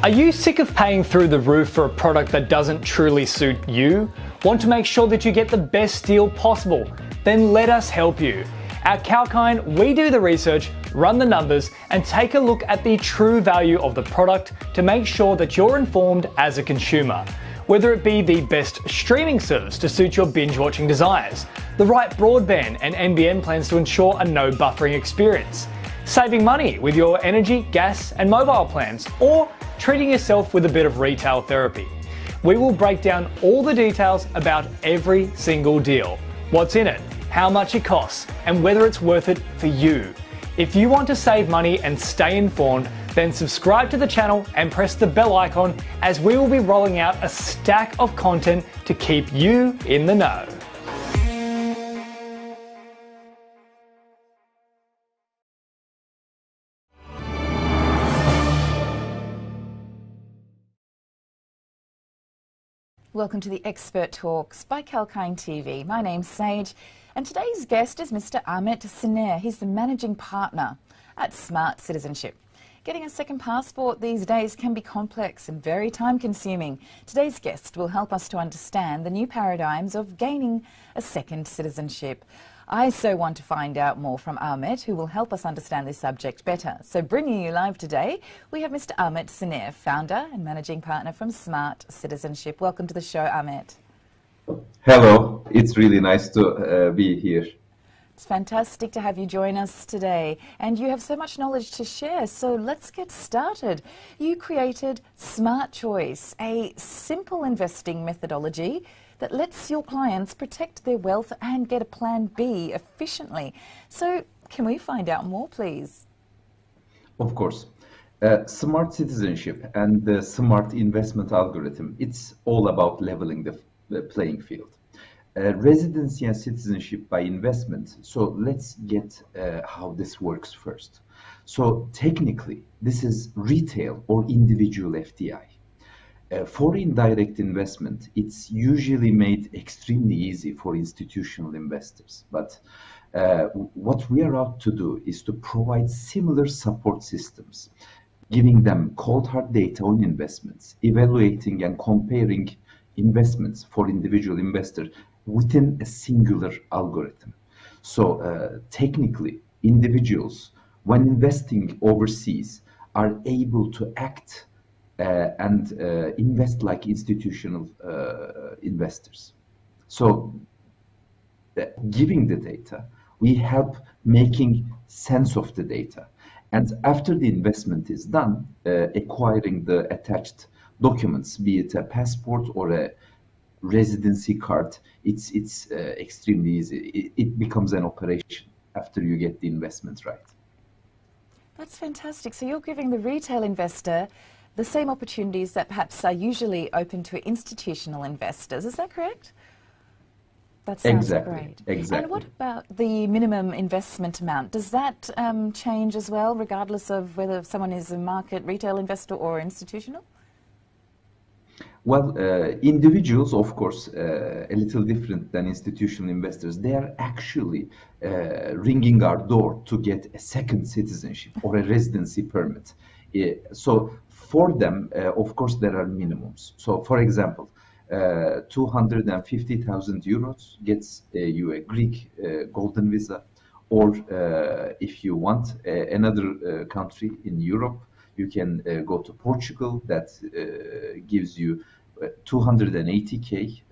Are you sick of paying through the roof for a product that doesn't truly suit you? Want to make sure that you get the best deal possible? Then let us help you. At Kalkine, we do the research, run the numbers, and take a look at the true value of the product to make sure that you're informed as a consumer. Whether it be the best streaming service to suit your binge watching desires, the right broadband and NBN plans to ensure a no buffering experience, saving money with your energy, gas, and mobile plans, or treating yourself with a bit of retail therapy. We will break down all the details about every single deal what's in it, how much it costs, and whether it's worth it for you. If you want to save money and stay informed, then subscribe to the channel and press the bell icon as we will be rolling out a stack of content to keep you in the know. Welcome to the Expert Talks by Kalkine TV. My name's Sage, and today's guest is Mr. Ahmet Saner. He's the managing partner at Smart Citizenship. Getting a second passport these days can be complex and very time consuming. Today's guest will help us to understand the new paradigms of gaining a second citizenship. I so want to find out more from Ahmet, who will help us understand this subject better. So, bringing you live today, we have Mr. Ahmet Saner, founder and managing partner from Smart Citizenship. Welcome to the show, Ahmet. Hello, it's really nice to uh, be here. It's fantastic to have you join us today. And you have so much knowledge to share. So let's get started. You created Smart Choice, a simple investing methodology that lets your clients protect their wealth and get a plan B efficiently. So, can we find out more, please? Of course. Uh, smart citizenship and the smart investment algorithm, it's all about leveling the, the playing field. Uh, residency and citizenship by investment. So let's get uh, how this works first. So technically, this is retail or individual FDI uh, foreign direct investment, it's usually made extremely easy for institutional investors. But uh, what we are out to do is to provide similar support systems, giving them cold hard data on investments, evaluating and comparing investments for individual investors within a singular algorithm. So uh, technically, individuals, when investing overseas, are able to act and uh, invest like institutional uh, investors. So giving the data, we help making sense of the data. And after the investment is done, acquiring the attached documents, be it a passport or a residency card, it's it's uh, extremely easy. It, it, becomes an operation after you get the investment right. That's fantastic. So you're giving the retail investor the same opportunities that perhaps are usually open to institutional investors. Is that correct? That sounds exactly. great. Exactly. And what about the minimum investment amount? Does that um, change as well, regardless of whether someone is a market retail investor or institutional? Well, uh, individuals, of course, uh, a little different than institutional investors. They are actually uh, ringing our door to get a second citizenship or a residency permit. so for them, uh, of course, there are minimums. So, for example, uh, 250,000 euros gets uh, you a Greek uh, golden visa, or uh, if you want uh, another country in Europe, you can go to Portugal. That gives you 280k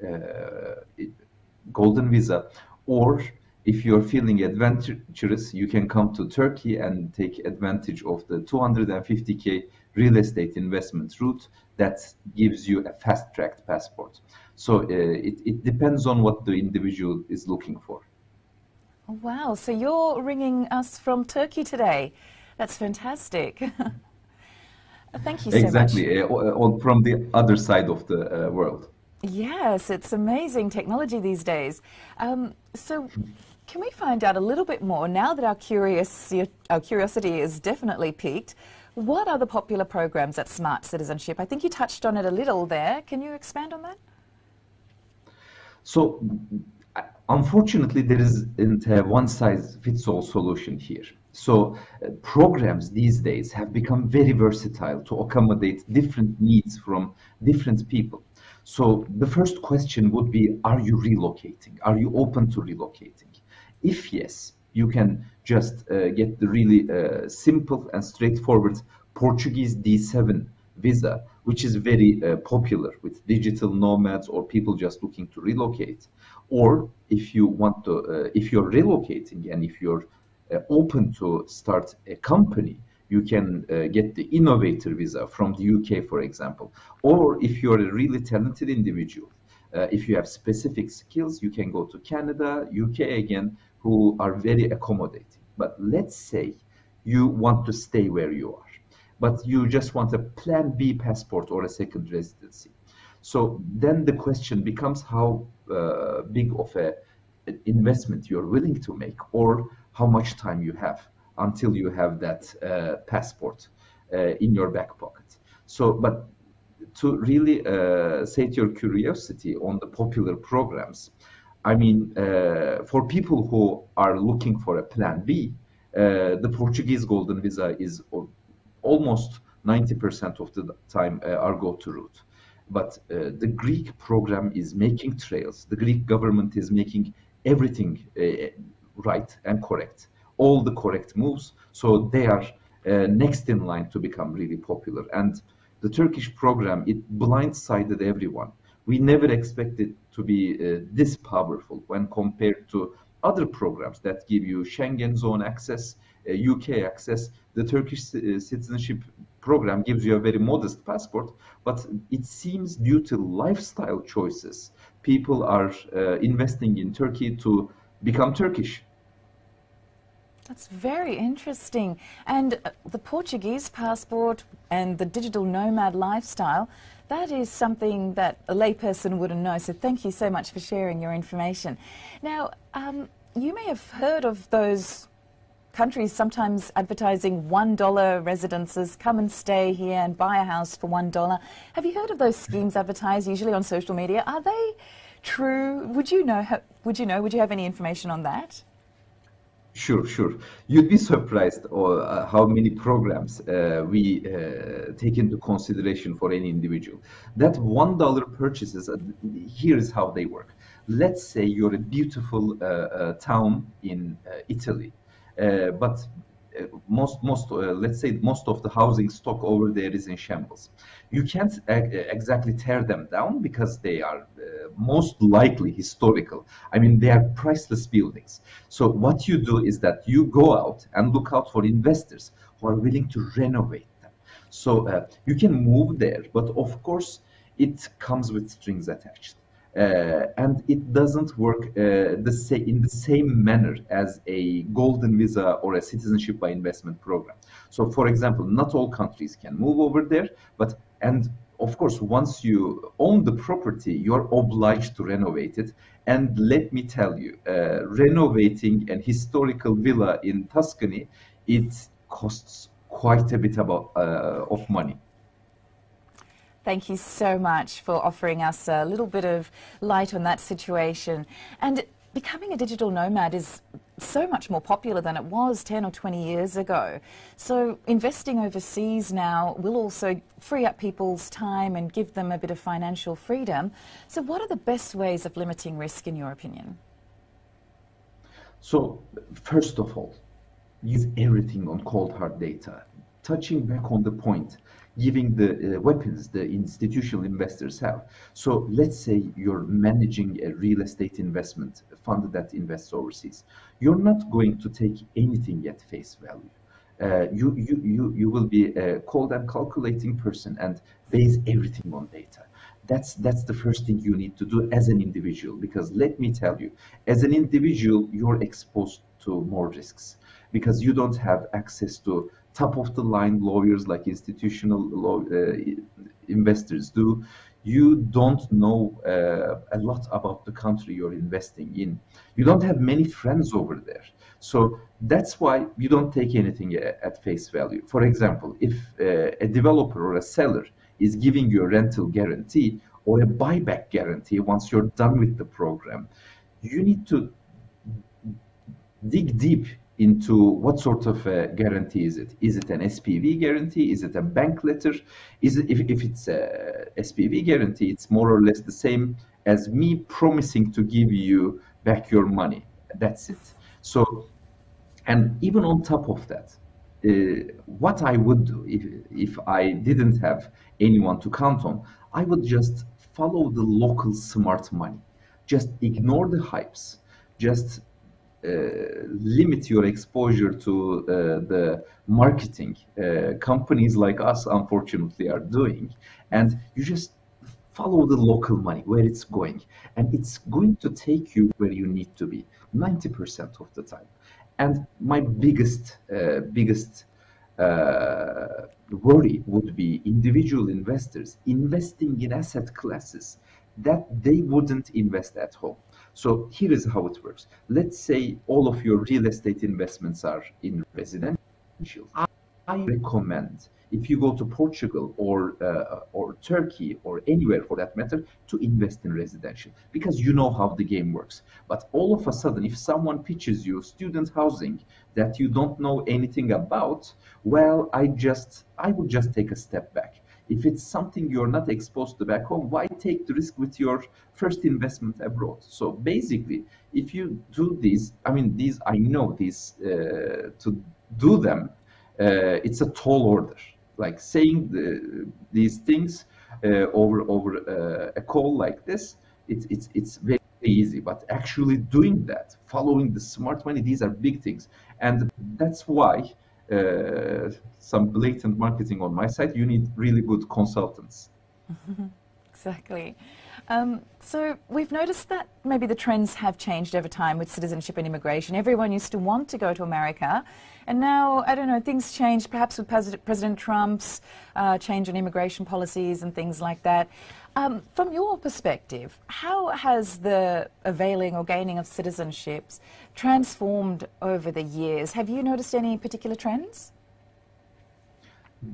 golden visa, or if you're feeling adventurous, you can come to Turkey and take advantage of the 250k real estate investment route that gives you a fast-tracked passport. So uh, it, it depends on what the individual is looking for. Wow, so you're ringing us from Turkey today. That's fantastic. Thank you so exactly. much. Exactly, uh, from the other side of the uh, world. Yes, it's amazing technology these days. Um, so, can we find out a little bit more now that our, curious, our curiosity is definitely piqued? What are the popular programs at Smart Citizenship? I think you touched on it a little there. Can you expand on that? So, unfortunately, there isn't a one size fits all solution here. So uh, programs these days have become very versatile to accommodate different needs from different people. So the first question would be, are you relocating? Are you open to relocating? If yes, you can just uh, get the really uh, simple and straightforward Portuguese D7 visa, which is very uh, popular with digital nomads or people just looking to relocate. Or if you want to, uh, if you're relocating and if you're uh, open to start a company, you can uh, get the innovator visa from the UK, for example. Or if you're a really talented individual, if you have specific skills, you can go to Canada, UK again, who are very accommodating. But let's say you want to stay where you are, but you just want a plan B passport or a second residency. So then the question becomes how uh, big of a investment you're willing to make or how much time you have until you have that uh, passport uh, in your back pocket. So, but to really uh, sate your curiosity on the popular programs, I mean, uh, for people who are looking for a plan B, uh, the Portuguese Golden Visa is almost 90% of the time uh, our go-to route. But the Greek program is making trails. The Greek government is making everything right and correct all the correct moves. So they are uh, next in line to become really popular. And the Turkish program, it blindsided everyone. We never expected to be uh, this powerful when compared to other programs that give you Schengen zone access, uh, UK access. The Turkish uh, citizenship program gives you a very modest passport, but it seems due to lifestyle choices, people are uh, investing in Turkey to become Turkish that's very interesting. And uh, the Portuguese passport and the digital nomad lifestyle, that is something that a layperson wouldn't know. So thank you so much for sharing your information. Now, um, you may have heard of those countries sometimes advertising $1 residences, come and stay here and buy a house for $1. Have you heard of those schemes advertised usually on social media? Are they true? Would you know, would you know, would you have any information on that? Sure, sure. You'd be surprised uh, how many programs uh, we uh, take into consideration for any individual. That one dollar purchases. Uh, here is how they work. Let's say you're a beautiful uh, uh, town in Italy, but most most let's say most of the housing stock over there is in shambles you can't exactly tear them down because they are uh, most likely historical. I mean, they are priceless buildings. So what you do is that you go out and look out for investors who are willing to renovate them. So uh, you can move there, but of course, it comes with strings attached. Uh, and it doesn't work uh, the sa- in the same manner as a golden visa or a citizenship by investment program. So, for example, not all countries can move over there, but and of course, once you own the property, you're obliged to renovate it. And let me tell you, uh, renovating an historical villa in Tuscany, it costs quite a bit about, uh, of money. Thank you so much for offering us a little bit of light on that situation. And becoming a digital nomad is so much more popular than it was 10 or 20 years ago. So investing overseas now will also free up people's time and give them a bit of financial freedom. So what are the best ways of limiting risk in your opinion? So first of all, use everything on cold hard data. Touching back on the point, giving the uh, weapons the institutional investors have. So let's say you're managing a real estate investment fund that invests overseas. You're not going to take anything at face value. Uh, you, you, you, you will be a cold and calculating person and base everything on data. That's, that's the first thing you need to do as an individual because let me tell you, as an individual, you're exposed to more risks because you don't have access to top of the line lawyers like institutional law, uh, investors do. You don't know uh, a lot about the country you're investing in. You don't have many friends over there. So that's why you don't take anything at face value. For example, if uh, a developer or a seller is giving you a rental guarantee or a buyback guarantee once you're done with the program, you need to dig deep into what sort of a guarantee is it? Is it an SPV guarantee? Is it a bank letter? Is it if, if it's a SPV guarantee, it's more or less the same as me promising to give you back your money. That's it. So, and even on top of that, uh, what I would do if, if I didn't have anyone to count on, I would just follow the local smart money. Just ignore the hypes. Just limit your exposure to uh, the marketing uh, companies like us unfortunately are doing. And you just follow the local money where it's going. And it's going to take you where you need to be 90% of the time. And my biggest uh, biggest uh, worry would be individual investors investing in asset classes that they wouldn't invest at home so here is how it works. Let's say all of your real estate investments are in residential. I recommend if you go to Portugal or uh, or Turkey or anywhere for that matter to invest in residential because you know how the game works. But all of a sudden, if someone pitches you student housing that you don't know anything about, well, I just I would just take a step back if it's something you're not exposed to back home, why take the risk with your first investment abroad? So basically, if you do these, I mean, these, I know these, uh, to do them, uh, it's a tall order. Like saying the, these things uh, over over uh, a call like this, it's it's it's very easy. But actually doing that, following the smart money, these are big things, and that's why Uh, some blatant marketing on my side, you need really good consultants. exactly. Um, so we've noticed that maybe the trends have changed over time with citizenship and immigration. Everyone used to want to go to America, and now I don't know things changed. Perhaps with President Trump's uh, change in immigration policies and things like that. Um, from your perspective, how has the availing or gaining of citizenships transformed over the years? Have you noticed any particular trends?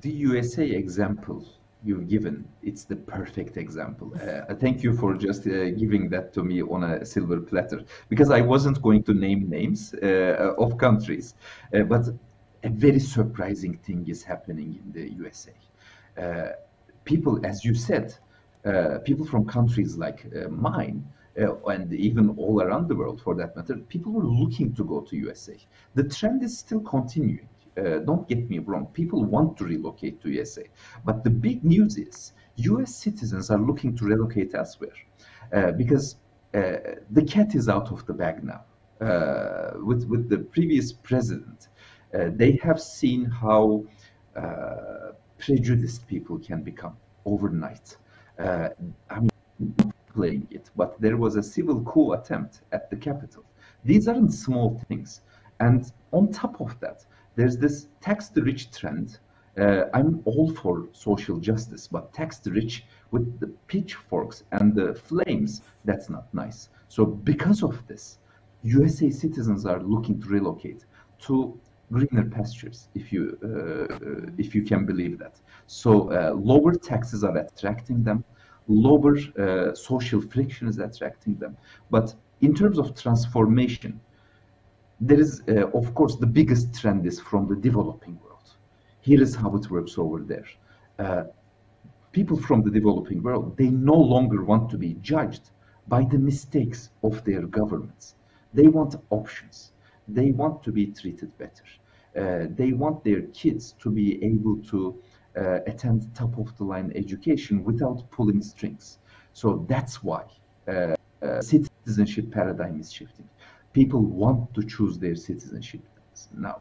The USA example you've given, it's the perfect example. Uh, thank you for just uh, giving that to me on a silver platter, because I wasn't going to name names uh, of countries, uh, but a very surprising thing is happening in the USA. Uh, people, as you said, uh, people from countries like uh, mine, uh, and even all around the world for that matter, people were looking to go to USA. The trend is still continuing. Uh, don't get me wrong, people want to relocate to USA. But the big news is US citizens are looking to relocate elsewhere uh, because uh, the cat is out of the bag now. with, with the previous president, they have seen how prejudiced people can become overnight uh, I'm playing it, but there was a civil coup attempt at the Capitol. These aren't small things. And on top of that, there's this tax the rich trend. Uh, I'm all for social justice, but tax the rich with the pitchforks and the flames, that's not nice. So because of this, USA citizens are looking to relocate to greener pastures, if you uh, if you can believe that. So uh, lower taxes are attracting them, lower uh, social friction is attracting them. But in terms of transformation, there is, uh, of course, the biggest trend is from the developing world. Here is how it works over there. Uh, people from the developing world, they no longer want to be judged by the mistakes of their governments. They want options. They want to be treated better. Uh, they want their kids to be able to uh, attend top of the line education without pulling strings. So that's why uh, uh, citizenship paradigm is shifting. People want to choose their citizenship now.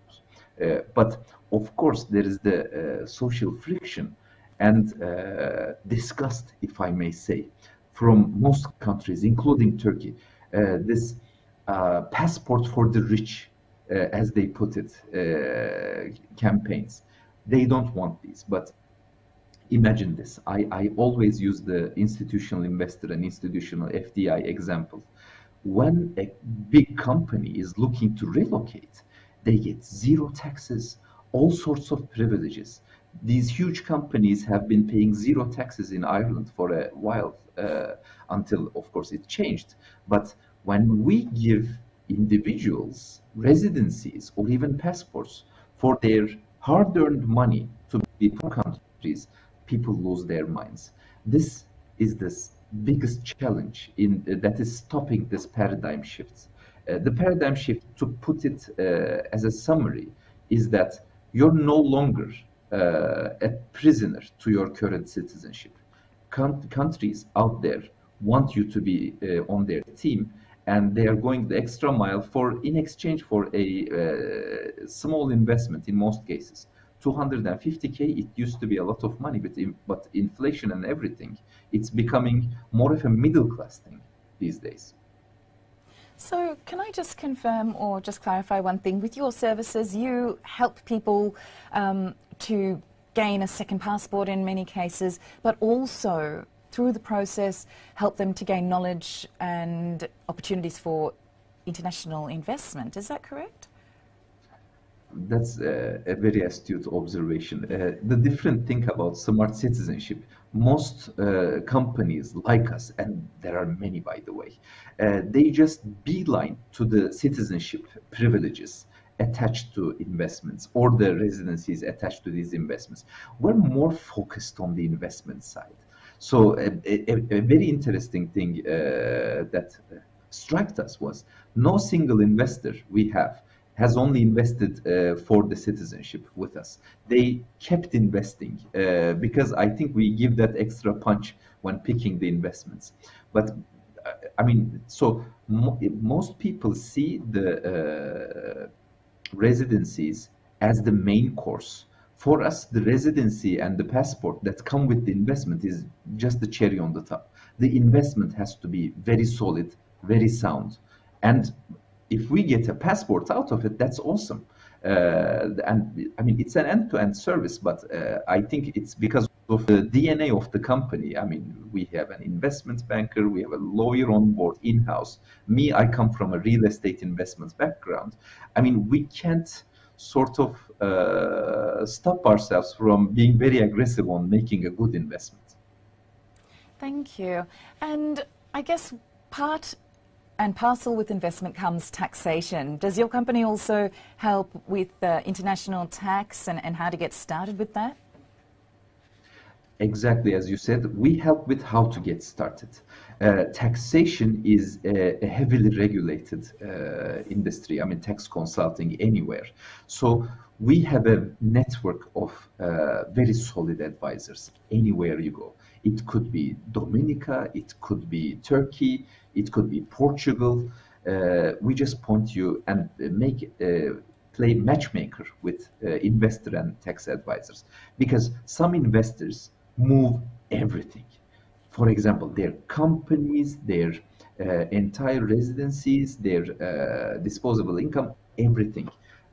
Uh, but of course, there is the uh, social friction and disgust, if I may say, from most countries, including Turkey. this passport for the rich uh, as they put it, uh, campaigns. They don't want these, but imagine this. I, I always use the institutional investor and institutional FDI example. When a big company is looking to relocate, they get zero taxes, all sorts of privileges. These huge companies have been paying zero taxes in Ireland for a while, uh, until, of course, it changed. But when we give individuals residencies or even passports for their hard-earned money to be countries, people lose their minds. This is the biggest challenge in uh, that is stopping this paradigm shift. Uh, the paradigm shift, to put it uh, as a summary, is that you're no longer a prisoner to your current citizenship. countries out there want you to be on their team, and they are going the extra mile for in exchange for a uh, small investment in most cases. 250k it used to be a lot of money but in, but inflation and everything it's becoming more of a middle class thing these days so can i just confirm or just clarify one thing with your services you help people um, to gain a second passport in many cases but also through the process help them to gain knowledge and opportunities for international investment. Is that correct? That's a, a very astute observation. Uh, the different thing about smart citizenship, most uh, companies like us, and there are many by the way, uh, they just beeline to the citizenship privileges attached to investments or the residencies attached to these investments. We're more focused on the investment side. So a, a, a very interesting thing uh, that struck us was no single investor we have has only invested uh, for the citizenship with us. They kept investing uh, because I think we give that extra punch when picking the investments. But uh, I mean, so mo most people see the uh, residencies as the main course for us, the residency and the passport that come with the investment is just the cherry on the top. The investment has to be very solid, very sound. And if we get a passport out of it, that's awesome. Uh, and I mean, it's an end-to-end service, but uh, I think it's because of the DNA of the company. I mean, we have an investment banker, we have a lawyer on board in-house. Me, I come from a real estate investment background. I mean, we can't sort of uh, stop ourselves from being very aggressive on making a good investment. Thank you. And I guess part and parcel with investment comes taxation. Does your company also help with uh, international tax and, and how to get started with that? Exactly as you said, we help with how to get started. Uh, taxation is a, a heavily regulated uh, industry. I mean, tax consulting anywhere. So we have a network of uh, very solid advisors anywhere you go. It could be Dominica, it could be Turkey, it could be Portugal. Uh, we just point you and make uh, play matchmaker with uh, investor and tax advisors because some investors move everything for example, their companies, their uh, entire residencies, their uh, disposable income, everything.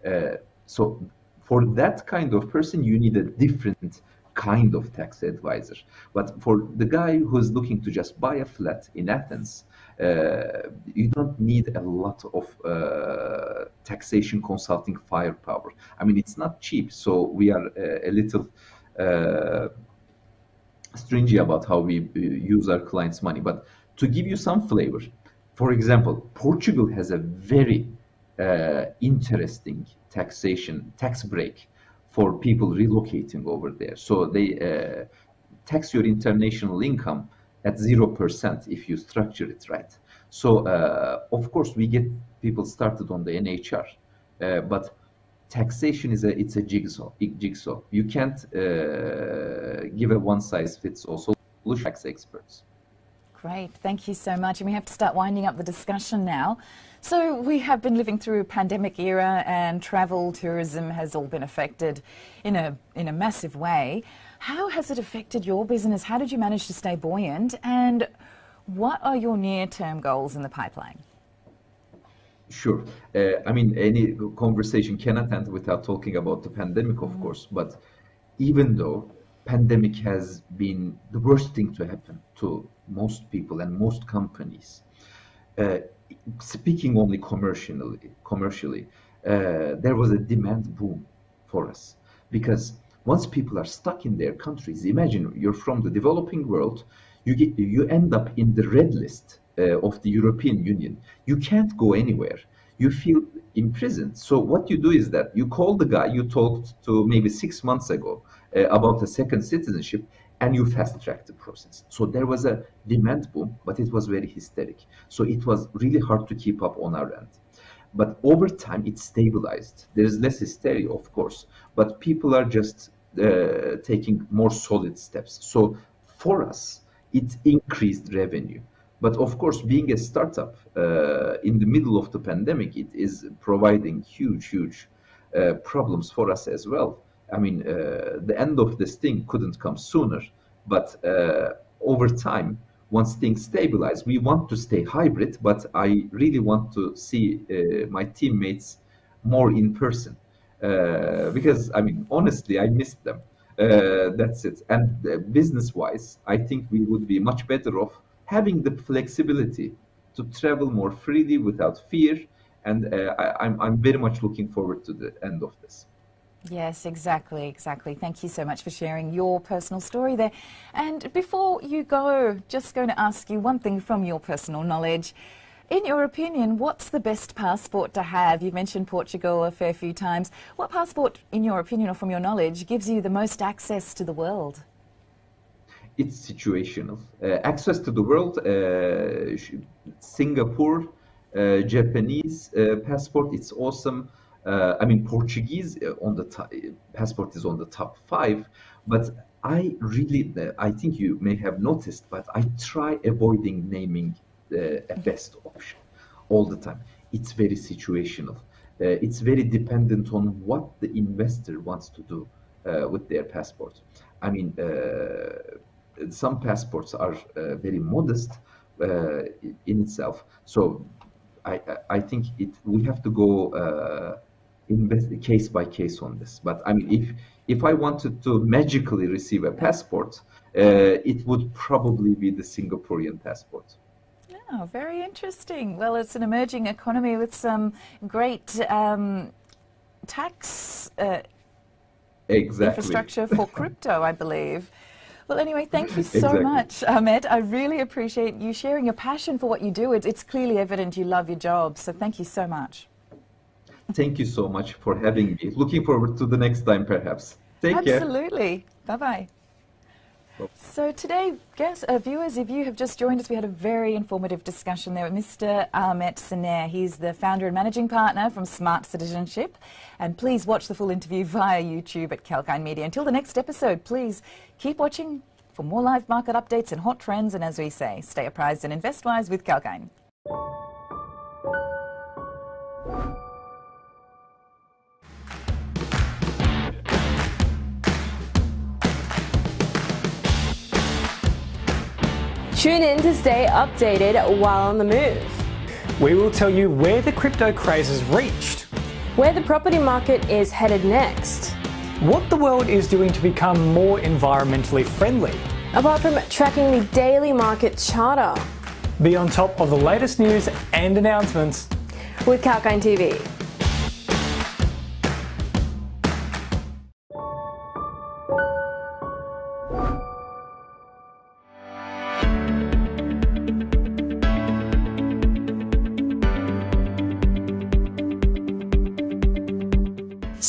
Uh, so for that kind of person, you need a different kind of tax advisor. But for the guy who's looking to just buy a flat in Athens, uh, you don't need a lot of uh, taxation consulting firepower. I mean, it's not cheap, so we are uh, a little stringy about how we uh, use our clients' money. But to give you some flavor, for example, Portugal has a very uh, interesting taxation tax break for people relocating over there. So they uh, tax your international income at zero percent if you structure it right. So uh, of course we get people started on the NHR, uh, but taxation is a it's a jigsaw jigsaw. You can't uh, give a one size fits all solution tax experts. Great. Thank you so much. And we have to start winding up the discussion now. So we have been living through a pandemic era and travel tourism has all been affected in a in a massive way how has it affected your business how did you manage to stay buoyant and what are your near-term goals in the pipeline Sure. Uh, I mean, any conversation cannot end without talking about the pandemic, of mm-hmm. course. But even though pandemic has been the worst thing to happen to most people and most companies, uh, speaking only commercially, commercially, uh, there was a demand boom for us because once people are stuck in their countries, imagine you're from the developing world, you get you end up in the red list uh, of the European Union. You can't go anywhere. you feel imprisoned. So what you do is that you call the guy you talked to maybe six months ago uh, about a second citizenship, and you fast track the process. So there was a demand boom, but it was very hysteric. So it was really hard to keep up on our end. But over time, it stabilized. There is less hysteria, of course, but people are just uh, taking more solid steps. So for us, it increased revenue. But of course, being a startup uh, in the middle of the pandemic, it is providing huge, huge uh, problems for us as well. I mean, uh, the end of this thing couldn't come sooner. But uh, over time, once things stabilize, we want to stay hybrid, but I really want to see my teammates more in person. Uh, because, I mean, honestly, I missed them. Uh, that's it. And uh, business wise, I think we would be much better off having the flexibility to travel more freely without fear. And I, I'm, I'm very much looking forward to the end of this. Yes, exactly, exactly. Thank you so much for sharing your personal story there. And before you go, just going to ask you one thing from your personal knowledge. In your opinion, what's the best passport to have? You've mentioned Portugal a fair few times. What passport, in your opinion or from your knowledge, gives you the most access to the world? It's situational. Uh, access to the world, uh, Singapore, uh, Japanese uh, passport, it's awesome. Uh, I mean, Portuguese uh, on the passport is on the top five, but I really, I think you may have noticed, but I try avoiding naming uh, a best option all the time. It's very situational. Uh, it's very dependent on what the investor wants to do uh, with their passport. I mean, some passports are very modest in itself. So I, I think it we have to go invest case by case on this. But I mean, if if I wanted to magically receive a passport, uh, it would probably be the Singaporean passport. Oh, very interesting. Well, it's an emerging economy with some great um, tax uh, exactly. infrastructure for crypto, I believe. Well, anyway, thank you so exactly. much, Ahmed. I really appreciate you sharing your passion for what you do. It's, it's clearly evident you love your job, so thank you so much. Thank you so much for having me. Looking forward to the next time, perhaps. Take Absolutely. care. Absolutely. Bye bye. So today, guess, uh, viewers, if you have just joined us, we had a very informative discussion there with Mr. Ahmet Saner. He's the founder and managing partner from Smart Citizenship. And please watch the full interview via YouTube at Kalkine Media. Until the next episode, please keep watching for more live market updates and hot trends. And as we say, stay apprised and invest wise with Kalkine. Tune in to stay updated while on the move. We will tell you where the crypto craze has reached, where the property market is headed next, what the world is doing to become more environmentally friendly, apart from tracking the daily market charter. Be on top of the latest news and announcements with Kalkine TV.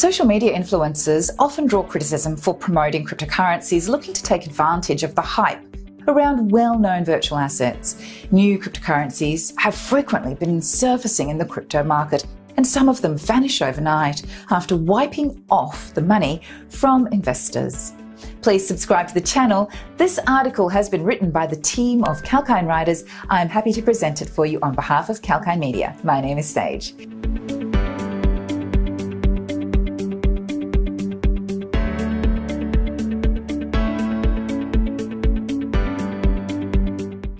Social media influencers often draw criticism for promoting cryptocurrencies looking to take advantage of the hype around well known virtual assets. New cryptocurrencies have frequently been surfacing in the crypto market, and some of them vanish overnight after wiping off the money from investors. Please subscribe to the channel. This article has been written by the team of Kalkine writers. I'm happy to present it for you on behalf of Kalkine Media. My name is Sage.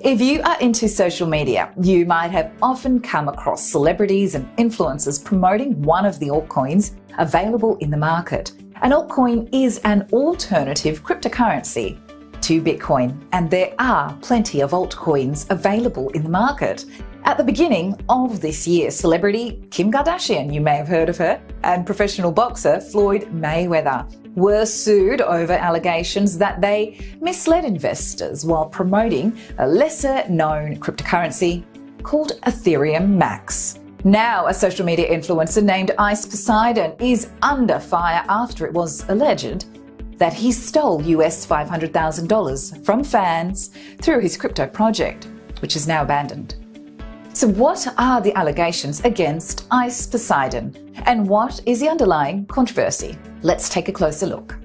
If you are into social media, you might have often come across celebrities and influencers promoting one of the altcoins available in the market. An altcoin is an alternative cryptocurrency to Bitcoin, and there are plenty of altcoins available in the market. At the beginning of this year, celebrity Kim Kardashian, you may have heard of her, and professional boxer Floyd Mayweather were sued over allegations that they misled investors while promoting a lesser known cryptocurrency called Ethereum Max. Now, a social media influencer named Ice Poseidon is under fire after it was alleged that he stole US $500,000 from fans through his crypto project, which is now abandoned. So, what are the allegations against Ice Poseidon? And what is the underlying controversy? Let's take a closer look.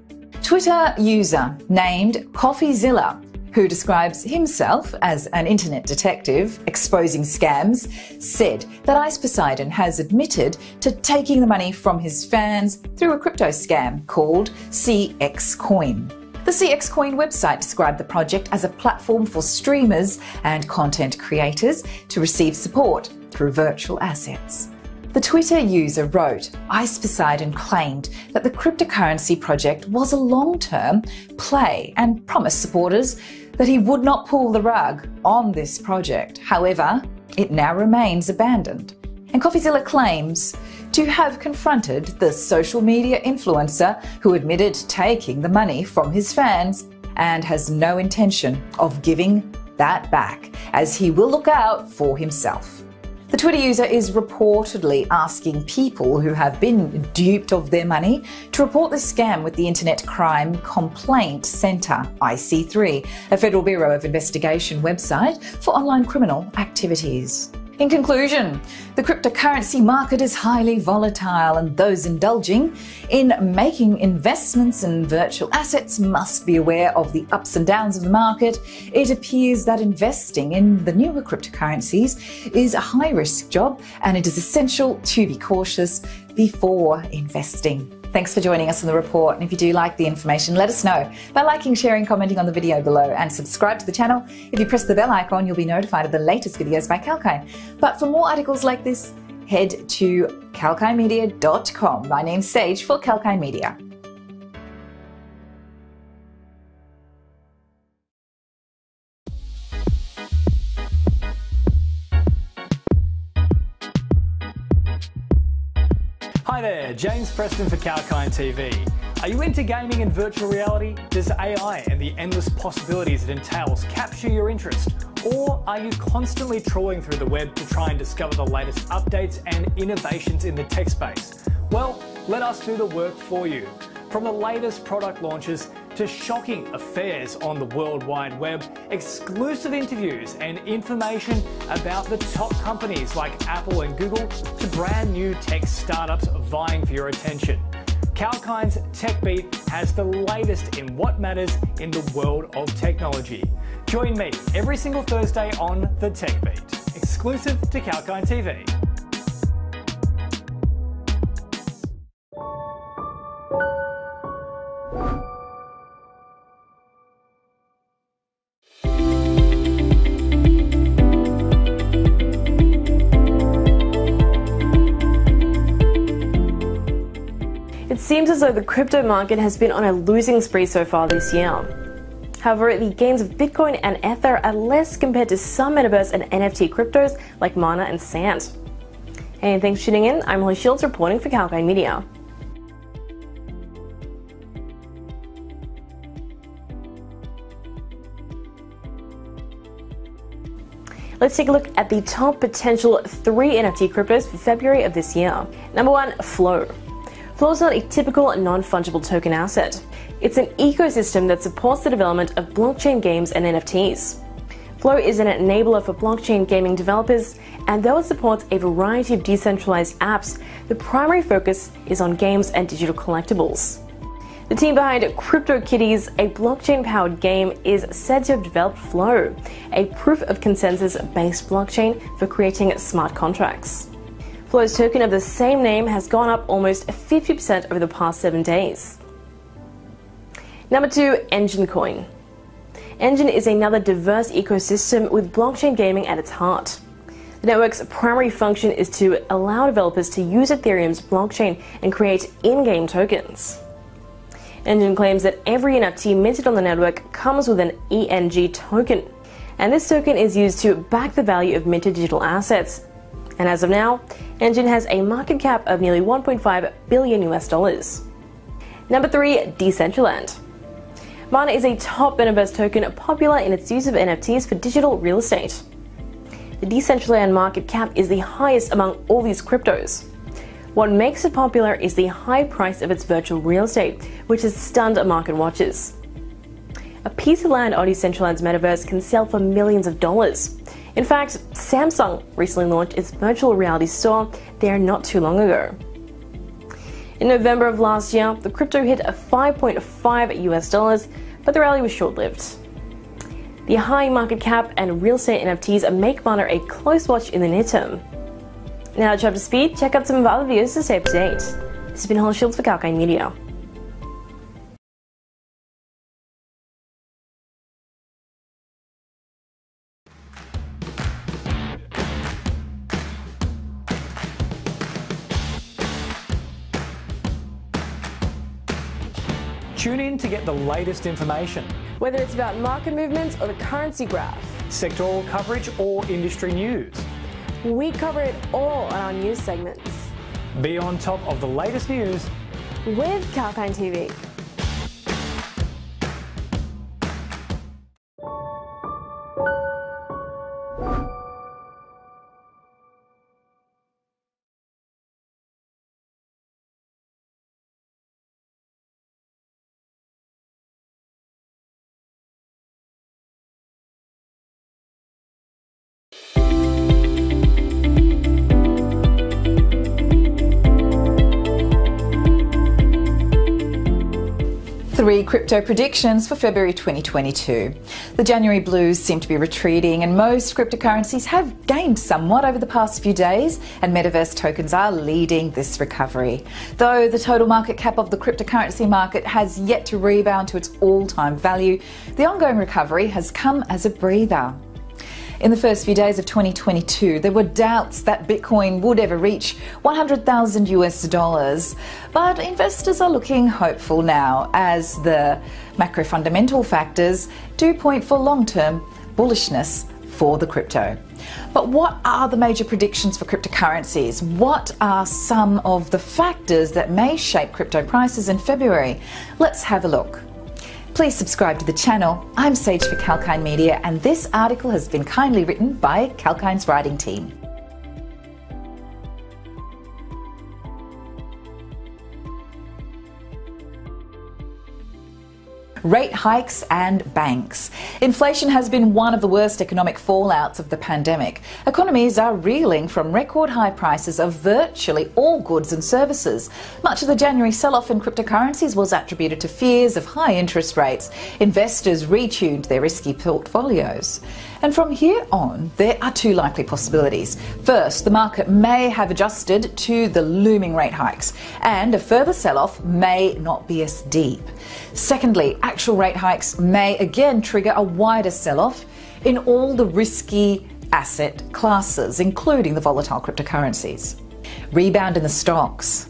Twitter user named CoffeeZilla, who describes himself as an internet detective exposing scams, said that Ice Poseidon has admitted to taking the money from his fans through a crypto scam called CX Coin. The CX Coin website described the project as a platform for streamers and content creators to receive support through virtual assets. The Twitter user wrote, Ice Poseidon claimed that the cryptocurrency project was a long term play and promised supporters that he would not pull the rug on this project. However, it now remains abandoned. And CoffeeZilla claims to have confronted the social media influencer who admitted taking the money from his fans and has no intention of giving that back, as he will look out for himself. The Twitter user is reportedly asking people who have been duped of their money to report the scam with the Internet Crime Complaint Centre, IC3, a Federal Bureau of Investigation website for online criminal activities. In conclusion, the cryptocurrency market is highly volatile, and those indulging in making investments in virtual assets must be aware of the ups and downs of the market. It appears that investing in the newer cryptocurrencies is a high risk job, and it is essential to be cautious before investing. Thanks for joining us on the report. And if you do like the information, let us know by liking, sharing, commenting on the video below, and subscribe to the channel. If you press the bell icon, you'll be notified of the latest videos by Kalkine. But for more articles like this, head to kalkinemedia.com. My name's Sage for Kalkine Media. James Preston for Kalkine TV. Are you into gaming and virtual reality? Does AI and the endless possibilities it entails capture your interest? Or are you constantly trawling through the web to try and discover the latest updates and innovations in the tech space? Well, let us do the work for you. From the latest product launches to shocking affairs on the World Wide Web, exclusive interviews and information about the top companies like Apple and Google to brand new tech startups vying for your attention. Kalkine's TechBeat has the latest in what matters in the world of technology. Join me every single Thursday on The TechBeat, exclusive to Kalkine TV. Seems as though the crypto market has been on a losing spree so far this year. However, the gains of Bitcoin and Ether are less compared to some metaverse and NFT cryptos like Mana and Sand. And thanks for tuning in. I'm Holly Shields reporting for Kalkine Media. Let's take a look at the top potential three NFT cryptos for February of this year. Number one, Flow. Flow is not a typical non fungible token asset. It's an ecosystem that supports the development of blockchain games and NFTs. Flow is an enabler for blockchain gaming developers, and though it supports a variety of decentralized apps, the primary focus is on games and digital collectibles. The team behind CryptoKitties, a blockchain powered game, is said to have developed Flow, a proof of consensus based blockchain for creating smart contracts. Flow's token of the same name has gone up almost 50% over the past seven days. Number two, Enjin Coin. Enjin is another diverse ecosystem with blockchain gaming at its heart. The network's primary function is to allow developers to use Ethereum's blockchain and create in game tokens. Enjin claims that every NFT minted on the network comes with an ENG token, and this token is used to back the value of minted digital assets. And as of now, Enjin has a market cap of nearly 1.5 billion US dollars. Number 3, Decentraland. Mana is a top metaverse token popular in its use of NFTs for digital real estate. the Decentraland market cap is the highest among all these cryptos. What makes it popular is the high price of its virtual real estate, which has stunned market watchers. A piece of land on Decentraland's metaverse can sell for millions of dollars. In fact, Samsung recently launched its virtual reality store there not too long ago. In November of last year, the crypto hit a 5.5 US dollars, but the rally was short lived. The high market cap and real estate NFTs make Mana a close watch in the near term. Now to up to speed, check out some of our other videos to stay up to date. This has been Holly Shields for Kalkine Media. To get the latest information, Whether it's about market movements or the currency graph, sectoral coverage, or industry news. we cover it all on our news segments. Be on top of the latest news With Kalkine TV. Three crypto predictions for February 2022. The January blues seem to be retreating, and most cryptocurrencies have gained somewhat over the past few days, and metaverse tokens are leading this recovery. Though the total market cap of the cryptocurrency market has yet to rebound to its all time value, the ongoing recovery has come as a breather. In the first few days of 2022, there were doubts that Bitcoin would ever reach 100,000 US dollars, but investors are looking hopeful now as the macro fundamental factors do point for long term bullishness for the crypto. But what are the major predictions for cryptocurrencies? What are some of the factors that may shape crypto prices in February? Let's have a look. Please subscribe to the channel. I'm Sage for Kalkine Media, and this article has been kindly written by Kalkine's writing team. Rate hikes, and banks. Inflation has been one of the worst economic fallouts of the pandemic. Economies are reeling from record high prices of virtually all goods and services. Much of the January sell off in cryptocurrencies was attributed to fears of high interest rates. Investors retuned their risky portfolios. And from here on, there are two likely possibilities. First, the market may have adjusted to the looming rate hikes, and a further sell off may not be as deep. Secondly, actual rate hikes may again trigger a wider sell off in all the risky asset classes, including the volatile cryptocurrencies. Rebound in the stocks.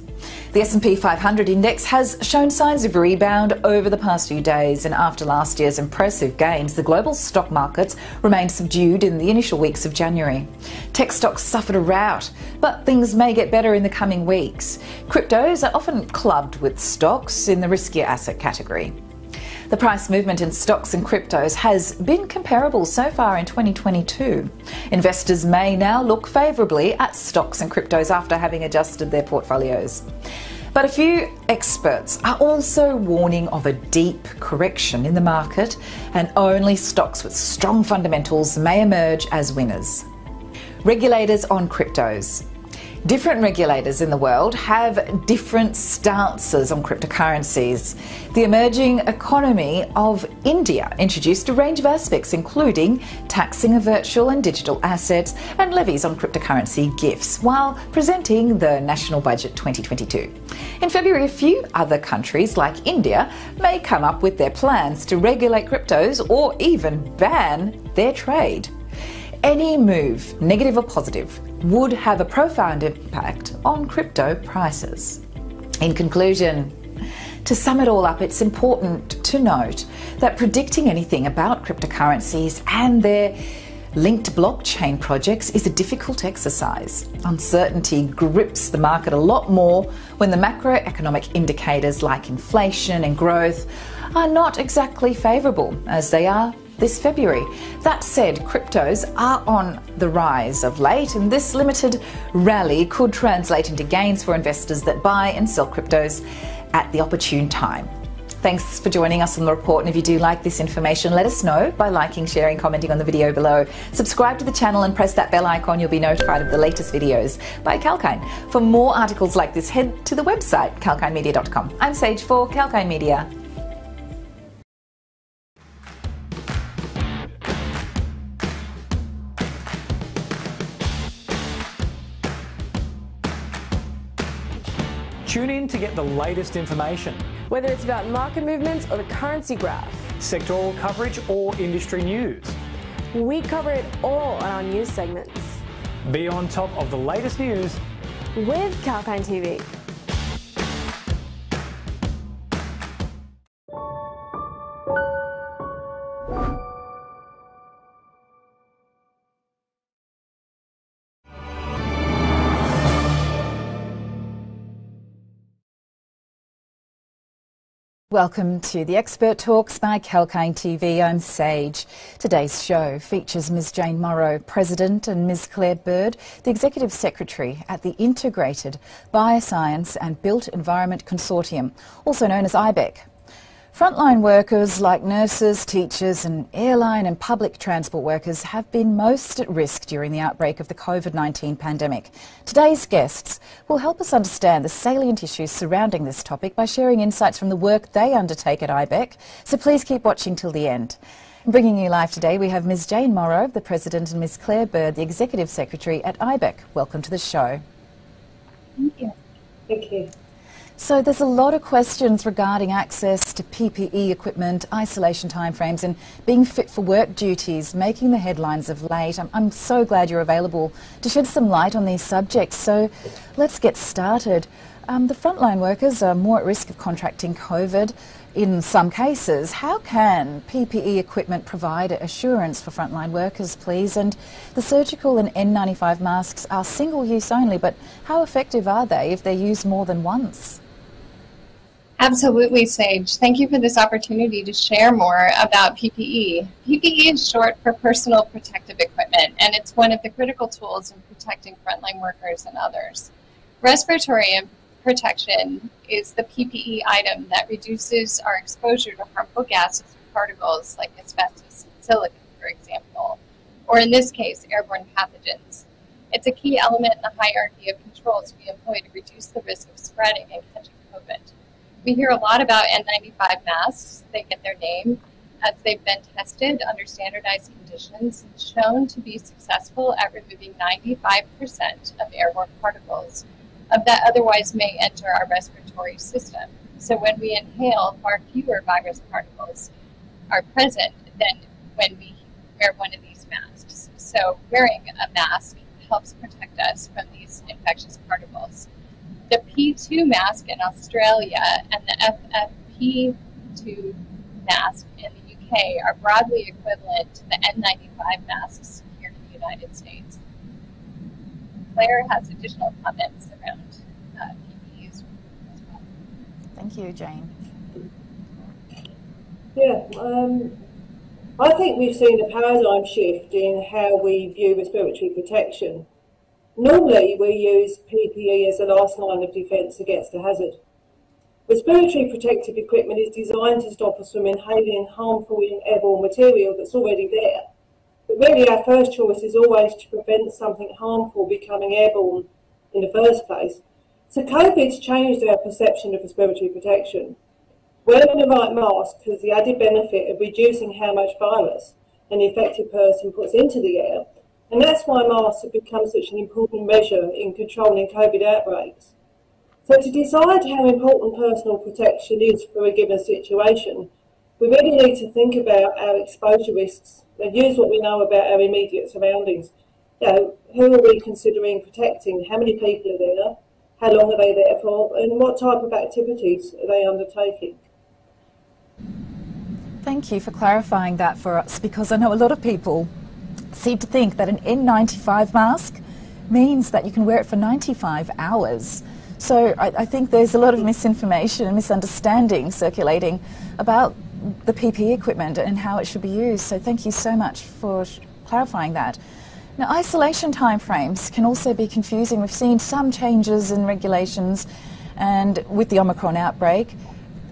The S&P 500 index has shown signs of rebound over the past few days and after last year's impressive gains, the global stock markets remained subdued in the initial weeks of January. Tech stocks suffered a rout, but things may get better in the coming weeks. Cryptos are often clubbed with stocks in the riskier asset category. The price movement in stocks and cryptos has been comparable so far in 2022. Investors may now look favourably at stocks and cryptos after having adjusted their portfolios. But a few experts are also warning of a deep correction in the market, and only stocks with strong fundamentals may emerge as winners. Regulators on cryptos. Different regulators in the world have different stances on cryptocurrencies. The emerging economy of India introduced a range of aspects, including taxing of virtual and digital assets and levies on cryptocurrency gifts, while presenting the National Budget 2022. In February, a few other countries, like India, may come up with their plans to regulate cryptos or even ban their trade. Any move, negative or positive, would have a profound impact on crypto prices. In conclusion, to sum it all up, it's important to note that predicting anything about cryptocurrencies and their linked blockchain projects is a difficult exercise. Uncertainty grips the market a lot more when the macroeconomic indicators like inflation and growth are not exactly favourable, as they are this February. That said, cryptos are on the rise of late, and this limited rally could translate into gains for investors that buy and sell cryptos at the opportune time. Thanks for joining us on the report. And if you do like this information, let us know by liking, sharing, commenting on the video below. Subscribe to the channel and press that bell icon. You'll be notified of the latest videos by Kalkine. For more articles like this, head to the website kalkinemedia.com. I'm Sage for Kalkine Media. Tune in to get the latest information, Whether it's about market movements or the currency graph, sectoral coverage, or industry news. we cover it all on our news segments. Be on top of the latest news With Kalkine TV. Welcome to the Expert Talks by Kalkine TV. I'm Sage. Today's show features Ms. Jane Morrow, President, and Ms. Claire Bird, the Executive Secretary at the Integrated Bioscience and Built Environment Consortium, also known as IBEC. Frontline workers like nurses, teachers, and airline and public transport workers have been most at risk during the outbreak of the COVID 19 pandemic. Today's guests will help us understand the salient issues surrounding this topic by sharing insights from the work they undertake at IBEC. So please keep watching till the end. Bringing you live today, we have Ms. Jane Morrow, the President, and Ms. Claire Bird, the Executive Secretary at IBEC. Welcome to the show. Thank you. Thank you. So there's a lot of questions regarding access to PPE equipment, isolation timeframes, and being fit for work duties, making the headlines of late. I'm, I'm so glad you're available to shed some light on these subjects. So let's get started. Um, the frontline workers are more at risk of contracting COVID in some cases. How can PPE equipment provide assurance for frontline workers, please? And the surgical and N95 masks are single use only, but how effective are they if they're used more than once? Absolutely, Sage. Thank you for this opportunity to share more about PPE. PPE is short for personal protective equipment, and it's one of the critical tools in protecting frontline workers and others. Respiratory protection is the PPE item that reduces our exposure to harmful gases and particles like asbestos and silicon, for example, or in this case, airborne pathogens. It's a key element in the hierarchy of controls we employ to reduce the risk of spreading and catching COVID. We hear a lot about N95 masks. They get their name as they've been tested under standardized conditions and shown to be successful at removing 95% of airborne particles of that otherwise may enter our respiratory system. So when we inhale, far fewer virus particles are present than when we wear one of these masks. So wearing a mask helps protect us from these infectious particles the P2 mask in Australia and the FFP2 mask in the UK are broadly equivalent to the N95 masks here in the United States. Claire has additional comments around uh, PPEs as well. Thank you, Jane. Yeah, um, I think we've seen a paradigm shift in how we view respiratory protection. Normally, we use PPE as a last line of defence against a hazard. Respiratory protective equipment is designed to stop us from inhaling harmful airborne material that's already there. But really, our first choice is always to prevent something harmful becoming airborne in the first place. So, COVID's changed our perception of respiratory protection. Wearing the right mask has the added benefit of reducing how much virus an infected person puts into the air and that's why masks have become such an important measure in controlling COVID outbreaks. So to decide how important personal protection is for a given situation, we really need to think about our exposure risks and use what we know about our immediate surroundings. You know, who are we considering protecting? How many people are there? How long are they there for? And what type of activities are they undertaking? Thank you for clarifying that for us because I know a lot of people seem to think that an N95 mask means that you can wear it for 95 hours. So I, I, think there's a lot of misinformation and misunderstanding circulating about the PPE equipment and how it should be used. So thank you so much for clarifying that. Now, isolation timeframes can also be confusing. We've seen some changes in regulations and with the Omicron outbreak,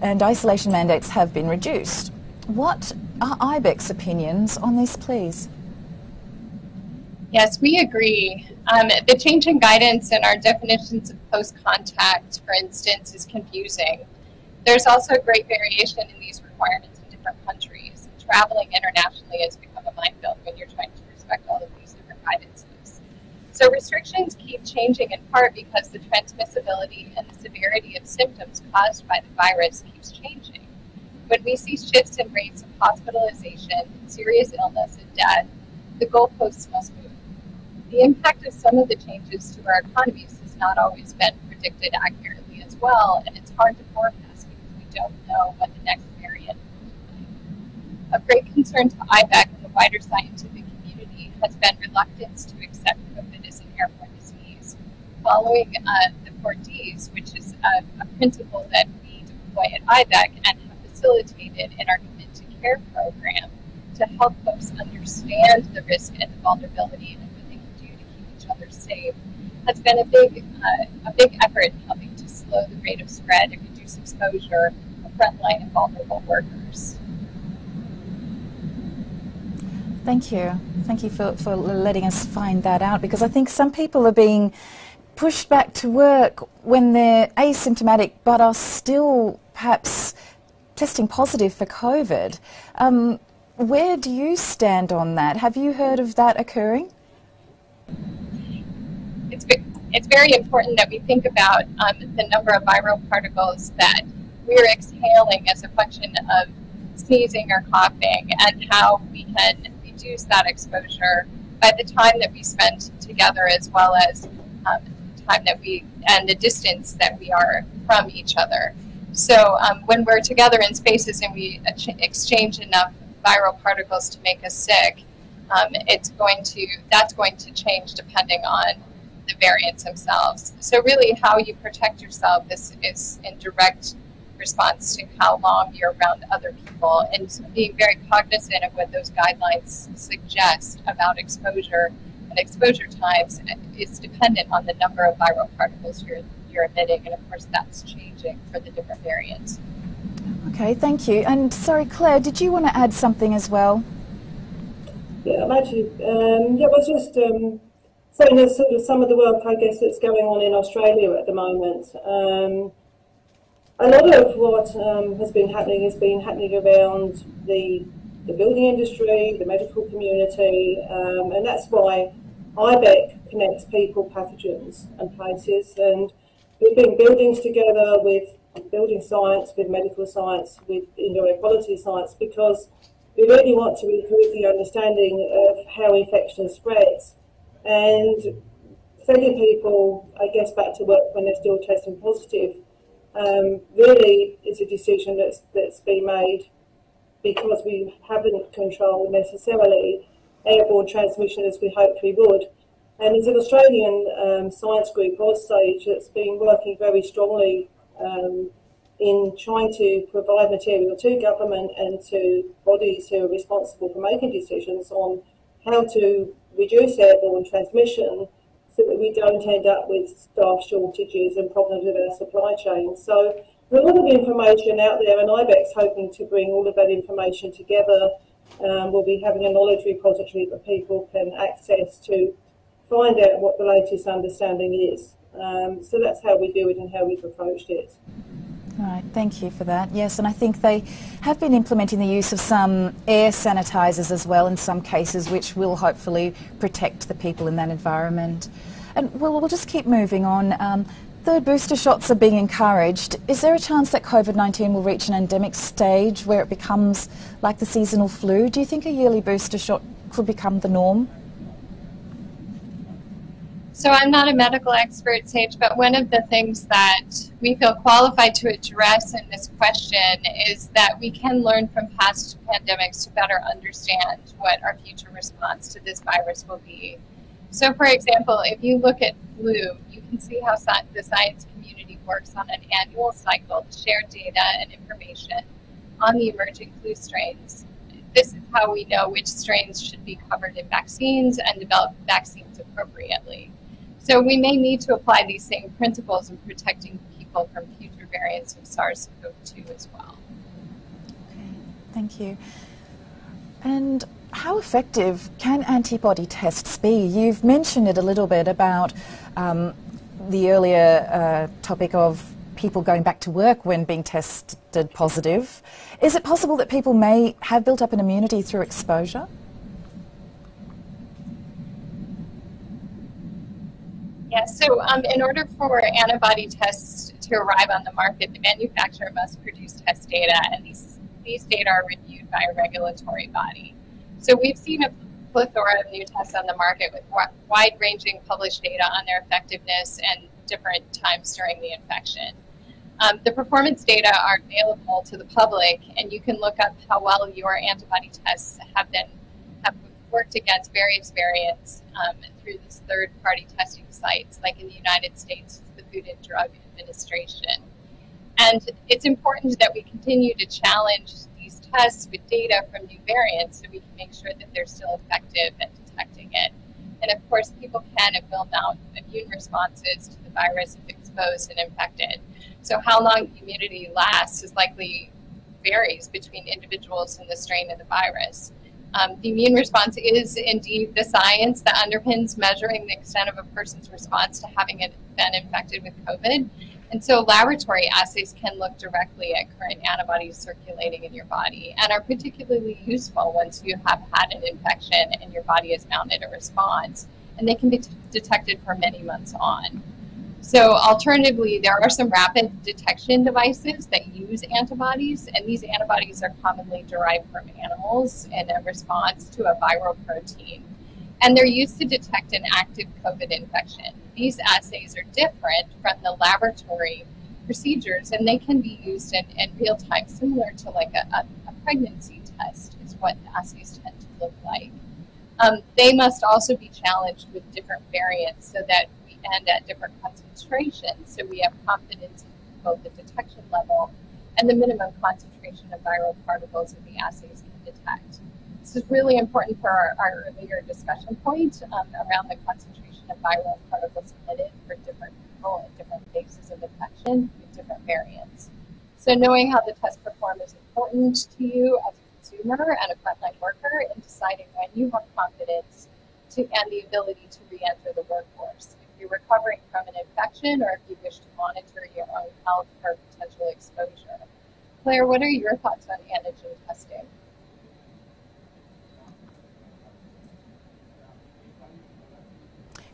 and isolation mandates have been reduced. What are IBEC's opinions on this, please? Yes, we agree. Um, the change in guidance and our definitions of close contact, for instance, is confusing. There's also great variation in these requirements in different countries. Traveling internationally has become a minefield when you're trying to respect all of these different guidances. So restrictions keep changing in part because the transmissibility and the severity of symptoms caused by the virus keeps changing. When we see shifts in rates of hospitalization, serious illness, and death, the goalposts must move. The impact of some of the changes to our economies has not always been predicted accurately as well, and it's hard to forecast because we don't know what the next variant will be. Great concern to IBEC and the wider scientific community has been reluctance to accept COVID as an airborne disease. Following uh, the 4Ds, which is a, a principle that we deploy at IBEC and have facilitated in our Commit to Care program to help folks understand the risk and the vulnerability and what they can do to keep each other safe has been a big, uh, a big effort in helping to slow the rate of spread and reduce exposure of frontline and vulnerable workers. Thank you. Thank you for, for letting us find that out because I think some people are being pushed back to work when they're asymptomatic but are still perhaps testing positive for COVID. Um, where do you stand on that? Have you heard of that occurring? It's, it's very important that we think about um, the number of viral particles that we're exhaling as a function of sneezing or coughing and how we can reduce that exposure by the time that we spend together as well as um, time that we and the distance that we are from each other. So um, when we're together in spaces and we exchange enough viral particles to make us sick, um, it's going to that's going to change depending on the variants themselves. So really, how you protect yourself is, is in direct response to how long you're around other people and being very cognizant of what those guidelines suggest about exposure and exposure times is dependent on the number of viral particles you're, you're emitting and of course that's changing for the different variants. Okay, thank you. And sorry, Claire, did you want to add something as well? Yeah, I'm actually, um, yeah, I was just um, saying there's sort of some of the work, I guess, that's going on in Australia at the moment. Um, a lot of what um, has been happening has been happening around the, the building industry, the medical community, um, and that's why IBEC connects people, pathogens, and places. And we've been buildings together with building science, with medical science, with indoor air quality science, because we really want to improve the understanding of how infection spreads and sending people, I guess, back to work when they're still testing positive um, really is a decision that's, that's been made because we haven't controlled necessarily airborne transmission as we hoped we would. And there's an Australian um, science group, OzSAGE, that's been working very strongly um, in trying to provide material to government and to bodies who are responsible for making decisions on how to reduce airborne transmission so that we don't end up with staff shortages and problems with our supply chain. So there's a lot of information out there, and IBEC's hoping to bring all of that information together. Um, we'll be having a knowledge repository that people can access to find out what the latest understanding is. Um, so that's how we do it and how we've approached it. Right, thank you for that. Yes, and I think they have been implementing the use of some air sanitisers as well in some cases, which will hopefully protect the people in that environment. And well, we'll just keep moving on. Um, third booster shots are being encouraged. Is there a chance that COVID 19 will reach an endemic stage where it becomes like the seasonal flu? Do you think a yearly booster shot could become the norm? So I'm not a medical expert, Sage, but one of the things that we feel qualified to address in this question is that we can learn from past pandemics to better understand what our future response to this virus will be. So, for example, if you look at flu, you can see how the science community works on an annual cycle to share data and information on the emerging flu strains. This is how we know which strains should be covered in vaccines and develop vaccines appropriately. So we may need to apply these same principles in protecting people from future variants of SARS-CoV-2 as well. Okay, thank you. And how effective can antibody tests be? You've mentioned it a little bit about um, the earlier uh, topic of people going back to work when being tested positive. Is it possible that people may have built up an immunity through exposure? Yes, so um, in order for antibody tests to arrive on the market, the manufacturer must produce test data, and these, these data are reviewed by a regulatory body. So we've seen a plethora of new tests on the market with wide ranging published data on their effectiveness and different times during the infection. Um, the performance data are available to the public, and you can look up how well your antibody tests have been worked against various variants um, through these third-party testing sites, like in the United States, the Food and Drug Administration. And it's important that we continue to challenge these tests with data from new variants so we can make sure that they're still effective at detecting it. And of course, people can and will mount immune responses to the virus if exposed and infected. So how long immunity lasts is likely varies between individuals and the strain of the virus. Um, the immune response is indeed the science that underpins measuring the extent of a person's response to having been infected with COVID. And so laboratory assays can look directly at current antibodies circulating in your body and are particularly useful once you have had an infection and your body has mounted a response. And they can be detected for many months on. So alternatively, there are some rapid detection devices that use antibodies, and these antibodies are commonly derived from animals in a response to a viral protein. And they're used to detect an active COVID infection. These assays are different from the laboratory procedures, and they can be used in, in real time, similar to like a, a, a pregnancy test, is what the assays tend to look like. Um, they must also be challenged with different variants so that and at different concentrations. So we have confidence in both the detection level and the minimum concentration of viral particles that the assays can detect. This is really important for our, our earlier discussion point um, around the concentration of viral particles emitted for different people at different phases of infection with different variants. So knowing how the test perform is important to you as a consumer and a frontline worker in deciding when you have confidence to, and the ability to re-enter the workforce you're recovering from an infection or if you wish to monitor your own health for potential exposure. Claire, what are your thoughts on antigen testing?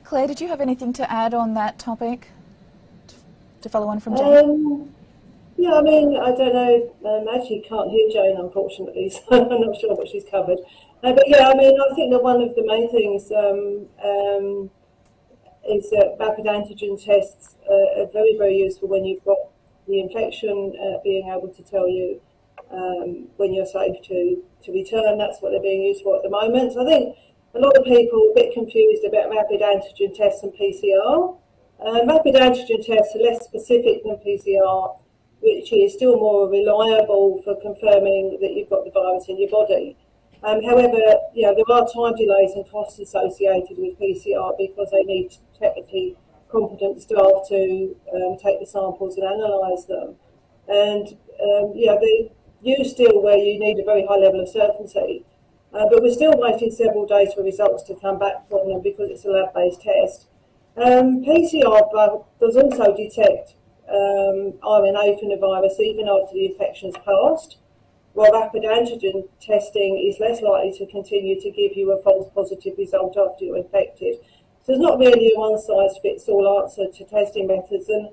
Claire, did you have anything to add on that topic? To follow on from Jane? Um, yeah, I mean, I don't know. Um, actually, can't hear Jane, unfortunately, so I'm not sure what she's covered. Uh, but yeah, I mean, I think that one of the main things um, um is that rapid antigen tests uh, are very, very useful when you've got the infection, uh, being able to tell you um, when you're safe to, to return. That's what they're being used for at the moment. So I think a lot of people are a bit confused about rapid antigen tests and PCR. Um, rapid antigen tests are less specific than PCR, which is still more reliable for confirming that you've got the virus in your body. Um, however, you know, there are time delays and costs associated with PCR because they need technically competent staff to um, take the samples and analyse them. And um, yeah, they use still where you need a very high level of certainty. Uh, but we're still waiting several days for results to come back from them because it's a lab-based test. Um, PCR does also detect um, RNA from the virus even after the infection infection's passed while rapid antigen testing is less likely to continue to give you a false positive result after you're infected. So there's not really a one-size-fits-all answer to testing methods. And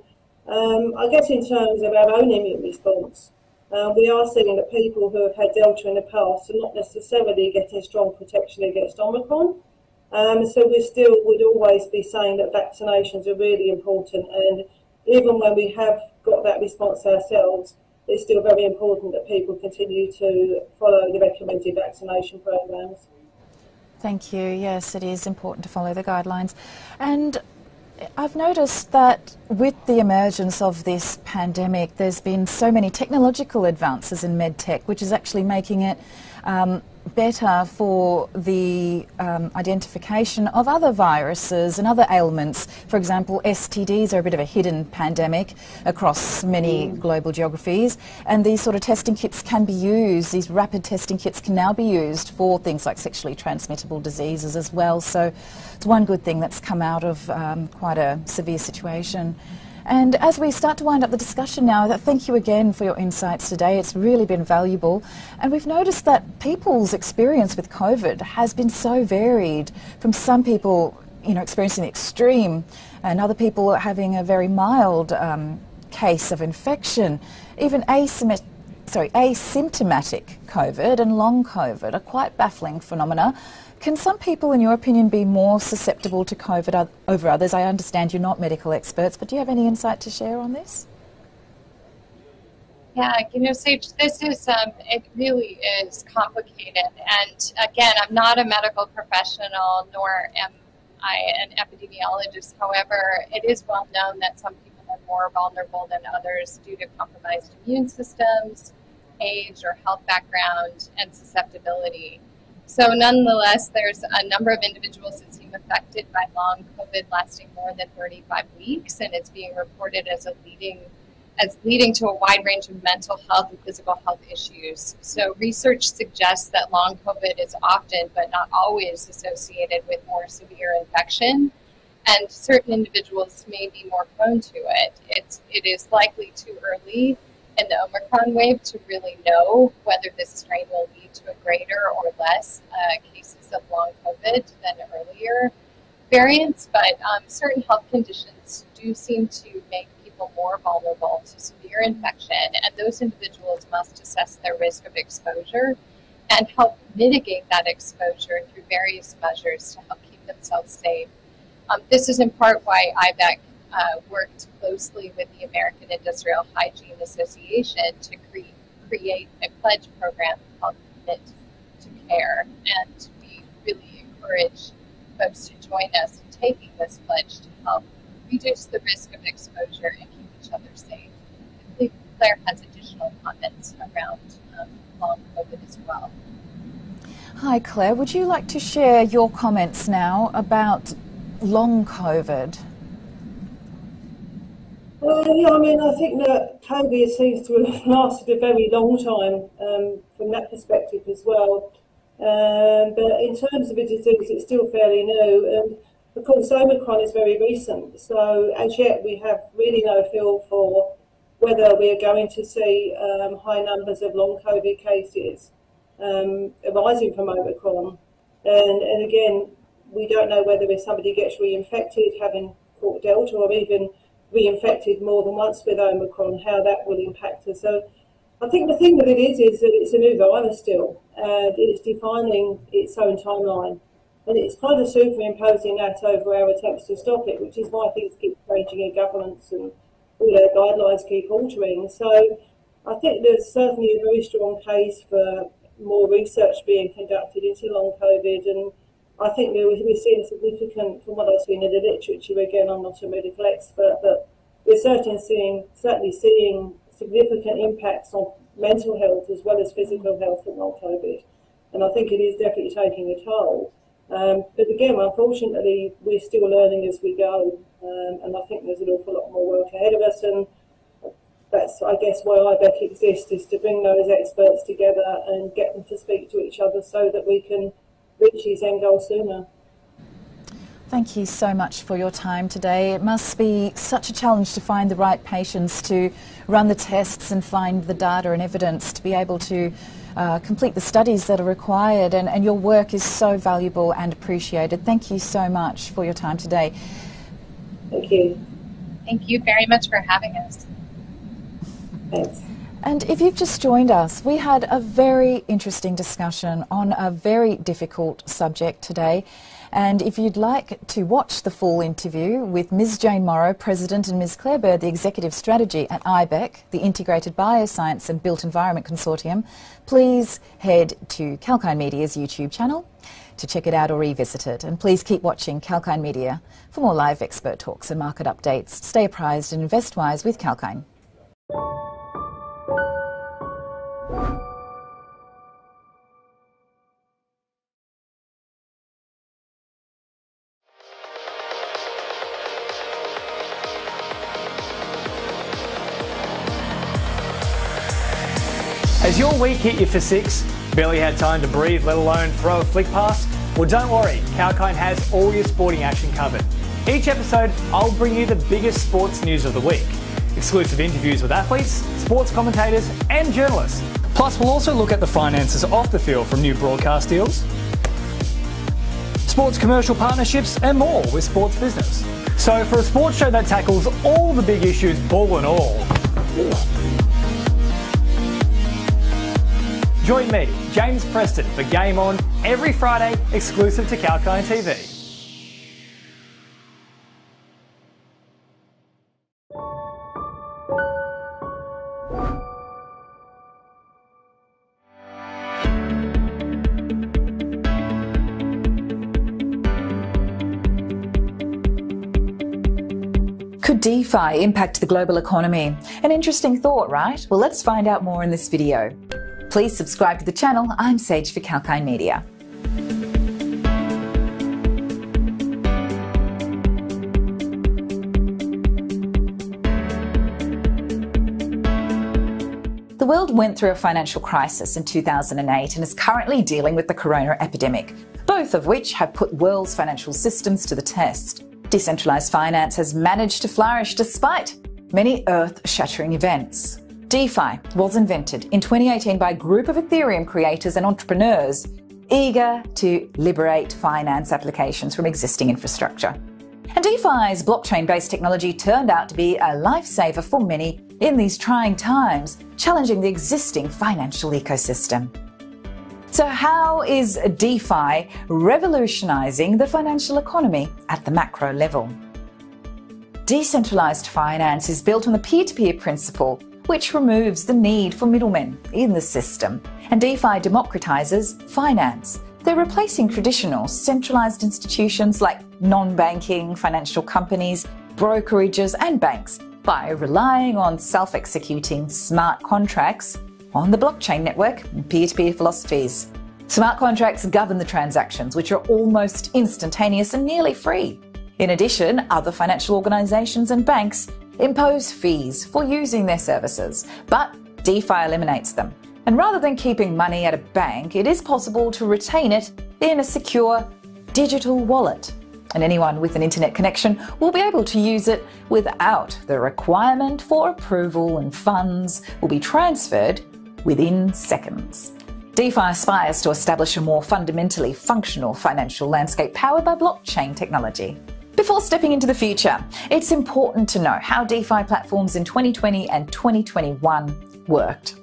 um, I guess in terms of our own immune response, uh, we are seeing that people who have had Delta in the past are not necessarily getting strong protection against Omicron. Um, so we still would always be saying that vaccinations are really important. And even when we have got that response ourselves, it's still very important that people continue to follow the recommended vaccination programs. Thank you. Yes, it is important to follow the guidelines. And I've noticed that with the emergence of this pandemic, there's been so many technological advances in medtech, which is actually making it um, better for the um, identification of other viruses and other ailments. For example, STDs are a bit of a hidden pandemic across many global geographies, and these sort of testing kits can be used, these rapid testing kits can now be used for things like sexually transmittable diseases as well. So it's one good thing that's come out of um, quite a severe situation. And as we start to wind up the discussion now, thank you again for your insights today. It's really been valuable. And we've noticed that people's experience with COVID has been so varied from some people, you know, experiencing the extreme and other people having a very mild um, case of infection. Even sorry, asymptomatic COVID and long COVID are quite baffling phenomena. Can some people, in your opinion, be more susceptible to COVID over others? I understand you're not medical experts, but do you have any insight to share on this? Yeah, you know, Sage, this is, um, it really is complicated. And again, I'm not a medical professional, nor am I an epidemiologist. However, it is well known that some people are more vulnerable than others due to compromised immune systems, age or health background, and susceptibility. So, nonetheless, there's a number of individuals that seem affected by long COVID lasting more than 35 weeks, and it's being reported as a leading as leading to a wide range of mental health and physical health issues. So, research suggests that long COVID is often, but not always, associated with more severe infection, and certain individuals may be more prone to it. It's, it is likely too early in the Omicron wave to really know whether this strain will lead to a greater or less uh, cases of long COVID than earlier variants, but um, certain health conditions do seem to make people more vulnerable to severe infection, and those individuals must assess their risk of exposure and help mitigate that exposure through various measures to help keep themselves safe. Um, this is in part why IBEC uh, worked closely with the American Industrial Hygiene Association to cre- create a pledge program called Commit to Care. And we really encourage folks to join us in taking this pledge to help reduce the risk of exposure and keep each other safe. I believe Claire has additional comments around um, long COVID as well. Hi, Claire. Would you like to share your comments now about long COVID? Well, yeah, I mean, I think that COVID seems to have lasted a very long time um, from that perspective as well. Um, but in terms of a disease, it's still fairly new. And of course, Omicron is very recent. So as yet, we have really no feel for whether we are going to see um, high numbers of long COVID cases um, arising from Omicron. And, and again, we don't know whether if somebody gets reinfected, having caught Delta, or even reinfected more than once with Omicron, how that will impact us. So I think the thing that it is is that it's a new virus still, and it's defining its own timeline. And it's kind of superimposing that over our attempts to stop it, which is why things keep changing in governments and all their guidelines keep altering. So I think there's certainly a very strong case for more research being conducted into long COVID and I think we're, we're seeing significant, from what I've seen in the literature, again, I'm not a medical expert, but we're certainly seeing, certainly seeing significant impacts on mental health as well as physical health from long COVID. And I think it is definitely taking a toll. Um, but again, unfortunately, we're still learning as we go. Um, and I think there's an awful lot more work ahead of us. And that's, I guess, why IBEC exists, is to bring those experts together and get them to speak to each other so that we can reach his end goal sooner. Thank you so much for your time today. It must be such a challenge to find the right patients to run the tests and find the data and evidence to be able to uh, complete the studies that are required. And, and your work is so valuable and appreciated. Thank you so much for your time today. Thank you. Thank you very much for having us. Thanks. And if you've just joined us, we had a very interesting discussion on a very difficult subject today. And if you'd like to watch the full interview with Ms. Jane Morrow, President, and Ms. Claire Bird, the Executive Strategy at IBEC, the Integrated Bioscience and Built Environment Consortium, please head to Kalkine Media's YouTube channel to check it out or revisit it. And please keep watching Kalkine Media for more live expert talks and market updates. Stay apprised and invest wise with Kalkine. Has your week hit you for six? Barely had time to breathe, let alone throw a flick pass? Well, don't worry, Kalkine has all your sporting action covered. Each episode, I'll bring you the biggest sports news of the week. Exclusive interviews with athletes, sports commentators, and journalists. Plus, we'll also look at the finances off the field from new broadcast deals, sports commercial partnerships, and more with sports business. So, for a sports show that tackles all the big issues, ball and all, Join me, James Preston, for Game On every Friday, exclusive to Kalkine TV. DeFi impact the global economy? An interesting thought, right? Well, let's find out more in this video. Please subscribe to the channel. I'm Sage for Kalkine Media. The world went through a financial crisis in 2008 and is currently dealing with the corona epidemic, both of which have put world's financial systems to the test. Decentralized finance has managed to flourish despite many earth shattering events. DeFi was invented in 2018 by a group of Ethereum creators and entrepreneurs eager to liberate finance applications from existing infrastructure. And DeFi's blockchain based technology turned out to be a lifesaver for many in these trying times, challenging the existing financial ecosystem. So, how is DeFi revolutionizing the financial economy at the macro level? Decentralized finance is built on the peer to peer principle, which removes the need for middlemen in the system. And DeFi democratizes finance. They're replacing traditional centralized institutions like non banking financial companies, brokerages, and banks by relying on self executing smart contracts on the blockchain network peer to peer philosophies. Smart contracts govern the transactions, which are almost instantaneous and nearly free. In addition, other financial organizations and banks impose fees for using their services, but DeFi eliminates them. And rather than keeping money at a bank, it is possible to retain it in a secure digital wallet. And anyone with an internet connection will be able to use it without the requirement for approval, and funds will be transferred within seconds. DeFi aspires to establish a more fundamentally functional financial landscape powered by blockchain technology. Before stepping into the future, it's important to know how DeFi platforms in 2020 and 2021 worked.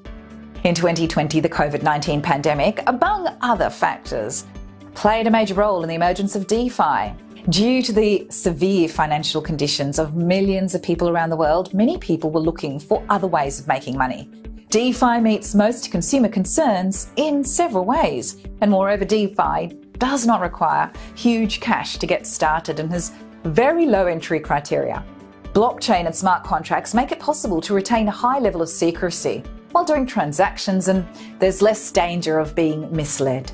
In 2020, the COVID 19 pandemic, among other factors, played a major role in the emergence of DeFi. Due to the severe financial conditions of millions of people around the world, many people were looking for other ways of making money. DeFi meets most consumer concerns in several ways, and moreover, DeFi does not require huge cash to get started and has very low entry criteria. Blockchain and smart contracts make it possible to retain a high level of secrecy while doing transactions, and there's less danger of being misled.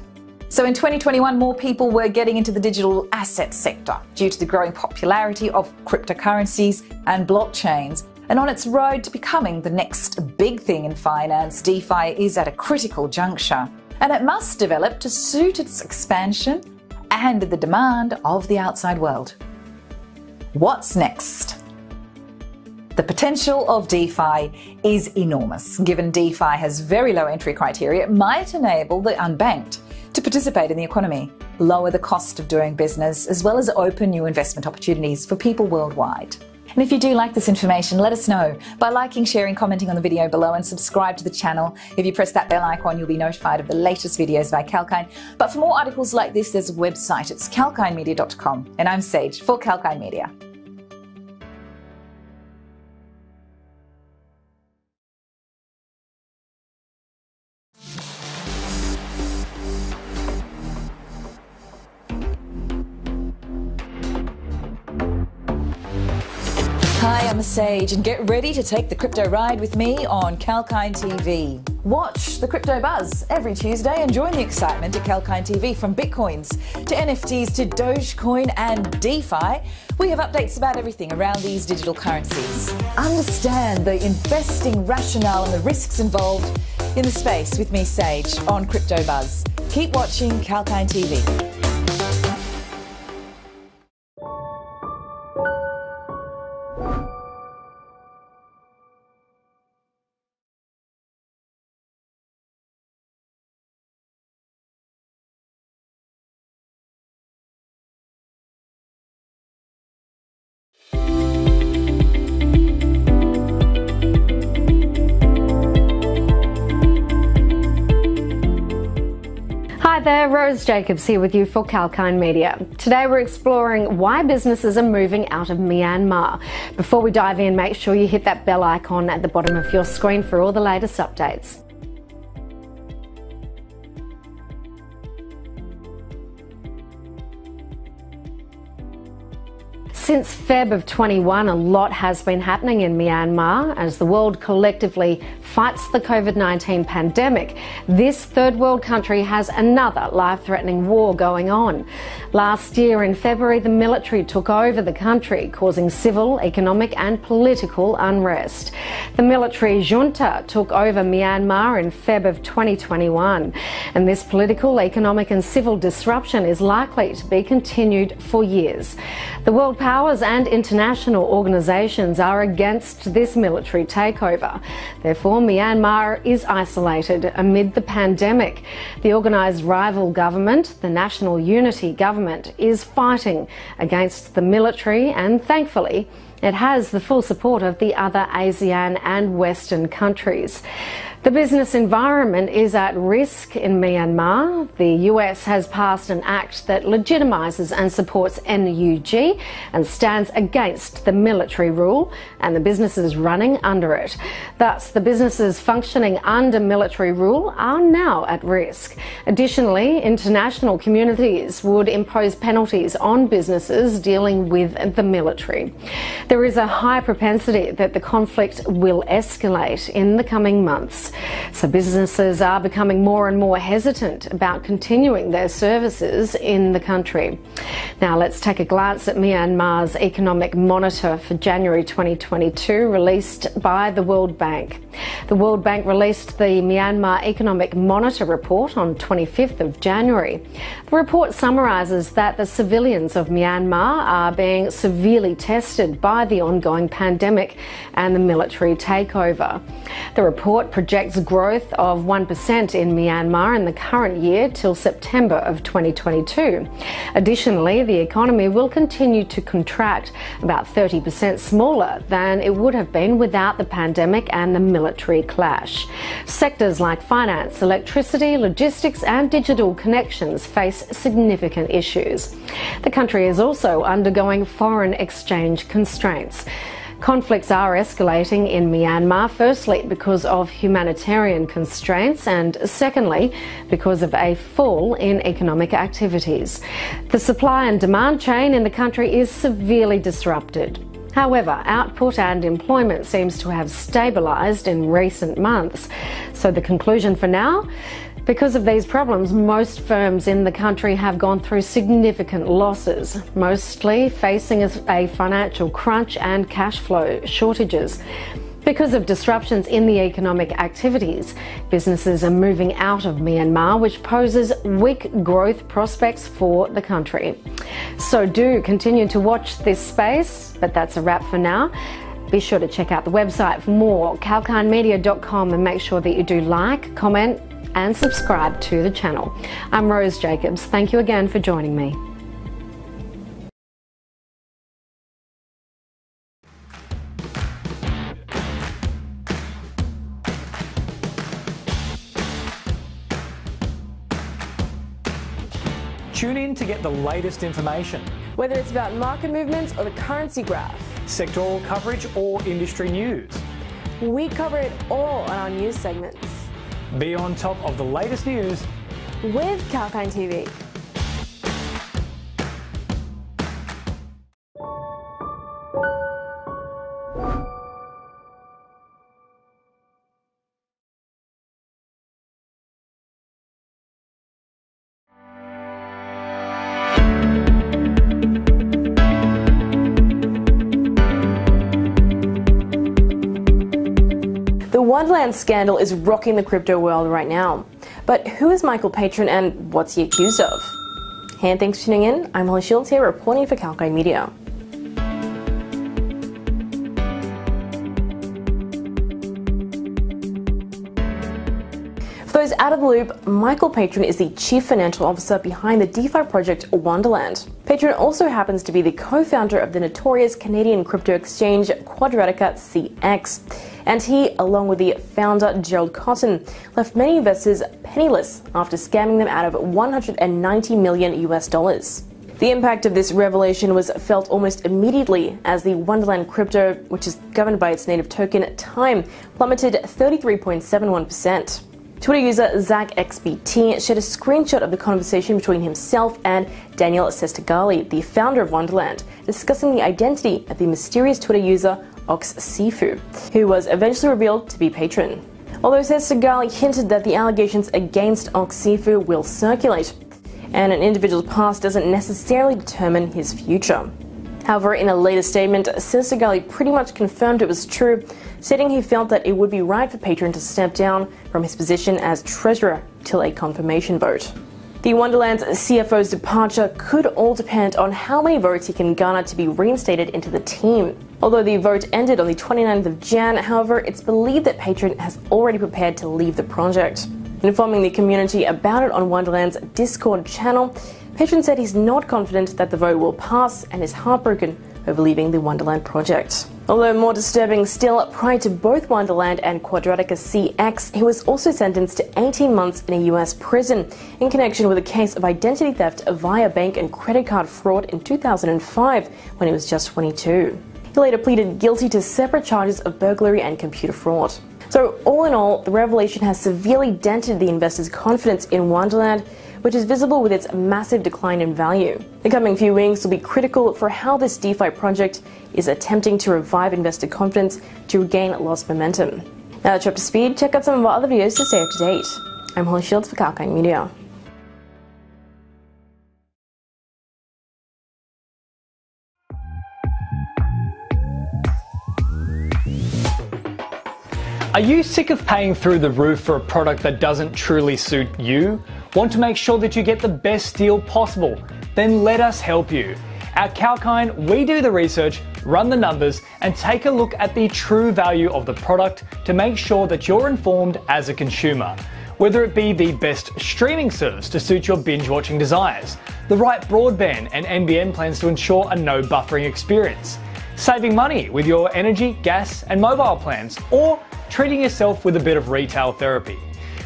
So in 2021, more people were getting into the digital asset sector due to the growing popularity of cryptocurrencies and blockchains. And on its road to becoming the next big thing in finance, DeFi is at a critical juncture. And it must develop to suit its expansion and the demand of the outside world. What's next? The potential of DeFi is enormous. Given DeFi has very low entry criteria, it might enable the unbanked to participate in the economy, lower the cost of doing business, as well as open new investment opportunities for people worldwide. And if you do like this information, let us know by liking, sharing, commenting on the video below and subscribe to the channel. If you press that bell icon, you'll be notified of the latest videos by Kalkine. But for more articles like this, there's a website. It's kalkinemedia.com. And I'm Sage for Kalkine Media. Sage, and get ready to take the crypto ride with me on Kalkine TV. Watch the crypto buzz every Tuesday and join the excitement at Kalkine TV from Bitcoins to NFTs to Dogecoin and DeFi. We have updates about everything around these digital currencies. Understand the investing rationale and the risks involved in the space with me, Sage, on Crypto Buzz. Keep watching Kalkine TV. There, Rose Jacobs here with you for Kalkine Media. Today we're exploring why businesses are moving out of Myanmar. Before we dive in, make sure you hit that bell icon at the bottom of your screen for all the latest updates. Since Feb of 21, a lot has been happening in Myanmar as the world collectively fights the COVID 19 pandemic. This third world country has another life threatening war going on. Last year in February, the military took over the country, causing civil, economic, and political unrest. The military junta took over Myanmar in Feb of 2021, and this political, economic, and civil disruption is likely to be continued for years. The world powers and international organisations are against this military takeover. Therefore, Myanmar is isolated amid the pandemic. The organised rival government, the National Unity Government, is fighting against the military and thankfully, it has the full support of the other ASEAN and Western countries. The business environment is at risk in Myanmar. The US has passed an act that legitimises and supports NUG and stands against the military rule and the businesses running under it. Thus, the businesses functioning under military rule are now at risk. Additionally, international communities would impose penalties on businesses dealing with the military. There is a high propensity that the conflict will escalate in the coming months. So businesses are becoming more and more hesitant about continuing their services in the country. Now let's take a glance at Myanmar's economic monitor for January 2022 released by the World Bank. The World Bank released the Myanmar Economic Monitor report on 25th of January. The report summarises that the civilians of Myanmar are being severely tested by the ongoing pandemic and the military takeover. The report projects growth of 1% in Myanmar in the current year till September of 2022. Additionally, the economy will continue to contract about 30% smaller than it would have been without the pandemic and the military clash. Sectors like finance, electricity, logistics, and digital connections face significant issues. The country is also undergoing foreign exchange constraints. Conflicts are escalating in Myanmar, firstly because of humanitarian constraints, and secondly because of a fall in economic activities. The supply and demand chain in the country is severely disrupted. However, output and employment seems to have stabilised in recent months. So the conclusion for now because of these problems, most firms in the country have gone through significant losses, mostly facing a financial crunch and cash flow shortages. Because of disruptions in the economic activities, businesses are moving out of Myanmar, which poses weak growth prospects for the country. So do continue to watch this space, but that's a wrap for now. Be sure to check out the website for more, kalkinemedia.com, and make sure that you do like, comment, and subscribe to the channel. I'm Rose Jacobs. Thank you again for joining me. Tune in to get the latest information. Whether it's about market movements or the currency graph, sectoral coverage or industry news. We cover it all on our news segments. Be on top of the latest news With Kalkine TV. Wonderland scandal is rocking the crypto world right now. But who is Michael Patryn and what's he accused of? Hey, and thanks for tuning in. I'm Holly Shields here reporting for Kalkine Media. Those out of the loop, Michael Patryn is the Chief Financial Officer behind the DeFi project Wonderland. Patryn also happens to be the co founder of the notorious Canadian crypto exchange QuadrigaCX. And he, along with the founder Gerald Cotten, left many investors penniless after scamming them out of 190 million US dollars. The impact of this revelation was felt almost immediately as the Wonderland crypto, which is governed by its native token Time, plummeted 33.71%. Twitter user ZachXBT shared a screenshot of the conversation between himself and Daniel Sestagalli, the founder of Wonderland, discussing the identity of the mysterious Twitter user 0xSifu, who was eventually revealed to be Patryn. Although Sestagalli hinted that the allegations against 0xSifu will circulate, and an individual's past doesn't necessarily determine his future. However, in a later statement, Sestagalli pretty much confirmed it was true, stating he felt that it would be right for Patryn to step down from his position as treasurer till a confirmation vote. The Wonderland's CFO's departure could all depend on how many votes he can garner to be reinstated into the team. Although the vote ended on the 29th of Jan, however, it's believed that Patryn has already prepared to leave the project. Informing the community about it on Wonderland's Discord channel, Patryn said he's not confident that the vote will pass and is heartbroken over leaving the Wonderland project. Although more disturbing still, prior to both Wonderland and QuadrigaCX, he was also sentenced to 18 months in a US prison in connection with a case of identity theft via bank and credit card fraud in 2005 when he was just 22. He later pleaded guilty to separate charges of burglary and computer fraud. So, all in all, the revelation has severely dented the investors' confidence in Wonderland, which is visible with its massive decline in value. The coming few weeks will be critical for how this DeFi project is attempting to revive investor confidence to regain lost momentum. Now that's up to speed, check out some of our other videos to stay up to date. I'm Holly Shields for Kalkine Media. Are you sick of paying through the roof for a product that doesn't truly suit you? Want to make sure that you get the best deal possible? Then let us help you. At Kalkine, we do the research, run the numbers, and take a look at the true value of the product to make sure that you're informed as a consumer. Whether it be the best streaming service to suit your binge watching desires, the right broadband and NBN plans to ensure a no buffering experience, saving money with your energy, gas, and mobile plans, or treating yourself with a bit of retail therapy.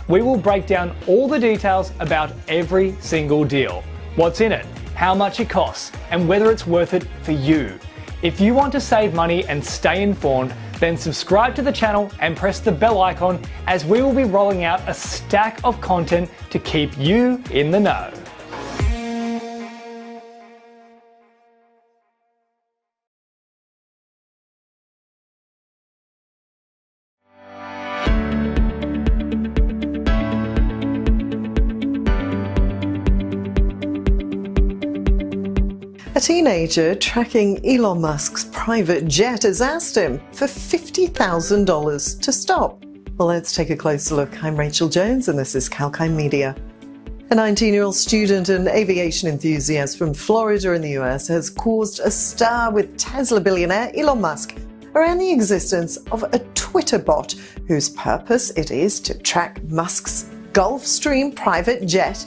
We will break down all the details about every single deal what's in it, how much it costs, and whether it's worth it for you. If you want to save money and stay informed, then subscribe to the channel and press the bell icon as we will be rolling out a stack of content to keep you in the know. Teenager tracking Elon Musk's private jet has asked him for $50,000 to stop. Well, let's take a closer look. I'm Rachel Jones, and this is Kalkine Media. A 19 year old student and aviation enthusiast from Florida in the US has caused a stir with Tesla billionaire Elon Musk around the existence of a Twitter bot whose purpose it is to track Musk's Gulfstream private jet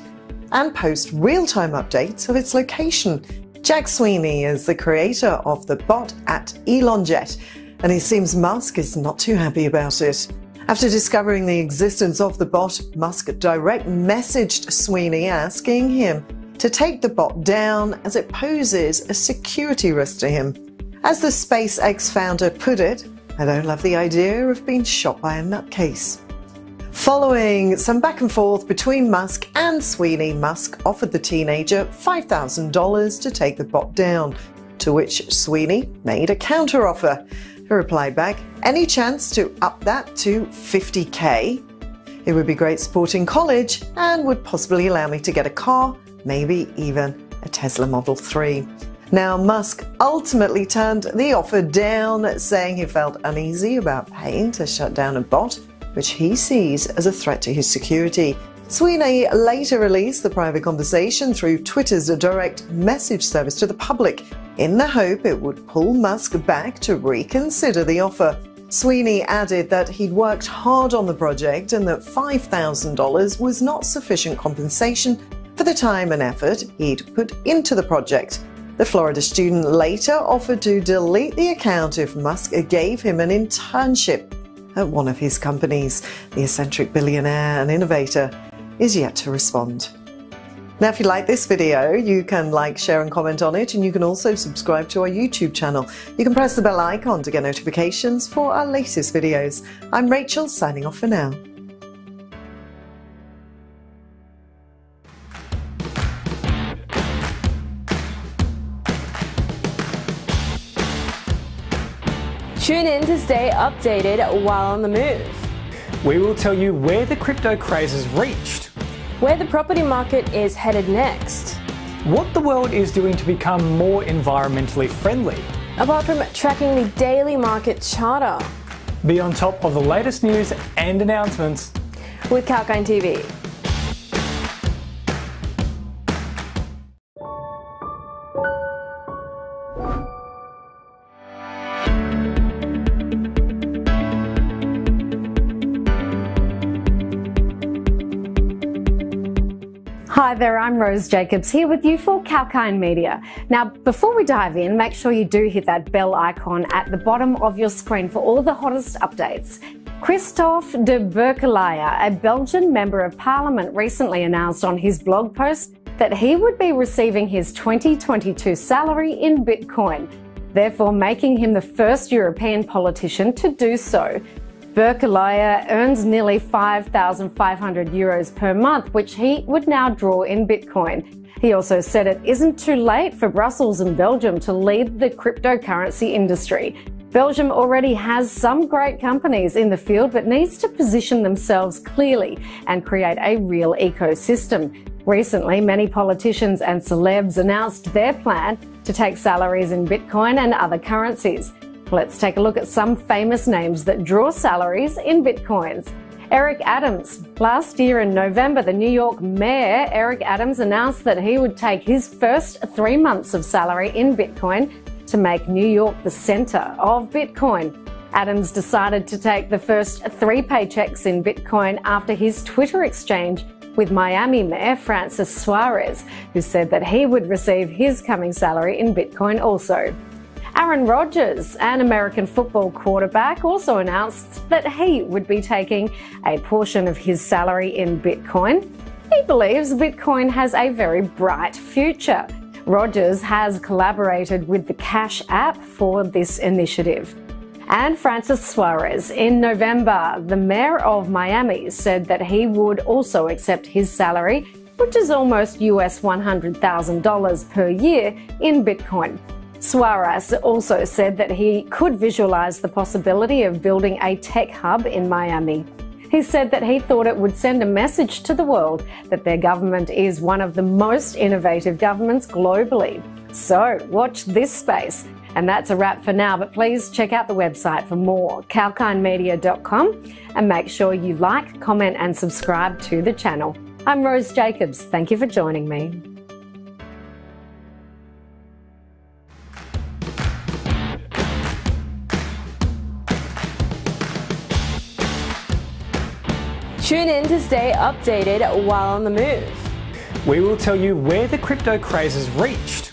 and post real time updates of its location. Jack Sweeney is the creator of the bot at ElonJet, and it seems Musk is not too happy about it. After discovering the existence of the bot, Musk direct messaged Sweeney asking him to take the bot down as it poses a security risk to him. As the SpaceX founder put it, I don't love the idea of being shot by a nutcase. Following some back and forth between Musk and Sweeney, Musk offered the teenager $5,000 to take the bot down, to which Sweeney made a counteroffer. He replied back, Any chance to up that to 50k? It would be great supporting college and would possibly allow me to get a car, maybe even a Tesla Model 3. Now, Musk ultimately turned the offer down, saying he felt uneasy about paying to shut down a bot which he sees as a threat to his security. Sweeney later released the private conversation through Twitter's direct message service to the public in the hope it would pull Musk back to reconsider the offer. Sweeney added that he'd worked hard on the project and that $5,000 was not sufficient compensation for the time and effort he'd put into the project. The Florida student later offered to delete the account if Musk gave him an internship at one of his companies. The eccentric billionaire and innovator is yet to respond. Now, if you like this video, you can like, share, and comment on it, and you can also subscribe to our YouTube channel. You can press the bell icon to get notifications for our latest videos. I'm Rachel, signing off for now. Tune in to stay updated while on the move. We will tell you where the crypto craze has reached, where the property market is headed next, what the world is doing to become more environmentally friendly, apart from tracking the daily market charter. Be on top of the latest news and announcements with Kalkine TV. There, I'm Rose Jacobs here with you for Kalkine Media. Now, before we dive in, make sure you do hit that bell icon at the bottom of your screen for all the hottest updates. Christophe de Beukelaer, a Belgian member of parliament, recently announced on his blog post that he would be receiving his 2022 salary in Bitcoin, therefore making him the first European politician to do so. Beukelaer earns nearly 5,500 euros per month, which he would now draw in Bitcoin. He also said it isn't too late for Brussels and Belgium to lead the cryptocurrency industry. Belgium already has some great companies in the field, but needs to position themselves clearly and create a real ecosystem. Recently, many politicians and celebs announced their plan to take salaries in Bitcoin and other currencies. Let's take a look at some famous names that draw salaries in bitcoins. Eric Adams. Last year in November, the New York mayor, Eric Adams, announced that he would take his first three months of salary in Bitcoin to make New York the center of Bitcoin. Adams decided to take the first three paychecks in Bitcoin after his Twitter exchange with Miami Mayor Francis Suarez, who said that he would receive his coming salary in Bitcoin also. Aaron Rodgers, an American football quarterback, also announced that he would be taking a portion of his salary in Bitcoin. He believes Bitcoin has a very bright future. Rodgers has collaborated with the Cash app for this initiative. And Francis Suarez, in November, the mayor of Miami said that he would also accept his salary, which is almost US $100,000 per year, in Bitcoin. Suarez also said that he could visualize the possibility of building a tech hub in Miami. He said that he thought it would send a message to the world that their government is one of the most innovative governments globally. So, watch this space. And that's a wrap for now, but please check out the website for more, kalkinemedia.com, and make sure you like, comment, and subscribe to the channel. I'm Rose Jacobs. Thank you for joining me. Tune in to stay updated while on the move. We will tell you where the crypto craze has reached,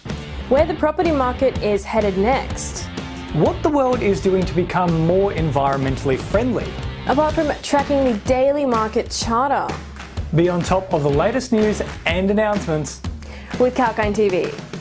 where the property market is headed next, what the world is doing to become more environmentally friendly, apart from tracking the daily market charter. Be on top of the latest news and announcements with Kalkine TV.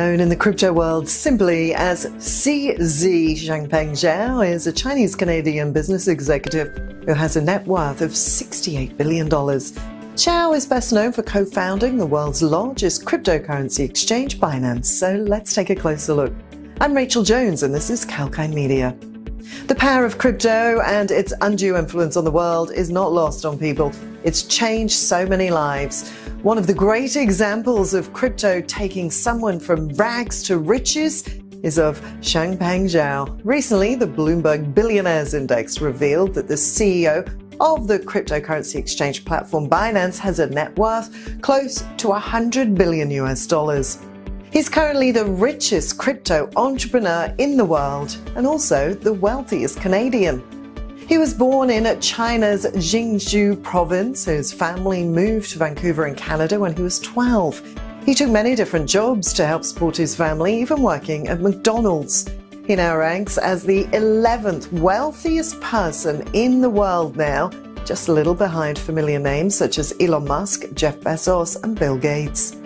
Known in the crypto world simply as CZ Changpeng Zhao is a Chinese Canadian business executive who has a net worth of $68 billion. Zhao is best known for co founding the world's largest cryptocurrency exchange, Binance. So let's take a closer look. I'm Rachel Jones, and this is Kalkine Media. The power of crypto and its undue influence on the world is not lost on people. It's changed so many lives. One of the great examples of crypto taking someone from rags to riches is of Changpeng Zhao. Recently, the Bloomberg Billionaires Index revealed that the CEO of the cryptocurrency exchange platform Binance has a net worth close to 100 billion US dollars. He's currently the richest crypto entrepreneur in the world and also the wealthiest Canadian. He was born in China's Jingzhou province. His family moved to Vancouver in Canada when he was 12. He took many different jobs to help support his family, even working at McDonald's. He now ranks as the 11th wealthiest person in the world now, just a little behind familiar names such as Elon Musk, Jeff Bezos, and Bill Gates.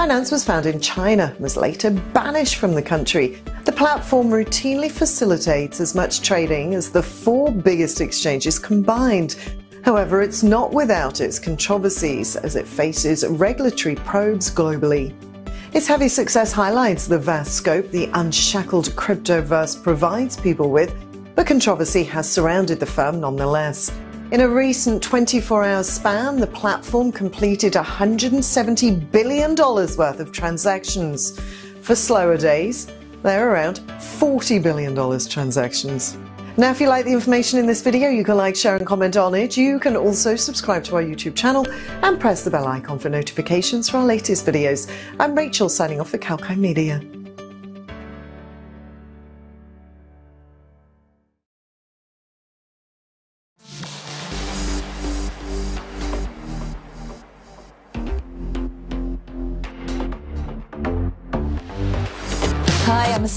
Binance was founded in China and was later banished from the country. The platform routinely facilitates as much trading as the four biggest exchanges combined. However, it's not without its controversies as it faces regulatory probes globally. Its heavy success highlights the vast scope the unshackled cryptoverse provides people with, but controversy has surrounded the firm nonetheless. In a recent 24 hour span, the platform completed $170 billion worth of transactions. For slower days, they're around $40 billion transactions. Now, if you like the information in this video, you can like, share, and comment on it. You can also subscribe to our YouTube channel and press the bell icon for notifications for our latest videos. I'm Rachel, signing off for Kalkine Media.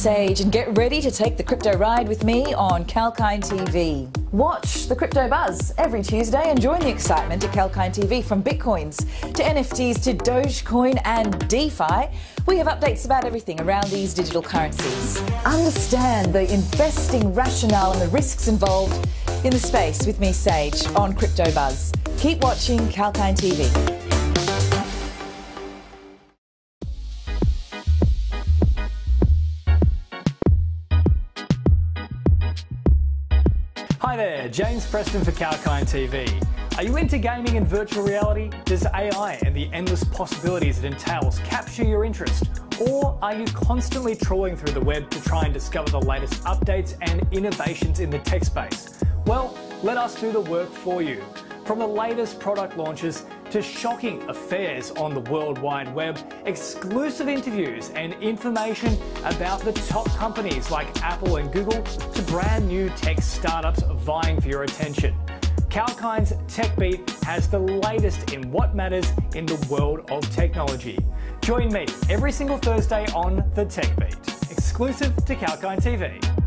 Sage, and get ready to take the crypto ride with me on Kalkine TV. Watch the crypto buzz every Tuesday and join the excitement at Kalkine TV from Bitcoins to NFTs to Dogecoin and DeFi. We have updates about everything around these digital currencies. Understand the investing rationale and the risks involved in the space with me, Sage, on Crypto Buzz. Keep watching Kalkine TV. There, James Preston for Kalkine TV. Are you into gaming and virtual reality? Does AI and the endless possibilities it entails capture your interest? Or are you constantly trawling through the web to try and discover the latest updates and innovations in the tech space? Well, let us do the work for you. From the latest product launches to shocking affairs on the World Wide Web, exclusive interviews and information about the top companies like Apple and Google to brand new tech startups vying for your attention. Kalkine's Tech Beat has the latest in what matters in the world of technology. Join me every single Thursday on The Tech Beat, exclusive to Kalkine TV.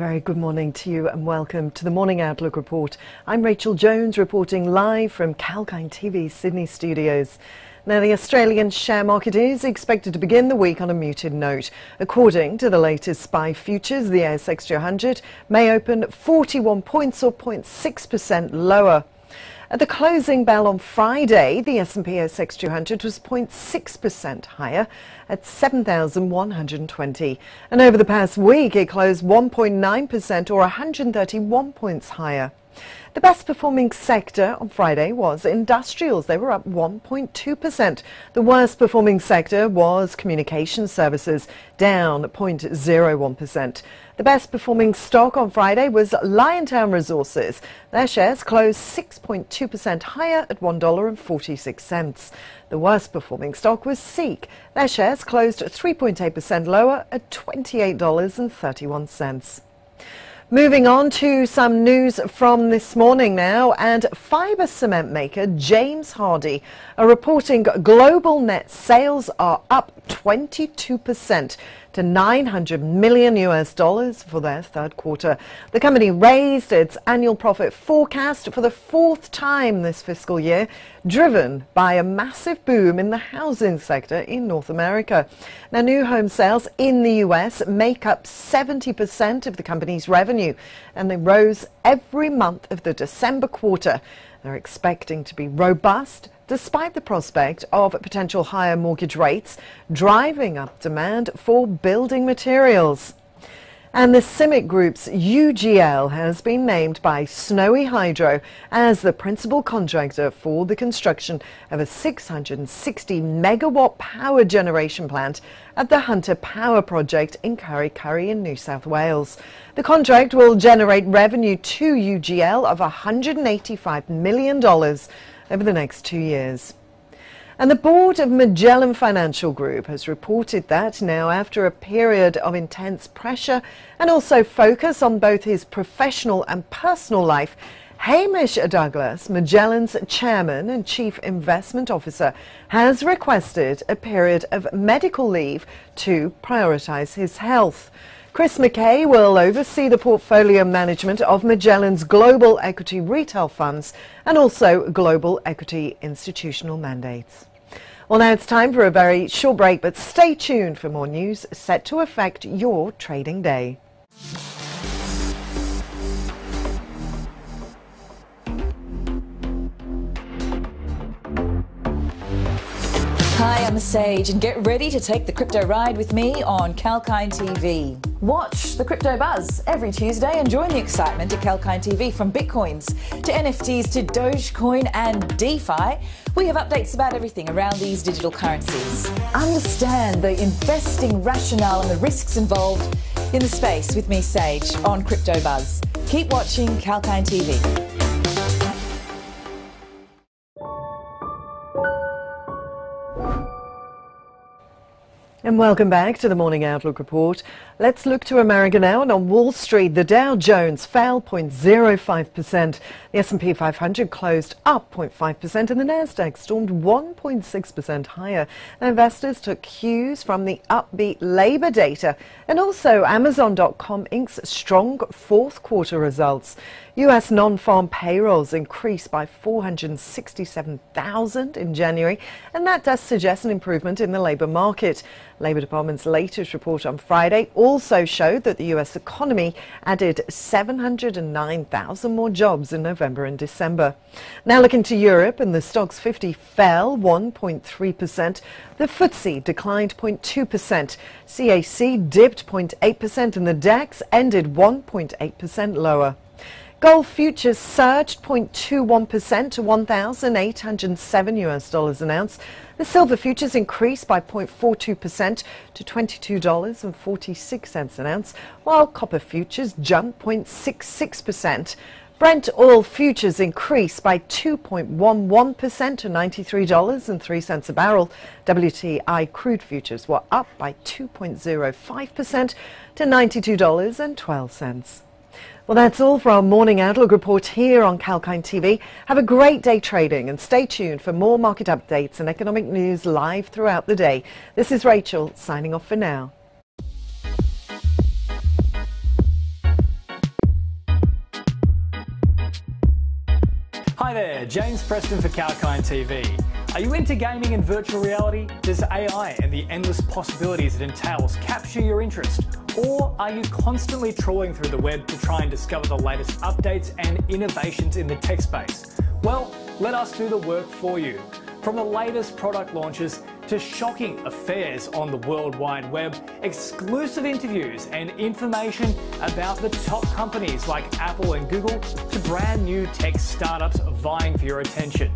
Very good morning to you and welcome to the Morning Outlook Report. I'm Rachel Jones reporting live from Kalkine TV Sydney studios. Now, the Australian share market is expected to begin the week on a muted note. According to the latest SPI futures, the ASX 200 may open 41 points or 0.6% lower. At the closing bell on Friday, the S&P ASX 200 was 0.6% higher at 7,120. And over the past week, it closed 1.9% or 131 points higher. The best performing sector on Friday was industrials. They were up 1.2%. The worst performing sector was communication services, down 0.01%. The best performing stock on Friday was Liontown Resources. Their shares closed 6.2% higher at $1.46. The worst performing stock was Seek. Their shares closed 3.8% lower at $28.31. Moving on to some news from this morning now, and fibre cement maker James Hardie are reporting global net sales are up 22% to 900 million US dollars for their third quarter. The company raised its annual profit forecast for the fourth time this fiscal year, driven by a massive boom in the housing sector in North America. Now, new home sales in the US make up 70% of the company's revenue, and they rose every month of the December quarter. They're expecting to be robust despite the prospect of potential higher mortgage rates driving up demand for building materials. And the CIMIC Group's UGL has been named by Snowy Hydro as the principal contractor for the construction of a 660 megawatt power generation plant at the Hunter Power Project in Kurri Kurri in New South Wales. The contract will generate revenue to UGL of $185 million over the next two years. And the board of Magellan Financial Group has reported that now, after a period of intense pressure and also focus on both his professional and personal life, Hamish Douglass, Magellan's chairman and chief investment officer, has requested a period of medical leave to prioritise his health. Chris Mackay will oversee the portfolio management of Magellan's global equity retail funds and also global equity institutional mandates. Well, now it's time for a very short break, but stay tuned for more news set to affect your trading day. Hi, I'm Sage, and get ready to take the crypto ride with me on Kalkine TV. Watch the crypto buzz every Tuesday and join the excitement at Kalkine TV from Bitcoins to NFTs to Dogecoin and DeFi. We have updates about everything around these digital currencies. Understand the investing rationale and the risks involved in the space with me, Sage, on Crypto Buzz. Keep watching Kalkine TV. And welcome back to the Morning Outlook Report. Let's look to America now. And on Wall Street, the Dow Jones fell 0.05%. The S&P 500 closed up 0.5% and the Nasdaq stormed 1.6% higher. investors took cues from the upbeat labor data and also Amazon.com Inc.'s strong fourth quarter results. U.S. non-farm payrolls increased by 467,000 in January, and that does suggest an improvement in the labour market. Labour Department's latest report on Friday also showed that the U.S. economy added 709,000 more jobs in November and December. Now looking to Europe, and the STOXX 50 fell 1.3%. The FTSE declined 0.2%. CAC dipped 0.8%, and the DAX ended 1.8% lower. Gold futures surged 0.21% to 1,807 US dollars an ounce. The silver futures increased by 0.42% to $22.46 an ounce, while copper futures jumped 0.66%. Brent oil futures increased by 2.11% to $93.03 a barrel. WTI crude futures were up by 2.05% to $92.12. Well, that's all for our morning outlook report here on Kalkine TV. Have a great day trading and stay tuned for more market updates and economic news live throughout the day. This is Rachel signing off for now. Hi there, James Preston for Kalkine TV. Are you into gaming and virtual reality? Does AI and the endless possibilities it entails capture your interest? Or are you constantly trawling through the web to try and discover the latest updates and innovations in the tech space? Well, let us do the work for you. From the latest product launches to shocking affairs on the World Wide Web, exclusive interviews, and information about the top companies like Apple and Google to brand new tech startups vying for your attention.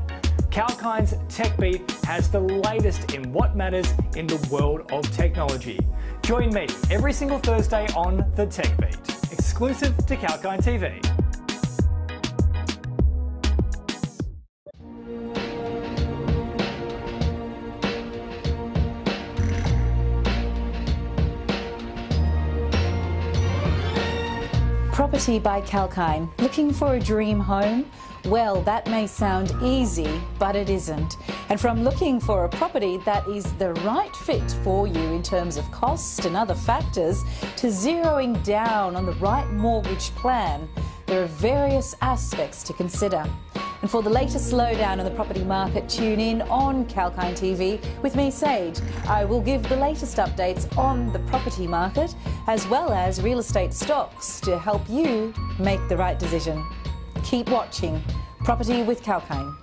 Kalkine's Tech Beat has the latest in what matters in the world of technology. Join me every single Thursday on The Tech Beat, exclusive to Kalkine TV. Property by Kalkine. Looking for a dream home? Well, that may sound easy, but it isn't. And from looking for a property that is the right fit for you in terms of cost and other factors to zeroing down on the right mortgage plan, there are various aspects to consider. And for the latest slowdown in the property market, tune in on Kalkine TV with me, Sage. I will give the latest updates on the property market as well as real estate stocks to help you make the right decision. Keep watching Property with Kalkine.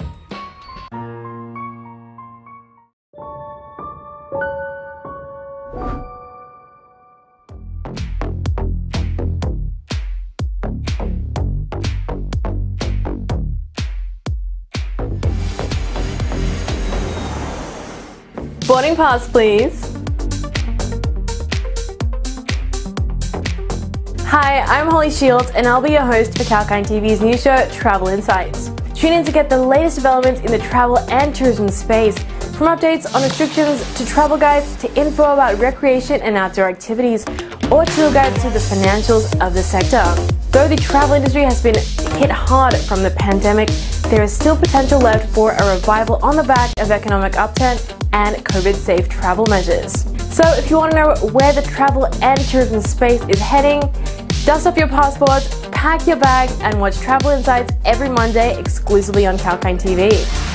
Boarding pass, please. Hi, I'm Holly Shields, and I'll be your host for Kalkine TV's new show, Travel Insights. Tune in to get the latest developments in the travel and tourism space, from updates on restrictions to travel guides to info about recreation and outdoor activities, or tour guides to the financials of the sector. Though the travel industry has been hit hard from the pandemic, there is still potential left for a revival on the back of economic upturn and COVID safe travel measures. So, if you want to know where the travel and tourism space is heading, dust off your passports, pack your bags, and watch Travel Insights every Monday exclusively on Kalkine TV.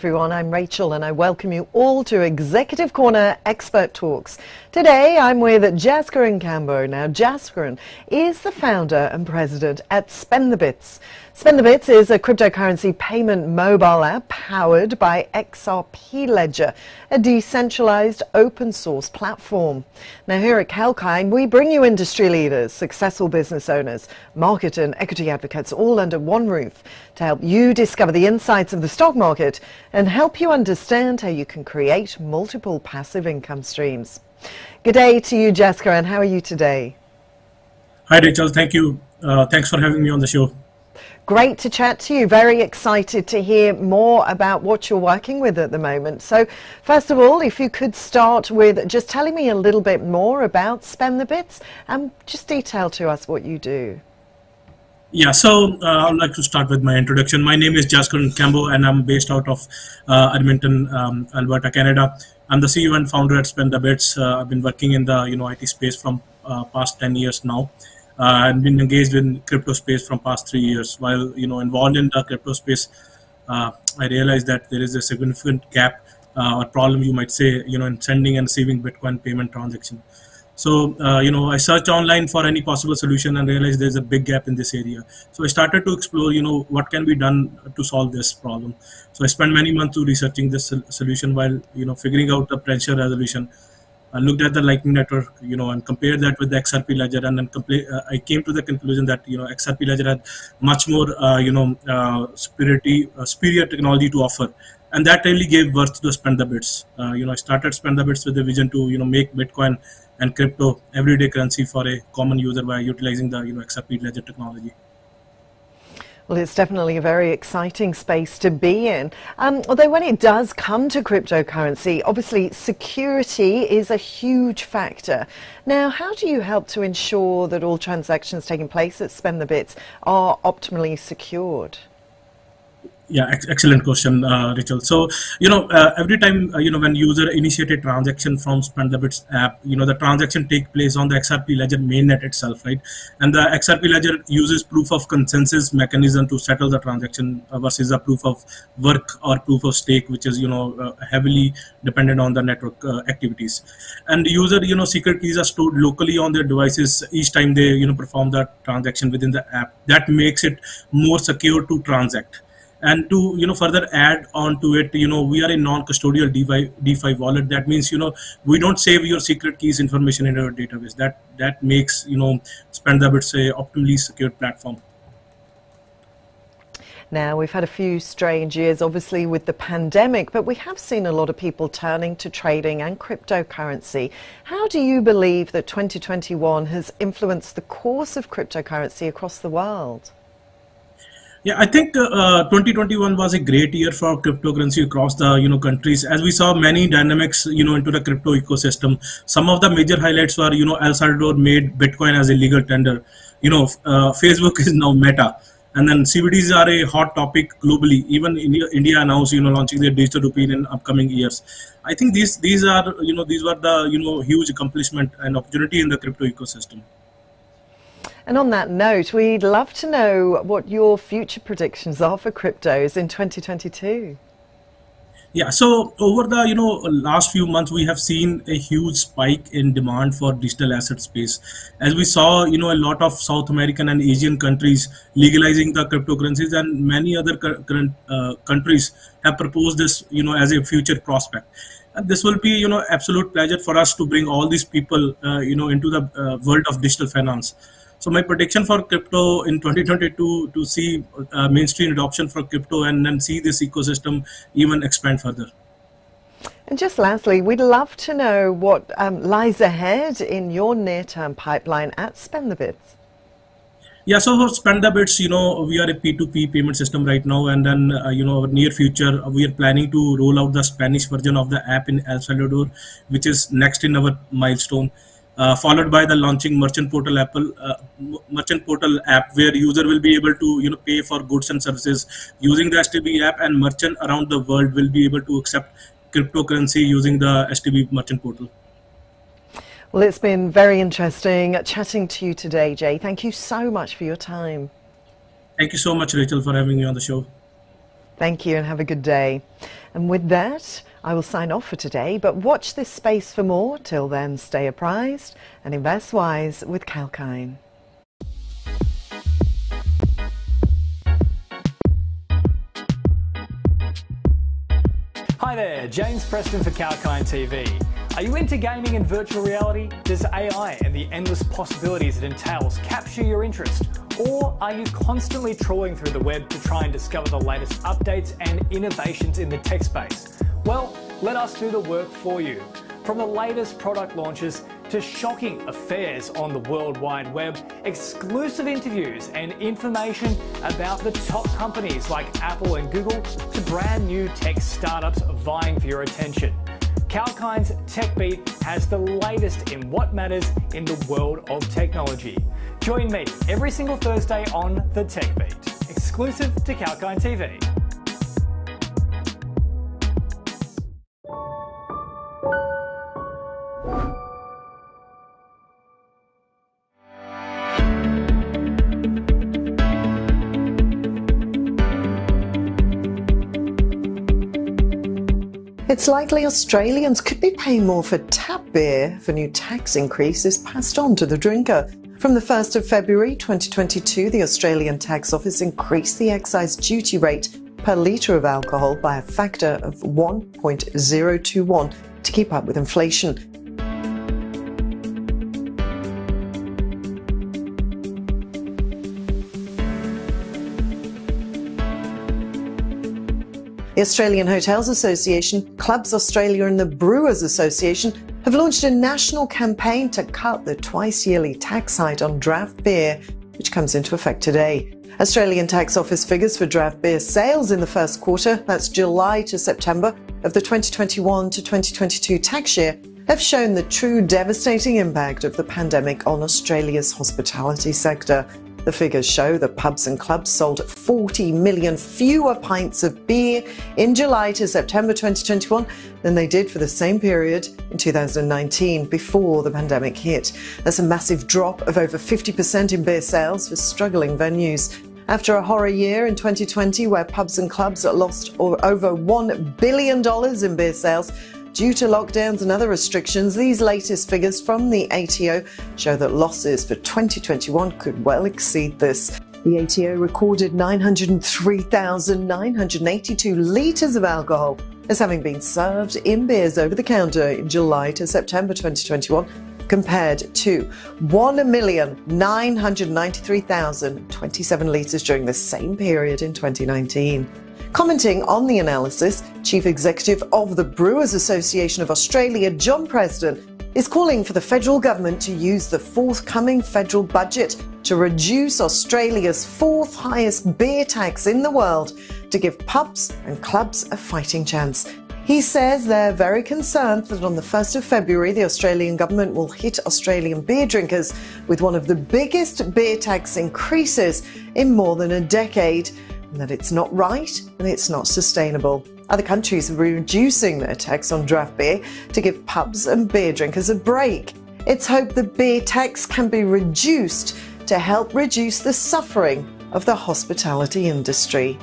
Everyone. I'm Rachel, and I welcome you all to Executive Corner Expert Talks. Today, I'm with Jaskaran Kambo. Now, Jaskaran is the founder and president at Spend the Bits. Spend the Bits is a cryptocurrency payment mobile app powered by XRP Ledger, a decentralized open source platform. Now, here at Kalkine, we bring you industry leaders, successful business owners, market and equity advocates all under one roof to help you discover the insights of the stock market and help you understand how you can create multiple passive income streams. Good day to you, Jessica, and how are you today? Hi, Rachel. Thank you. Uh, thanks for having me on the show. Great to chat to you. Very excited to hear more about what you're working with at the moment. So, first of all, if you could start with just telling me a little bit more about Spend the Bits and just detail to us what you do. Yeah, so uh, I'd like to start with my introduction. My name is Jaskaran Kambo, and I'm based out of uh, Edmonton, um, Alberta, Canada. I'm the CEO and founder at Spend the Bits. Uh, I've been working in the you know IT space from uh, past 10 years now. Uh, I've been engaged in crypto space from past three years. While you know involved in the crypto space, uh, I realized that there is a significant gap uh, or problem, you might say, you know, in sending and receiving Bitcoin payment transaction. So uh, you know, I searched online for any possible solution and realized there's a big gap in this area. So I started to explore, you know, what can be done to solve this problem. So I spent many months researching this solution while you know figuring out the pressure resolution I looked at the Lightning Network, you know, and compared that with the XRP Ledger, and then uh, I came to the conclusion that you know XRP Ledger had much more, uh, you know, uh, superiority, uh, superior technology to offer, and that really gave birth to Spend the Bits. Uh, you know, I started Spend the Bits with the vision to you know make Bitcoin and crypto everyday currency for a common user by utilizing the you know XRP Ledger technology. Well, it's definitely a very exciting space to be in. Um, although when it does come to cryptocurrency, obviously security is a huge factor. Now, how do you help to ensure that all transactions taking place at Spend the Bits are optimally secured? Yeah, ex- excellent question, uh, Rachel. So, you know, uh, every time, uh, you know, when user initiate a transaction from SpendTheBits app, you know, the transaction take place on the XRP Ledger mainnet itself, right? And the XRP Ledger uses proof of consensus mechanism to settle the transaction uh, versus a proof of work or proof of stake, which is, you know, uh, heavily dependent on the network uh, activities. And user, you know, secret keys are stored locally on their devices each time they, you know, perform the transaction within the app. That makes it more secure to transact and to you know further add on to it you know we are a non-custodial defi, DeFi wallet that means you know we don't save your secret keys information in our database that that makes you know SpendTheBits a optimally secured platform now, we've had a few strange years, obviously, with the pandemic, but we have seen a lot of people turning to trading and cryptocurrency. How do you believe that 2021 has influenced the course of cryptocurrency across the world? Yeah, I think uh, 2021 was a great year for cryptocurrency across the you know countries. As we saw many dynamics you know into the crypto ecosystem. Some of the major highlights were you know El Salvador made Bitcoin as a legal tender. You know, uh, Facebook is now Meta, and then CBDs are a hot topic globally. Even India, India announced you know launching their digital rupee in upcoming years. I think these these are you know these were the you know huge accomplishment and opportunity in the crypto ecosystem. And on that note, we'd love to know what your future predictions are for cryptos in 2022. Yeah, so over the you know last few months, we have seen a huge spike in demand for digital asset space, as we saw you know a lot of South American and Asian countries legalizing the cryptocurrencies, and many other current uh, countries have proposed this you know as a future prospect. And this will be you know absolute pleasure for us to bring all these people uh, you know into the uh, world of digital finance. So my prediction for crypto in 2022 to see uh, mainstream adoption for crypto and then see this ecosystem even expand further. And just lastly, we'd love to know what um, lies ahead in your near-term pipeline at SpendTheBits. Yeah, so for SpendTheBits, you know, we are a P2P payment system right now, and then uh, you know, our near future, we are planning to roll out the Spanish version of the app in El Salvador, which is next in our milestone uh, followed by the launching merchant portal Apple uh, merchant portal app where user will be able to you know pay for goods and services using the STB app and merchant around the world will be able to accept cryptocurrency using the STB merchant portal. Well, it's been very interesting chatting to you today, Jay. Thank you so much for your time. Thank you so much, Rachel, for having me on the show. Thank you and have a good day. And with that, I will sign off for today, but watch this space for more. Till then, stay apprised and invest wise with Kalkine. Hi there, James Preston for Kalkine TV. Are you into gaming and virtual reality? Does AI and the endless possibilities it entails capture your interest? Or are you constantly trawling through the web to try and discover the latest updates and innovations in the tech space? Well, let us do the work for you. From the latest product launches to shocking affairs on the World Wide Web, exclusive interviews and information about the top companies like Apple and Google to brand new tech startups vying for your attention. Kalkine's TechBeat has the latest in what matters in the world of technology. Join me every single Thursday on the TechBeat, exclusive to Kalkine TV. It's likely Australians could be paying more for tap beer if a new tax increase is passed on to the drinker. From the 1st of February 2022, the Australian Tax Office increased the excise duty rate per litre of alcohol by a factor of 1.021 to keep up with inflation. The Australian Hotels Association, Clubs Australia, and the Brewers Association have launched a national campaign to cut the twice yearly tax hike on draft beer, which comes into effect today. Australian Tax Office figures for draft beer sales in the first quarter, that's July to September, of the 2021 to 2022 tax year, have shown the true devastating impact of the pandemic on Australia's hospitality sector. The figures show that pubs and clubs sold 40 million fewer pints of beer in July to September 2021 than they did for the same period in 2019 before the pandemic hit. That's a massive drop of over 50% in beer sales for struggling venues. After a horror year in 2020 where pubs and clubs lost over $1 billion in beer sales, Due to lockdowns and other restrictions, these latest figures from the ATO show that losses for 2021 could well exceed this. The ATO recorded 903,982 litres of alcohol as having been served in beers over the counter in July to September 2021 compared to 1,993,027 litres during the same period in 2019. Commenting on the analysis, Chief Executive of the Brewers Association of Australia, John Preston, is calling for the federal government to use the forthcoming federal budget to reduce Australia's fourth highest beer tax in the world to give pubs and clubs a fighting chance. He says they're very concerned that on the 1st of February, the Australian government will hit Australian beer drinkers with one of the biggest beer tax increases in more than a decade and that it's not right and it's not sustainable. Other countries are reducing their tax on draft beer to give pubs and beer drinkers a break. It's hoped the beer tax can be reduced to help reduce the suffering of the hospitality industry.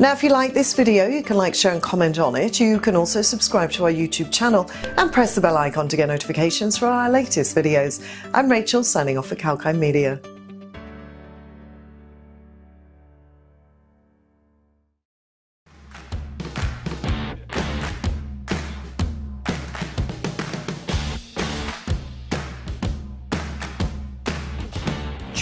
Now, if you like this video, you can like, share, and comment on it. You can also subscribe to our YouTube channel and press the bell icon to get notifications for our latest videos. I'm Rachel, signing off for Kalkine Media.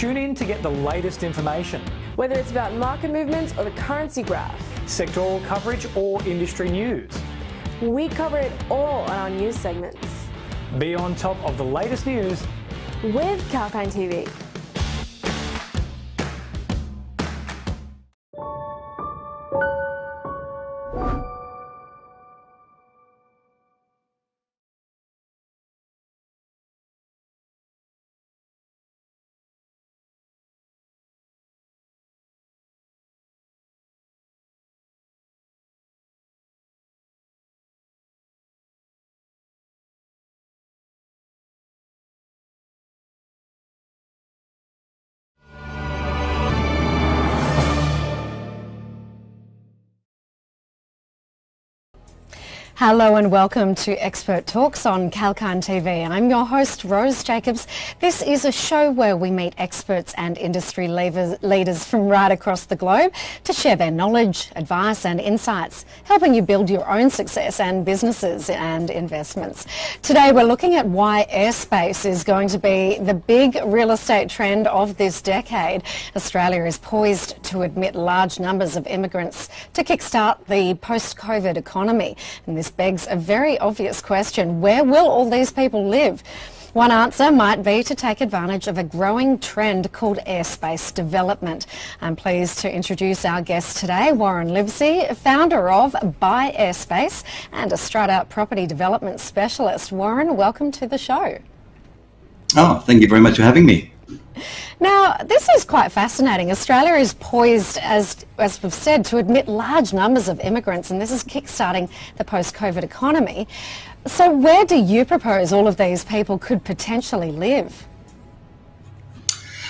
Tune in to get the latest information. Whether it's about market movements or the currency graph, sectoral coverage or industry news. We cover it all on our news segments. Be on top of the latest news with Kalkine TV. Hello and welcome to Expert Talks on Kalkine TV. I'm your host, Rose Jacobs. This is a show where we meet experts and industry leaders from right across the globe to share their knowledge, advice and insights, helping you build your own success and businesses and investments. Today we're looking at why airspace is going to be the big real estate trend of this decade. Australia is poised to admit large numbers of immigrants to kickstart the post-COVID economy. And this begs a very obvious question. Where will all these people live? One answer might be to take advantage of a growing trend called airspace development. I'm pleased to introduce our guest today, Warren Livesey, founder of Buy Airspace and a strata property development specialist. Warren, welcome to the show. Oh, thank you very much for having me. Now, this is quite fascinating. Australia is poised, as, as we've said, to admit large numbers of immigrants, and this is kickstarting the post-COVID economy. So where do you propose all of these people could potentially live?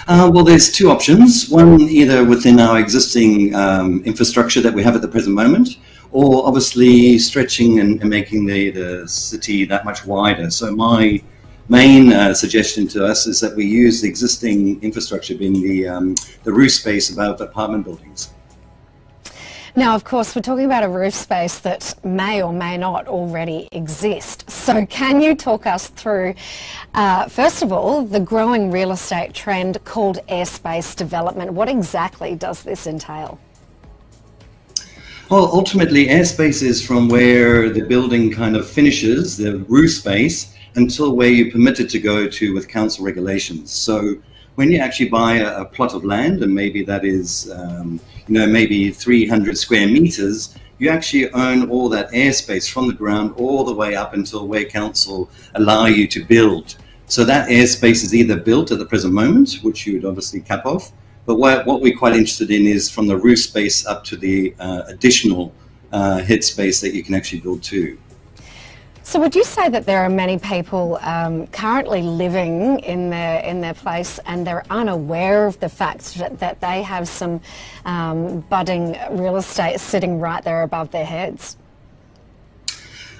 Uh, well, there's two options. One, either within our existing um, infrastructure that we have at the present moment, or obviously stretching and, and making the, the city that much wider. So my main uh, suggestion to us is that we use the existing infrastructure being the, um, the roof space above apartment buildings. Now, of course, we're talking about a roof space that may or may not already exist. So can you talk us through, uh, first of all, the growing real estate trend called airspace development? What exactly does this entail? Well, ultimately, airspace is from where the building kind of finishes, the roof space, until where you're permitted to go to with council regulations. So when you actually buy a, a plot of land, and maybe that is, um, you know, maybe 300 square meters, you actually own all that airspace from the ground all the way up until where council allow you to build. So that airspace is either built at the present moment, which you would obviously cap off, But what, what we're quite interested in is from the roof space up to the uh, additional uh, head space that you can actually build to. So would you say that there are many people um, currently living in their in their place and they're unaware of the fact that, that they have some um, budding real estate sitting right there above their heads?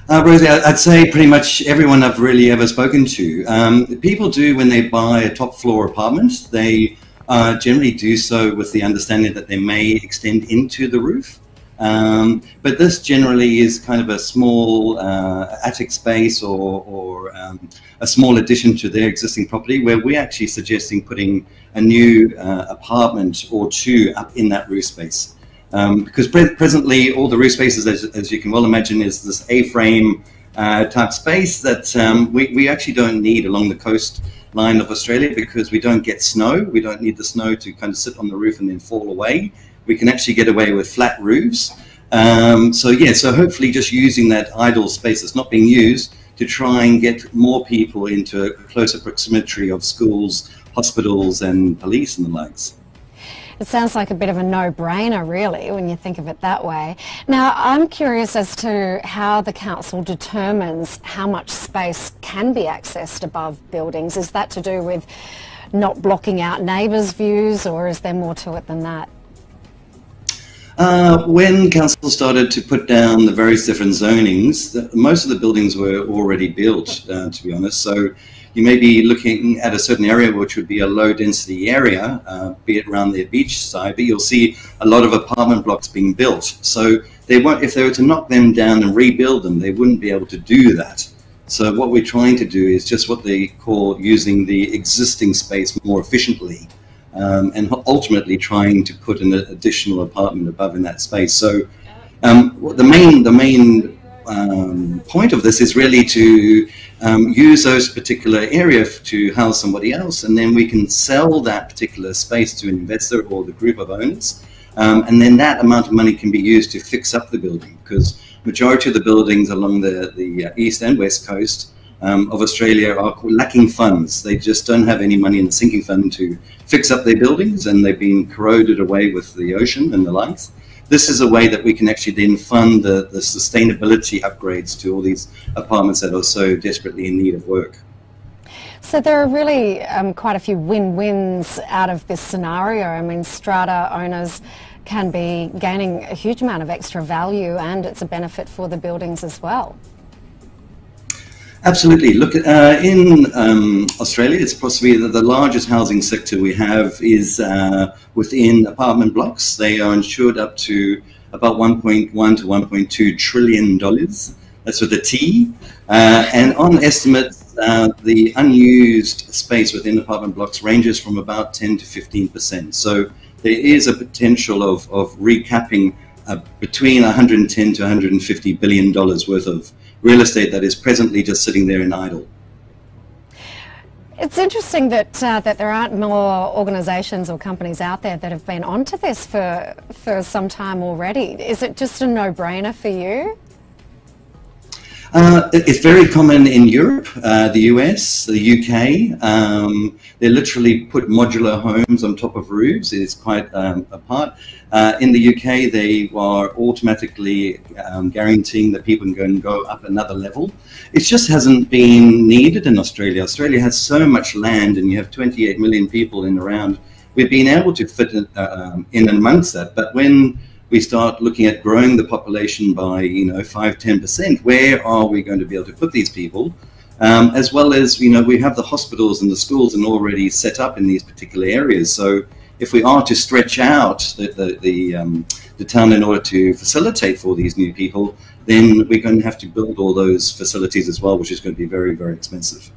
Uh, Rosie, I'd say pretty much everyone I've really ever spoken to. Um, people do when they buy a top floor apartment, they uh, generally do so with the understanding that they may extend into the roof. Um, but this generally is kind of a small uh, attic space or, or um, a small addition to their existing property where we're actually suggesting putting a new uh, apartment or two up in that roof space. Um, because pre presently all the roof spaces, as, as, you can well imagine, is this A-frame uh, type space that um, we, we actually don't need along the coast line of Australia because we don't get snow. We don't need the snow to kind of sit on the roof and then fall away we can actually get away with flat roofs. Um, so yeah, so hopefully just using that idle space that's not being used to try and get more people into a closer proximity of schools, hospitals and police and the likes. It sounds like a bit of a no-brainer, really, when you think of it that way. Now, I'm curious as to how the council determines how much space can be accessed above buildings. Is that to do with not blocking out neighbours' views, or is there more to it than that? Uh, when council started to put down the various different zonings, the, most of the buildings were already built, uh, to be honest. So you may be looking at a certain area which would be a low density area, uh, be it around the beach side, but you'll see a lot of apartment blocks being built. So they won't, if they were to knock them down and rebuild them, they wouldn't be able to do that. So what we're trying to do is just what they call using the existing space more efficiently um, and ultimately trying to put an additional apartment above in that space. So um, the main the main um, point of this is really to um, use those particular area to house somebody else, and then we can sell that particular space to an investor or the group of owners, um, and then that amount of money can be used to fix up the building because majority of the buildings along the the east and west coast um, of Australia are lacking funds. They just don't have any money in the sinking fund to fix up their buildings, and they've been corroded away with the ocean and the likes. This is a way that we can actually then fund the, the sustainability upgrades to all these apartments that are so desperately in need of work. So there are really um, quite a few win-wins out of this scenario. I mean, strata owners can be gaining a huge amount of extra value and it's a benefit for the buildings as well. Absolutely. Look, uh, in um, Australia, it's possibly the, the, largest housing sector we have is uh, within apartment blocks. They are insured up to about 1.1 to 1.2 trillion dollars. That's with a T. Uh, and on estimates, uh, the unused space within apartment blocks ranges from about 10 to 15 percent. So there is a potential of, of recapping uh, between 110 to 150 billion dollars worth of real estate that is presently just sitting there in idle. It's interesting that uh, that there aren't more organisations or companies out there that have been onto this for for some time already. Is it just a no-brainer for you? Uh, it's very common in Europe, uh, the US, the UK. Um, they literally put modular homes on top of roofs. It's quite um, apart. Uh, in the UK, they are automatically um, guaranteeing that people can go up another level. It just hasn't been needed in Australia. Australia has so much land, and you have 28 million people in around. We've been able to fit in, uh, um, in amongst that, but when we start looking at growing the population by, you know, five, 10%, where are we going to be able to put these people? Um, as well as, you know, we have the hospitals and the schools and already set up in these particular areas. So if we are to stretch out the, the, the, um, the town in order to facilitate for these new people, then we're going to have to build all those facilities as well, which is going to be very, very expensive.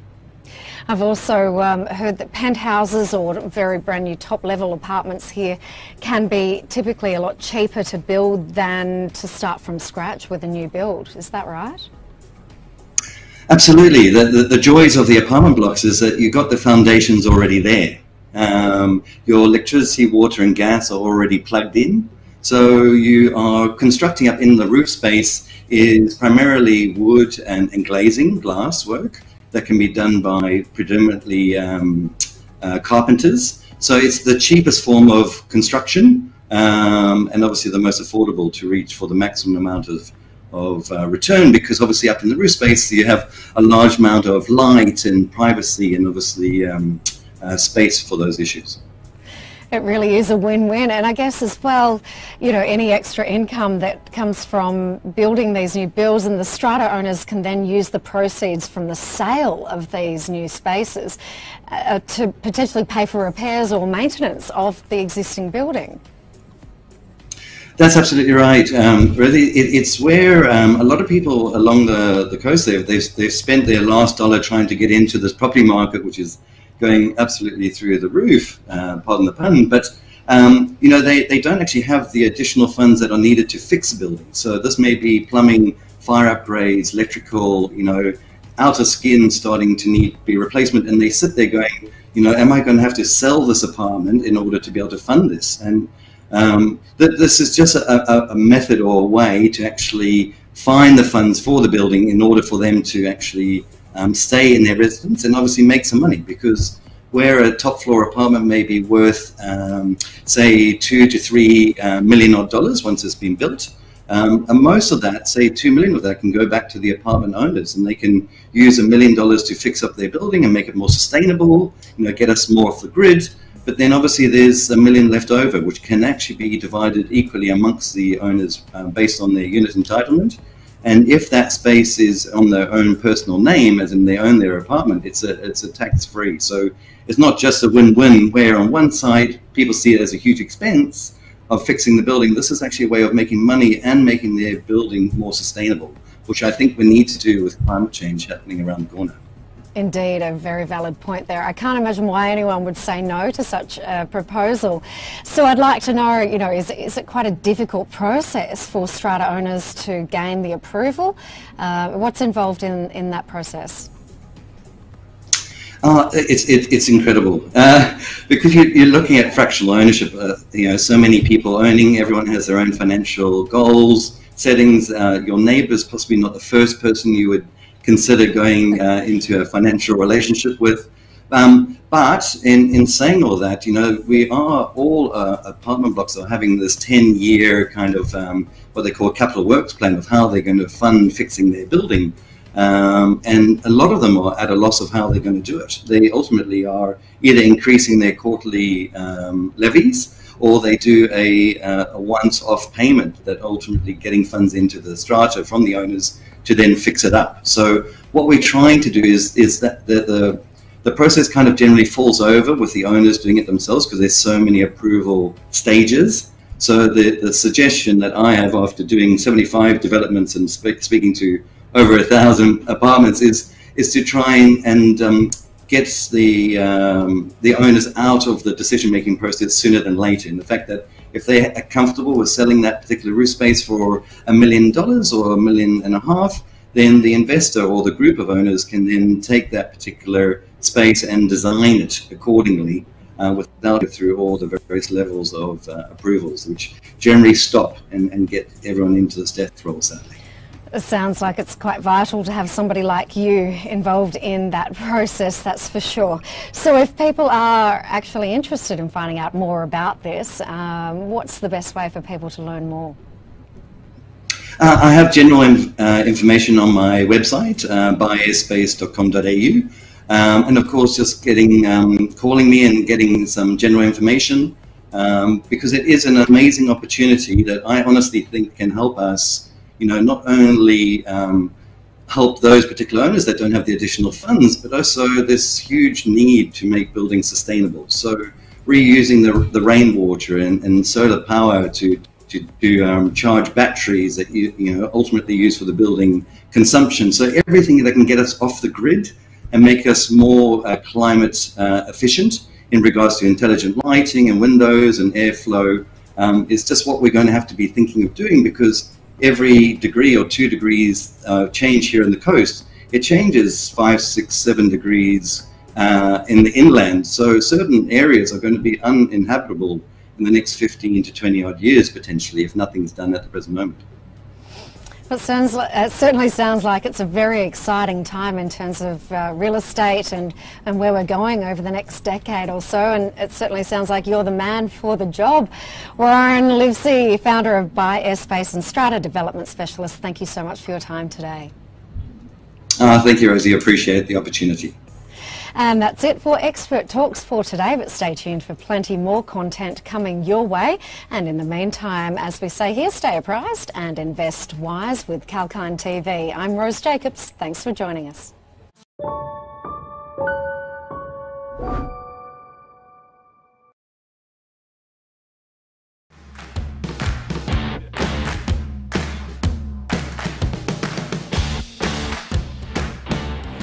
I've also um, heard that penthouses or very brand new top level apartments here can be typically a lot cheaper to build than to start from scratch with a new build. Is that right? Absolutely. The, the, the joys of the apartment blocks is that you've got the foundations already there. Um, your electricity, water and gas are already plugged in. So you are constructing up in the roof space is primarily wood and, and glazing, glass work that can be done by predominantly um, uh, carpenters. So it's the cheapest form of construction um, and obviously the most affordable to reach for the maximum amount of of uh, return because obviously up in the roof space you have a large amount of light and privacy and obviously um, uh, space for those issues. It really is a win-win and I guess as well, you know, any extra income that comes from building these new builds and the strata owners can then use the proceeds from the sale of these new spaces uh, to potentially pay for repairs or maintenance of the existing building. That's absolutely right. Um, really, it, it's where um, a lot of people along the, the coast they've, they've spent their last dollar trying to get into this property market, which is going absolutely through the roof, uh, pardon the pun, but um, you know, they, they don't actually have the additional funds that are needed to fix a building. So this may be plumbing, fire upgrades, electrical, you know, outer skin starting to need be replacement, and they sit there going, you know, am I going to have to sell this apartment in order to be able to fund this? And um, that this is just a, a, a, method or a way to actually find the funds for the building in order for them to actually um, stay in their residence and obviously make some money because where a top floor apartment may be worth, um, say, two to three uh, million odd dollars once it's been built, um, and most of that, say two million of that, can go back to the apartment owners, and they can use a million dollars to fix up their building and make it more sustainable. You know, get us more off the grid, but then obviously there's a million left over, which can actually be divided equally amongst the owners uh, based on their unit entitlement. And if that space is on their own personal name, as in they own their apartment, it's a it's a tax free. So it's not just a win-win where on one side people see it as a huge expense of fixing the building. This is actually a way of making money and making their building more sustainable, which I think we need to do with climate change happening around the corner. Indeed, a very valid point there. I can't imagine why anyone would say no to such a proposal. So I'd like to know, you know, is, is it quite a difficult process for strata owners to gain the approval? Uh, what's involved in, in that process? Uh, it's it, it's incredible uh, because you, are looking at fractional ownership. Uh, you know, so many people owning. Everyone has their own financial goals, settings. Uh, your neighbour's possibly not the first person you would consider going uh, into a financial relationship with. Um, but in, in saying all that, you know, we are all uh, apartment blocks are having this 10 year kind of um, what they call capital works plan of how they're going to fund fixing their building. Um, and a lot of them are at a loss of how they're going to do it. They ultimately are either increasing their quarterly um, levies or they do a, uh, a once off payment that ultimately getting funds into the strata from the owners to then fix it up. So what we're trying to do is is that the, the the process kind of generally falls over with the owners doing it themselves because there's so many approval stages. So the, the suggestion that I have after doing 75 developments and spe speaking to over a thousand apartments is is to try and, and um, get the um, the owners out of the decision making process sooner than later. And the fact that if they are comfortable with selling that particular roof space for a million dollars or a million and a half, then the investor or the group of owners can then take that particular space and design it accordingly uh, without it through all the various levels of uh, approvals, which generally stop and, and get everyone into this death roll, sadly. It sounds like it's quite vital to have somebody like you involved in that process, that's for sure. So, if people are actually interested in finding out more about this, um, what's the best way for people to learn more? Uh, I have general uh, information on my website, uh, buyairspace.com.au. Um, and of course, just getting um, calling me and getting some general information um, because it is an amazing opportunity that I honestly think can help us you know, not only um, help those particular owners that don't have the additional funds, but also this huge need to make buildings sustainable. So reusing the, the rainwater and, and solar power to to, to um, charge batteries that you, you know ultimately use for the building consumption. So everything that can get us off the grid and make us more uh, climate uh, efficient in regards to intelligent lighting and windows and airflow um, is just what we're going to have to be thinking of doing because every degree or two degrees uh, change here in the coast, it changes five, six, seven degrees uh, in the inland. So certain areas are going to be uninhabitable in the next 15 to 20 odd years potentially if nothing's done at the present moment. It, sounds, it certainly sounds like it's a very exciting time in terms of uh, real estate and, and where we're going over the next decade or so. And it certainly sounds like you're the man for the job. Warren Livesey, founder of Buy Airspace and Strata Development Specialist, thank you so much for your time today. Uh, thank you, Rosie. Appreciate the opportunity. And that's it for Expert Talks for today, but stay tuned for plenty more content coming your way. And in the meantime, as we say here, stay apprised and invest wise with Kalkine TV. I'm Rose Jacobs. Thanks for joining us.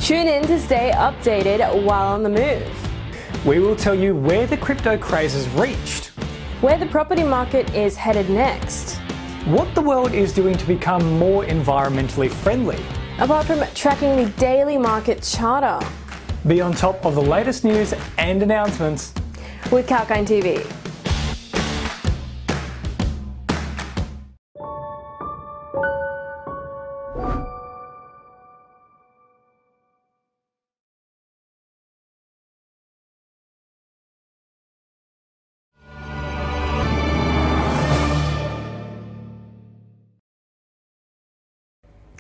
Tune in to stay updated while on the move. We will tell you where the crypto craze has reached, where the property market is headed next, what the world is doing to become more environmentally friendly, apart from tracking the daily market charter. Be on top of the latest news and announcements with Kalkine TV.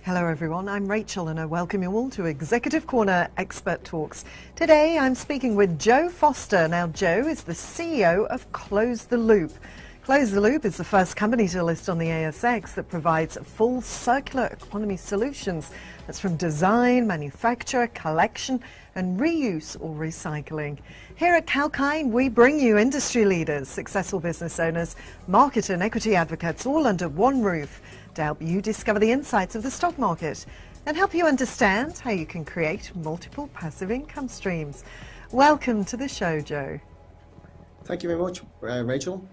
Hello, everyone. I'm Rachel, and I welcome you all to Executive Corner Expert Talks. Today, I'm speaking with Joe Foster. Now, Joe is the CEO of Close the Loop. Close the Loop is the first company to list on the ASX that provides full circular economy solutions. That's from design, manufacture, collection, and reuse or recycling. Here at Kalkine, we bring you industry leaders, successful business owners, market and equity advocates, all under one roof to help you discover the insights of the stock market and help you understand how you can create multiple passive income streams. Welcome to the show, Joe. Thank you very much, uh, Rachel.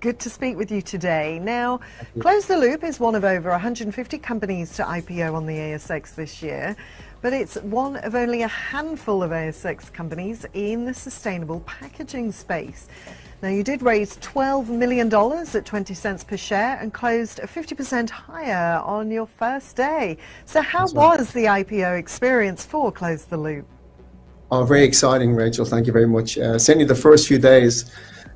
Good to speak with you today. Now, Close the Loop is one of over 150 companies to IPO on the ASX this year, but it's one of only a handful of ASX companies in the sustainable packaging space. Now, you did raise $12 million at 20 cents per share and closed 50% higher on your first day. So, how was the IPO experience for Close the Loop? Oh, very exciting, Rachel. Thank you very much. Uh, certainly, the first few days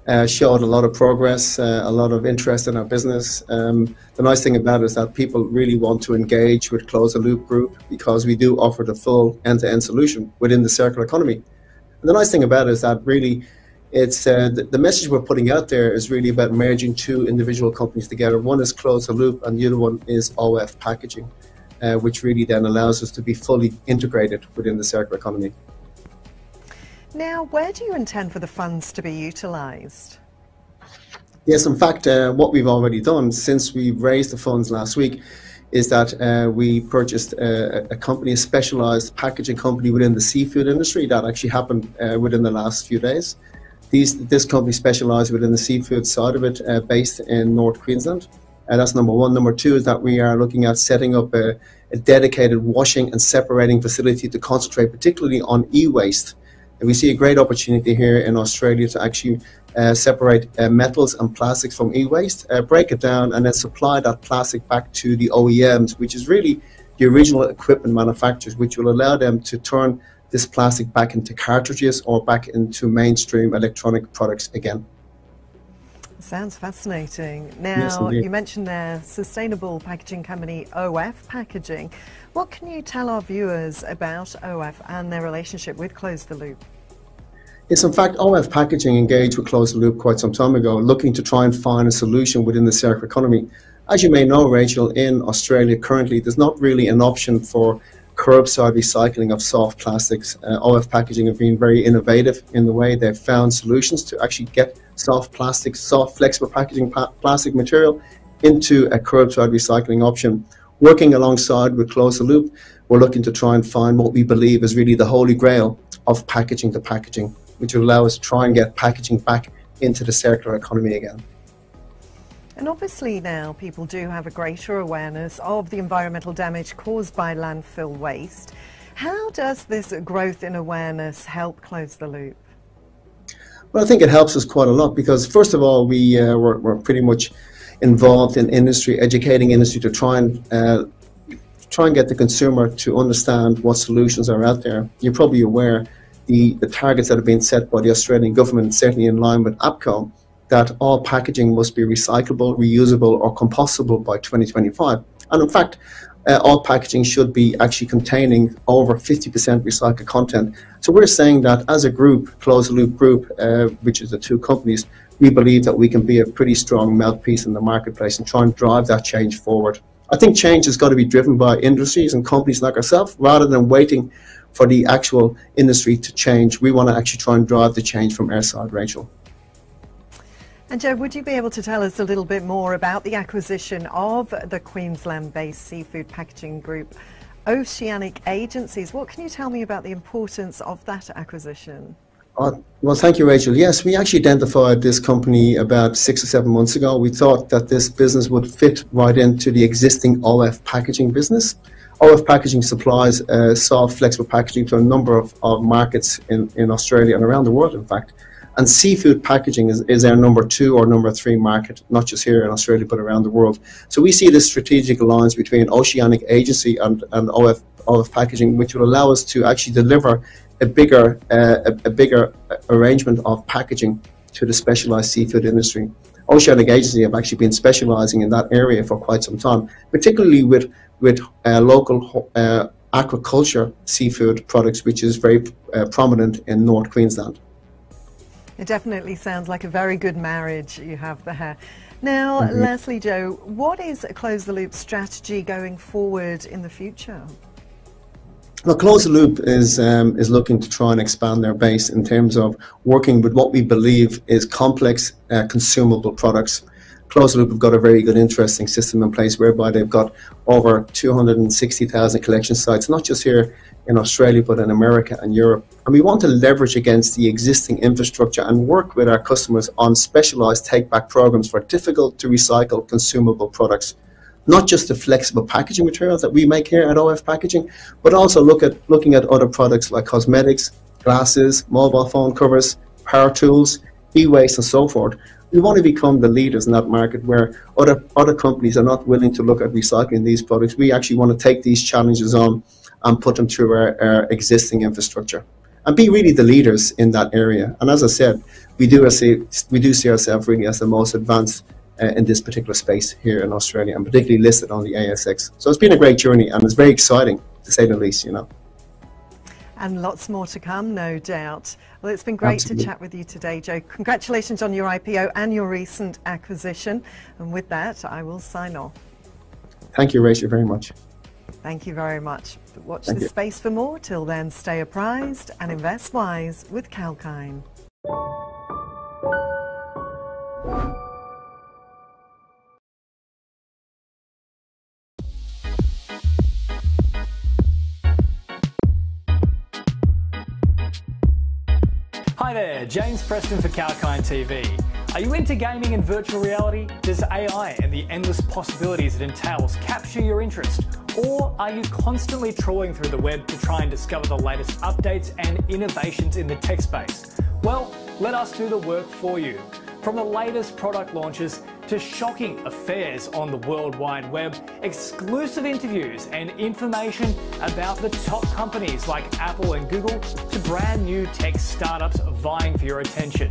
uh, showed a lot of progress, uh, a lot of interest in our business. Um, the nice thing about it is that people really want to engage with Close the Loop Group because we do offer the full end to end solution within the circular economy. And the nice thing about it is that really it's uh, the, the, message we're putting out there is really about merging two individual companies together. One is Close the Loop, and the other one is OF Packaging, uh, which really then allows us to be fully integrated within the circular economy. Now, where do you intend for the funds to be utilised? Yes, in fact, uh, what we've already done since we raised the funds last week is that uh, we purchased a, a, company, a specialised packaging company within the seafood industry. That actually happened uh, within the last few days. These, this company specialises within the seafood side of it, uh, based in North Queensland. Uh, that's number one. Number two is that we are looking at setting up a, a dedicated washing and separating facility to concentrate particularly on e-waste. And we see a great opportunity here in Australia to actually uh, separate uh, metals and plastics from e-waste, uh, break it down, and then supply that plastic back to the OEMs, which is really the original equipment manufacturers, which will allow them to turn this plastic back into cartridges or back into mainstream electronic products again. Sounds fascinating. Now, yes, you mentioned their sustainable packaging company, OF Packaging. What can you tell our viewers about OF and their relationship with Close the Loop? Yes, in fact, OF Packaging engaged with Close the Loop quite some time ago, looking to try and find a solution within the circular economy. As you may know, Rachel, in Australia currently, there's not really an option for curbside recycling of soft plastics. Uh, OF Packaging have been very innovative in the way they've found solutions to actually get soft plastic, soft flexible packaging plastic material into a curbside recycling option. Working alongside with Close the Loop, we're looking to try and find what we believe is really the holy grail of packaging to packaging, which will allow us to try and get packaging back into the circular economy again. And obviously now people do have a greater awareness of the environmental damage caused by landfill waste. How does this growth in awareness help close the loop? Well, I think it helps us quite a lot because, first of all, we uh, we're, we're, pretty much involved in industry, educating industry to try and uh, try and get the consumer to understand what solutions are out there. You're probably aware the, the targets that have been set by the Australian government, certainly in line with APCO, that all packaging must be recyclable, reusable, or compostable by 2025. And in fact, uh, all packaging should be actually containing over 50% recycled content. So we're saying that as a group, closed loop group, uh, which is the two companies, we believe that we can be a pretty strong mouthpiece in the marketplace and try and drive that change forward. I think change has got to be driven by industries and companies like ourselves rather than waiting for the actual industry to change. We want to actually try and drive the change from our side, Rachel. And Joe, would you be able to tell us a little bit more about the acquisition of the Queensland-based seafood packaging group, Oceanic Agencies? What can you tell me about the importance of that acquisition? Uh, well, thank you, Rachel. Yes, we actually identified this company about six or seven months ago. We thought that this business would fit right into the existing OF packaging business. OF packaging supplies uh, soft, flexible packaging to a number of, of markets in, in Australia and around the world, in fact. And seafood packaging is, is our number two or number three market, not just here in Australia, but around the world. So we see this strategic alliance between Oceanic Agency and, and OF, OF Packaging, which will allow us to actually deliver a bigger, uh, a, a, bigger arrangement of packaging to the specialized seafood industry. Oceanic Agency have actually been specializing in that area for quite some time, particularly with, with uh, local uh, aquaculture seafood products, which is very uh, prominent in North Queensland. It definitely sounds like a very good marriage you have there. Now, mm-hmm. lastly, Joe, what is a Close the Loop strategy going forward in the future? Well, Close the Loop is um, is looking to try and expand their base in terms of working with what we believe is complex uh, consumable products. Close the Loop have got a very good, interesting system in place whereby they've got over 260,000 collection sites, not just here in Australia, but in America and Europe. And we want to leverage against the existing infrastructure and work with our customers on specialized take back programs for difficult to recycle consumable products. Not just the flexible packaging materials that we make here at OF Packaging, but also look at looking at other products like cosmetics, glasses, mobile phone covers, power tools, e-waste and so forth. We want to become the leaders in that market where other other companies are not willing to look at recycling these products. We actually want to take these challenges on and put them through our, our existing infrastructure and be really the leaders in that area. And as I said, we do see, we do see ourselves really as the most advanced uh, in this particular space here in Australia and particularly listed on the ASX. So it's been a great journey and it's very exciting to say the least, you know. And lots more to come, no doubt. Well, it's been great Absolutely. to chat with you today, Joe. Congratulations on your IPO and your recent acquisition. And with that, I will sign off. Thank you, Rachel, very much. Thank you very much. Watch Thank this you. space for more. Till then, stay apprised and invest wise with Kalkine. Hi there, James Preston for Kalkine TV. Are you into gaming and virtual reality? Does AI and the endless possibilities it entails capture your interest? Or are you constantly trawling through the web to try and discover the latest updates and innovations in the tech space? Well, let us do the work for you. From the latest product launches to shocking affairs on the World Wide Web, exclusive interviews and information about the top companies like Apple and Google to brand new tech startups vying for your attention.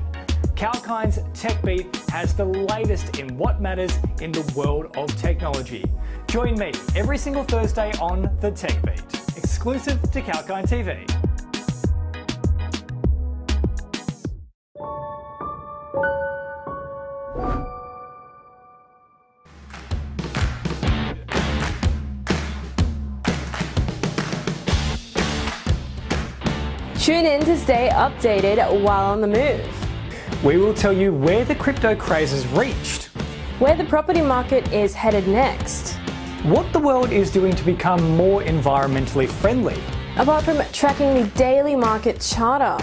Kalkine's TechBeat has the latest in what matters in the world of technology. Join me every single Thursday on the TechBeat, exclusive to Kalkine TV. Tune in to stay updated while on the move. We will tell you where the crypto craze has reached, where the property market is headed next, what the world is doing to become more environmentally friendly, apart from tracking the daily market charter.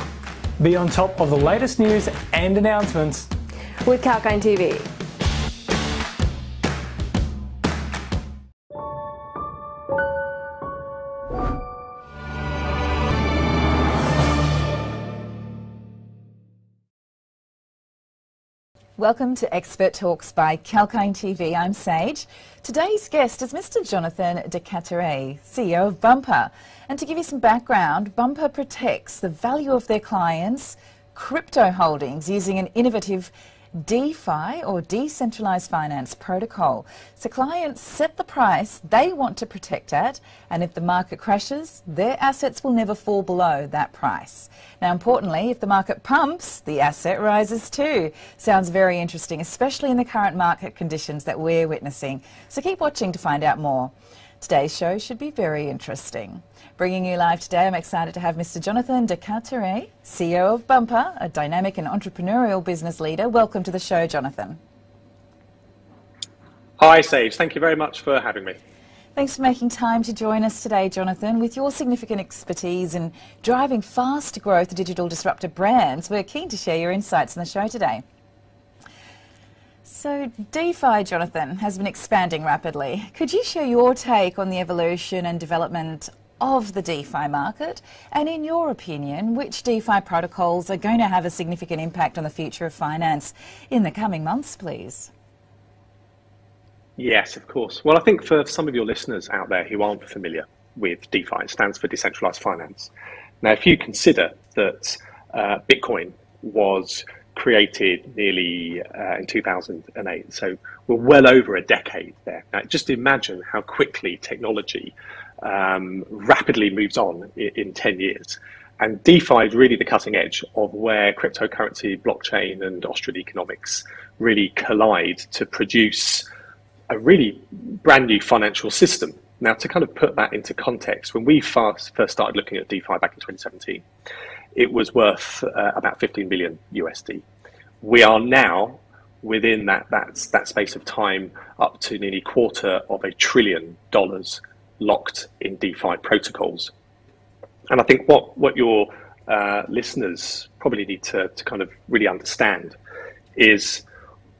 Be on top of the latest news and announcements with Kalkine TV. Welcome to Expert Talks by Kalkine TV. I'm Sage. Today's guest is Mr. Jonathan DeCarteret, CEO of Bumper. And to give you some background, Bumper protects the value of their clients' crypto holdings using an innovative DeFi or decentralized finance protocol. So clients set the price they want to protect at, and if the market crashes, their assets will never fall below that price. Now, importantly, if the market pumps, the asset rises too. Sounds very interesting, especially in the current market conditions that we're witnessing. So keep watching to find out more. Today's show should be very interesting. Bringing you live today, I'm excited to have Mr. Jonathan DeCarteret, CEO of Bumper, a dynamic and entrepreneurial business leader. Welcome to the show, Jonathan. Hi, Sage. Thank you very much for having me. Thanks for making time to join us today, Jonathan. With your significant expertise in driving fast growth digital disruptor brands, we're keen to share your insights in the show today. So, DeFi, Jonathan, has been expanding rapidly. Could you share your take on the evolution and development of the DeFi market? And in your opinion, which DeFi protocols are going to have a significant impact on the future of finance in the coming months, please? Yes, of course. Well, I think for some of your listeners out there who aren't familiar with DeFi, it stands for decentralized finance. Now, if you consider that uh, Bitcoin was created nearly uh, in 2008. So we're well over a decade there. Now, just imagine how quickly technology um, rapidly moves on in, in 10 years. And DeFi is really the cutting edge of where cryptocurrency, blockchain, and Austrian economics really collide to produce a really brand new financial system. Now, to kind of put that into context, when we first, first started looking at DeFi back in 2017, it was worth uh, about 15 billion USD. We are now within that, that, that space of time up to nearly quarter of a trillion dollars locked in DeFi protocols. And I think what, what your uh, listeners probably need to, to kind of really understand is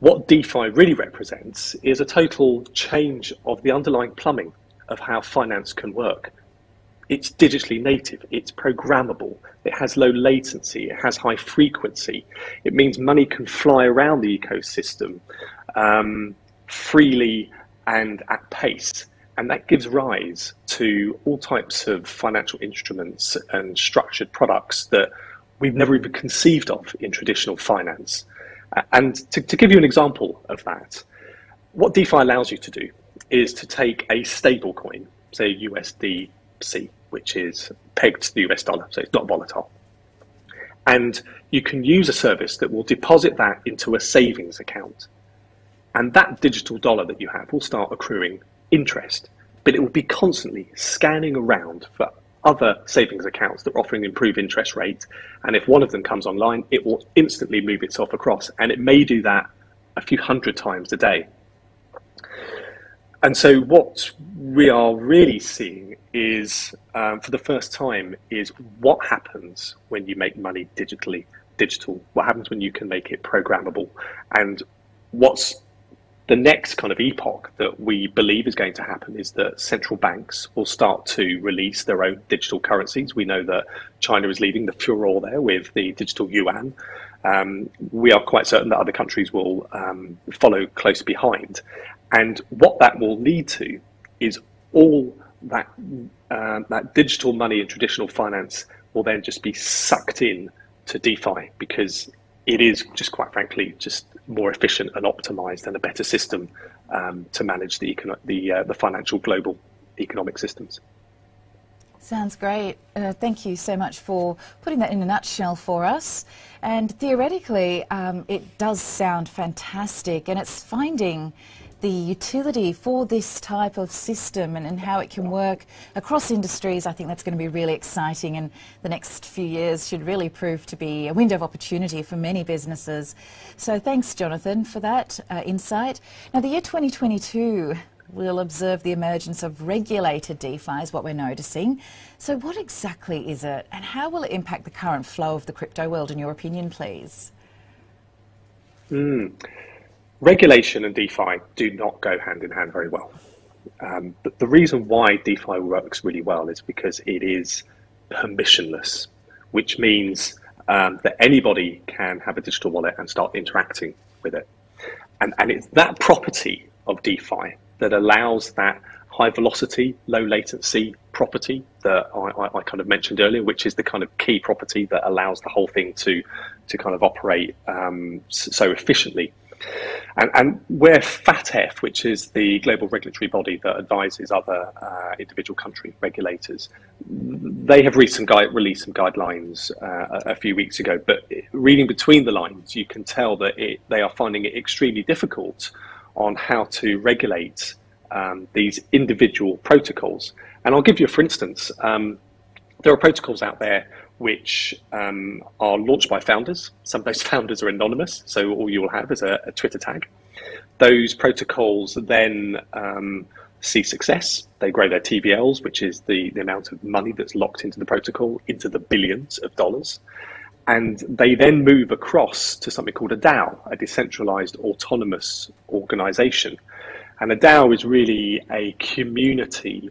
what DeFi really represents is a total change of the underlying plumbing of how finance can work it's digitally native, it's programmable, it has low latency, it has high frequency. It means money can fly around the ecosystem um, freely and at pace. And that gives rise to all types of financial instruments and structured products that we've never even conceived of in traditional finance. And to, to give you an example of that, what DeFi allows you to do is to take a stable coin, say USD C, which is pegged to the US dollar, so it's not volatile. And you can use a service that will deposit that into a savings account. And that digital dollar that you have will start accruing interest, but it will be constantly scanning around for other savings accounts that are offering improved interest rate. And if one of them comes online, it will instantly move itself across. And it may do that a few hundred times a day. And so what we are really seeing is, um, for the first time, is what happens when you make money digitally, digital. What happens when you can make it programmable, and what's the next kind of epoch that we believe is going to happen is that central banks will start to release their own digital currencies. We know that China is leading the furor there with the digital yuan. Um, we are quite certain that other countries will um, follow close behind. And what that will lead to is all that uh, that digital money and traditional finance will then just be sucked in to DeFi because it is just quite frankly just more efficient and optimized and a better system um, to manage the econo- the uh, the financial global economic systems. Sounds great. Uh, thank you so much for putting that in a nutshell for us. And theoretically, um, it does sound fantastic, and it's finding the utility for this type of system and, and how it can work across industries, I think that's going to be really exciting and the next few years should really prove to be a window of opportunity for many businesses. So thanks, Jonathan, for that uh, insight. Now, the year 2022 we'll observe the emergence of regulated DeFi is what we're noticing. So what exactly is it and how will it impact the current flow of the crypto world in your opinion, please? Mm regulation and DeFi do not go hand in hand very well. Um, but the reason why DeFi works really well is because it is permissionless, which means um, that anybody can have a digital wallet and start interacting with it. And, and it's that property of DeFi that allows that high velocity, low latency property that I, I, kind of mentioned earlier, which is the kind of key property that allows the whole thing to to kind of operate um, so efficiently. And, and where FATF, which is the global regulatory body that advises other uh, individual country regulators, they have some, released some guidelines uh, a, a, few weeks ago. But reading between the lines, you can tell that it, they are finding it extremely difficult on how to regulate um, these individual protocols. And I'll give you, for instance, um, there are protocols out there which um, are launched by founders. Some of those founders are anonymous, so all you'll have is a, a Twitter tag. Those protocols then um, see success. They grow their TVLs, which is the, the amount of money that's locked into the protocol, into the billions of dollars. And they then move across to something called a DAO, a decentralized autonomous organization. And a DAO is really a community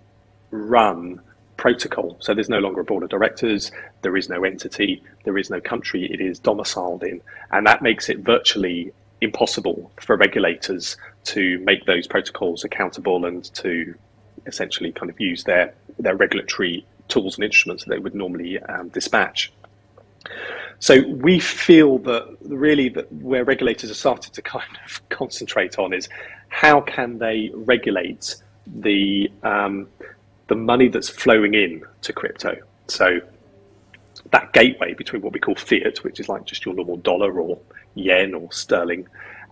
run protocol. So there's no longer a board of directors, there is no entity, there is no country it is domiciled in. And that makes it virtually impossible for regulators to make those protocols accountable and to essentially kind of use their, their regulatory tools and instruments that they would normally um, dispatch. So we feel that really that where regulators are started to kind of concentrate on is how can they regulate the um, the money that's flowing in to crypto. So that gateway between what we call fiat, which is like just your normal dollar or yen or sterling,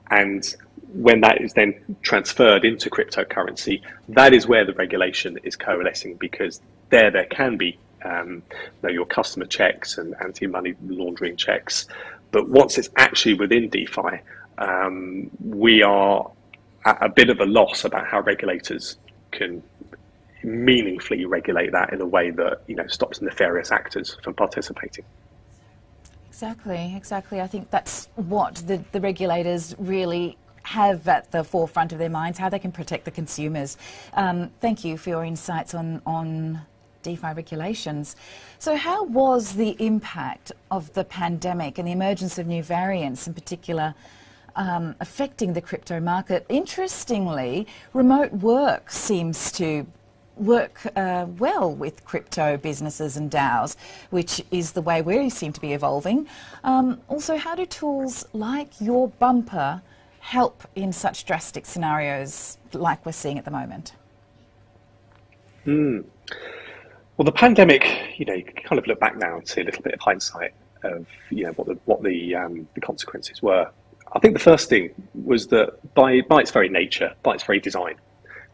and when that is then transferred into cryptocurrency, that is where the regulation is coalescing because there there can be um, you know, your customer checks and anti-money laundering checks, but once it's actually within DeFi, um, we are at a bit of a loss about how regulators can meaningfully regulate that in a way that you know stops nefarious actors from participating. Exactly, exactly. I think that's what the, the regulators really have at the forefront of their minds, how they can protect the consumers. Um, thank you for your insights on, on DeFi regulations. So, how was the impact of the pandemic and the emergence of new variants, in particular, um, affecting the crypto market? Interestingly, remote work seems to work uh, well with crypto businesses and DAOs, which is the way we seem to be evolving. Um, also, how do tools like your bumper help in such drastic scenarios like we're seeing at the moment? Mm. Well, the pandemic, you know, you kind of look back now and see a little bit of hindsight of, you know, what the what the um, the consequences were. I think the first thing was that by by its very nature, by its very design,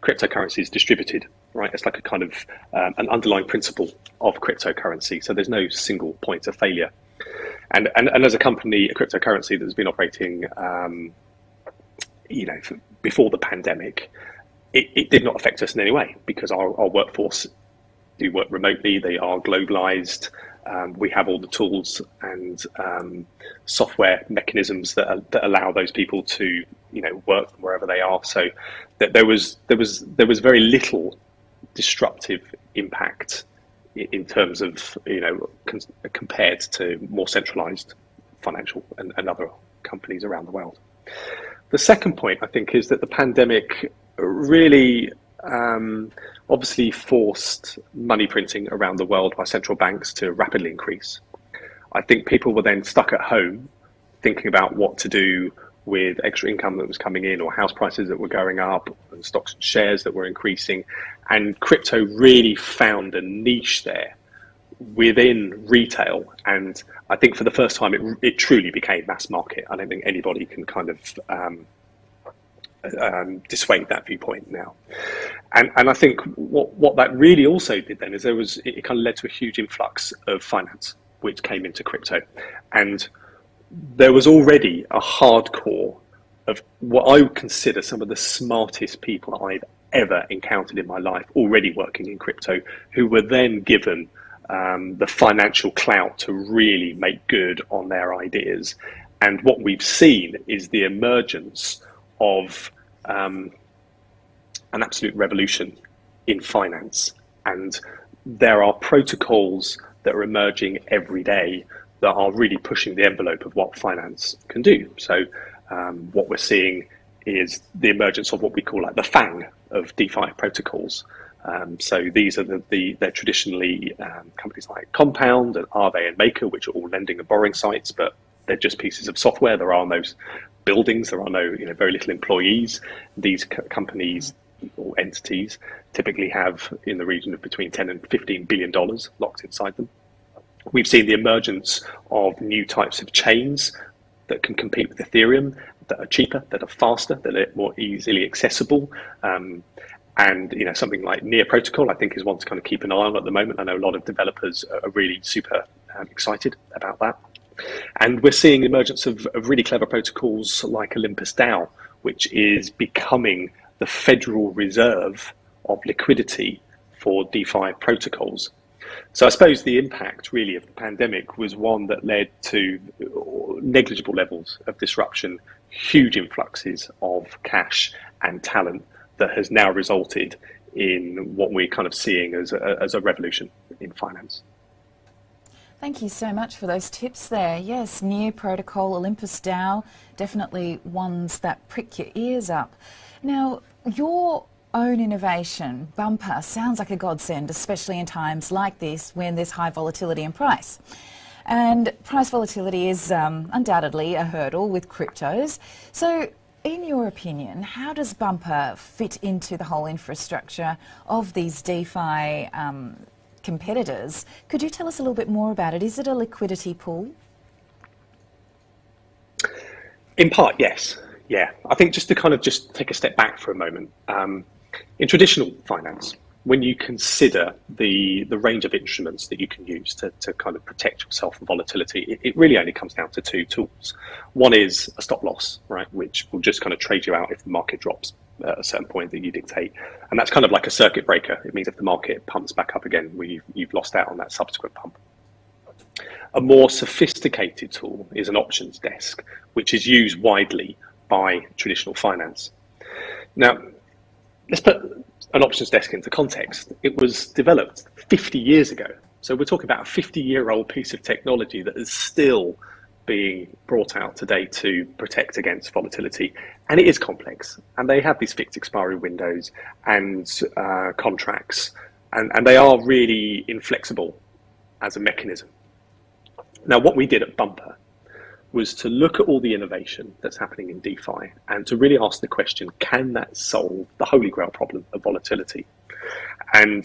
cryptocurrency is distributed, right? It's like a kind of um, an underlying principle of cryptocurrency. So there's no single point of failure. And, and, and as a company, a cryptocurrency that's been operating, um, you know, before the pandemic, it, it, did not affect us in any way because our, our workforce do work remotely. They are globalized. Um, we have all the tools and um, software mechanisms that, that allow those people to you know work wherever they are. So that there was there was there was very little disruptive impact in terms of you know compared to more centralized financial and, and other companies around the world. The second point I think is that the pandemic really um, obviously forced money printing around the world by central banks to rapidly increase. I think people were then stuck at home thinking about what to do with extra income that was coming in or house prices that were going up and stocks and shares that were increasing. And crypto really found a niche there within retail. And I think for the first time, it, it truly became mass market. I don't think anybody can kind of um, um, dissuade that viewpoint now. And, and I think what, what that really also did then is there was, it kind of led to a huge influx of finance which came into crypto. And there was already a hardcore of what I would consider some of the smartest people I've ever encountered in my life already working in crypto, who were then given um, the financial clout to really make good on their ideas. And what we've seen is the emergence of um, an absolute revolution in finance. And there are protocols that are emerging every day that are really pushing the envelope of what finance can do. So um, what we're seeing is the emergence of what we call like the FANG of DeFi protocols. Um, so these are the, the they're traditionally um, companies like Compound and Aave and Maker, which are all lending and borrowing sites, but they're just pieces of software. There are no buildings, there are no you know very little employees. These co- companies or entities typically have in the region of between 10 and 15 billion dollars locked inside them. We've seen the emergence of new types of chains that can compete with Ethereum, that are cheaper, that are faster, that are more easily accessible. Um, and you know something like Near Protocol, I think, is one to kind of keep an eye on at the moment. I know a lot of developers are really super um, excited about that. And we're seeing emergence of, of really clever protocols like Olympus DAO, which is becoming the Federal Reserve of liquidity for DeFi protocols. So I suppose the impact really of the pandemic was one that led to negligible levels of disruption, huge influxes of cash and talent that has now resulted in what we're kind of seeing as a, as a revolution in finance. Thank you so much for those tips there. Yes, Near Protocol, Olympus DAO, definitely ones that prick your ears up. Now, your own innovation, Bumper, sounds like a godsend, especially in times like this when there's high volatility in price. And price volatility is um, undoubtedly a hurdle with cryptos. So, in your opinion, how does Bumper fit into the whole infrastructure of these DeFi um, competitors? Could you tell us a little bit more about it? Is it a liquidity pool? In part, yes. Yeah, I think just to kind of just take a step back for a moment. Um, in traditional finance, when you consider the the range of instruments that you can use to, to kind of protect yourself from volatility, it, it, really only comes down to two tools. One is a stop loss, right, which will just kind of trade you out if the market drops at a certain point that you dictate, and that's kind of like a circuit breaker. It means if the market pumps back up again, you've, you've lost out on that subsequent pump. A more sophisticated tool is an options desk, which is used widely by traditional finance. Now, let's put an options desk into context. It was developed 50 years ago. So we're talking about a 50 year old piece of technology that is still being brought out today to protect against volatility. And it is complex. And they have these fixed expiry windows and uh, contracts. And, and they are really inflexible as a mechanism. Now, what we did at Bumper was to look at all the innovation that's happening in DeFi and to really ask the question can that solve the holy grail problem of volatility? And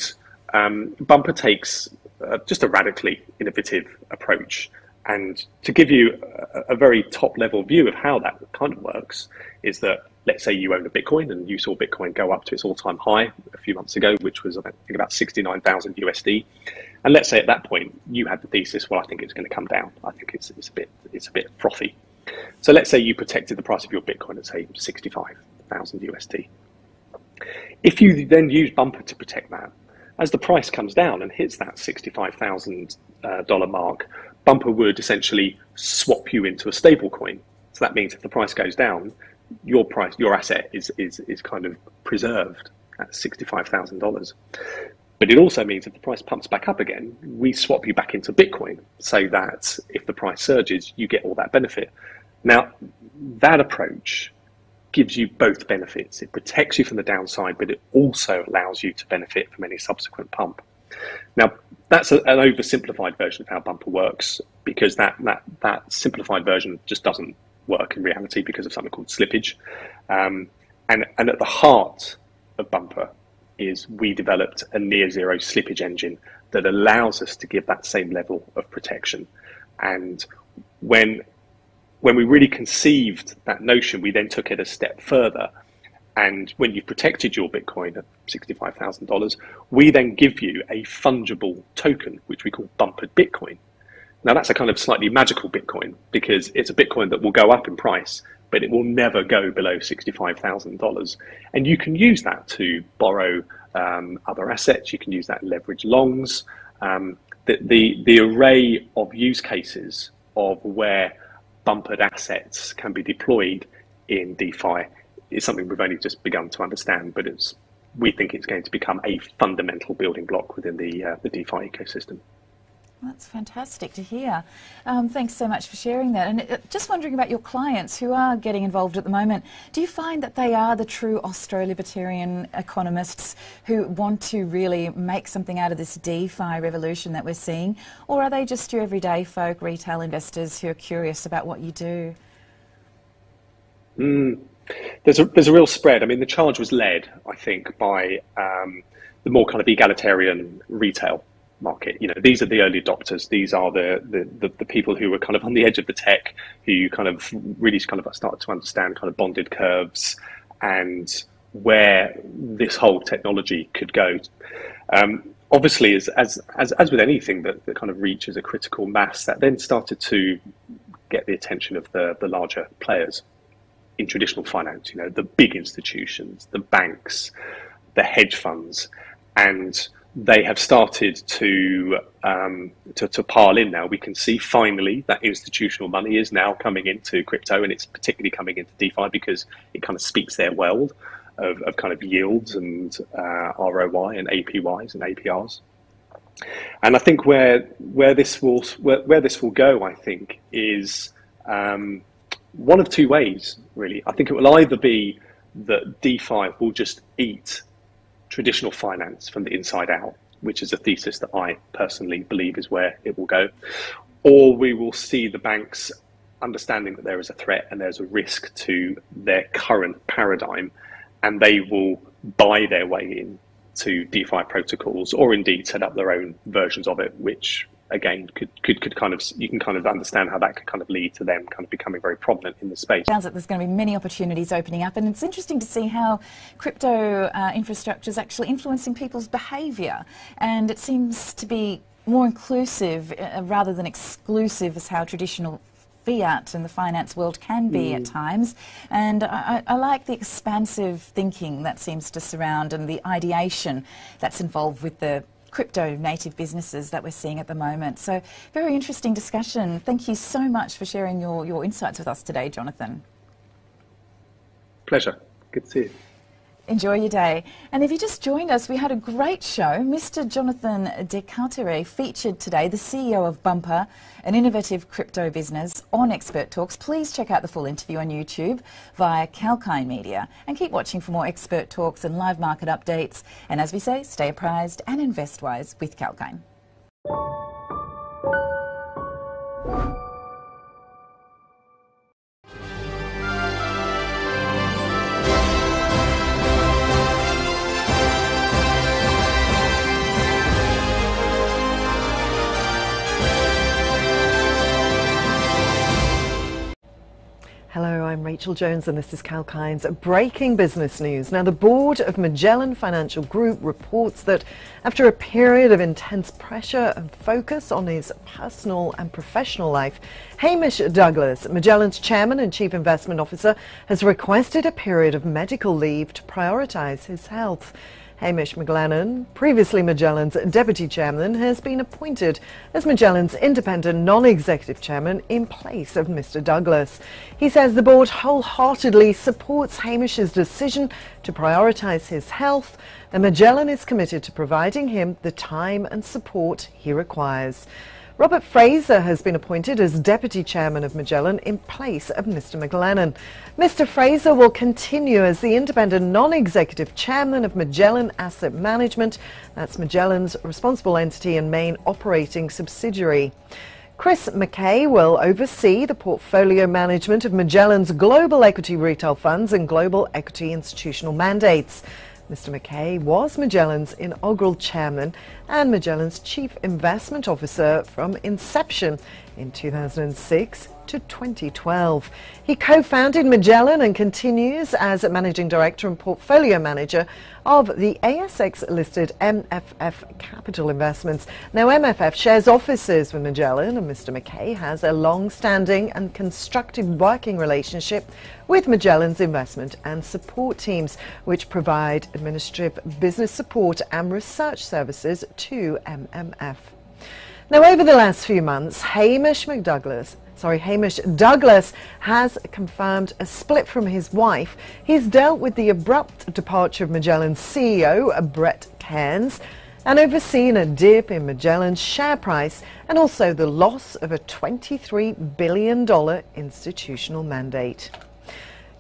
um, Bumper takes uh, just a radically innovative approach. And to give you a, a, very top level view of how that kind of works, is that let's say you own a Bitcoin and you saw Bitcoin go up to its all time high a few months ago, which was I think about 69,000 USD. And let's say at that point you had the thesis, well, I think it's going to come down. I think it's, it's a bit it's a bit frothy. So let's say you protected the price of your Bitcoin at say 65,000 USD. If you then use Bumper to protect that, as the price comes down and hits that $65,000 uh, mark, Bumper would essentially swap you into a stable coin. So that means if the price goes down, your price, your asset is is is kind of preserved at sixty five thousand dollars. But it also means if the price pumps back up again, we swap you back into Bitcoin so that if the price surges, you get all that benefit. Now, that approach gives you both benefits. It protects you from the downside, but it also allows you to benefit from any subsequent pump. Now, that's a, an oversimplified version of how Bumper works because that, that, that simplified version just doesn't work in reality because of something called slippage. Um, and, and at the heart of Bumper is we developed a near zero slippage engine that allows us to give that same level of protection. And when when we really conceived that notion, we then took it a step further. And when you've protected your Bitcoin at $65,000, we then give you a fungible token, which we call bumpered Bitcoin. Now, that's a kind of slightly magical Bitcoin because it's a Bitcoin that will go up in price but it will never go below $65,000. And you can use that to borrow um, other assets, you can use that leverage longs. Um, the, the, the array of use cases of where bumpered assets can be deployed in DeFi is something we've only just begun to understand, but it's we think it's going to become a fundamental building block within the uh, the DeFi ecosystem. That's fantastic to hear. Um, thanks so much for sharing that. And uh, just wondering about your clients who are getting involved at the moment. Do you find that they are the true Austro-libertarian economists who want to really make something out of this DeFi revolution that we're seeing? Or are they just your everyday folk, retail investors who are curious about what you do? Mm. There's a there's a real spread. I mean, the charge was led, I think, by um, the more kind of egalitarian retail market. You know, these are the early adopters. These are the, the, the, the, people who were kind of on the edge of the tech, who kind of really kind of started to understand kind of bonded curves and where this whole technology could go. Um, obviously, as, as, as, as with anything that, that kind of reaches a critical mass, that then started to get the attention of the, the larger players in traditional finance, you know, the big institutions, the banks, the hedge funds, and they have started to, um, to, to pile in now. We can see finally that institutional money is now coming into crypto, and it's particularly coming into DeFi because it kind of speaks their world of, of kind of yields and uh, ROI and APYs and APRs. And I think where where this will where, where this will go, I think, is um, one of two ways. Really, I think it will either be that DeFi will just eat traditional finance from the inside out, which is a thesis that I personally believe is where it will go. Or we will see the banks understanding that there is a threat and there's a risk to their current paradigm, and they will buy their way in to DeFi protocols or indeed set up their own versions of it, which again could, could could kind of you can kind of understand how that could kind of lead to them kind of becoming very prominent in the space. Sounds like there's going to be many opportunities opening up, and it's interesting to see how crypto uh, infrastructure is actually influencing people's behaviour, and it seems to be more inclusive uh, rather than exclusive as how traditional fiat and the finance world can be mm. at times. And I, I, like the expansive thinking that seems to surround and the ideation that's involved with the crypto native businesses that we're seeing at the moment. So, very interesting discussion. Thank you so much for sharing your, your insights with us today, Jonathan. Pleasure. Good to see you. Enjoy your day. And if you just joined us, we had a great show. Mr. Jonathan DeCarteret featured today, the CEO of Bumper, an innovative crypto business, on Expert Talks. Please check out the full interview on YouTube via Kalkine Media and keep watching for more Expert Talks and live market updates. And as we say, stay apprised and invest wise with Kalkine. Hello, I'm Rachel Jones, and this is Kalkine's breaking business news. Now, the board of Magellan Financial Group reports that after a period of intense pressure and focus on his personal and professional life, Hamish Douglass, Magellan's chairman and chief investment officer, has requested a period of medical leave to prioritise his health. Hamish McLennan, previously Magellan's deputy chairman, has been appointed as Magellan's independent non-executive chairman in place of Mr Douglass. He says the board wholeheartedly supports Hamish's decision to prioritise his health and Magellan is committed to providing him the time and support he requires. Robert Fraser has been appointed as Deputy Chairman of Magellan in place of Mr McLennan. Mr Fraser will continue as the independent non-executive Chairman of Magellan Asset Management. That's Magellan's responsible entity and main operating subsidiary. Chris Mackay will oversee the portfolio management of Magellan's global equity retail funds and global equity institutional mandates. Mr. Mackay was Magellan's inaugural chairman and Magellan's chief investment officer from inception in 2006 to 2012. He co-founded Magellan and continues as managing director and portfolio manager of the ASX-listed MFF Capital Investments. Now, MFF shares offices with Magellan, and Mr. Mackay has a long-standing and constructive working relationship with Magellan's investment and support teams, which provide administrative business support and research services to MMF. Now, over the last few months, Hamish McDouglas sorry, Hamish Douglass has confirmed a split from his wife. He's dealt with the abrupt departure of Magellan's CEO, Brett Cairns, and overseen a dip in Magellan's share price and also the loss of a $23 billion institutional mandate.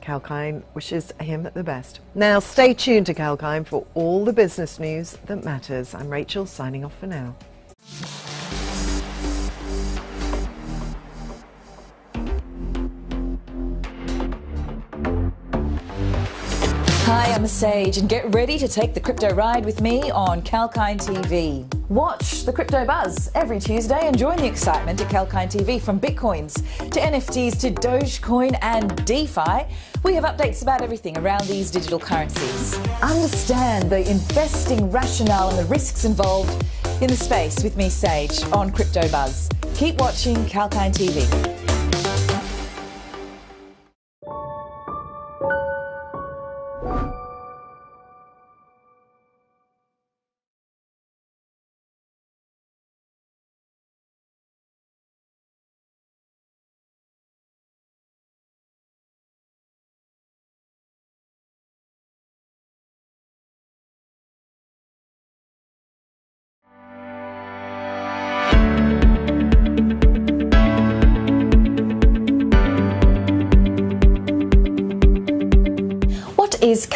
Kalkine wishes him the best. Now, stay tuned to Kalkine for all the business news that matters. I'm Rachel, signing off for now. Hi, I'm Sage, and get ready to take the crypto ride with me on Kalkine TV. Watch the crypto buzz every Tuesday and join the excitement at Kalkine TV from Bitcoins to NFTs to Dogecoin and DeFi. We have updates about everything around these digital currencies. Understand the investing rationale and the risks involved in the space with me, Sage, on Crypto Buzz. Keep watching Kalkine TV.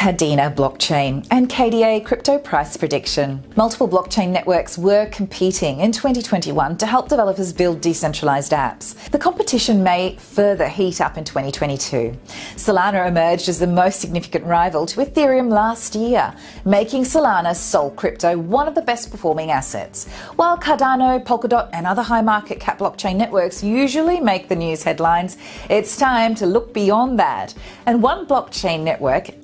Is Kadena blockchain and KDA crypto price prediction. Multiple blockchain networks were competing in 2021 to help developers build decentralized apps. The competition may further heat up in 2022. Solana emerged as the most significant rival to Ethereum last year, making Solana Sol Crypto one of the best performing assets. While Cardano, Polkadot, and other high market cap blockchain networks usually make the news headlines, it's time to look beyond that. And one blockchain network,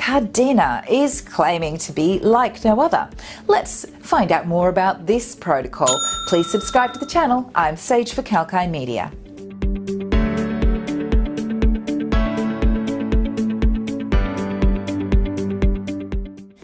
Is claiming to be like no other. Let's find out more about this protocol. Please subscribe to the channel. I'm Sage for Kalkine Media.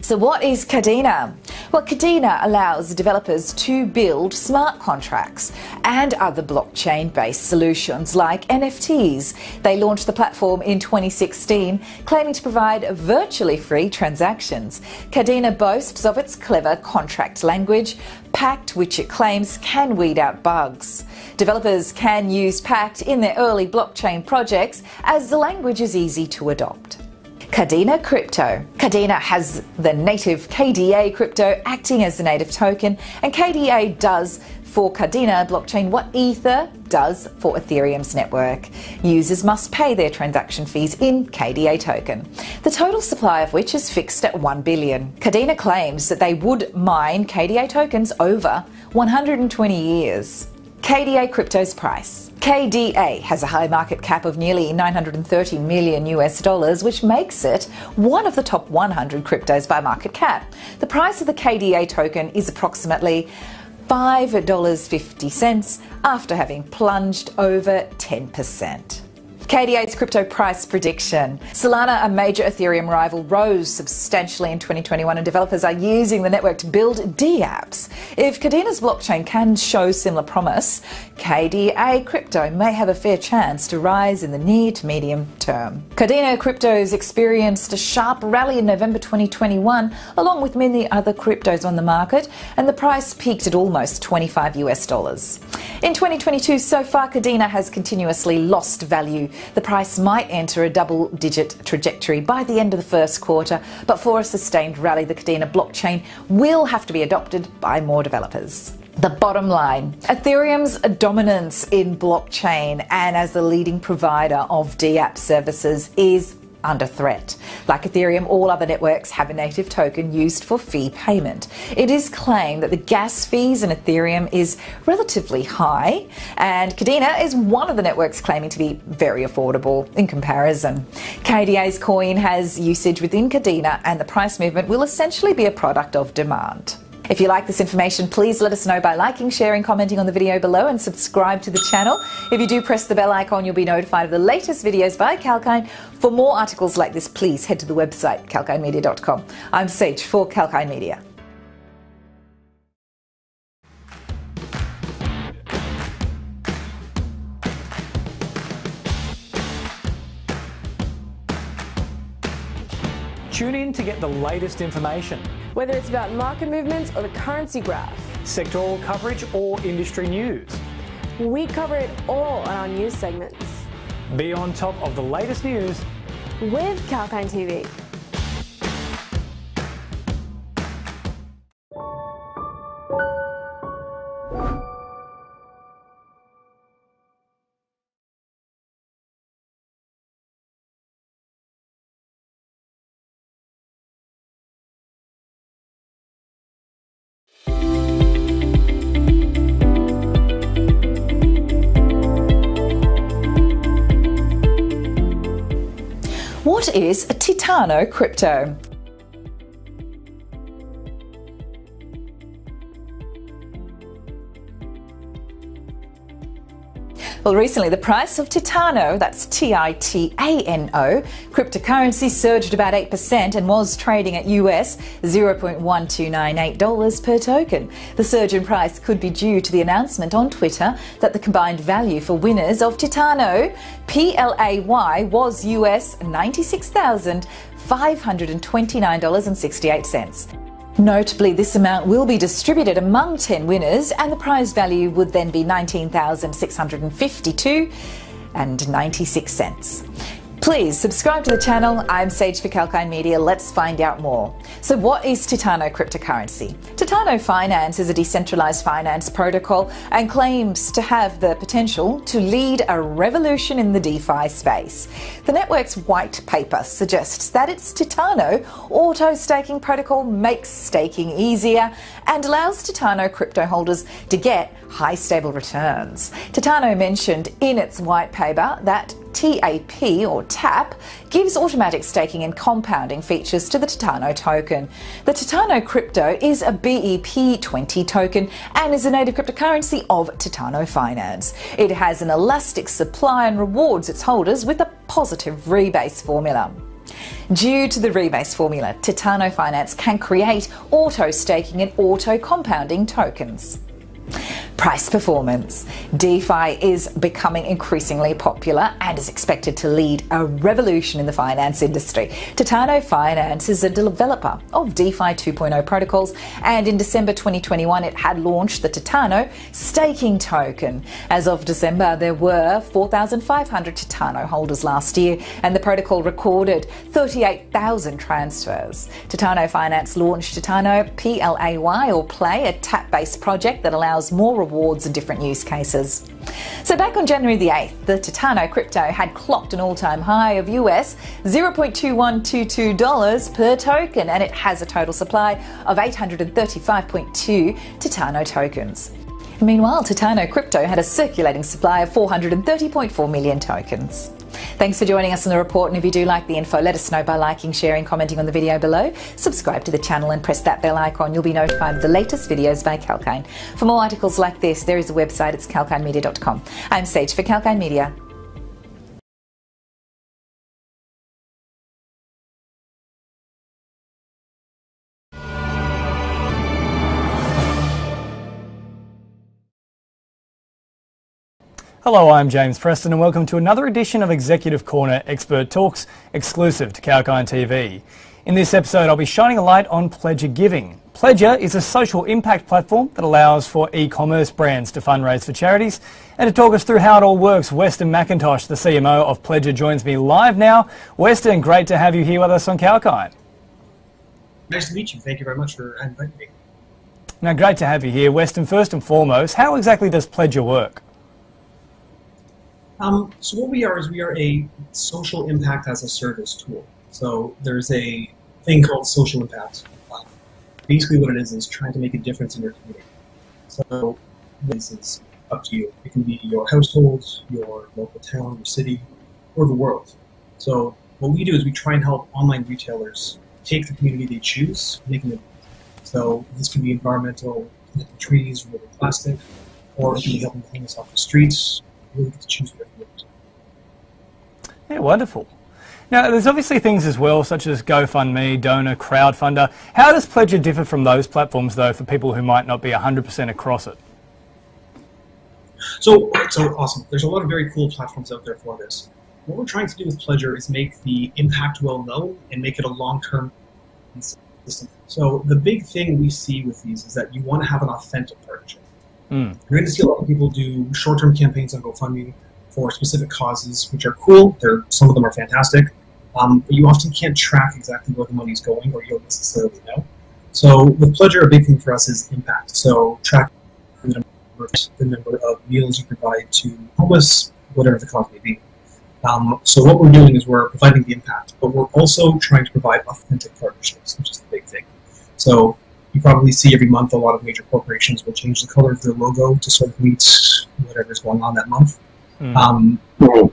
So, what is Kadena? Well, Kadena allows developers to build smart contracts and other blockchain based solutions like NFTs. They launched the platform in 2016, claiming to provide virtually free transactions. Kadena boasts of its clever contract language, Pact, which it claims can weed out bugs. Developers can use Pact in their early blockchain projects as the language is easy to adopt. Kadena Crypto. Kadena has the native KDA crypto acting as the native token, and KDA does for Kadena blockchain what Ether does for Ethereum's network. Users must pay their transaction fees in KDA token, the total supply of which is fixed at 1 billion. Kadena claims that they would mine KDA tokens over 120 years. KDA crypto's price. KDA has a high market cap of nearly 930 million US dollars, which makes it one of the top 100 cryptos by market cap. The price of the KDA token is approximately $5.50 after having plunged over 10%. KDA's crypto price prediction. Solana, a major Ethereum rival, rose substantially in 2021, and developers are using the network to build D apps. If Kadena's blockchain can show similar promise, KDA crypto may have a fair chance to rise in the near to medium term. Kadena cryptos experienced a sharp rally in November 2021, along with many other cryptos on the market, and the price peaked at almost 25 US dollars. In 2022, so far, Kadena has continuously lost value the price might enter a double digit trajectory by the end of the first quarter, but for a sustained rally, the Kadena blockchain will have to be adopted by more developers. The bottom line Ethereum's dominance in blockchain and as the leading provider of DApp services is under threat. Like Ethereum, all other networks have a native token used for fee payment. It is claimed that the gas fees in Ethereum is relatively high, and Kadena is one of the networks claiming to be very affordable in comparison. KDA's coin has usage within Kadena, and the price movement will essentially be a product of demand. If you like this information, please let us know by liking, sharing, commenting on the video below and subscribe to the channel. If you do press the bell icon, you'll be notified of the latest videos by Kalkine. For more articles like this, please head to the website kalkinemedia.com. I'm Sage for Kalkine Media. Tune in to get the latest information. Whether it's about market movements or the currency graph, sectoral coverage or industry news. We cover it all on our news segments. Be on top of the latest news with Kalkine TV. Is Titano crypto? Well, recently the price of Titano, that's T I T A N O, cryptocurrency surged about 8% and was trading at US $0.1298 per token. The surge in price could be due to the announcement on Twitter that the combined value for winners of Titano, PLAY, was US $96,529.68. Notably, this amount will be distributed among 10 winners, and the prize value would then be 19,652 and 96 cents. Please subscribe to the channel. I'm Sage for Kalkine Media. Let's find out more. So, what is Titano cryptocurrency? Titano Finance is a decentralized finance protocol and claims to have the potential to lead a revolution in the DeFi space. The network's white paper suggests that its Titano auto staking protocol makes staking easier and allows Titano crypto holders to get high stable returns. Titano mentioned in its white paper that TAP or TAP gives automatic staking and compounding features to the Titano token. The Titano crypto is a BEP20 token and is a native cryptocurrency of Titano Finance. It has an elastic supply and rewards its holders with a positive rebase formula. Due to the rebase formula, Titano Finance can create auto staking and auto compounding tokens. Price performance. DeFi is becoming increasingly popular and is expected to lead a revolution in the finance industry. Titano Finance is a developer of DeFi 2.0 protocols, and in December 2021, it had launched the Titano staking token. As of December, there were 4,500 Titano holders last year, and the protocol recorded 38,000 transfers. Titano Finance launched Titano PLAY or Play, a tap based project that allows more rewards and different use cases. So back on January the 8th, the Titano crypto had clocked an all-time high of US $0.2122 per token and it has a total supply of 835.2 Titano tokens. Meanwhile, Titano Crypto had a circulating supply of 430.4 million tokens. Thanks for joining us on the report, and if you do like the info, let us know by liking, sharing, commenting on the video below. Subscribe to the channel and press that bell icon. You'll be notified of the latest videos by Kalkine. For more articles like this, there is a website, it's kalkinemedia.com. I'm Sage for Kalkine Media. Hello, I'm James Preston, and welcome to another edition of Executive Corner Expert Talks, exclusive to Kalkine TV. In this episode, I'll be shining a light on Pledger Giving. Pledger is a social impact platform that allows for e commerce brands to fundraise for charities. And to talk us through how it all works, Weston McIntosh, the CMO of Pledger, joins me live now. Weston, great to have you here with us on Kalkine. Nice to meet you. Thank you very much for inviting me. Now, great to have you here. Weston, first and foremost, how exactly does Pledger work? Um, so what we are is we are a social impact as a service tool. So there's a thing called social impact. Basically, what it is is trying to make a difference in your community. So this is up to you. It can be your household, your local town, your city, or the world. So what we do is we try and help online retailers take the community they choose, making it. So this can be environmental, trees, removing plastic, or it can be helping homeless off the streets, choose. Yeah, wonderful. Now, there's obviously things as well, such as GoFundMe, Donor, Crowdfunder. How does Pledger differ from those platforms, though, for people who might not be 100% across it? So, so awesome. There's a lot of very cool platforms out there for this. What we're trying to do with Pledger is make the impact well known and make it a long-term system. So the big thing we see with these is that you want to have an authentic partnership. Mm. You're going to see a lot of people do short-term campaigns on GoFundMe for specific causes, which are cool. They're, some of them are fantastic, um, but you often can't track exactly where the money's going, or you don't necessarily know. So with Pledger, a big thing for us is impact. So track the number, the number of meals you provide to homeless, whatever the cause may be. Um, so what we're doing is we're providing the impact, but we're also trying to provide authentic partnerships, which is the big thing. So you probably see every month a lot of major corporations will change the color of their logo to sort of meet whatever's going on that month. Mm. Um, we're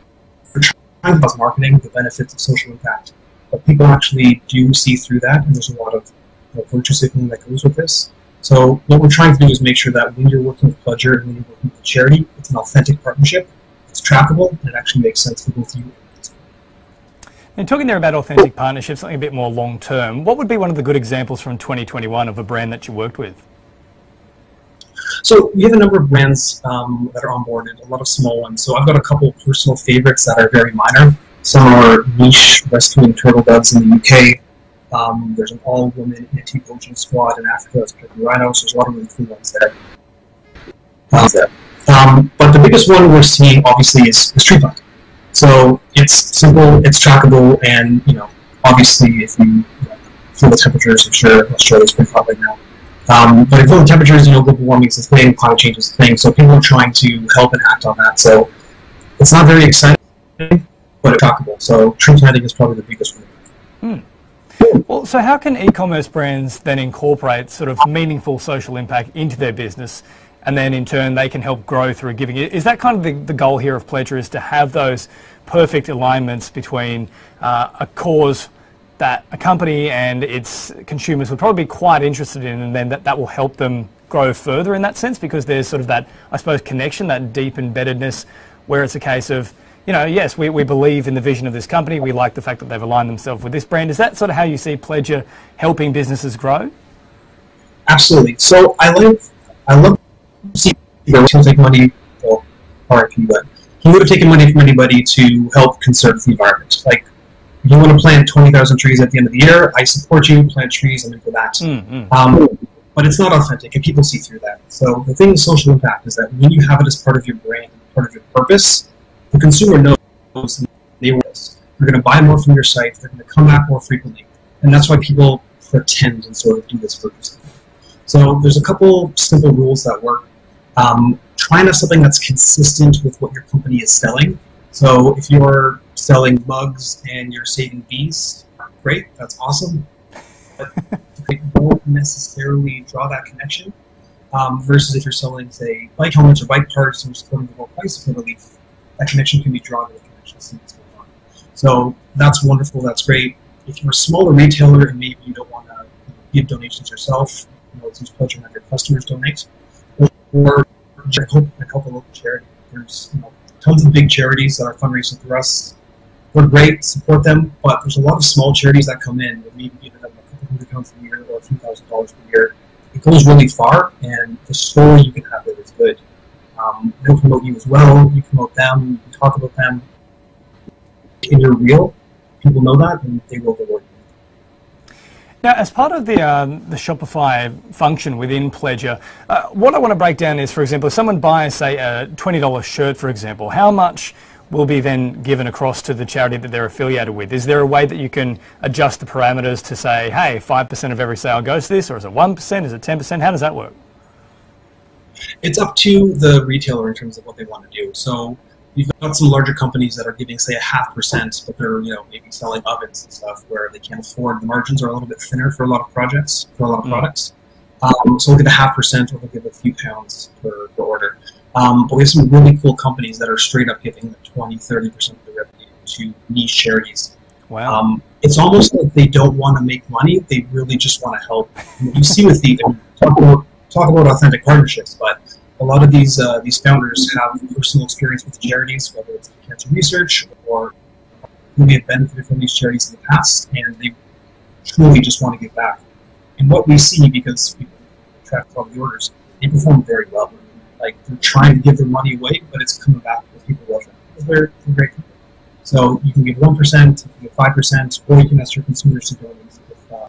trying to marketing the benefits of social impact, but people actually do see through that, and there's a lot of you know, virtue signaling that goes with this. So what we're trying to do is make sure that when you're working with Pledger and when you're working with a charity, it's an authentic partnership, it's trackable, and it actually makes sense for both you and talking there about authentic partnerships, something a bit more long term, what would be one of the good examples from 2021 of a brand that you worked with? So we have a number of brands um, that are onboarded, a lot of small ones. So I've got a couple of personal favorites that are very minor. Some are niche rescuing turtle doves in the UK. Um, there's an all-woman anti-poaching squad in Africa that's Turkey Rhinos. There's a lot of really cool ones there. Um, but the biggest one we're seeing, obviously, is, is tree planting. So it's simple, it's trackable, and you know, obviously, if you, you know, feel the temperatures, I'm sure Australia's pretty hot right now. Um, but if the temperatures, you know, global warming is a thing, climate change is a thing. So people are trying to help and act on that. So it's not very exciting, but it's trackable. So tree planting is probably the biggest one. Hmm. Well, so how can e-commerce brands then incorporate sort of meaningful social impact into their business and then in turn they can help grow through giving. Is that kind of the, the goal here of Pledger is to have those perfect alignments between uh, a cause that a company and its consumers would probably be quite interested in and then that, that will help them grow further in that sense because there's sort of that, I suppose, connection, that deep embeddedness where it's a case of, you know, yes, we, we believe in the vision of this company. We like the fact that they've aligned themselves with this brand. Is that sort of how you see Pledger helping businesses grow? Absolutely. So I love, I love see he'll take money, well, RIP, but he would have taken money from anybody to help conserve the environment. Like, you want to plant 20,000 trees at the end of the year, I support you, plant trees, I'm in for that. Mm-hmm. Um, but it's not authentic, and people see through that. So the thing with social impact is that when you have it as part of your brand, part of your purpose, the consumer knows they will. They're going to buy more from your site. They're going to come back more frequently, and that's why people pretend and sort of do this purposely. So there's a couple simple rules that work. Um, try and have something that's consistent with what your company is selling. So if you're selling mugs and you're saving bees, great, that's awesome. But you won't necessarily draw that connection. Um, versus if you're selling, say, bike helmets or bike parts and you're supporting the World Bicycle Relief, that connection can be drawn to the connection. So that's wonderful, that's great. If you're a smaller retailer and maybe you don't want to give donations yourself, you know, use Pledger and have your customers donate, or a couple local charities. There's you know, tons of big charities that are fundraising for us. We're great, support them, but there's a lot of small charities that come in that maybe give them a couple hundred pounds a year or a few thousand dollars per year. It goes really far, and the story you can have there is good. Um, they'll promote you as well. You promote them. You talk about them. And you're real. People know that, and they will reward. Now, as part of the, um, the Shopify function within Pledger, uh, what I want to break down is, for example, if someone buys, say, a $20 shirt, for example, how much will be then given across to the charity that they're affiliated with? Is there a way that you can adjust the parameters to say, hey, 5% of every sale goes to this, or is it 1%, is it 10%? How does that work? It's up to the retailer in terms of what they want to do. So We've got some larger companies that are giving, say, a half percent, but they're you know maybe selling ovens and stuff where they can't afford. The margins are a little bit thinner for a lot of projects, for a lot of mm. products. Um, so we'll give a half percent, or we'll give a few pounds per, per order. Um, but we have some really cool companies that are straight up giving 20, 30 percent of the revenue to niche charities. Wow. Um, it's almost like they don't want to make money; they really just want to help. you see with the talk about talk about authentic partnerships, but a lot of these uh, these founders have personal experience with charities, whether it's cancer research or who may have benefited from these charities in the past, and they truly just want to give back. And what we see, because we track all the orders, they perform very well. Like they're trying to give their money away, but it's coming back with people love them. They're, they're great people. So you can give one percent, you can give five percent, or you can ask your consumers to donate. If, uh,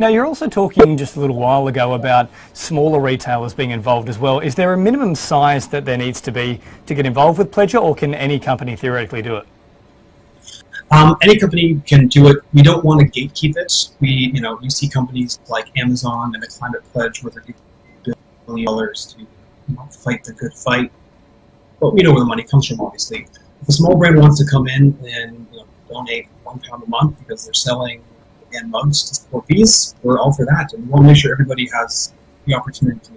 Now, you're also talking just a little while ago about smaller retailers being involved as well. Is there a minimum size that there needs to be to get involved with Pledger, or can any company theoretically do it? Um, any company can do it. We don't want to gatekeep it. We, you know, you see companies like Amazon and the Climate Pledge where they're billion dollars to you know, fight the good fight. But we know where the money comes from, obviously. If a small brand wants to come in and you know, donate one pound a month because they're selling again mugs to support these, we're all for that, and we want to make sure everybody has the opportunity to.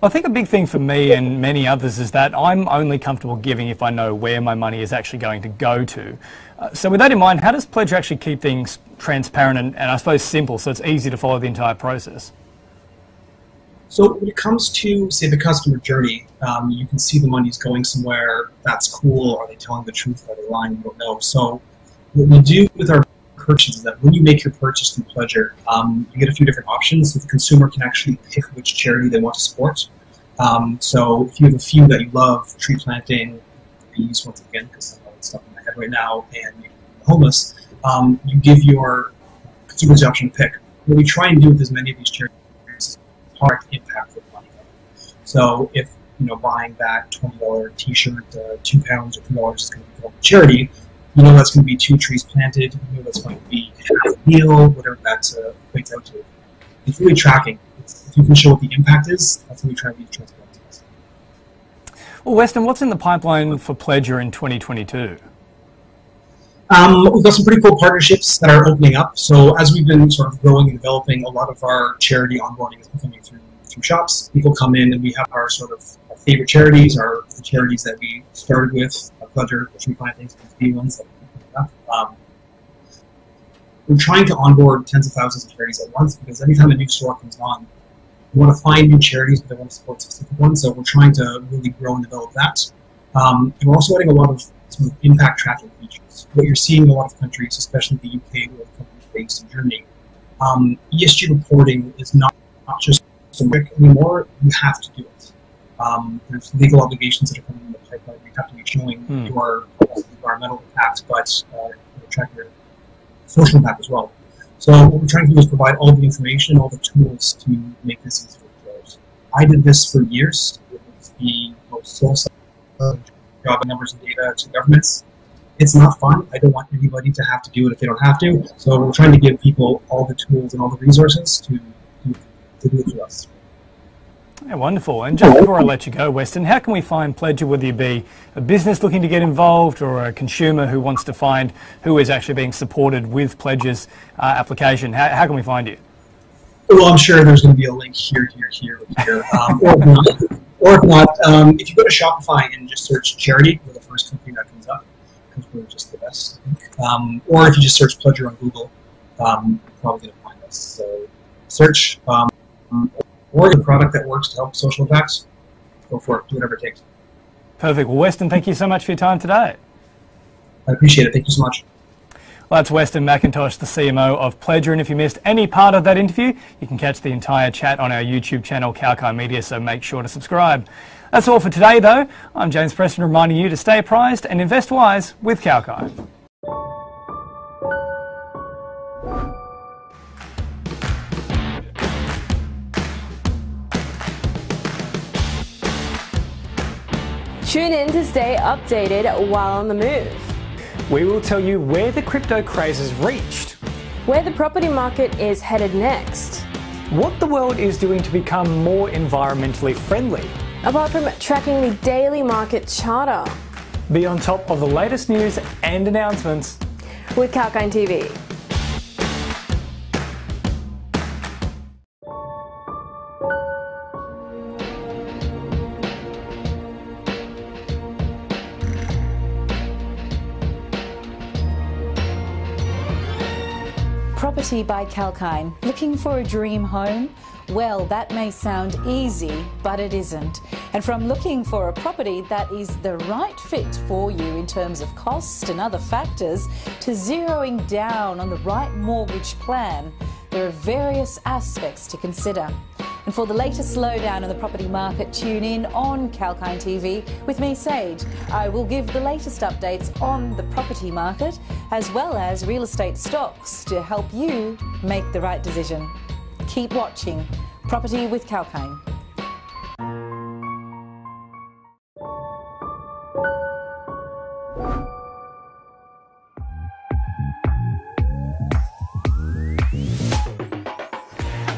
Well, I think a big thing for me and many others is that I'm only comfortable giving if I know where my money is actually going to go to. Uh, so, with that in mind, how does Pledge actually keep things transparent and, and I suppose simple so it's easy to follow the entire process? So when it comes to, say, the customer journey, um, you can see the money's going somewhere. That's cool. Are they telling the truth? Are they lying? We don't know. So what we do with our purchase is that when you make your purchase through Pledger, um, you get a few different options. So the consumer can actually pick which charity they want to support. Um, so if you have a few that you love, tree planting, bees once again, because it's stuff in my head right now, and homeless, um, you give your consumers the option to pick. What we try and do with as many of these charities is hard impact for money. So if you know buying that twenty dollar T-shirt, uh, two pounds or two dollars is going to be for charity, you know that's going to be two trees planted. You know that's going to be a meal, whatever that uh, equates out to. It's really tracking. It's, if you can show what the impact is, that's what we try to be transparent. Well, Weston, what's in the pipeline for Pledger in 2022? Um, we've got some pretty cool partnerships that are opening up. So as we've been sort of growing and developing, a lot of our charity onboarding is coming through through shops. People come in and we have our sort of our favorite charities, our the charities that we started with, ones. Um, we're trying to onboard tens of thousands of charities at once because anytime a new store comes on, we want to find new charities, but they want to support specific ones. So we're trying to really grow and develop that. Um, and we're also adding a lot of sort of impact tracking features. What you're seeing in a lot of countries, especially the UK, with companies based in Germany, um, ESG reporting is not, not just a anymore. You have to do it. Um, there's legal obligations that are coming the pipeline. You have to be showing Hmm. your environmental impact, but uh, track your social impact as well. So what we're trying to do is provide all the information, all the tools to make this easy for players. I did this for years. It was the most soul job numbers and data to governments. It's not fun. I don't want anybody to have to do it if they don't have to. So we're trying to give people all the tools and all the resources to, to, to do it for us. Yeah, wonderful. And just before I let you go, Weston, how can we find Pledger, whether you be a business looking to get involved or a consumer who wants to find who is actually being supported with Pledger's uh, application? How, how can we find you? Well, I'm sure there's going to be a link here, here, here, here. Um, or if not, or if, not um, if you go to Shopify and just search charity, we're the first company that comes up because we're just the best. I think. Um, or if you just search Pledger on Google, um, you're probably going to find us. So search um, or the product that works to help social impacts. Go for it. Do whatever it takes. Perfect. Well, Weston, thank you so much for your time today. I appreciate it. Thank you so much. Well, that's Weston McIntosh, the CMO of Pledger. And if you missed any part of that interview, you can catch the entire chat on our YouTube channel, Kalkine Media, so make sure to subscribe. That's all for today, though. I'm James Preston reminding you to stay apprised and invest wise with Kalkine. Tune in to stay updated while on the move. We will tell you where the crypto craze has reached, Where the property market is headed next. what the world is doing to become more environmentally friendly, Apart from tracking the daily market charter be on top of the latest news and announcements. with Kalkine TV. By Kalkine. Looking for a dream home? Well, that may sound easy, but it isn't. And from looking for a property that is the right fit for you in terms of cost and other factors to zeroing down on the right mortgage plan, there are various aspects to consider. And for the latest slowdown in the property market, tune in on Kalkine TV with me, Sage. I will give the latest updates on the property market as well as real estate stocks to help you make the right decision. Keep watching Property with Kalkine.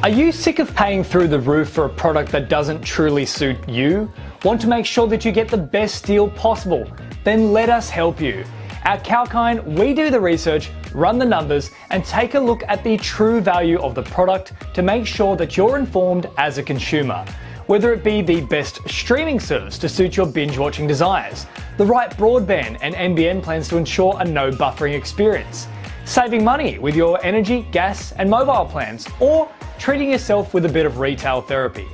Are you sick of paying through the roof for a product that doesn't truly suit you? Want to make sure that you get the best deal possible? Then let us help you. At Kalkine, we do the research, run the numbers, and take a look at the true value of the product to make sure that you're informed as a consumer. Whether it be the best streaming service to suit your binge watching desires, the right broadband and NBN plans to ensure a no buffering experience, saving money with your energy, gas, and mobile plans, or treating yourself with a bit of retail therapy.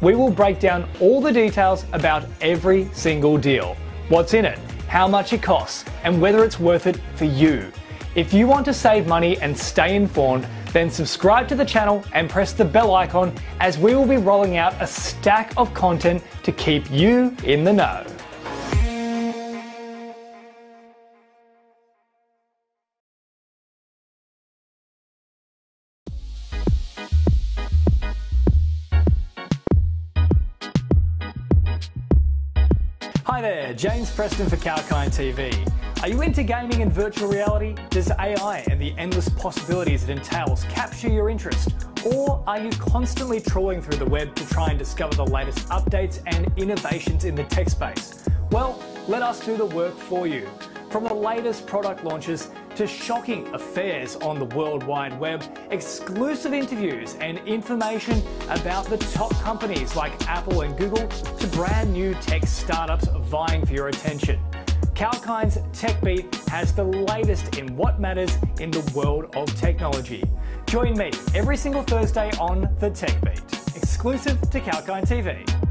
We will break down all the details about every single deal what's in it, how much it costs, and whether it's worth it for you. If you want to save money and stay informed, then subscribe to the channel and press the bell icon as we will be rolling out a stack of content to keep you in the know. James Preston for Kalkine TV. Are you into gaming and virtual reality? Does AI and the endless possibilities it entails capture your interest? Or are you constantly trawling through the web to try and discover the latest updates and innovations in the tech space? Well, let us do the work for you. From the latest product launches to shocking affairs on the World Wide Web, exclusive interviews and information about the top companies like Apple and Google to brand new tech startups vying for your attention. Kalkine's Tech Beat has the latest in what matters in the world of technology. Join me every single Thursday on The Tech Beat, exclusive to Kalkine TV.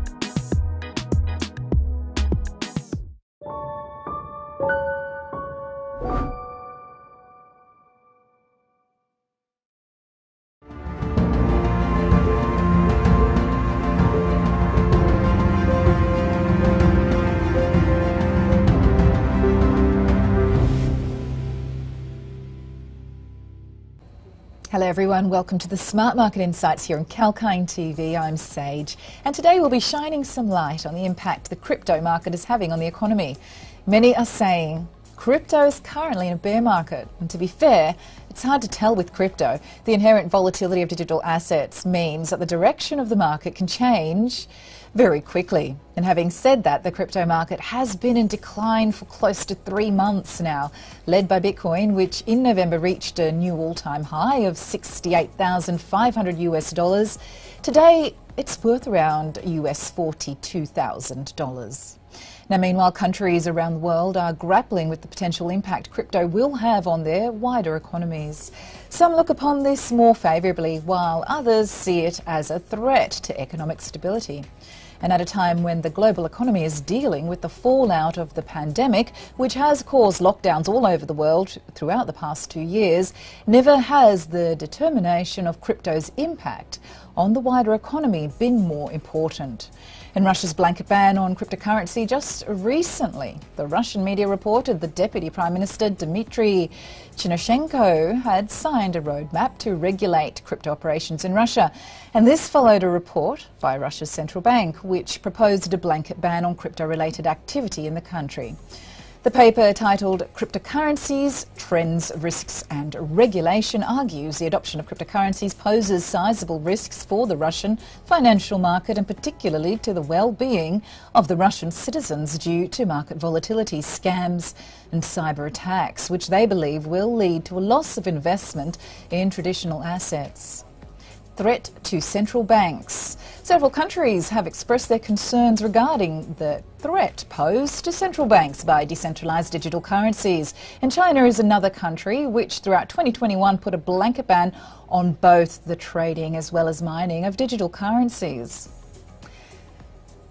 Hello, everyone. Welcome to the Smart Market Insights here on Kalkine TV. I'm Sage, and today we'll be shining some light on the impact the crypto market is having on the economy. Many are saying crypto is currently in a bear market, and to be fair, it's hard to tell with crypto. The inherent volatility of digital assets means that the direction of the market can change very quickly. And having said that, the crypto market has been in decline for close to three months now, led by Bitcoin, which in November reached a new all-time high of 68,500 US dollars. Today, it's worth around US $42,000. Now, meanwhile, countries around the world are grappling with the potential impact crypto will have on their wider economies. Some look upon this more favourably, while others see it as a threat to economic stability. And at a time when the global economy is dealing with the fallout of the pandemic, which has caused lockdowns all over the world throughout the past two years, never has the determination of crypto's impact on the wider economy been more important. In Russia's blanket ban on cryptocurrency just recently, the Russian media reported the Deputy Prime Minister Dmitry Chernyshenko had signed a roadmap to regulate crypto operations in Russia. And this followed a report by Russia's central bank, which proposed a blanket ban on crypto related activity in the country. The paper titled Cryptocurrencies, Trends, Risks and Regulation argues the adoption of cryptocurrencies poses sizable risks for the Russian financial market and particularly to the well-being of the Russian citizens due to market volatility, scams and cyber attacks, which they believe will lead to a loss of investment in traditional assets threat to central banks. Several countries have expressed their concerns regarding the threat posed to central banks by decentralized digital currencies. And China is another country which throughout 2021 put a blanket ban on both the trading as well as mining of digital currencies.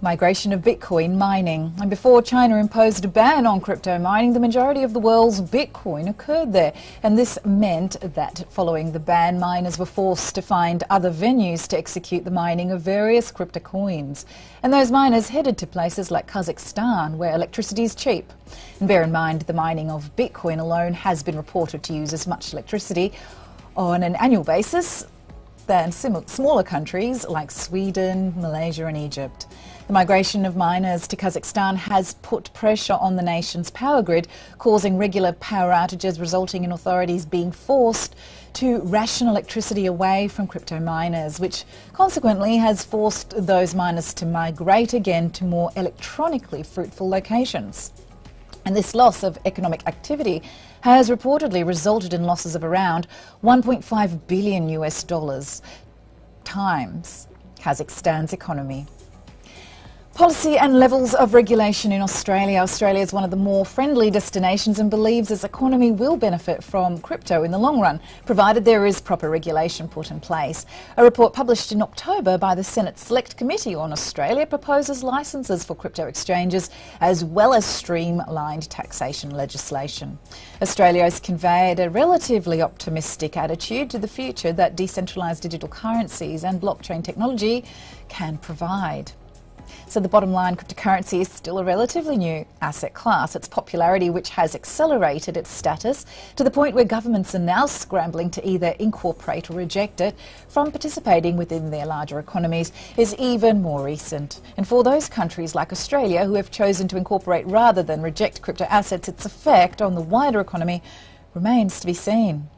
Migration of Bitcoin mining. And before China imposed a ban on crypto mining, the majority of the world's Bitcoin occurred there. And this meant that following the ban, miners were forced to find other venues to execute the mining of various crypto coins. And those miners headed to places like Kazakhstan, where electricity is cheap. And bear in mind, the mining of Bitcoin alone has been reported to use as much electricity on an annual basis than smaller countries like Sweden, Malaysia, and Egypt. The migration of miners to Kazakhstan has put pressure on the nation's power grid, causing regular power outages, resulting in authorities being forced to ration electricity away from crypto miners, which consequently has forced those miners to migrate again to more electronically fruitful locations. And this loss of economic activity has reportedly resulted in losses of around 1.5 billion US dollars times Kazakhstan's economy. Policy and levels of regulation in Australia. Australia is one of the more friendly destinations and believes its economy will benefit from crypto in the long run, provided there is proper regulation put in place. A report published in October by the Senate Select Committee on Australia proposes licences for crypto exchanges as well as streamlined taxation legislation. Australia has conveyed a relatively optimistic attitude to the future that decentralised digital currencies and blockchain technology can provide. So the bottom line, cryptocurrency is still a relatively new asset class. Its popularity, which has accelerated its status to the point where governments are now scrambling to either incorporate or reject it from participating within their larger economies, is even more recent. And for those countries like Australia who have chosen to incorporate rather than reject crypto assets, its effect on the wider economy remains to be seen.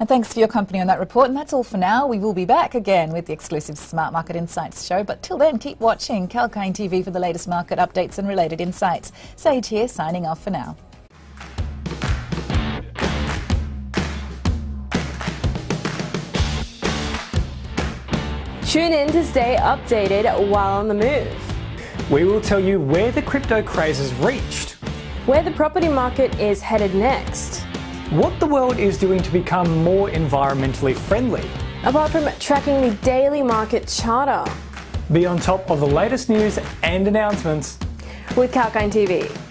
And thanks for your company on that report. And that's all for now. We will be back again with the exclusive Smart Market Insights show. But till then, keep watching Kalkine TV for the latest market updates and related insights. Sage here, signing off for now. Tune in to stay updated while on the move. We will tell you where the crypto craze has reached, where the property market is headed next what the world is doing to become more environmentally friendly. Apart from tracking the daily market charter. Be on top of the latest news and announcements with Kalkine TV.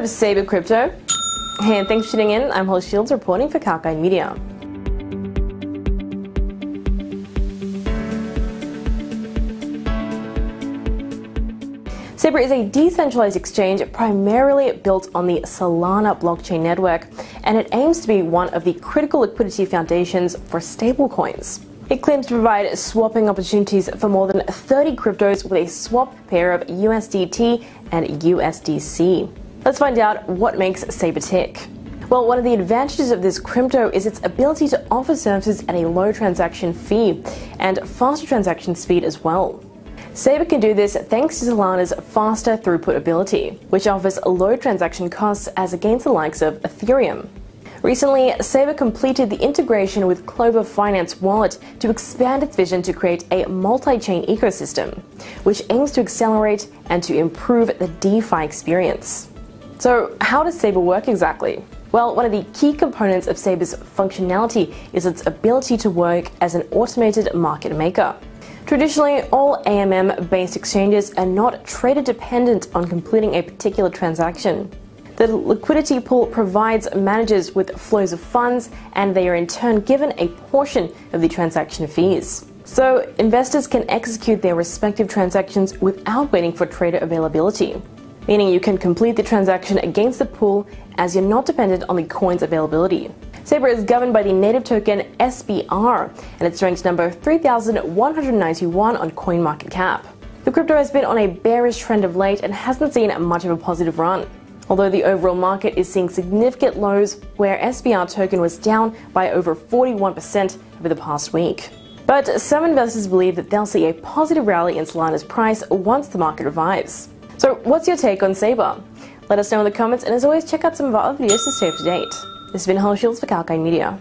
Of Saber Crypto? Hey, and thanks for tuning in. I'm Holly Shields reporting for Kalkine Media. Saber is a decentralized exchange primarily built on the Solana blockchain network, and it aims to be one of the critical liquidity foundations for stablecoins. It claims to provide swapping opportunities for more than 30 cryptos with a swap pair of USDT and USDC. Let's find out what makes Saber tick. Well, one of the advantages of this crypto is its ability to offer services at a low transaction fee and faster transaction speed as well. Saber can do this thanks to Solana's faster throughput ability, which offers low transaction costs as against the likes of Ethereum. Recently, Saber completed the integration with Clover Finance Wallet to expand its vision to create a multi chain ecosystem, which aims to accelerate and to improve the DeFi experience. So, how does Saber work exactly? Well, one of the key components of Saber's functionality is its ability to work as an automated market maker. Traditionally, all AMM based exchanges are not trader dependent on completing a particular transaction. The liquidity pool provides managers with flows of funds, and they are in turn given a portion of the transaction fees. So, investors can execute their respective transactions without waiting for trader availability meaning you can complete the transaction against the pool as you're not dependent on the coin's availability. Saber is governed by the native token SBR, and it's ranked number 3,191 on CoinMarketCap. The crypto has been on a bearish trend of late and hasn't seen much of a positive run. Although the overall market is seeing significant lows, where SBR token was down by over 41% over the past week. But some investors believe that they'll see a positive rally in Solana's price once the market revives. So, what's your take on Saber? Let us know in the comments, and as always, check out some of our other videos to stay up to date. This has been Holly Shields for Kalkine Media.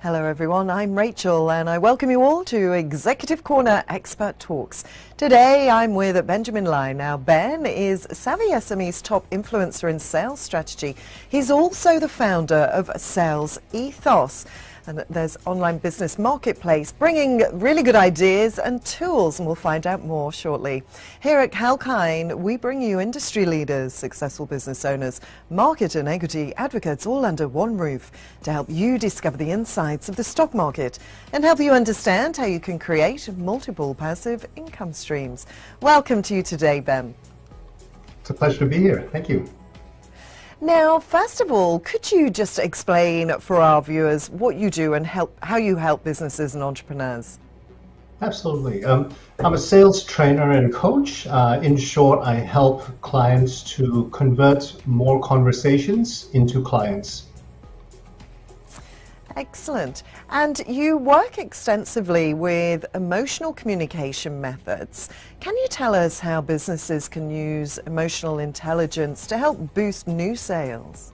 Hello, everyone. I'm Rachel, and I welcome you all to Executive Corner Expert Talks. Today, I'm with Benjamin Lai. Now, Ben is Savvy SME's top influencer in sales strategy. He's also the founder of Sales Ethos and there's online business marketplace bringing really good ideas and tools and we'll find out more shortly. Here at Kalkine we bring you industry leaders, successful business owners, market and equity advocates all under one roof to help you discover the insights of the stock market and help you understand how you can create multiple passive income streams. Welcome to you today Ben. It's a pleasure to be here. Thank you. Now, first of all, could you just explain for our viewers what you do and help how you help businesses and entrepreneurs? Absolutely. Um, I'm a sales trainer and coach. Uh, in short, I help clients to convert more conversations into clients. Excellent. And you work extensively with emotional communication methods. Can you tell us how businesses can use emotional intelligence to help boost new sales?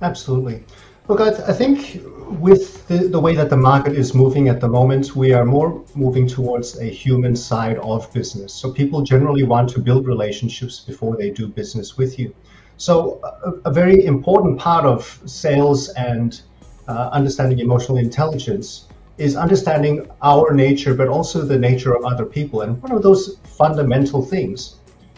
Absolutely. Look, I, th I think with the, the, way that the market is moving at the moment, we are more moving towards a human side of business. So people generally want to build relationships before they do business with you. So a, a very important part of sales and uh, understanding emotional intelligence is understanding our nature, but also the nature of other people. And one of those fundamental things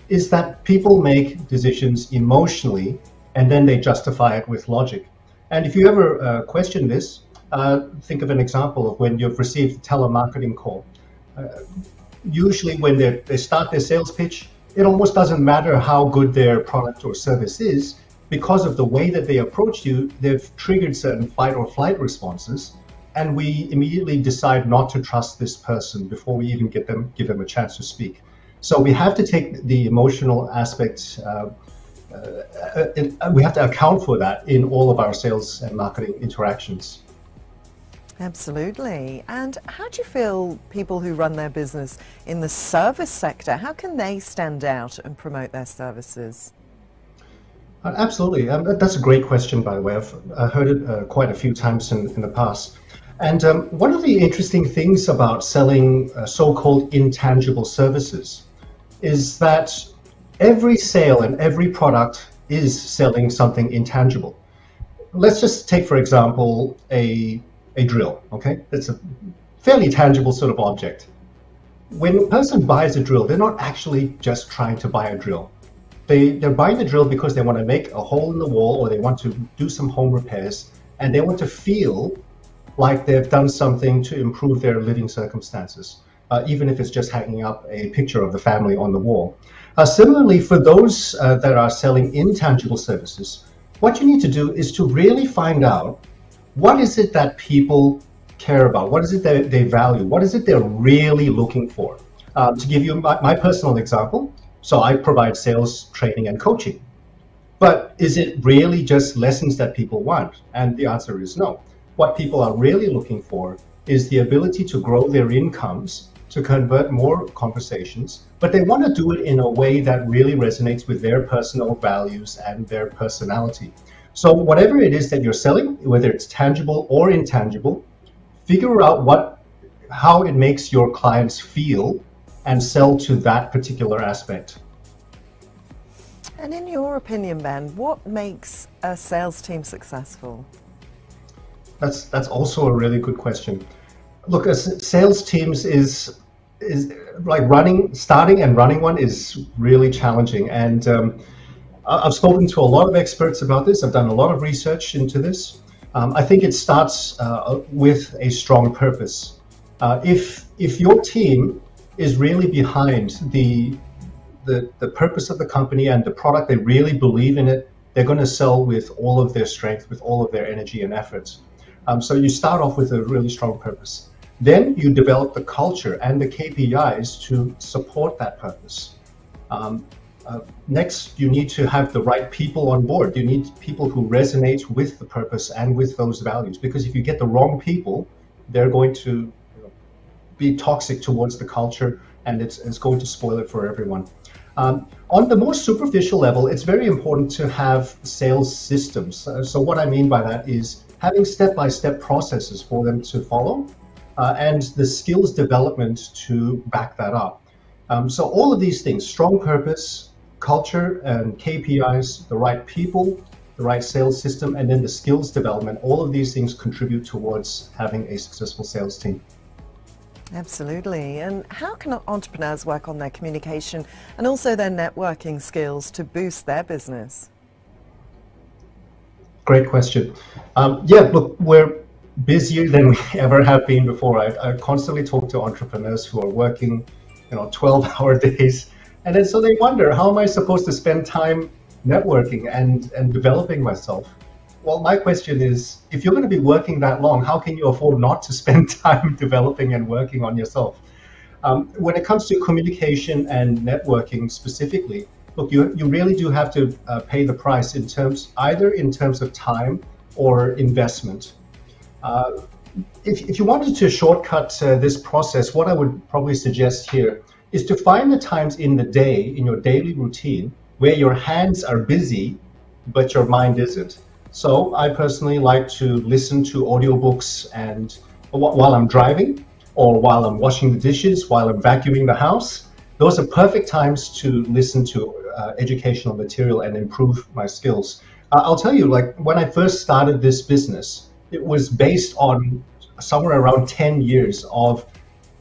is that people make decisions emotionally and then they justify it with logic. And if you ever uh, question this, uh, think of an example of when you've received a telemarketing call. Uh, usually, when they start their sales pitch, it almost doesn't matter how good their product or service is because of the way that they approach you, they've triggered certain fight or flight responses, and we immediately decide not to trust this person before we even get them give them a chance to speak. So we have to take the emotional aspect. Uh, uh, uh, we have to account for that in all of our sales and marketing interactions. Absolutely. And how do you feel people who run their business in the service sector, how can they stand out and promote their services? Uh, absolutely. Um, that's a great question, by the way. I've heard it uh, quite a few times in, in the past. And um, one of the interesting things about selling uh, so called intangible services is that every sale and every product is selling something intangible. Let's just take, for example, a, a drill, okay? It's a fairly tangible sort of object. When a person buys a drill, they're not actually just trying to buy a drill they, they're buying the drill because they want to make a hole in the wall or they want to do some home repairs and they want to feel like they've done something to improve their living circumstances, uh, even if it's just hanging up a picture of the family on the wall. Uh, similarly, for those uh, that are selling intangible services, what you need to do is to really find out what is it that people care about? What is it that they value? What is it they're really looking for? Um, to give you my, my personal example, so I provide sales training and coaching. But is it really just lessons that people want? And the answer is no. What people are really looking for is the ability to grow their incomes, to convert more conversations, but they want to do it in a way that really resonates with their personal values and their personality. So, whatever it is that you're selling, whether it's tangible or intangible, figure out what how it makes your clients feel and sell to that particular aspect. And in your opinion, Ben, what makes a sales team successful? That's that's also a really good question. Look, as sales teams is is like running, starting and running one is really challenging. And um, I've spoken to a lot of experts about this. I've done a lot of research into this. Um, I think it starts uh, with a strong purpose. Uh, if if your team is really behind the, the, the purpose of the company and the product. They really believe in it. They're going to sell with all of their strength, with all of their energy and efforts. Um, so you start off with a really strong purpose. Then you develop the culture and the KPIs to support that purpose. Um, uh, next, you need to have the right people on board. You need people who resonate with the purpose and with those values. Because if you get the wrong people, they're going to be toxic towards the culture and it's, it's going to spoil it for everyone. Um, on the more superficial level, it's very important to have sales systems. Uh, so what I mean by that is having step by step processes for them to follow uh, and the skills development to back that up. Um, so, all of these things strong purpose, culture, and KPIs, the right people, the right sales system, and then the skills development all of these things contribute towards having a successful sales team. Absolutely. And how can entrepreneurs work on their communication and also their networking skills to boost their business? Great question. Um, yeah, look, we're busier than we ever have been before. I, I constantly talk to entrepreneurs who are working, you know, 12-hour days, and then so they wonder, how am I supposed to spend time networking and and developing myself? Well, my question is, if you're going to be working that long, how can you afford not to spend time developing and working on yourself? Um, when it comes to communication and networking specifically, look, you, you really do have to uh, pay the price in terms either in terms of time or investment. Uh, if, if you wanted to shortcut uh, this process, what I would probably suggest here is to find the times in the day, in your daily routine, where your hands are busy, but your mind isn't. So I personally like to listen to audiobooks and while I'm driving or while I'm washing the dishes, while I'm vacuuming the house. Those are perfect times to listen to uh, educational material and improve my skills. Uh, I'll tell you, like when I first started this business, it was based on somewhere around 10 years of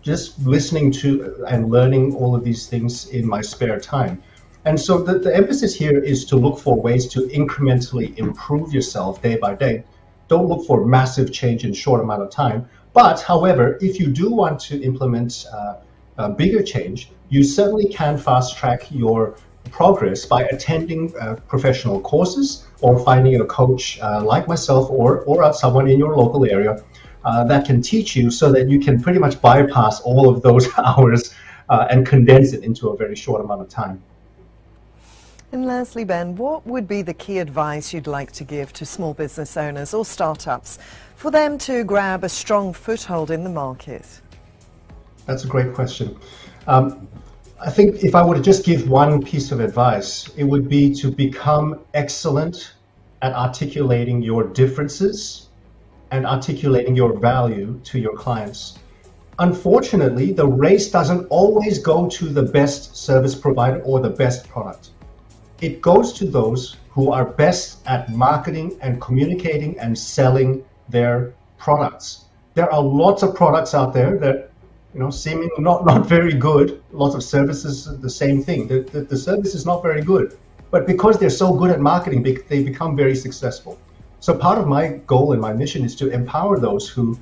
just listening to and learning all of these things in my spare time. And so the, the emphasis here is to look for ways to incrementally improve yourself day by day. Don't look for massive change in short amount of time. But however, if you do want to implement uh, a bigger change, you certainly can fast track your progress by attending uh, professional courses or finding a coach uh, like myself or, or someone in your local area uh, that can teach you so that you can pretty much bypass all of those hours uh, and condense it into a very short amount of time. And lastly, Ben, what would be the key advice you'd like to give to small business owners or startups for them to grab a strong foothold in the market? That's a great question. Um, I think if I were to just give one piece of advice, it would be to become excellent at articulating your differences and articulating your value to your clients. Unfortunately, the race doesn't always go to the best service provider or the best product it goes to those who are best at marketing and communicating and selling their products. There are lots of products out there that you know seeming not not very good. Lots of services the same thing. The, the, the service is not very good, but because they're so good at marketing, they become very successful. So part of my goal and my mission is to empower those who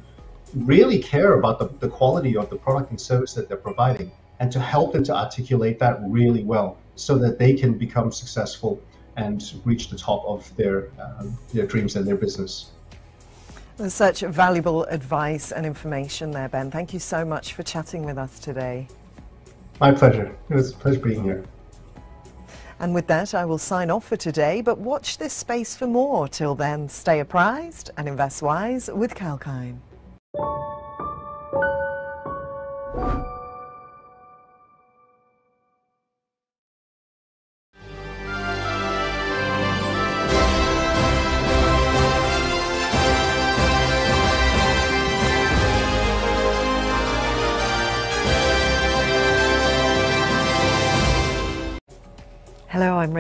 really care about the, the quality of the product and service that they're providing and to help them to articulate that really well so that they can become successful and reach the top of their, um, their dreams and their business. There's such valuable advice and information there, Ben. Thank you so much for chatting with us today. My pleasure. It was a pleasure being here. And with that, I will sign off for today, but watch this space for more. Till then, stay apprised and invest wise with Kalkine.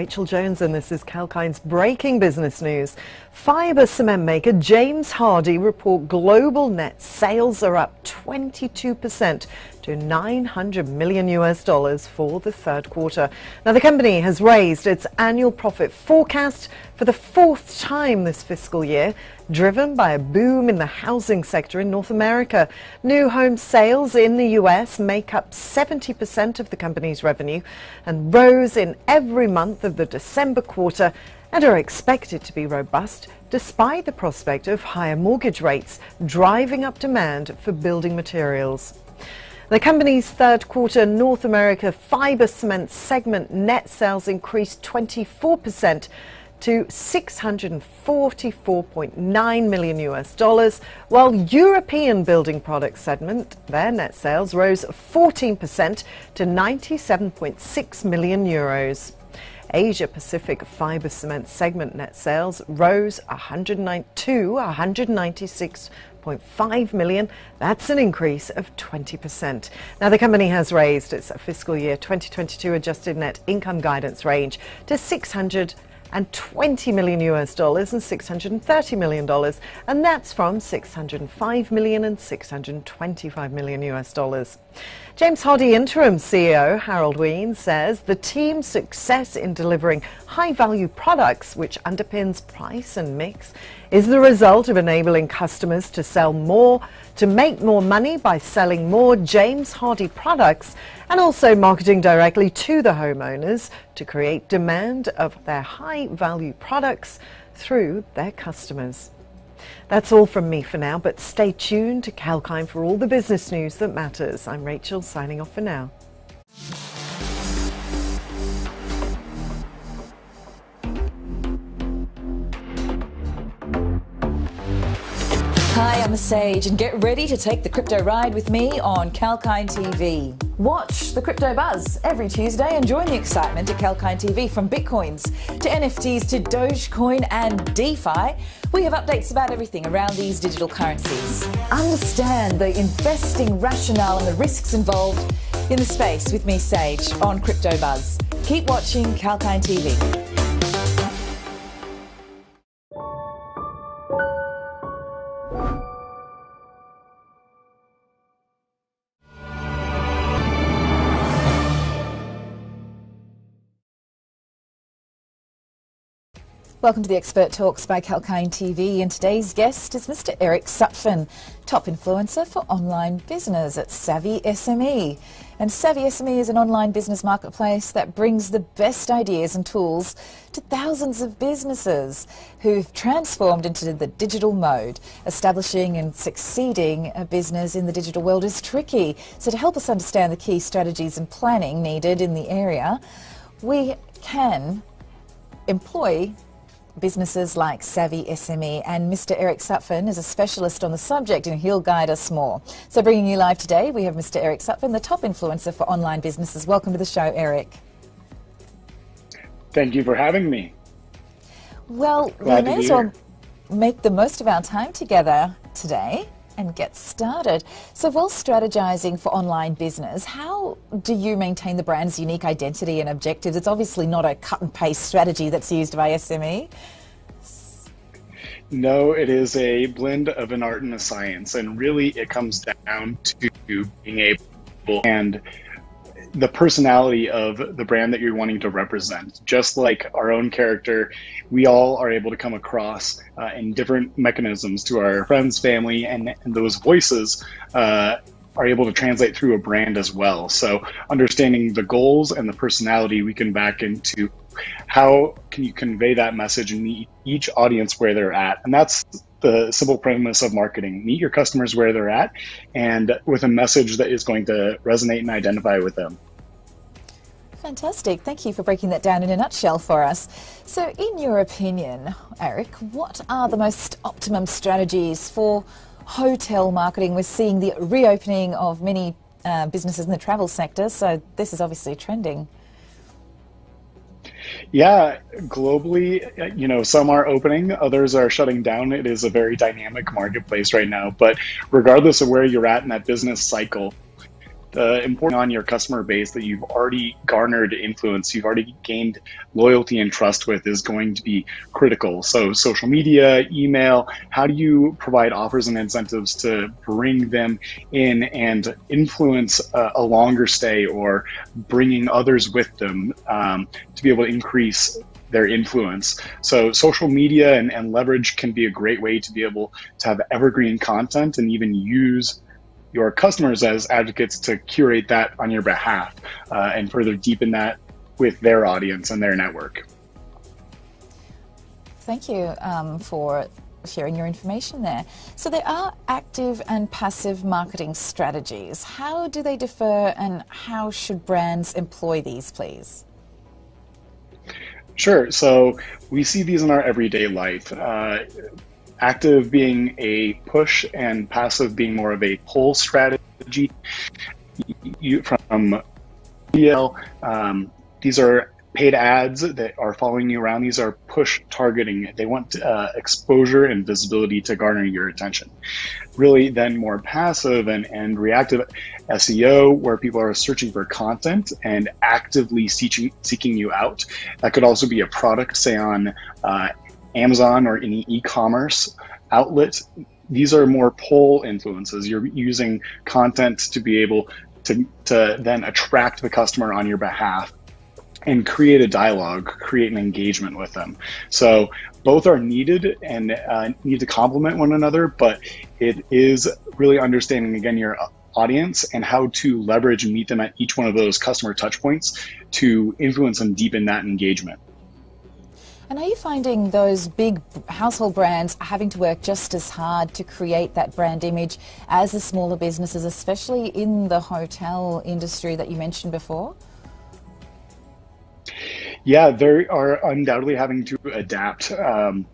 Rachel Jones and this is Kalkine's breaking business news. Fibre cement maker James Hardie report global net sales are up 22% to 900 million US dollars for the third quarter. Now, the company has raised its annual profit forecast for the fourth time this fiscal year, driven by a boom in the housing sector in North America. New home sales in the US make up 70% of the company's revenue and rose in every month of the December quarter and are expected to be robust despite the prospect of higher mortgage rates driving up demand for building materials. The company's third quarter North America fiber cement segment net sales increased 24% to 644.9 million US dollars, while European building product segment, their net sales rose 14% to 97.6 million euros. Asia Pacific fiber cement segment net sales rose 192 196 5.5 million. That's an increase of 20%. Now, the company has raised its fiscal year 2022 adjusted net income guidance range to 600 and 20 million US dollars and 630 million dollars, and that's from 605 million and 625 million US dollars. James Hardie interim CEO Harold Wiens says the team's success in delivering high value products, which underpins price and mix, is the result of enabling customers to sell more, to make more money by selling more James Hardie products and also marketing directly to the homeowners to create demand of their high value products through their customers. That's all from me for now, but stay tuned to Kalkine for all the business news that matters. I'm Rachel, signing off for now. Hi, I'm Sage, and get ready to take the crypto ride with me on Kalkine TV. Watch the crypto buzz every Tuesday and join the excitement at Kalkine TV from Bitcoins to NFTs to Dogecoin and DeFi. We have updates about everything around these digital currencies. Understand the investing rationale and the risks involved in the space with me, Sage, on Crypto Buzz. Keep watching Kalkine TV. Welcome to the Expert Talks by Kalkine TV, and today's guest is Mr. Eric Sutphin, top influencer for online business at Savvy SME. And Savvy SME is an online business marketplace that brings the best ideas and tools to thousands of businesses who've transformed into the digital mode. Establishing and succeeding a business in the digital world is tricky. So, to help us understand the key strategies and planning needed in the area, we can employ businesses like Savvy SME, and Mr. Eric Sutphin is a specialist on the subject and he'll guide us more. So, bringing you live today, we have Mr. Eric Sutphin, the top influencer for online businesses. Welcome to the show, Eric. Thank you for having me. Well, Glad we may as well make the most of our time together today and get started. So, while strategizing for online business, how do you maintain the brand's unique identity and objectives? It's obviously not a cut and paste strategy that's used by. SME. No, it is a blend of an art and a science, and really it comes down to being able and the personality of the brand that you're wanting to represent. Just like our own character, we all are able to come across uh, in different mechanisms to our friends, family, and, and those voices uh, are able to translate through a brand as well. So, understanding the goals and the personality, we can back into how can you convey that message meet each audience where they're at. And that's the simple premise of marketing meet your customers where they're at and with a message that is going to resonate and identify with them. Fantastic. Thank you for breaking that down in a nutshell for us. So, in your opinion, Eric, what are the most optimum strategies for hotel marketing? We're seeing the reopening of many uh, businesses in the travel sector, so this is obviously trending. Yeah, globally, uh, you know, some are opening, others are shutting down. It is a very dynamic marketplace right now. But regardless of where you're at in that business cycle, the important on your customer base that you've already garnered influence, you've already gained loyalty and trust with is going to be critical. So, social media, email, how do you provide offers and incentives to bring them in and influence a, a longer stay or bringing others with them um, to be able to increase their influence. So social media and, and leverage can be a great way to be able to have evergreen content and even use your customers as advocates to curate that on your behalf uh, and further deepen that with their audience and their network. Thank you um, for sharing your information there. So, there are active and passive marketing strategies. How do they differ and how should brands employ these, please? Sure. So we see these in our everyday life. Uh, active being a push and passive being more of a pull strategy. You, from DL, um, these are paid ads that are following you around. These are push targeting. They want uh, exposure and visibility to garner your attention. Really, then more passive and, and reactive SEO, where people are searching for content and actively seeking, seeking you out. That could also be a product, say on uh, Amazon or any e commerce outlet. These are more pull influences. You're using content to be able to, to then attract the customer on your behalf and create a dialogue, create an engagement with them. So both are needed and uh, need to complement one another, but it is really understanding again your audience and how to leverage and meet them at each one of those customer touchpoints to influence and deepen that engagement. And are you finding those big household brands having to work just as hard to create that brand image as the smaller businesses, especially in the hotel industry that you mentioned before? Yeah, they are undoubtedly having to adapt, um,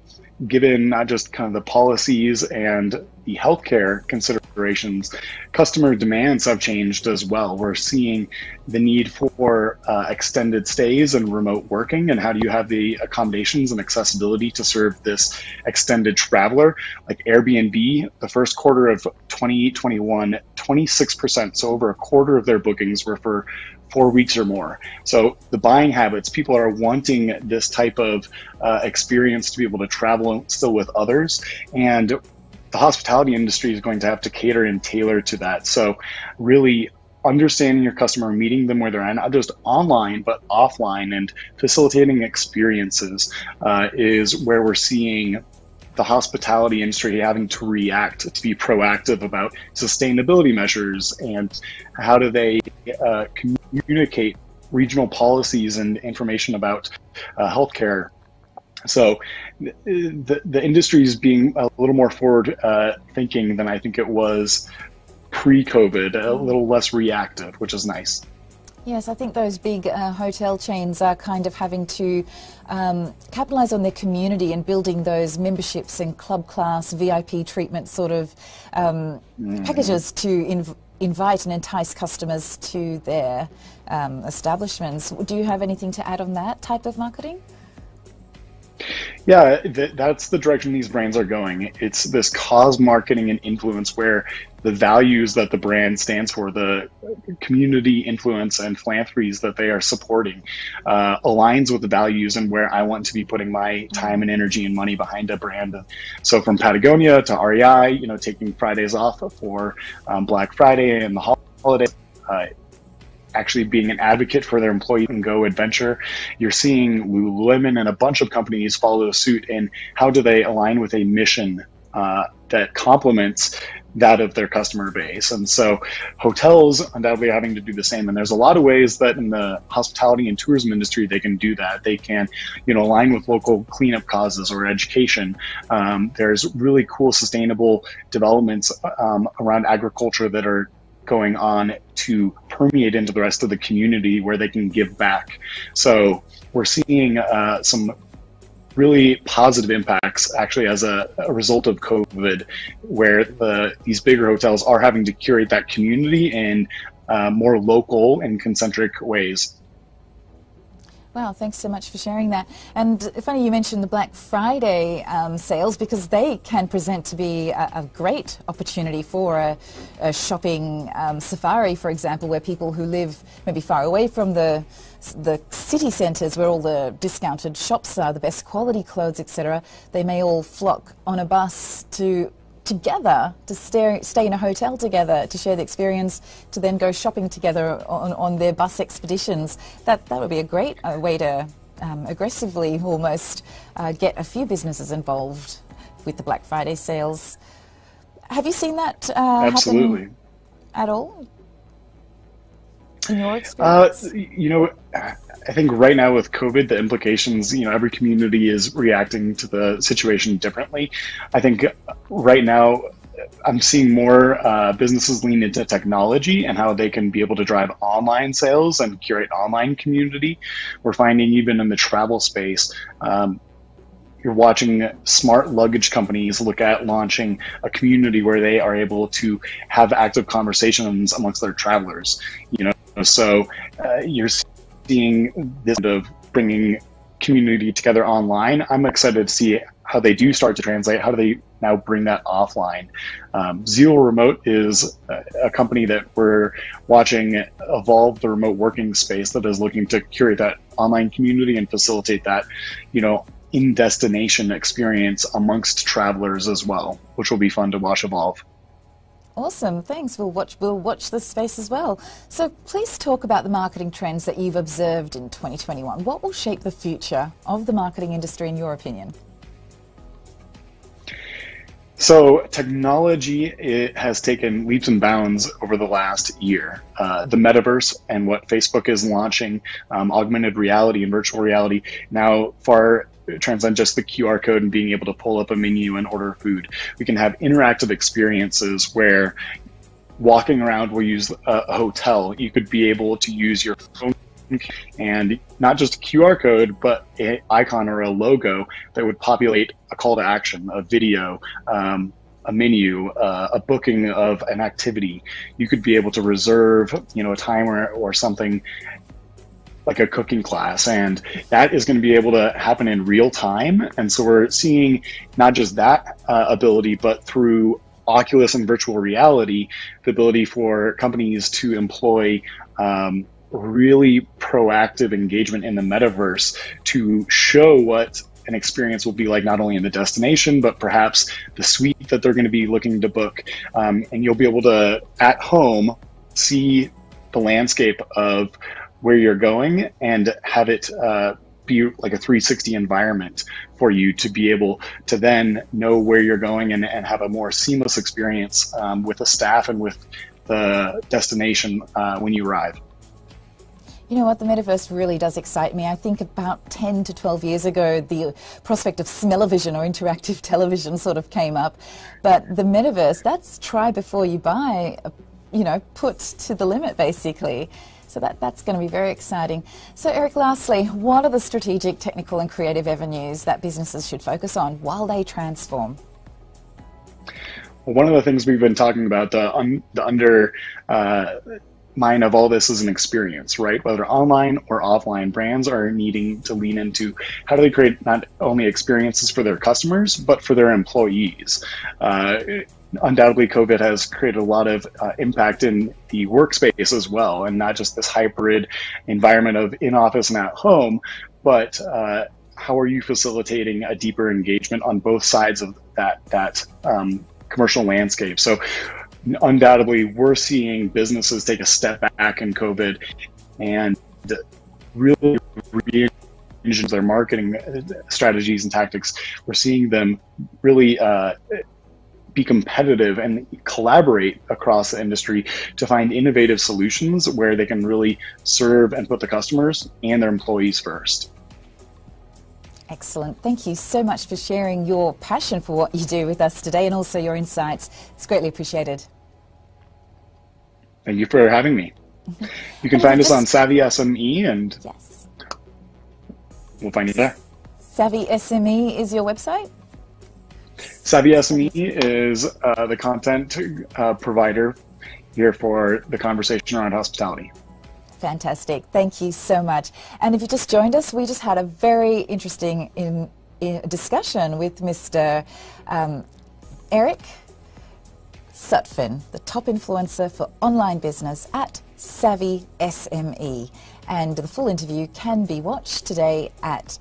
given not just kind of the policies and the healthcare considerations. Customer demands have changed as well. We're seeing the need for uh, extended stays and remote working, and how do you have the accommodations and accessibility to serve this extended traveler? Like Airbnb, the first quarter of 2021, 26%, so over a quarter of their bookings were for four weeks or more. So the buying habits, people are wanting this type of uh, experience to be able to travel still with others. And the hospitality industry is going to have to cater and tailor to that. So really understanding your customer, meeting them where they're at, not just online, but offline and facilitating experiences uh, is where we're seeing the hospitality industry having to react to be proactive about sustainability measures and how do they uh, communicate regional policies and information about uh, healthcare. So the, the industry is being a little more forward uh, thinking than I think it was pre-COVID, a little less reactive, which is nice. Yes, I think those big uh, hotel chains are kind of having to um, capitalise on their community and building those memberships and club class VIP treatment sort of um, mm. packages to inv invite and entice customers to their um, establishments. Do you have anything to add on that type of marketing? Yeah, th- that's the direction these brands are going. It's this cause marketing and influence where the values that the brand stands for, the community influence and philanthropies that they are supporting, uh, aligns with the values and where I want to be putting my time and energy and money behind a brand. So from Patagonia to REI, you know, taking Fridays off for um, Black Friday and the holiday. Uh, actually being an advocate for their employee and go adventure. You're seeing Lululemon and a bunch of companies follow suit. And how do they align with a mission uh, that complements that of their customer base. And so hotels undoubtedly having to do the same. And there's a lot of ways that in the hospitality and tourism industry they can do that. They can, you know, align with local cleanup causes or education. Um, there's really cool sustainable developments um, around agriculture that are going on to permeate into the rest of the community where they can give back. So we're seeing uh, some really positive impacts actually as a, a, result of COVID, where the these bigger hotels are having to curate that community in uh, more local and concentric ways. Wow, thanks so much for sharing that. And funny you mentioned the Black Friday um, sales because they can present to be a, a great opportunity for a, a shopping um, safari, for example, where people who live maybe far away from the the city centres where all the discounted shops are, the best quality clothes, etc., they may all flock on a bus to together, to stay, stay in a hotel together, to share the experience, to then go shopping together on, on their bus expeditions. That, that would be a great uh, way to um, aggressively almost uh, get a few businesses involved with the Black Friday sales. Have you seen that uh, happen at all? In your uh, experience? you know, I think right now with COVID, the implications, you know, every community is reacting to the situation differently. I think right now, I'm seeing more uh, businesses lean into technology and how they can be able to drive online sales and curate online community. We're finding even in the travel space, um, you're watching smart luggage companies look at launching a community where they are able to have active conversations amongst their travelers. You know, so uh, you're seeing this kind of bringing community together online. I'm excited to see how they do start to translate. How do they now bring that offline? Um, Zero Remote is a, a, company that we're watching evolve the remote working space that is looking to curate that online community and facilitate that, you know, in destination experience amongst travelers as well, which will be fun to watch evolve. Awesome, thanks. We'll watch, we'll watch this space as well. So please talk about the marketing trends that you've observed in 2021. What will shape the future of the marketing industry in your opinion? So technology it has taken leaps and bounds over the last year. Uh, the metaverse and what Facebook is launching, um, augmented reality and virtual reality, now far transcend just the QR code and being able to pull up a menu and order food. We can have interactive experiences where walking around will use a, hotel. You could be able to use your phone and not just a QR code, but an icon or a logo that would populate a call to action, a video, um, a menu, uh, a booking of an activity. You could be able to reserve, you know, a timer or something like a cooking class and that is going to be able to happen in real time. And so we're seeing not just that uh, ability but through oculus and virtual reality the ability for companies to employ um, really proactive engagement in the metaverse to show what an experience will be like not only in the destination but perhaps the suite that they're going to be looking to book. Um, and you'll be able to at home see the landscape of where you're going and have it uh, be like a 360 environment for you to be able to then know where you're going and, and have a more seamless experience um, with the staff and with the destination uh, when you arrive. You know what, the metaverse really does excite me. I think about 10 to 12 years ago, the prospect of smell-o-vision or interactive television sort of came up. But the metaverse, that's try before you buy, you know, put to the limit basically. So that, that's going to be very exciting. So, Eric, lastly, what are the strategic, technical, and creative avenues that businesses should focus on while they transform? Well, one of the things we've been talking about, the, un, the under uh, of all this is an experience, right? Whether online or offline, brands are needing to lean into how do they create not only experiences for their customers, but for their employees. Uh, undoubtedly COVID has created a lot of uh, impact in the workspace as well, and not just this hybrid environment of in office and at home, but uh, how are you facilitating a deeper engagement on both sides of that that um, commercial landscape? So, undoubtedly, we're seeing businesses take a step back in COVID and really re their marketing strategies and tactics. We're seeing them really uh, be competitive and collaborate across the industry to find innovative solutions where they can really serve and put the customers and their employees first. Excellent. Thank you so much for sharing your passion for what you do with us today and also your insights. It's greatly appreciated. Thank you for having me. You can find us on Savvy SME and yes. we'll find you there. Savvy SME is your website? Savvy SME is uh, the content uh, provider here for the conversation around hospitality. Fantastic. Thank you so much. And if you just joined us, we just had a very interesting in, in discussion with Mr. Um, Eric Sutphin, the top influencer for online business at Savvy SME. And the full interview can be watched today at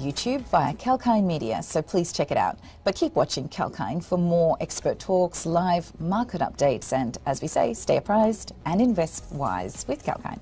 YouTube via Kalkine Media, so please check it out. But keep watching Kalkine for more expert talks, live market updates, and as we say, stay apprised and invest wise with Kalkine.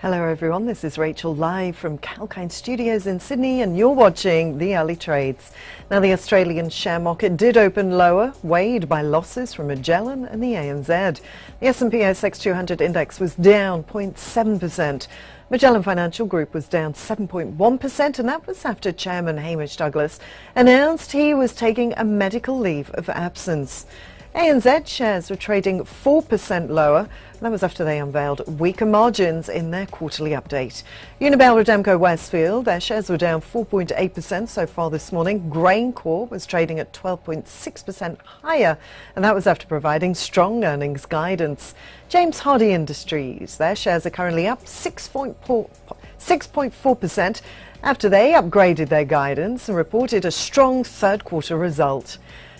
Hello, everyone. This is Rachel live from Kalkine Studios in Sydney, and you're watching the early trades. Now, the Australian share market did open lower, weighed by losses from Magellan and the ANZ. The S&P ASX 200 index was down 0.7%. Magellan Financial Group was down 7.1%, and that was after Chairman Hamish Douglass announced he was taking a medical leave of absence. ANZ shares were trading 4% lower. That was after they unveiled weaker margins in their quarterly update. Unibail Rodamco Westfield, their shares were down 4.8% so far this morning. GrainCorp was trading at 12.6% higher, and that was after providing strong earnings guidance. James Hardie Industries, their shares are currently up 6.4% after they upgraded their guidance and reported a strong third quarter result.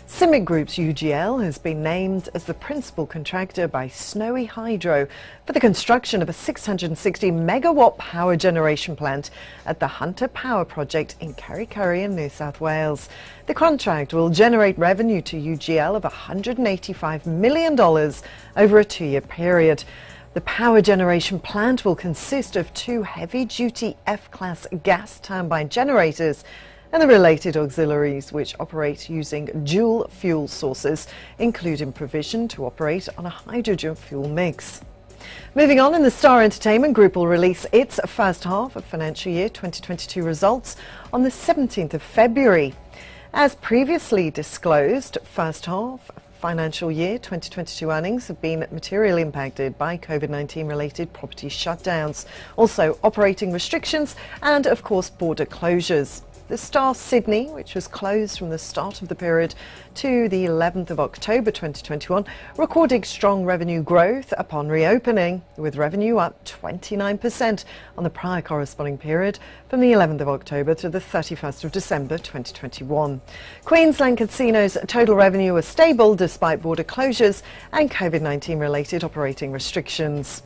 CIMIC Group's UGL has been named as the principal contractor by Snowy Hydro for the construction of a 660 megawatt power generation plant at the Hunter Power Project in Kurri in New South Wales. The contract will generate revenue to UGL of $185 million over a two year period. The power generation plant will consist of two heavy duty F class gas turbine generators and the related auxiliaries which operate using dual fuel sources, including provision to operate on a hydrogen fuel mix. Moving on, and the Star Entertainment Group will release its first half of financial year 2022 results on the 17th of February. As previously disclosed, first half financial year 2022 earnings have been materially impacted by COVID 19 related property shutdowns, also operating restrictions, and of course, border closures. The Star Sydney, which was closed from the start of the period to the 11th of October 2021, recording strong revenue growth upon reopening, with revenue up 29% on the prior corresponding period from the 11th of October to the 31st of December 2021. Queensland Casino's total revenue was stable despite border closures and COVID 19 related operating restrictions.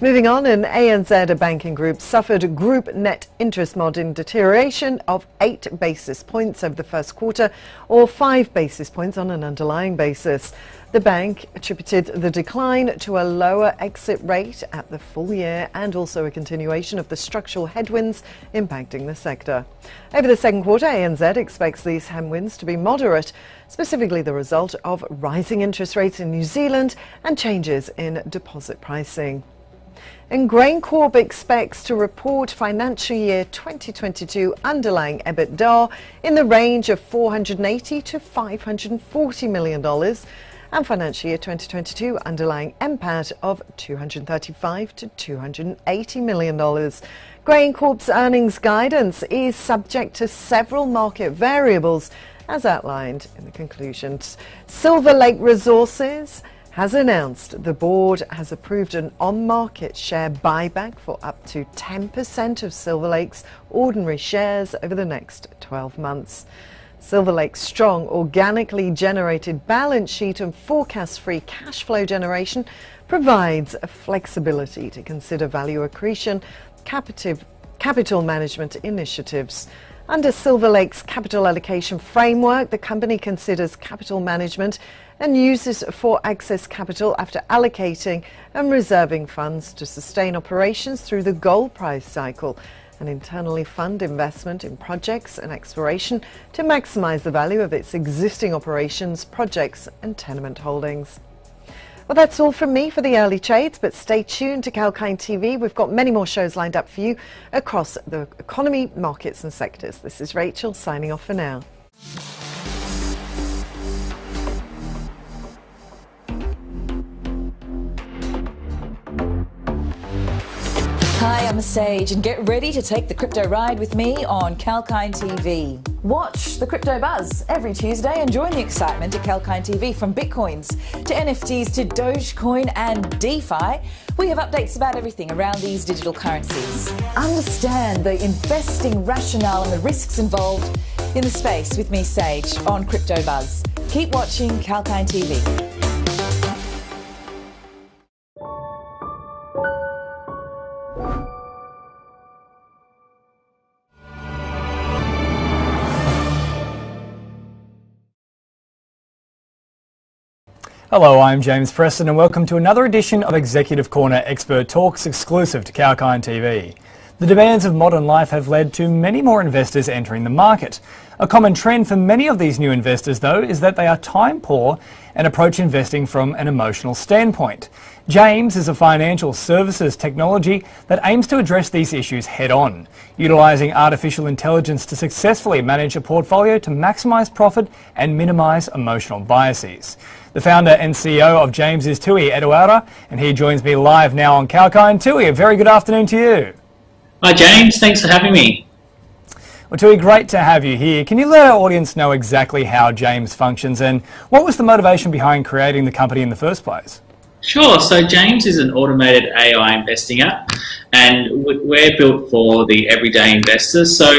Moving on, an ANZ banking group suffered group net interest margin deterioration of 8 basis points over the first quarter, or 5 basis points on an underlying basis. The bank attributed the decline to a lower exit rate at the full year and also a continuation of the structural headwinds impacting the sector. Over the second quarter, ANZ expects these headwinds to be moderate, specifically the result of rising interest rates in New Zealand and changes in deposit pricing. And GrainCorp expects to report financial year 2022 underlying EBITDA in the range of 480 to 540 million dollars and financial year 2022 underlying NPAT of 235 to 280 million dollars. GrainCorp's earnings guidance is subject to several market variables as outlined in the conclusions. Silver Lake Resources has announced the board has approved an on market share buyback for up to 10% of Silver Lake's ordinary shares over the next 12 months. Silver Lake's strong, organically generated balance sheet and forecast free cash flow generation provides a flexibility to consider value accretion, capital management initiatives. Under Silver Lake's capital allocation framework, the company considers capital management and uses for excess capital after allocating and reserving funds to sustain operations through the gold price cycle and internally fund investment in projects and exploration to maximize the value of its existing operations, projects and tenement holdings. Well, that's all from me for the early trades, but stay tuned to Kalkine TV. We've got many more shows lined up for you across the economy, markets and sectors. This is Rachel signing off for now. Hi, I'm Sage, and get ready to take the crypto ride with me on Kalkine TV. Watch the crypto buzz every Tuesday and join the excitement at Kalkine TV from Bitcoins to NFTs to Dogecoin and DeFi. We have updates about everything around these digital currencies. Understand the investing rationale and the risks involved in the space with me, Sage, on Crypto Buzz. Keep watching Kalkine TV. Hello, I'm James Preston and welcome to another edition of Executive Corner Expert Talks exclusive to Kalkine TV. The demands of modern life have led to many more investors entering the market. A common trend for many of these new investors, though, is that they are time poor and approach investing from an emotional standpoint. James is a financial services technology that aims to address these issues head on, utilising artificial intelligence to successfully manage a portfolio to maximise profit and minimise emotional biases. The founder and CEO of James is Tui Eduara, and he joins me live now on Kalkine. Tui, a very good afternoon to you. Hi, James. Thanks for having me. Well, Tui, great to have you here. Can you let our audience know exactly how James functions and what was the motivation behind creating the company in the first place? Sure. So James is an automated AI investing app, and we're built for the everyday investor. So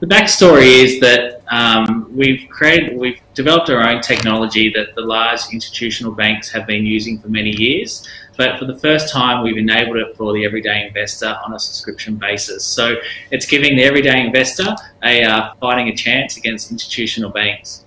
the backstory is that um, we've created, we've developed our own technology that the large institutional banks have been using for many years. But for the first time, we've enabled it for the everyday investor on a subscription basis. So it's giving the everyday investor a uh, fighting a chance against institutional banks.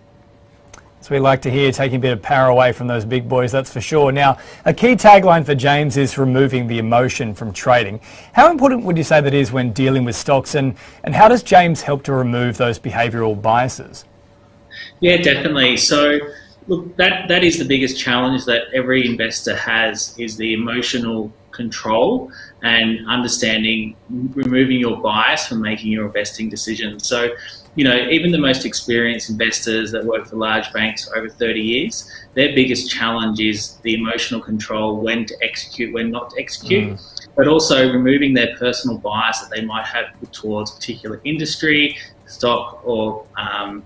So we like to hear taking a bit of power away from those big boys, that's for sure. Now, a key tagline for James is removing the emotion from trading. How important would you say that is when dealing with stocks, and, and how does James help to remove those behavioural biases? Yeah, definitely. So, look, that, that is the biggest challenge that every investor has is the emotional control and understanding, removing your bias from making your investing decisions. So, you know, even the most experienced investors that work for large banks for over 30 years, their biggest challenge is the emotional control when to execute, when not to execute, mm. but also removing their personal bias that they might have towards a particular industry, stock, or um,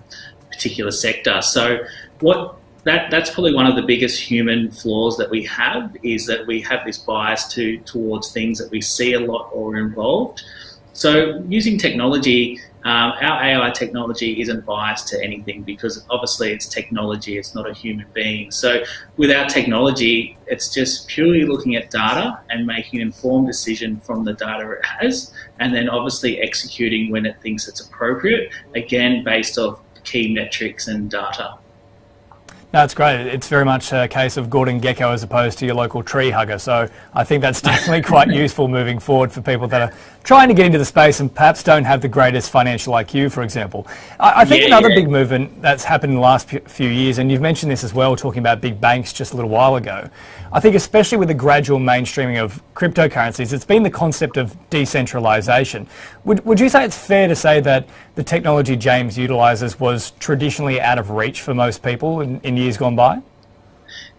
particular sector. So, what that, that's probably one of the biggest human flaws that we have is that we have this bias to towards things that we see a lot or are involved. So using technology, um, our AI technology isn't biased to anything because obviously it's technology, it's not a human being. So with our technology, it's just purely looking at data and making an informed decision from the data it has, and then obviously executing when it thinks it's appropriate, again based off key metrics and data. Now it's great. It's very much a case of Gordon Gekko as opposed to your local tree hugger. So I think that's definitely quite useful moving forward for people that are trying to get into the space and perhaps don't have the greatest financial IQ, for example. I, I think yeah, another yeah. big movement that's happened in the last few years, and you've mentioned this as well, talking about big banks just a little while ago. I think especially with the gradual mainstreaming of cryptocurrencies, it's been the concept of decentralization. Would, would you say it's fair to say that the technology James utilizes was traditionally out of reach for most people in, in years gone by?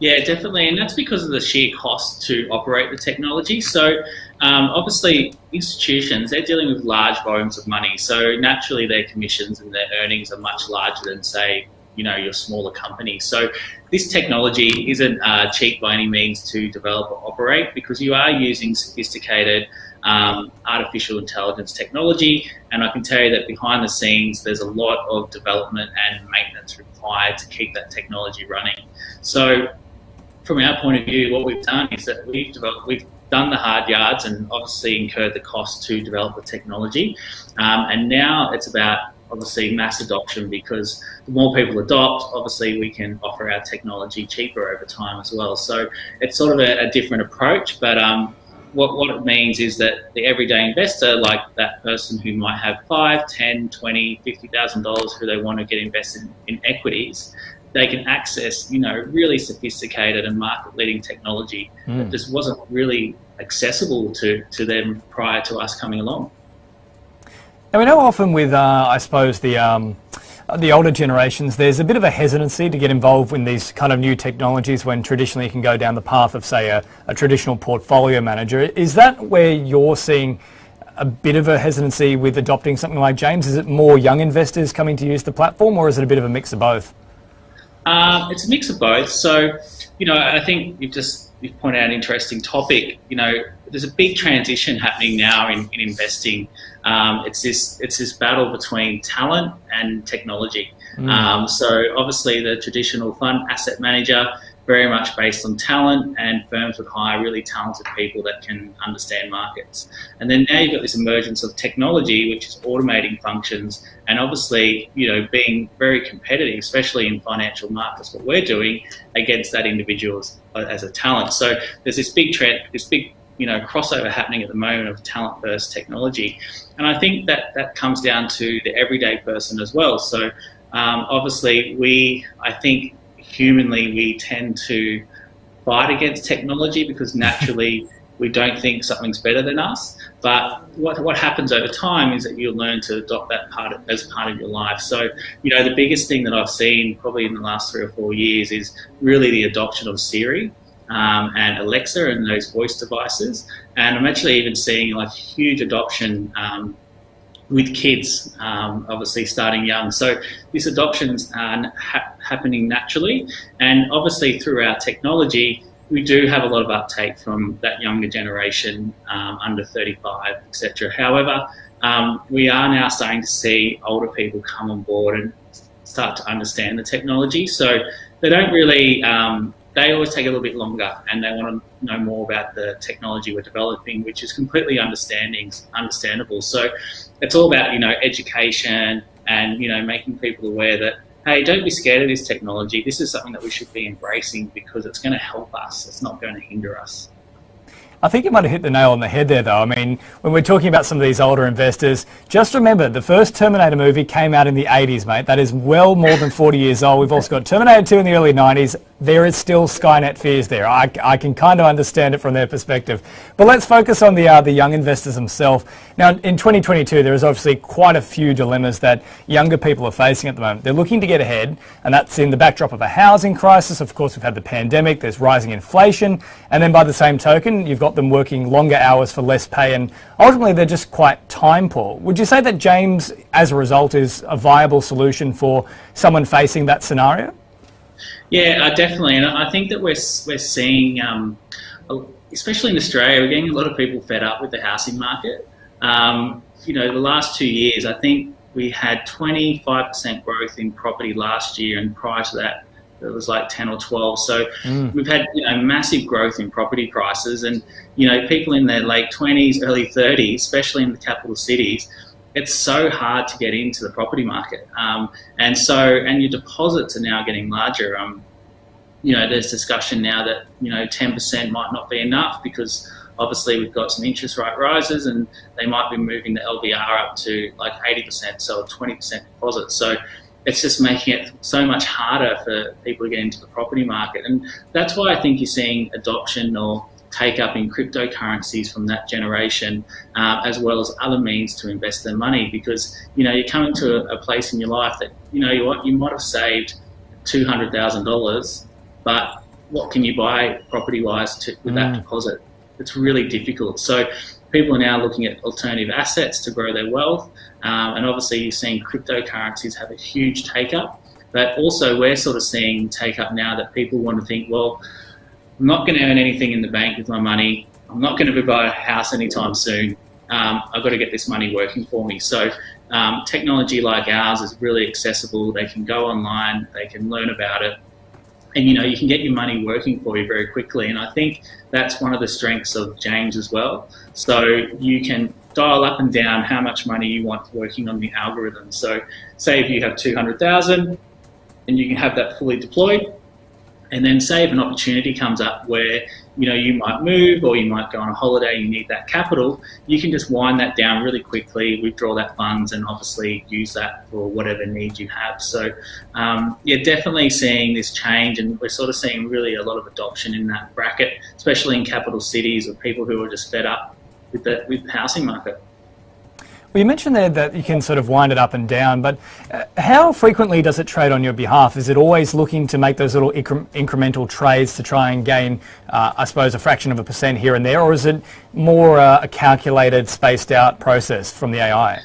Yeah, definitely, and that's because of the sheer cost to operate the technology. So, um, obviously, institutions they're dealing with large volumes of money, so naturally their commissions and their earnings are much larger than, say, you know, your smaller company. So, this technology isn't uh, cheap by any means to develop or operate because you are using sophisticated um, artificial intelligence technology. And I can tell you that behind the scenes, there's a lot of development and maintenance required to keep that technology running. So, from our point of view, what we've done is that we've developed, we've done the hard yards and obviously incurred the cost to develop the technology. Um, and now it's about obviously mass adoption because the more people adopt, obviously we can offer our technology cheaper over time as well. So it's sort of a, a different approach, but um, what, what it means is that the everyday investor, like that person who might have five, ten, twenty, fifty thousand dollars who they want to get invested in, in equities, they can access, you know, really sophisticated and market leading technology mm. that hmm. just wasn't really accessible to, to them prior to us coming along. And we know often with, uh, I suppose, the um, the older generations, there's a bit of a hesitancy to get involved in these kind of new technologies when traditionally you can go down the path of, say, a, a traditional portfolio manager. Is that where you're seeing a bit of a hesitancy with adopting something like James? Is it more young investors coming to use the platform, or is it a bit of a mix of both? Uh, it's a mix of both. So, you know, I think you've just you've pointed out an interesting topic. You know, there's a big transition happening now in, in investing. Um, it's this it's this battle between talent and technology. Mm. Um, so obviously, the traditional fund asset manager very much based on talent, and firms would hire really talented people that can understand markets. And then now you've got this emergence of technology, which is automating functions, and obviously, you know, being very competitive, especially in financial markets, what we're doing against that individual as, as a talent. So there's this big trend, this big you know crossover happening at the moment of talent versus technology, and I think that that comes down to the everyday person as well. So um, obviously, we I think humanly we tend to fight against technology because naturally we don't think something's better than us. But what, what happens over time is that you'll learn to adopt that part of, as part of your life. So, you know, the biggest thing that I've seen probably in the last three or four years is really the adoption of Siri. Um, and Alexa and those voice devices. And I'm actually even seeing like huge adoption um, with kids, um, obviously starting young. So this adoption's uh, ha- happening naturally, and obviously through our technology, we do have a lot of uptake from that younger generation, um, under 35, etc. However, um, we are now starting to see older people come on board and start to understand the technology. So they don't really, um, they always take a little bit longer and they want to know more about the technology we're developing, which is completely understanding, understandable. So it's all about, you know, education and, you know, making people aware that hey, don't be scared of this technology. This is something that we should be embracing because it's going to help us. It's not going to hinder us. I think you might have hit the nail on the head there, though. I mean, when we're talking about some of these older investors, just remember the first Terminator movie came out in the 80s, mate. That is well more than 40 years old. We've also got Terminator 2 in the early 90s. There is still Skynet fears there. I, I can kind of understand it from their perspective. But let's focus on the, uh, the young investors themselves. Now, in 2022, there is obviously quite a few dilemmas that younger people are facing at the moment. They're looking to get ahead, and that's in the backdrop of a housing crisis. Of course, we've had the pandemic, there's rising inflation, and then by the same token, you've got got them working longer hours for less pay, and ultimately they're just quite time poor. Would you say that James, as a result, is a viable solution for someone facing that scenario? Yeah, uh, definitely, and I think that we're we're seeing, um, especially in Australia, we're getting a lot of people fed up with the housing market. Um, you know, the last two years, I think we had 25% growth in property last year, and prior to that, it was like 10 or 12. So mm. we've had you know massive growth in property prices, and you know people in their late 20s, early 30s, especially in the capital cities, it's so hard to get into the property market. Um, and so and your deposits are now getting larger. Um, you know, there's discussion now that you know 10% might not be enough because obviously we've got some interest rate rises and they might be moving the LVR up to like 80%, so 20% deposit. So it's just making it so much harder for people to get into the property market. And that's why I think you're seeing adoption or take up in cryptocurrencies from that generation, uh, as well as other means to invest their money. Because you know you're coming to a, a place in your life that you know you you might have saved two hundred thousand dollars, but what can you buy property wise with mm. that deposit? It's really difficult. So people are now looking at alternative assets to grow their wealth. Um, and obviously, you're seeing cryptocurrencies have a huge take up. But also, we're sort of seeing take up now that people want to think, well, I'm not going to earn anything in the bank with my money. I'm not going to buy a house anytime soon. Um, I've got to get this money working for me. So, um, technology like ours is really accessible. They can go online, they can learn about it, and you know you can get your money working for you very quickly. And I think that's one of the strengths of James as well. So you can dial up and down how much money you want working on the algorithm. So say if you have 200,000 and you can have that fully deployed, and then say if an opportunity comes up where you know you might move or you might go on a holiday you need that capital you can just wind that down really quickly withdraw that funds and obviously use that for whatever need you have. So um, yeah definitely seeing this change and we're sort of seeing really a lot of adoption in that bracket especially in capital cities of people who are just fed up with the with the housing market well, you mentioned there that you can sort of wind it up and down, but uh, how frequently does it trade on your behalf? Is it always looking to make those little incre incremental trades to try and gain, uh, I suppose, a fraction of a percent here and there, or is it more uh, a calculated, spaced out process from the AI?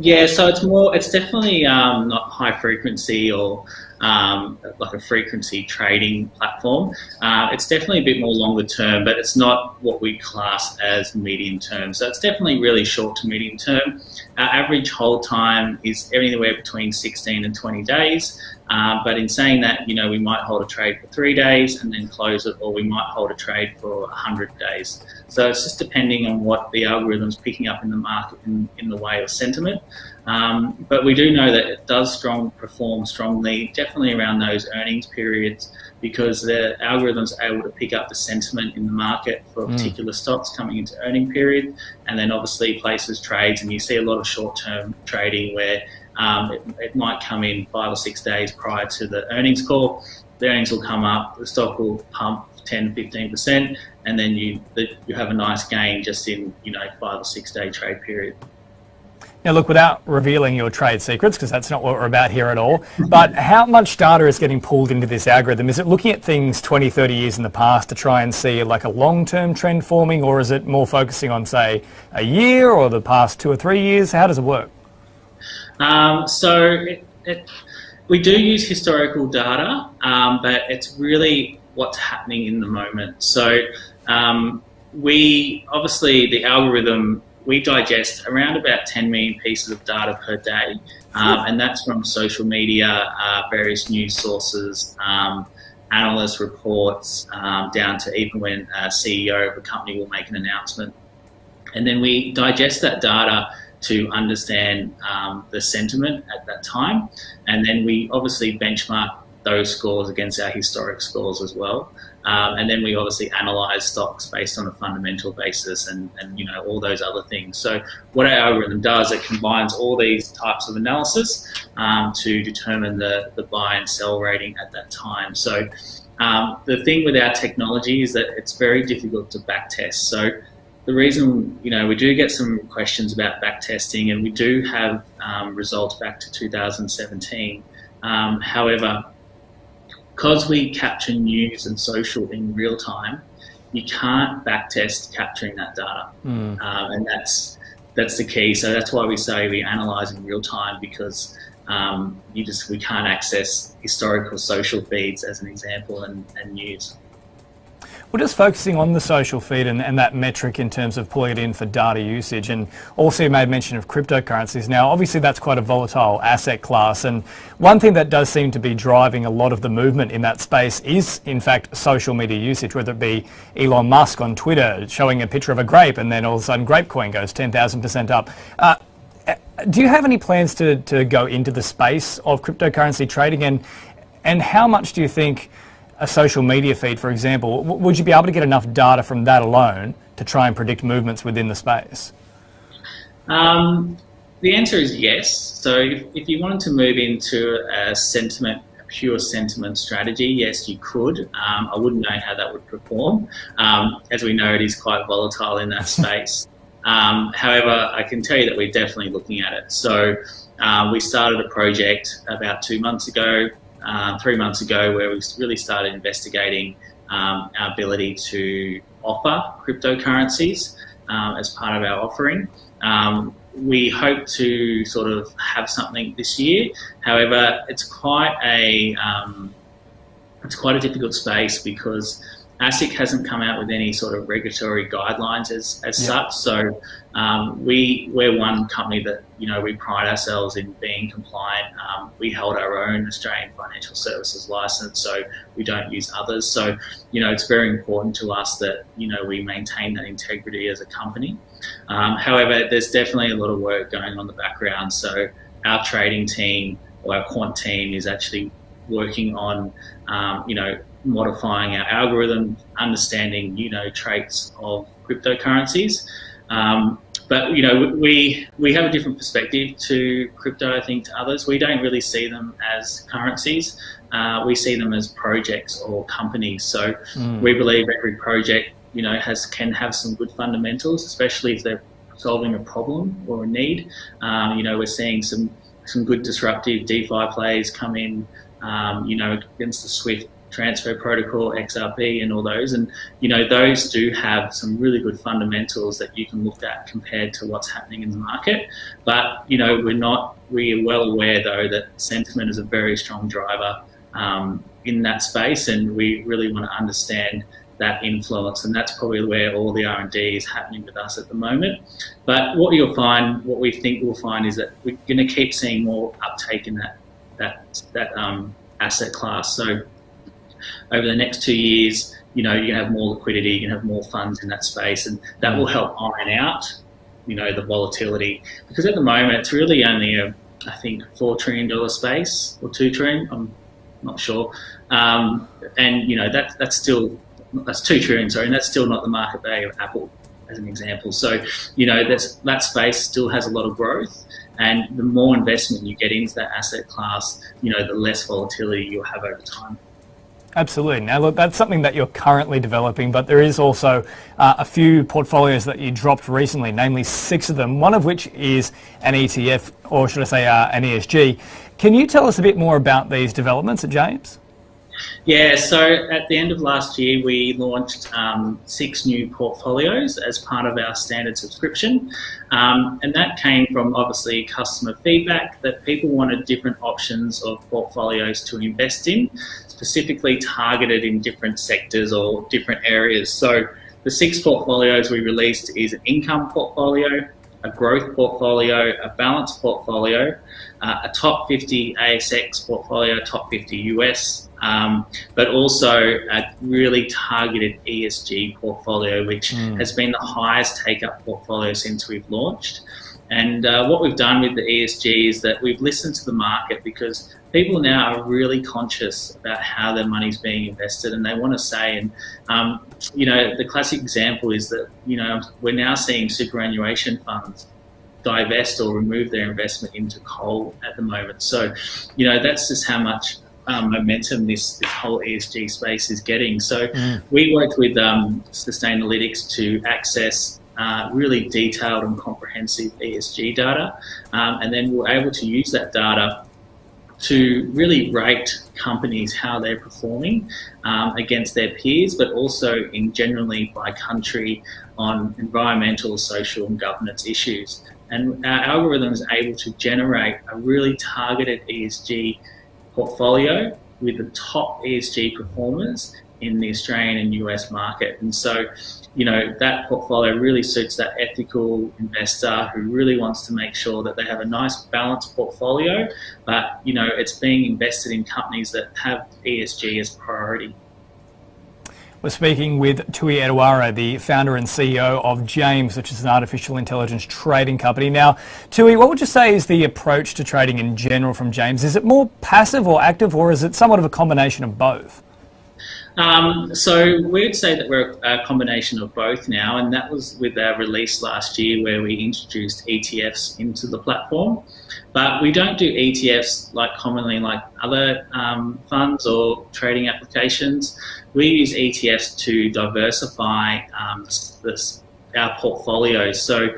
Yeah, so it's more, it's definitely um, not high frequency or um, like a frequency trading platform. Uh, it's definitely a bit more longer term, but it's not what we class as medium term. So it's definitely really short to medium term. Our average hold time is anywhere between 16 and 20 days. Uh, but in saying that, you know, we might hold a trade for three days and then close it, or we might hold a trade for 100 days. So it's just depending on what the algorithm's picking up in the market in, in the way of sentiment. Um, but we do know that it does strong perform strongly, definitely around those earnings periods, because the algorithm's able to pick up the sentiment in the market for mm. particular stocks coming into earning period, and then obviously places trades, and you see a lot of short-term trading where Um, it, it, might come in five or six days prior to the earnings call. The earnings will come up, the stock will pump 10, 15%, and then you you have a nice gain just in you know five or six day trade period. Now, look, without revealing your trade secrets, because that's not what we're about here at all, but how much data is getting pulled into this algorithm? Is it looking at things 20, 30 years in the past to try and see like a long-term trend forming, or is it more focusing on, say, a year or the past two or three years? How does it work? Um, so it, it, we do use historical data, um, but it's really what's happening in the moment. So um, we obviously the algorithm we digest around about 10 million pieces of data per day, um, and that's from social media, uh, various news sources, um, analyst reports, um, down to even when a CEO of a company will make an announcement. And then we digest that data to understand um, the sentiment at that time, and then we obviously benchmark those scores against our historic scores as well. Um, and then we obviously analyze stocks based on a fundamental basis and, and you know all those other things. So what our algorithm does, it combines all these types of analysis um, to determine the, the buy and sell rating at that time. So um, the thing with our technology is that it's very difficult to backtest. So the reason you know we do get some questions about backtesting, and we do have um, results back to 2017. Um, however, because we capture news and social in real time, you can't backtest capturing that data, mm. um, and that's that's the key. So that's why we say we analyze in real time because um, you just we can't access historical social feeds as an example and, and news. We're just focusing on the social feed and, and, that metric in terms of pulling it in for data usage. And also, you made mention of cryptocurrencies. Now, obviously, that's quite a volatile asset class. And one thing that does seem to be driving a lot of the movement in that space is, in fact, social media usage, whether it be Elon Musk on Twitter showing a picture of a grape and then all of a sudden Grapecoin goes 10,000% up. Uh, do you have any plans to, to go into the space of cryptocurrency trading? And, and how much do you think? A social media feed, for example, would you be able to get enough data from that alone to try and predict movements within the space? Um, the answer is yes. So if, if, you wanted to move into a sentiment, pure sentiment strategy, yes, you could. Um, I wouldn't know how that would perform. Um, as we know, it is quite volatile in that space. Um, however, I can tell you that we're definitely looking at it. So uh, we started a project about two months ago uh, three months ago where we really started investigating um, our ability to offer cryptocurrencies um, as part of our offering. Um, we hope to sort of have something this year. However, it's quite a um, it's quite a difficult space because ASIC hasn't come out with any sort of regulatory guidelines as, as yeah. such. So um, we we're one company that you know we pride ourselves in being compliant. Um, we held our own Australian financial services license, so we don't use others. So you know it's very important to us that you know we maintain that integrity as a company. Um, however, there's definitely a lot of work going on in the background. So our trading team or our quant team is actually working on um, you know modifying our algorithm, understanding you know traits of cryptocurrencies. Um, but you know we we have a different perspective to crypto. I think to others, we don't really see them as currencies. Uh, we see them as projects or companies. So mm. we believe every project you know has can have some good fundamentals, especially if they're solving a problem or a need. Um, you know we're seeing some some good disruptive DeFi plays come in. Um, you know against the Swift transfer protocol, XRP, and all those. And you know, those do have some really good fundamentals that you can look at compared to what's happening in the market. But you know, we're not. We are well aware though that sentiment is a very strong driver um, in that space, and we really want to understand that influence, and that's probably where all the R&D is happening with us at the moment. But what you'll find, what we think we'll find, is that we're going to keep seeing more uptake in that that that um, asset class. So over the next two years, you know, you have more liquidity, you have more funds in that space, and that will help iron out, you know, the volatility. Because at the moment, it's really only a, I think, four trillion dollar space or two trillion. I'm not sure, um, and you know that that's still that's two trillion, sorry, and that's still not the market value of Apple, as an example. So, you know, that's, that space still has a lot of growth, And the more investment you get into that asset class, you know, the less volatility you'll have over time. Absolutely. Now, look, that's something that you're currently developing, but there is also uh, a few portfolios that you dropped recently, namely six of them, one of which is an ETF, or should I say uh, an ESG. Can you tell us a bit more about these developments James? Yeah, so at the end of last year, we launched um, six new portfolios as part of our standard subscription. Um, and that came from obviously customer feedback that people wanted different options of portfolios to invest in, specifically targeted in different sectors or different areas. So the six portfolios we released is an income portfolio, a growth portfolio, a balanced portfolio, uh, a top 50 ASX portfolio, top 50 US, um, but also a really targeted ESG portfolio, which mm. has been the highest take up portfolio since we've launched. And uh, what we've done with the ESG is that we've listened to the market because people now are really conscious about how their money's being invested and they want to say, and um, you know, the classic example is that, you know, we're now seeing superannuation funds divest or remove their investment into coal at the moment. So, you know, that's just how much um, momentum this, this whole ESG space is getting. So mm. we worked with um, Sustainalytics to access uh, really detailed and comprehensive ESG data, um, and then we're able to use that data to really rate companies how they're performing um, against their peers, but also in generally by country on environmental, social, and governance issues. And our algorithm is able to generate a really targeted ESG portfolio with the top ESG performers in the Australian and US market. And so, you know, that portfolio really suits that ethical investor who really wants to make sure that they have a nice balanced portfolio, but, you know, it's being invested in companies that have ESG as priority. We're speaking with Tui Edawara, the founder and CEO of Jaaims, which is an artificial intelligence trading company. Now, Tui, what would you say is the approach to trading in general from Jaaims? Is it more passive or active, or is it somewhat of a combination of both? Um, so we'd say that we're a combination of both now, and that was with our release last year where we introduced ETFs into the platform. But we don't do ETFs like commonly like other um, funds or trading applications we use ETFs to diversify um, this, our portfolios. So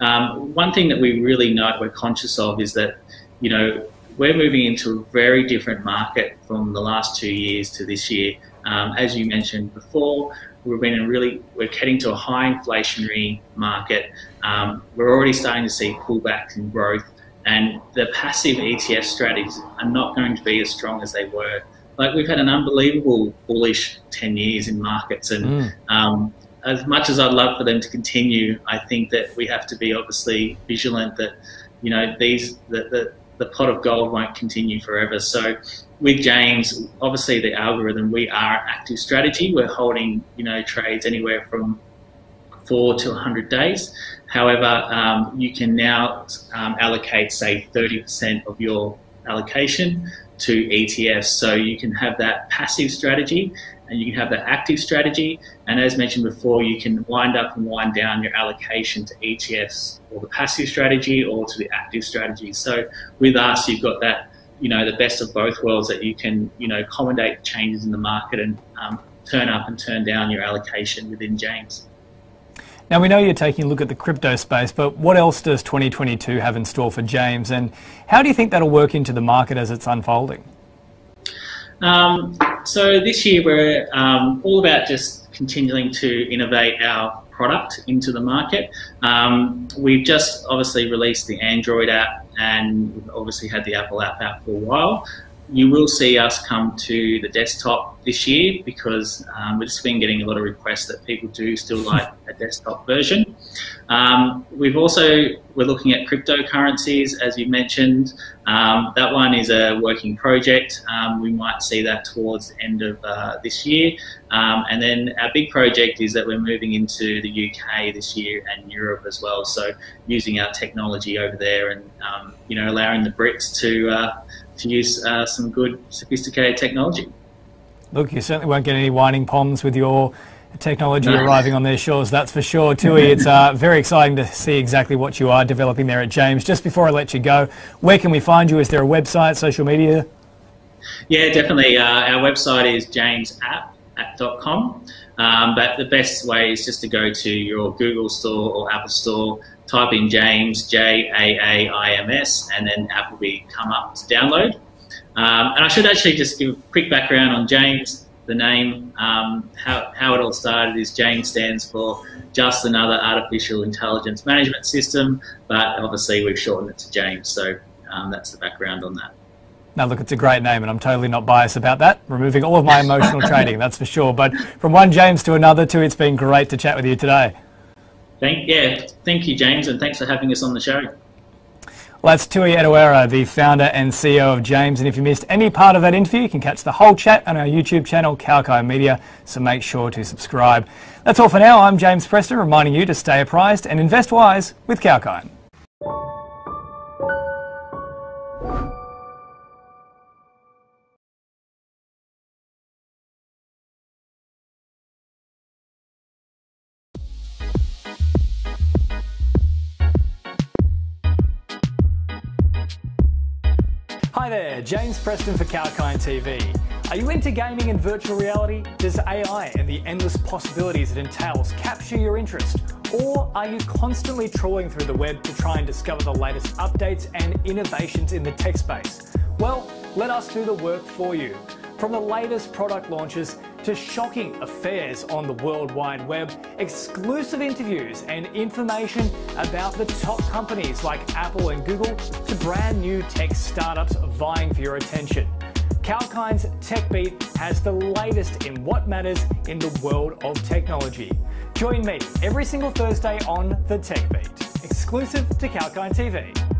um, one thing that we really know we're conscious of is that you know we're moving into a very different market from the last two years to this year. Um, as you mentioned before, we've been in really we're heading to a high inflationary market. Um, we're already starting to see pullbacks in growth, and the passive ETF strategies are not going to be as strong as they were like we've had an unbelievable bullish 10 years in markets and mm. um, as much as I'd love for them to continue, I think that we have to be obviously vigilant that, you know, these, the, the, the pot of gold won't continue forever. So with Jaaims, obviously the algorithm, we are active strategy. We're holding, you know, trades anywhere from four to 100 days. However, um, you can now um, allocate, say, 30% of your allocation to ETFs. So you can have that passive strategy and you can have that active strategy. And as mentioned before, you can wind up and wind down your allocation to ETFs or the passive strategy or to the active strategy. So with us, you've got that, you know, the best of both worlds that you can, you know, accommodate changes in the market and um, turn up and turn down your allocation within Jaaims. Now, we know you're taking a look at the crypto space, but what else does 2022 have in store for Jaaims, and how do you think that'll work into the market as it's unfolding? Um, so, this year we're um, all about just continuing to innovate our product into the market. Um, we've just obviously released the Android app and we've obviously had the Apple app out for a while you will see us come to the desktop this year because um, we've just been getting a lot of requests that people do still like a desktop version. Um, we've also, we're looking at cryptocurrencies, as you mentioned. Um, that one is a working project. Um, we might see that towards the end of uh, this year. Um, and then our big project is that we're moving into the UK this year and Europe as well. So using our technology over there and, um, you know, allowing the Brits to uh, to use uh, some good sophisticated technology. Look, you certainly won't get any whining ponds with your technology No. arriving on their shores, that's for sure. Tui, it's uh, very exciting to see exactly what you are developing there at Jaaims. Just before I let you go, where can we find you? Is there a website, social media? Yeah, definitely. Uh, our website is jamesapp.com. Um, but the best way is just to go to your Google store or Apple store, type in Jaaims, J A A I M S, and then app will be come up to download. Um, and I should actually just give a quick background on Jaaims, the name. Um, how, how it all started is Jaaims stands for just another artificial intelligence management system, but obviously we've shortened it to Jaaims. So um, that's the background on that. Now, look, it's a great name, and I'm totally not biased about that. Removing all of my emotional trading, that's for sure. But from one James to another, too, it's been great to chat with you today. Thank, yeah, thank you, James, and thanks for having us on the show. Well, that's Tui Edawera, the founder and CEO of Jaaims. And if you missed any part of that interview, you can catch the whole chat on our YouTube channel, Kalkine Media. So make sure to subscribe. That's all for now. I'm James Preston, reminding you to stay apprised and invest wise with Kalkine. James Preston for Kalkine TV. Are you into gaming and virtual reality? Does AI and the endless possibilities it entails capture your interest? Or are you constantly trawling through the web to try and discover the latest updates and innovations in the tech space? Well, let us do the work for you. From the latest product launches to shocking affairs on the World Wide Web, exclusive interviews and information about the top companies like Apple and Google to brand new tech startups vying for your attention. Kalkine's Tech Beat has the latest in what matters in the world of technology. Join me every single Thursday on The Tech Beat, exclusive to Kalkine TV.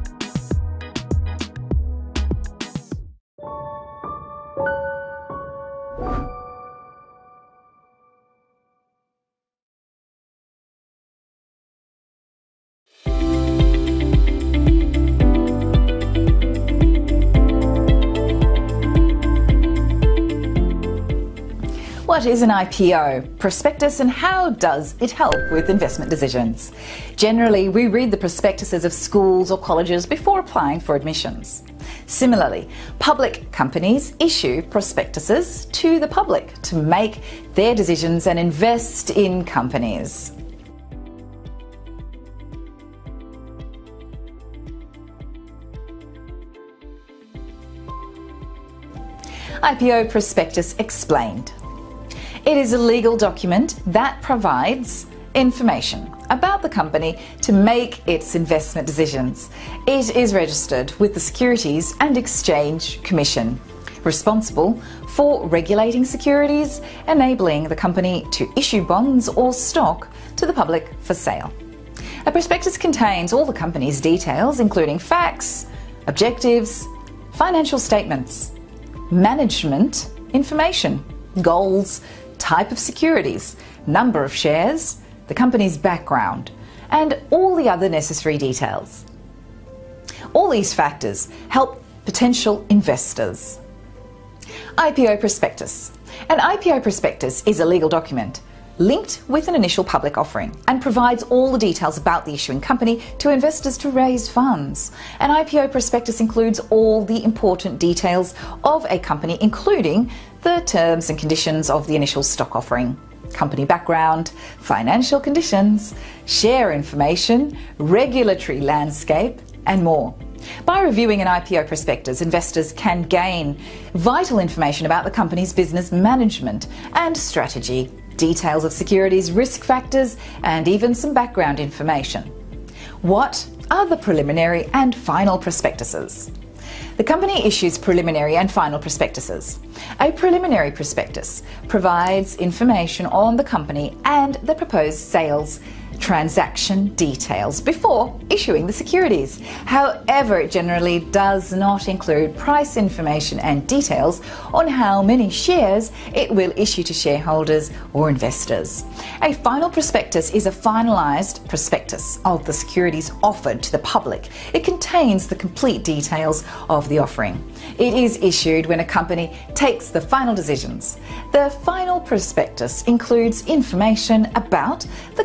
What is an IPO, prospectus, and how does it help with investment decisions? Generally, we read the prospectuses of schools or colleges before applying for admissions. Similarly, public companies issue prospectuses to the public to make their decisions and invest in companies. IPO Prospectus Explained. It is a legal document that provides information about the company to make its investment decisions. It is registered with the Securities and Exchange Commission, responsible for regulating securities, enabling the company to issue bonds or stock to the public for sale. A prospectus contains all the company's details, including facts, objectives, financial statements, management information, goals, type of securities, number of shares, the company's background, and all the other necessary details. All these factors help potential investors. IPO prospectus. An IPO prospectus is a legal document linked with an initial public offering and provides all the details about the issuing company to investors to raise funds. An IPO prospectus includes all the important details of a company, including the terms and conditions of the initial stock offering, company background, financial conditions, share information, regulatory landscape, and more. By reviewing an IPO prospectus, investors can gain vital information about the company's business management and strategy, details of securities, risk factors, and even some background information. What are the preliminary and final prospectuses? The company issues preliminary and final prospectuses. A preliminary prospectus provides information on the company and the proposed sales transaction details before issuing the securities. However, it generally does not include price information and details on how many shares it will issue to shareholders or investors. A final prospectus is a finalised prospectus of the securities offered to the public. It contains the complete details of the offering. It is issued when a company takes the final decisions. The final prospectus includes information about the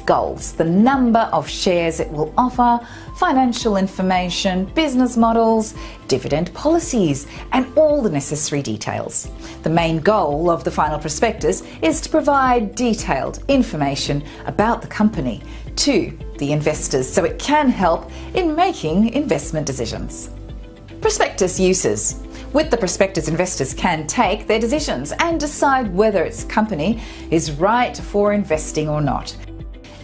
goals, the number of shares it will offer, financial information, business models, dividend policies, and all the necessary details. The main goal of the final prospectus is to provide detailed information about the company to the investors so it can help in making investment decisions. Prospectus uses. With the prospectus, investors can take their decisions and decide whether its company is right for investing or not.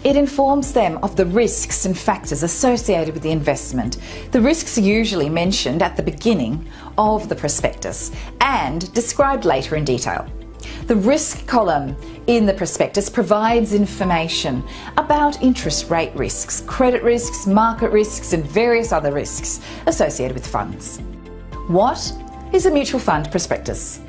It informs them of the risks and factors associated with the investment. The risks are usually mentioned at the beginning of the prospectus and described later in detail. The risk column in the prospectus provides information about interest rate risks, credit risks, market risks, and various other risks associated with funds. What is a mutual fund prospectus?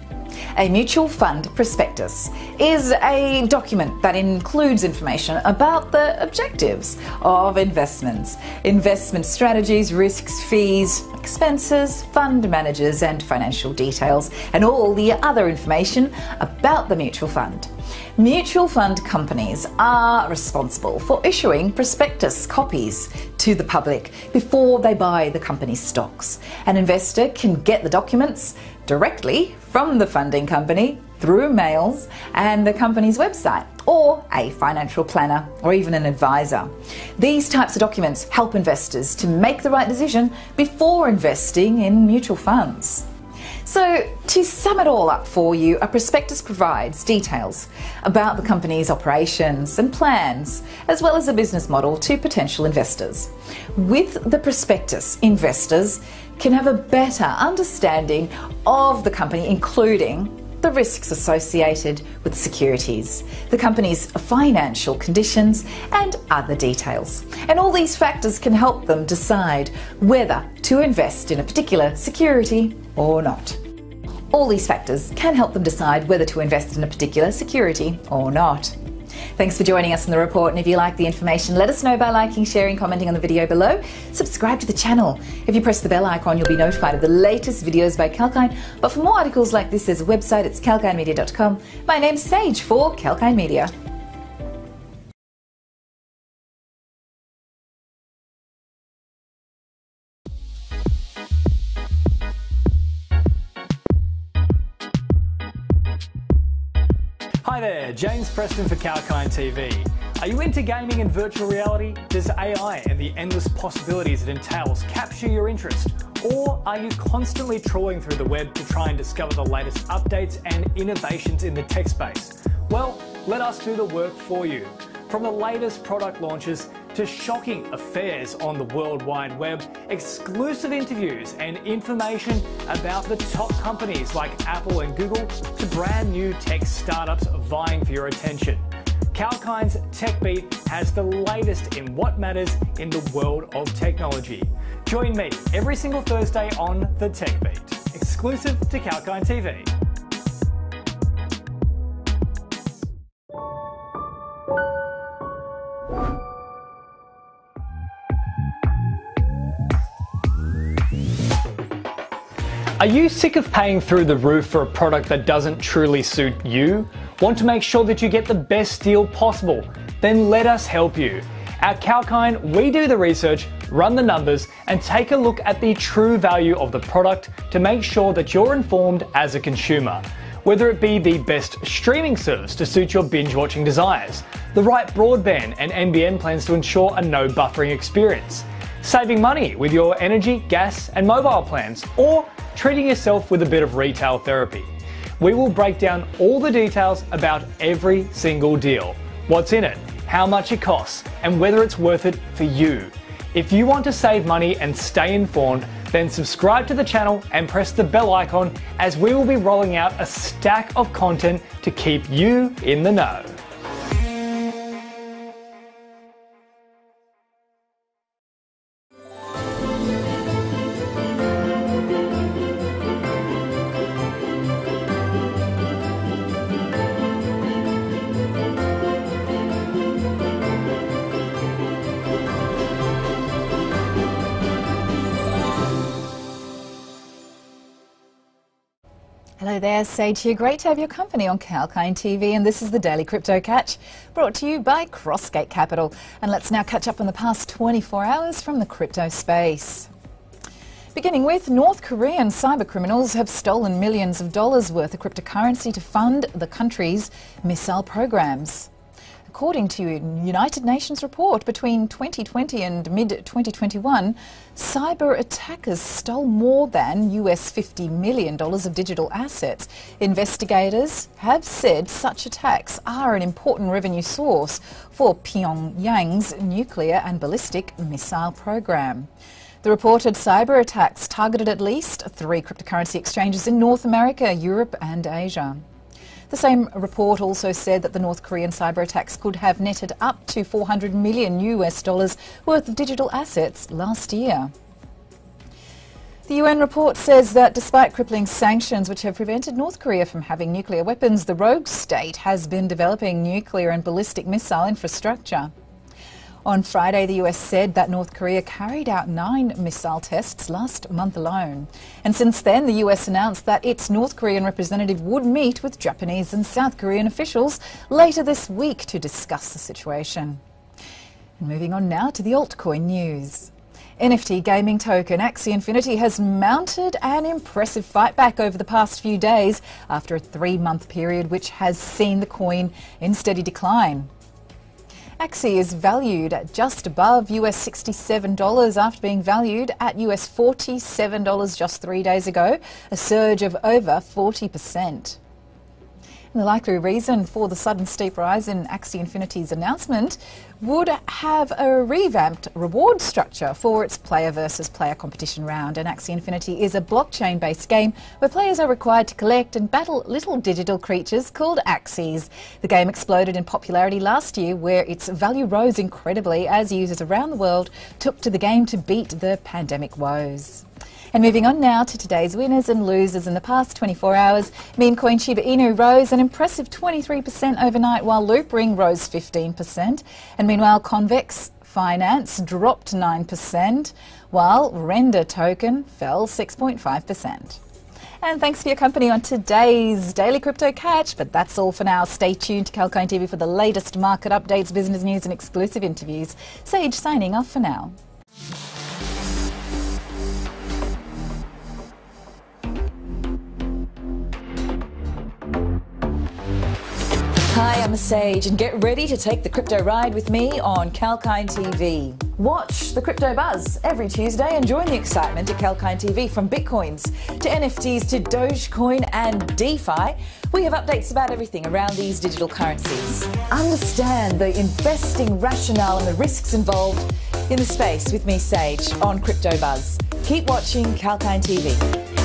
A mutual fund prospectus is a document that includes information about the objectives of investments, investment strategies, risks, fees, expenses, fund managers, and financial details, and all the other information about the mutual fund. Mutual fund companies are responsible for issuing prospectus copies to the public before they buy the company's stocks. An investor can get the documents directly from the funding company through mails and the company's website, or a financial planner or even an advisor. These types of documents help investors to make the right decision before investing in mutual funds. So, to sum it all up for you, a prospectus provides details about the company's operations and plans, as well as a business model to potential investors. With the prospectus, investors can have a better understanding of the company, including the risks associated with securities, the company's financial conditions, and other details. And all these factors can help them decide whether to invest in a particular security or not. All these factors can help them decide whether to invest in a particular security or not. Thanks for joining us in the report, and if you like the information, let us know by liking, sharing, commenting on the video below. Subscribe to the channel. If you press the bell icon, you'll be notified of the latest videos by Kalkine. But for more articles like this, there's a website, it's kalkinemedia.com. My name's Sage for Kalkine Media. James Preston for Kalkine TV. Are you into gaming and virtual reality? Does AI and the endless possibilities it entails capture your interest? Or are you constantly trawling through the web to try and discover the latest updates and innovations in the tech space? Well, let us do the work for you. From the latest product launches to shocking affairs on the World Wide Web, exclusive interviews and information about the top companies like Apple and Google to brand new tech startups vying for your attention. Kalkine's Tech Beat has the latest in what matters in the world of technology. Join me every single Thursday on the Tech Beat, exclusive to Kalkine TV. Are you sick of paying through the roof for a product that doesn't truly suit you? Want to make sure that you get the best deal possible? Then let us help you. At Kalkine, we do the research, run the numbers, and take a look at the true value of the product to make sure that you're informed as a consumer. Whether it be the best streaming service to suit your binge watching desires, the right broadband and NBN plans to ensure a no buffering experience, saving money with your energy, gas, and mobile plans, or treating yourself with a bit of retail therapy. We will break down all the details about every single deal what's in it, how much it costs, and whether it's worth it for you. If you want to save money and stay informed, then subscribe to the channel and press the bell icon as we will be rolling out a stack of content to keep you in the know. Sage here. Great to have your company on Kalkine TV, and this is the Daily Crypto Catch, brought to you by Crossgate Capital. And let's now catch up on the past 24 hours from the crypto space. Beginning with North Korean cybercriminals have stolen millions of dollars worth of cryptocurrency to fund the country's missile programs. According to a United Nations report, between 2020 and mid 2021, cyber attackers stole more than US $50 million of digital assets. Investigators have said such attacks are an important revenue source for Pyongyang's nuclear and ballistic missile program. The reported cyber attacks targeted at least three cryptocurrency exchanges in North America, Europe, and Asia. The same report also said that the North Korean cyber attacks could have netted up to 400 million US dollars worth of digital assets last year. The UN report says that despite crippling sanctions which have prevented North Korea from having nuclear weapons, the rogue state has been developing nuclear and ballistic missile infrastructure. On Friday, the US said that North Korea carried out nine missile tests last month alone. And since then, the US announced that its North Korean representative would meet with Japanese and South Korean officials later this week to discuss the situation. moving on now to the altcoin news. NFT gaming token Axie Infinity has mounted an impressive fight back over the past few days after a three month period which has seen the coin in steady decline. Axie is valued at just above US $67 after being valued at US $47 just three days ago, a surge of over 40%. And the likely reason for the sudden steep rise in Axie Infinity's announcement would have a revamped reward structure for its player versus player competition round. And Axie Infinity is a blockchain based game where players are required to collect and battle little digital creatures called Axies. The game exploded in popularity last year, where its value rose incredibly as users around the world took to the game to beat the pandemic woes. And moving on now to today's winners and losers in the past 24 hours. Meme coin Shiba Inu rose an impressive 23% overnight, while Loopring rose 15%. And meanwhile, Convex Finance dropped 9%, while Render token fell 6.5%. And thanks for your company on today's Daily Crypto Catch. But that's all for now. Stay tuned to Kalkine TV for the latest market updates, business news, and exclusive interviews. Sage signing off for now. Hi, I'm Sage, and get ready to take the crypto ride with me on Kalkine TV. Watch the crypto buzz every Tuesday and join the excitement at Kalkine TV from Bitcoins to NFTs to Dogecoin and DeFi. We have updates about everything around these digital currencies. Understand the investing rationale and the risks involved in the space with me, Sage, on Crypto Buzz. Keep watching Kalkine TV.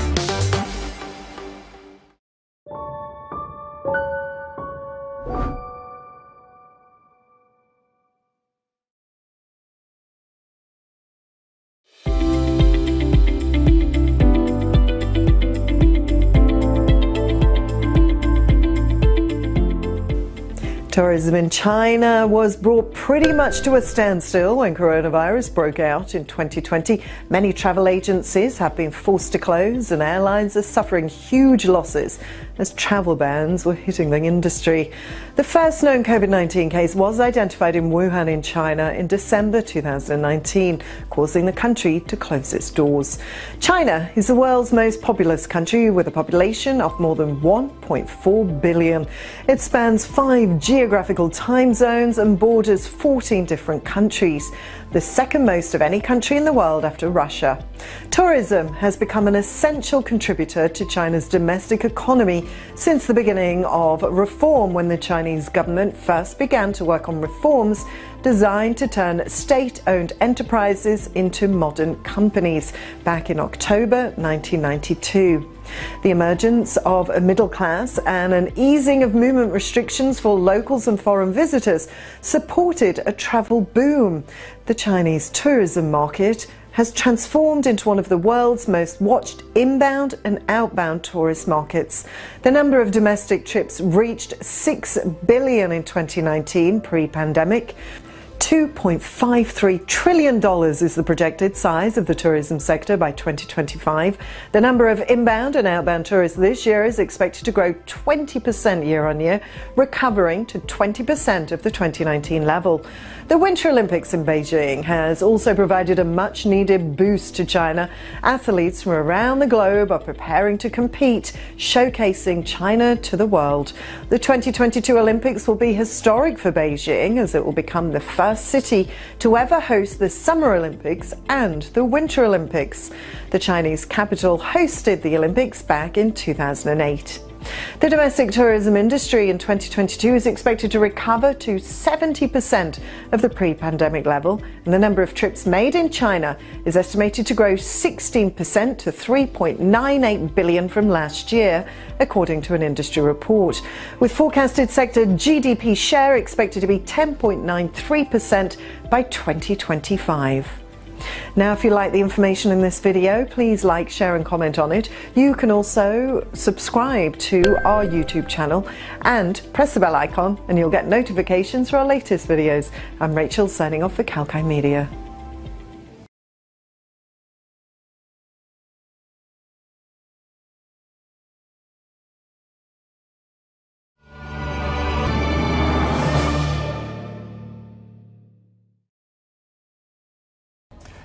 Tourism in China was brought pretty much to a standstill when coronavirus broke out in 2020. Many travel agencies have been forced to close, and airlines are suffering huge losses as travel bans were hitting the industry. The first known COVID 19 case was identified in Wuhan in China in December 2019, causing the country to close its doors. China is the world's most populous country with a population of more than 1.4 billion. It spans five geographical time zones and borders 14 different countries the second most of any country in the world after Russia. Tourism has become an essential contributor to China's domestic economy since the beginning of reform when the Chinese government first began to work on reforms designed to turn state owned enterprises into modern companies back in October 1992. The emergence of a middle class and an easing of movement restrictions for locals and foreign visitors supported a travel boom. The Chinese tourism market has transformed into one of the world's most watched inbound and outbound tourist markets. The number of domestic trips reached 6 billion in 2019 pre pandemic. $2.53 trillion is the projected size of the tourism sector by 2025. The number of inbound and outbound tourists this year is expected to grow 20% year on year, recovering to 20% of the 2019 level. The Winter Olympics in Beijing has also provided a much needed boost to China. Athletes from around the globe are preparing to compete, showcasing China to the world. The 2022 Olympics will be historic for Beijing as it will become the first city to ever host the Summer Olympics and the Winter Olympics. The Chinese capital hosted the Olympics back in 2008. The domestic tourism industry in 2022 is expected to recover to 70% of the pre pandemic level, and the number of trips made in China is estimated to grow 16% to 3.98 billion from last year, according to an industry report. With forecasted sector GDP share expected to be 10.93% by 2025. Now, if you like the information in this video, please like, share, and comment on it. You can also subscribe to our YouTube channel and press the bell icon, and you'll get notifications for our latest videos. I'm Rachel, signing off for Kalkine Media.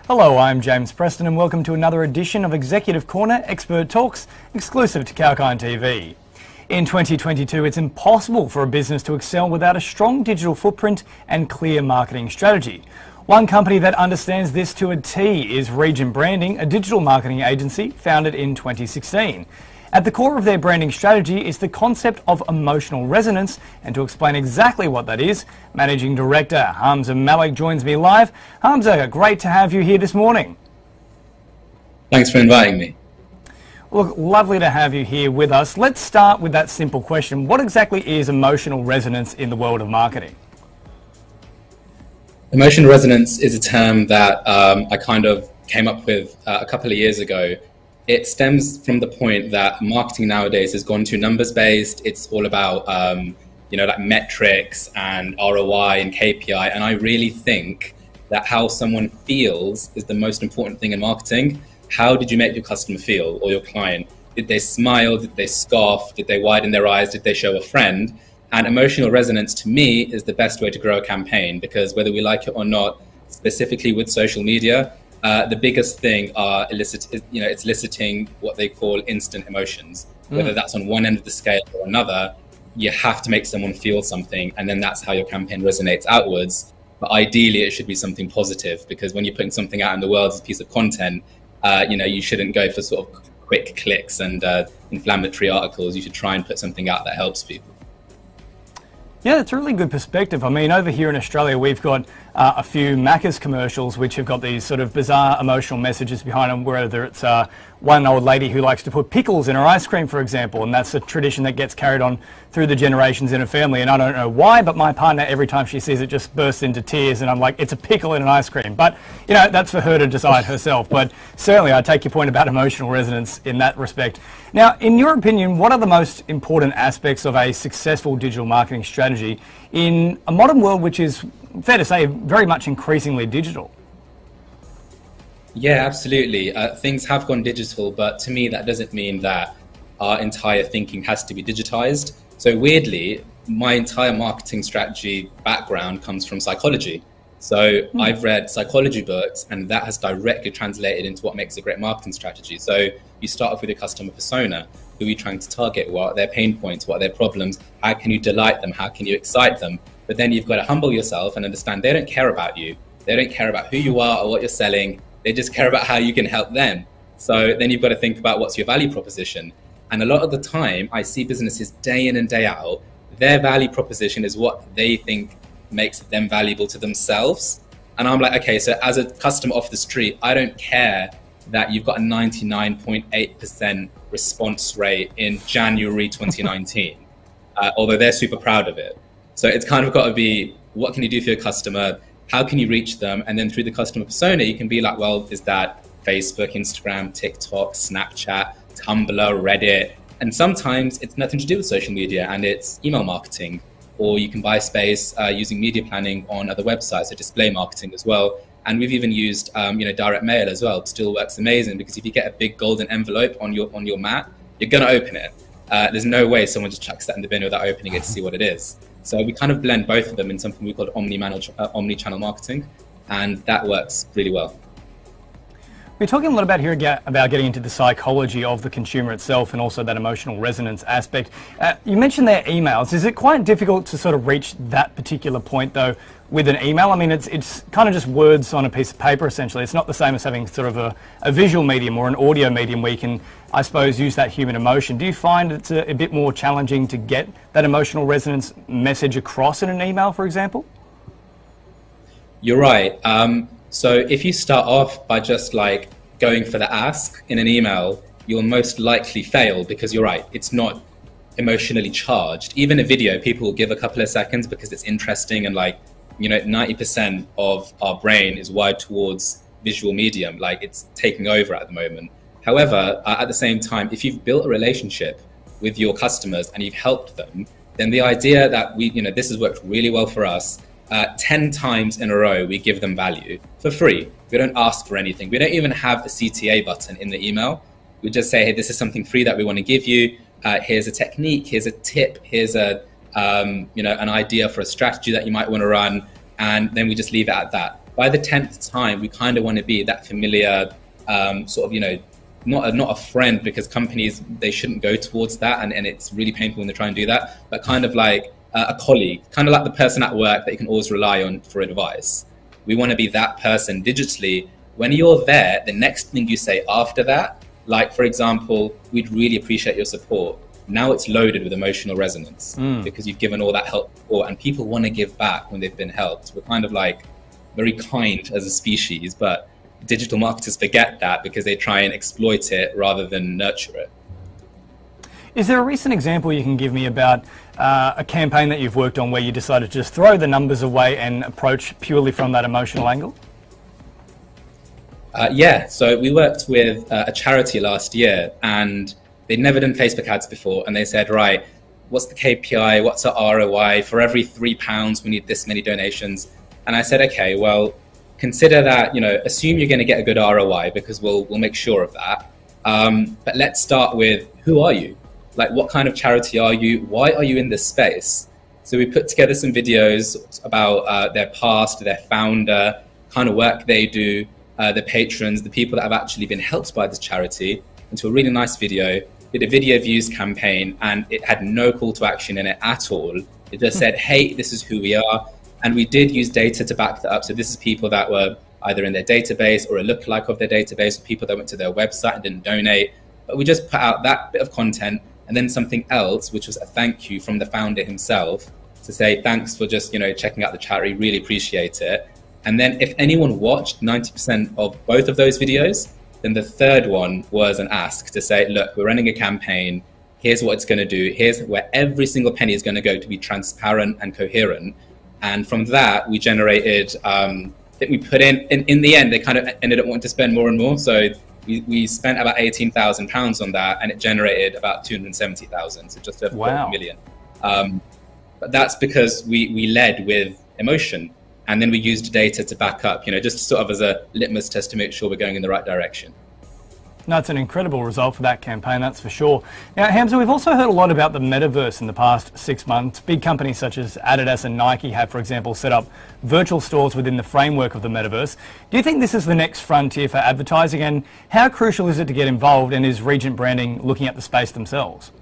Hello, I'm James Preston and welcome to another edition of Executive Corner Expert Talks, exclusive to Kalkine TV. In 2022, it's impossible for a business to excel without a strong digital footprint and clear marketing strategy. One company that understands this to a T is Region Branding, a digital marketing agency founded in 2016. At the core of their branding strategy is the concept of emotional resonance, and to explain exactly what that is, Managing Director Hamza Malik joins me live. Hamza, great to have you here this morning. Thanks for inviting me. Look, lovely to have you here with us. Let's start with that simple question. What exactly is emotional resonance in the world of marketing? Emotional resonance is a term that um, I kind of came up with uh, a couple of years ago it stems from the point that marketing nowadays has gone to numbers based. It's all about um, you know like metrics and ROI and KPI, and I really think that how someone feels is the most important thing in marketing. How did you make your customer feel or your client? Did they smile? Did they scoff? Did they widen their eyes? Did they show a friend? And emotional resonance to me is the best way to grow a campaign because whether we like it or not, specifically with social media, uh, the biggest thing are elicit, you know, it's eliciting what they call instant emotions. Mm. Whether that's on one end of the scale or another, you have to make someone feel something, and then that's how your campaign resonates outwards. But ideally, it should be something positive because when you're putting something out in the world as a piece of content, uh, you know, you shouldn't go for sort of quick clicks and uh, inflammatory articles. You should try and put something out that helps people. Yeah, it's a really good perspective. I mean, over here in Australia, we've got uh, a few Macca's commercials which have got these sort of bizarre emotional messages behind them, whether it's uh, one old lady who likes to put pickles in her ice cream, for example, and that's a tradition that gets carried on through the generations in a family. And I don't know why, but my partner, every time she sees it, just bursts into tears, and I'm like, it's a pickle in an ice cream. But, you know, that's for her to decide herself. But certainly, I take your point about emotional resonance in that respect. Now, in your opinion, what are the most important aspects of a successful digital marketing strategy in a modern world which is fair to say, very much increasingly digital. Yeah, absolutely. Uh, things have gone digital, but to me, that doesn't mean that our entire thinking has to be digitized. So, weirdly, my entire marketing strategy background comes from psychology. So, mm. I've read psychology books, and that has directly translated into what makes a great marketing strategy. So, you start off with your customer persona. Who are you trying to target? What are their pain points? What are their problems? How can you delight them? How can you excite them? But then you've got to humble yourself and understand they don't care about you. They don't care about who you are or what you're selling. They just care about how you can help them. So then you've got to think about what's your value proposition. And a lot of the time, I see businesses day in and day out, their value proposition is what they think makes them valuable to themselves. And I'm like, okay, so as a customer off the street, I don't care that you've got a 99.8% response rate in January 2019, uh, although they're super proud of it. So it's kind of got to be what can you do for your customer? How can you reach them? And then through the customer persona, you can be like, well, is that Facebook, Instagram, TikTok, Snapchat, Tumblr, Reddit? And sometimes it's nothing to do with social media and it's email marketing. or you can buy space uh, using media planning on other websites, so display marketing as well. And we've even used, um, you know, direct mail as well. It still works amazing because if you get a big golden envelope on your on your mat, you're gonna open it. Uh, there's no way someone just chucks that in the bin without opening it to see what it is. So we kind of blend both of them in something we call omni-channel, uh, omni-channel marketing, and that works really well. We're talking a lot about here about getting into the psychology of the consumer itself and also that emotional resonance aspect. Uh, you mentioned their emails. Is it quite difficult to sort of reach that particular point though with an email? I mean, it's it's kind of just words on a piece of paper essentially. It's not the same as having sort of a, a visual medium or an audio medium where you can, I suppose, use that human emotion. Do you find it's a, a bit more challenging to get that emotional resonance message across in an email, for example? You're right. Um, so if you start off by just like going for the ask in an email, you'll most likely fail because you're right, it's not emotionally charged. Even a video, people will give a couple of seconds because it's interesting and like, you know, 90% of our brain is wired towards visual medium, like it's taking over at the moment. However, uh, at the same time, if you've built a relationship with your customers and you've helped them, then the idea that we, you know, this has worked really well for us uh, 10 times in a row, we give them value for free. We don't ask for anything. We don't even have a CTA button in the email. We just say, hey, this is something free that we want to give you. Uh, here's a technique, here's a tip, here's a, um, you know, an idea for a strategy that you might want to run. And then we just leave it at that. By the 10th time, we kind of want to be that familiar um, sort of, you know, not a, not a friend because companies, they shouldn't go towards that. And, and it's really painful when they try and do that, but kind of like, uh, a colleague, kind of like the person at work that you can always rely on for advice. We want to be that person digitally. When you're there, the next thing you say after that, like for example, we'd really appreciate your support. Now it's loaded with emotional resonance mm. because you've given all that help before, and people want to give back when they've been helped. We're kind of like very kind as a species, but digital marketers forget that because they try and exploit it rather than nurture it. Is there a recent example you can give me about uh, a campaign that you've worked on where you decided to just throw the numbers away and approach purely from that emotional angle? Uh, yeah, so we worked with uh, a charity last year and they'd never done Facebook ads before. And they said, right, what's the KPI? What's our ROI? For every three pounds, we need this many donations. And I said, okay, well, consider that, you know, assume you're going to get a good ROI because we'll, we'll make sure of that. Um, but let's start with who are you? like what kind of charity are you? Why are you in this space? So we put together some videos about uh, their past, their founder, kind of work they do, uh, the patrons, the people that have actually been helped by this charity into a really nice video. Did a video views campaign and it had no call to action in it at all. It just said, hey, this is who we are. And we did use data to back that up. So this is people that were either in their database or a lookalike of their database, or people that went to their website and didn't donate. But we just put out that bit of content and then something else, which was a thank you from the founder himself to say, thanks for just, you know, checking out the charity, really appreciate it. And then if anyone watched 90% of both of those videos, then the third one was an ask to say, look, we're running a campaign. Here's what it's going to do. Here's where every single penny is going to go to be transparent and coherent. And from that, we generated, um, I think we put in, in, in the end, they kind of ended up wanting to spend more and more. So we, we spent about eighteen thousand pounds on that, and it generated about two hundred seventy thousand, so just over wow. a million. Um, but that's because we we led with emotion, and then we used data to back up. You know, just sort of as a litmus test to make sure we're going in the right direction. It's an incredible result for that campaign, that's for sure. Now, Hamza, we've also heard a lot about the metaverse in the past six months. Big companies such as Adidas and Nike have, for example, set up virtual stores within the framework of the metaverse. Do you think this is the next frontier for advertising? And how crucial is it to get involved? And is Regent Branding looking at the space themselves?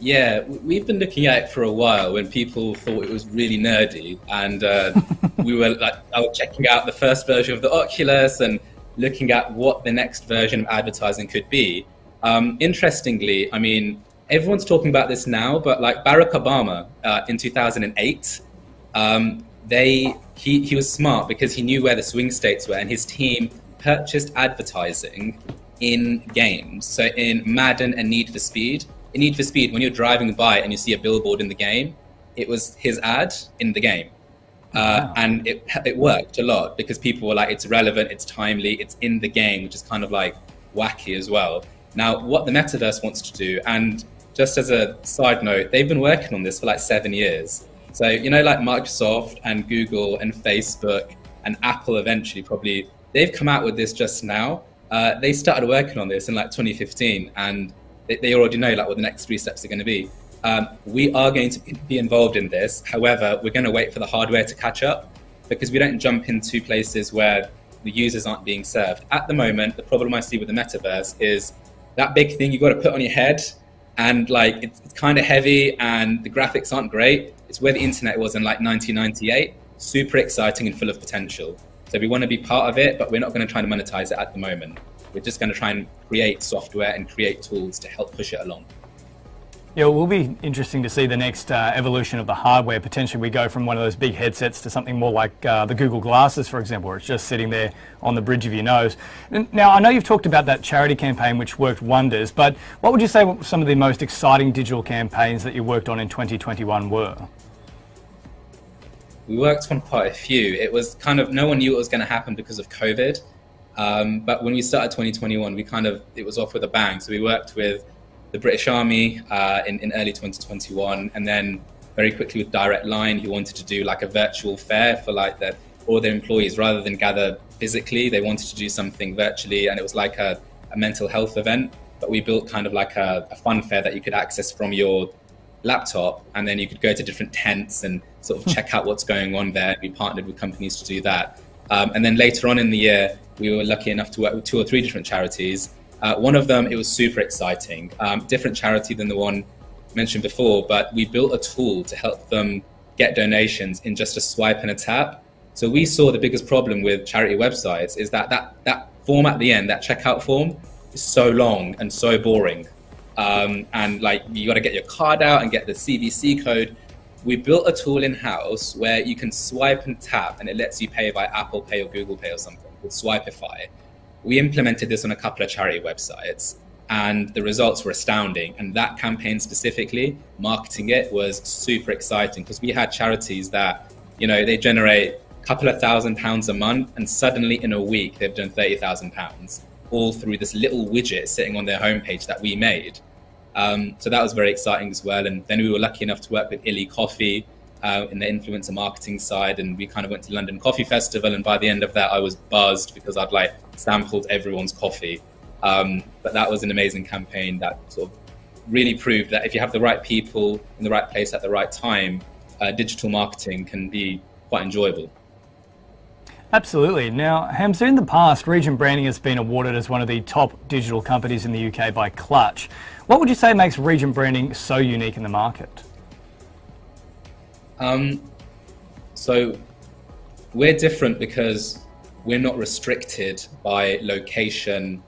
Yeah, we've been looking at it for a while when people thought it was really nerdy, and uh, we were like, I was checking out the first version of the Oculus, and looking at what the next version of advertising could be. Um, interestingly, I mean, everyone's talking about this now, but like Barack Obama uh, in 2008, um, they he, he was smart because he knew where the swing states were, and his team purchased advertising in games. So in Madden and Need for Speed, in Need for Speed, when you're driving by and you see a billboard in the game, it was his ad in the game. Uh, wow. And it, it worked a lot because people were like, it's relevant, it's timely, it's in the game, which is kind of like wacky as well. Now, what the metaverse wants to do, and just as a side note, they've been working on this for like seven years. So, you know, like Microsoft and Google and Facebook and Apple eventually probably, they've come out with this just now. Uh, they started working on this in like 2015 and they, they already know like what the next three steps are going to be. Um, we are going to be involved in this. However, we're going to wait for the hardware to catch up because we don't jump into places where the users aren't being served. At the moment, the problem I see with the metaverse is that big thing you've got to put on your head and like it's, it's kind of heavy and the graphics aren't great. It's where the internet was in like 1998. Super exciting and full of potential. So we want to be part of it, but we're not going to try and monetize it at the moment. We're just going to try and create software and create tools to help push it along. Yeah, it will be interesting to see the next uh, evolution of the hardware. Potentially, we go from one of those big headsets to something more like uh, the Google Glasses, for example, where it's just sitting there on the bridge of your nose. Now, I know you've talked about that charity campaign, which worked wonders, but what would you say some of the most exciting digital campaigns that you worked on in 2021 were? We worked on quite a few. It was kind of no one knew what was going to happen because of COVID. Um, but when we started 2021, we kind of it was off with a bang. So we worked with the British Army uh, in, in early 2021, and then very quickly with Direct Line, who wanted to do like a virtual fair for like the, all their employees rather than gather physically. They wanted to do something virtually, and it was like a, a mental health event. But we built kind of like a, a fun fair that you could access from your laptop, and then you could go to different tents and sort of hmm. check out what's going on there. We partnered with companies to do that. Um, and then later on in the year, we were lucky enough to work with two or three different charities uh, one of them, it was super exciting, um, different charity than the one mentioned before, but we built a tool to help them get donations in just a swipe and a tap. So we saw the biggest problem with charity websites is that that, that form at the end, that checkout form, is so long and so boring. Um, and like you got to get your card out and get the CVC code. We built a tool in house where you can swipe and tap, and it lets you pay by Apple Pay or Google Pay or something called Swipify we implemented this on a couple of charity websites and the results were astounding. And that campaign specifically, marketing it was super exciting because we had charities that, you know, they generate a couple of thousand pounds a month and suddenly in a week they've done 30,000 pounds all through this little widget sitting on their homepage that we made. Um, so that was very exciting as well. And then we were lucky enough to work with Illy Coffee uh, in the influencer marketing side, and we kind of went to London Coffee Festival. And by the end of that, I was buzzed because I'd like sampled everyone's coffee. Um, but that was an amazing campaign that sort of really proved that if you have the right people in the right place at the right time, uh, digital marketing can be quite enjoyable. Absolutely. Now, Hamza, in the past, Regent Branding has been awarded as one of the top digital companies in the UK by Clutch. What would you say makes Regent Branding so unique in the market? Um, so we're different because we're not restricted by location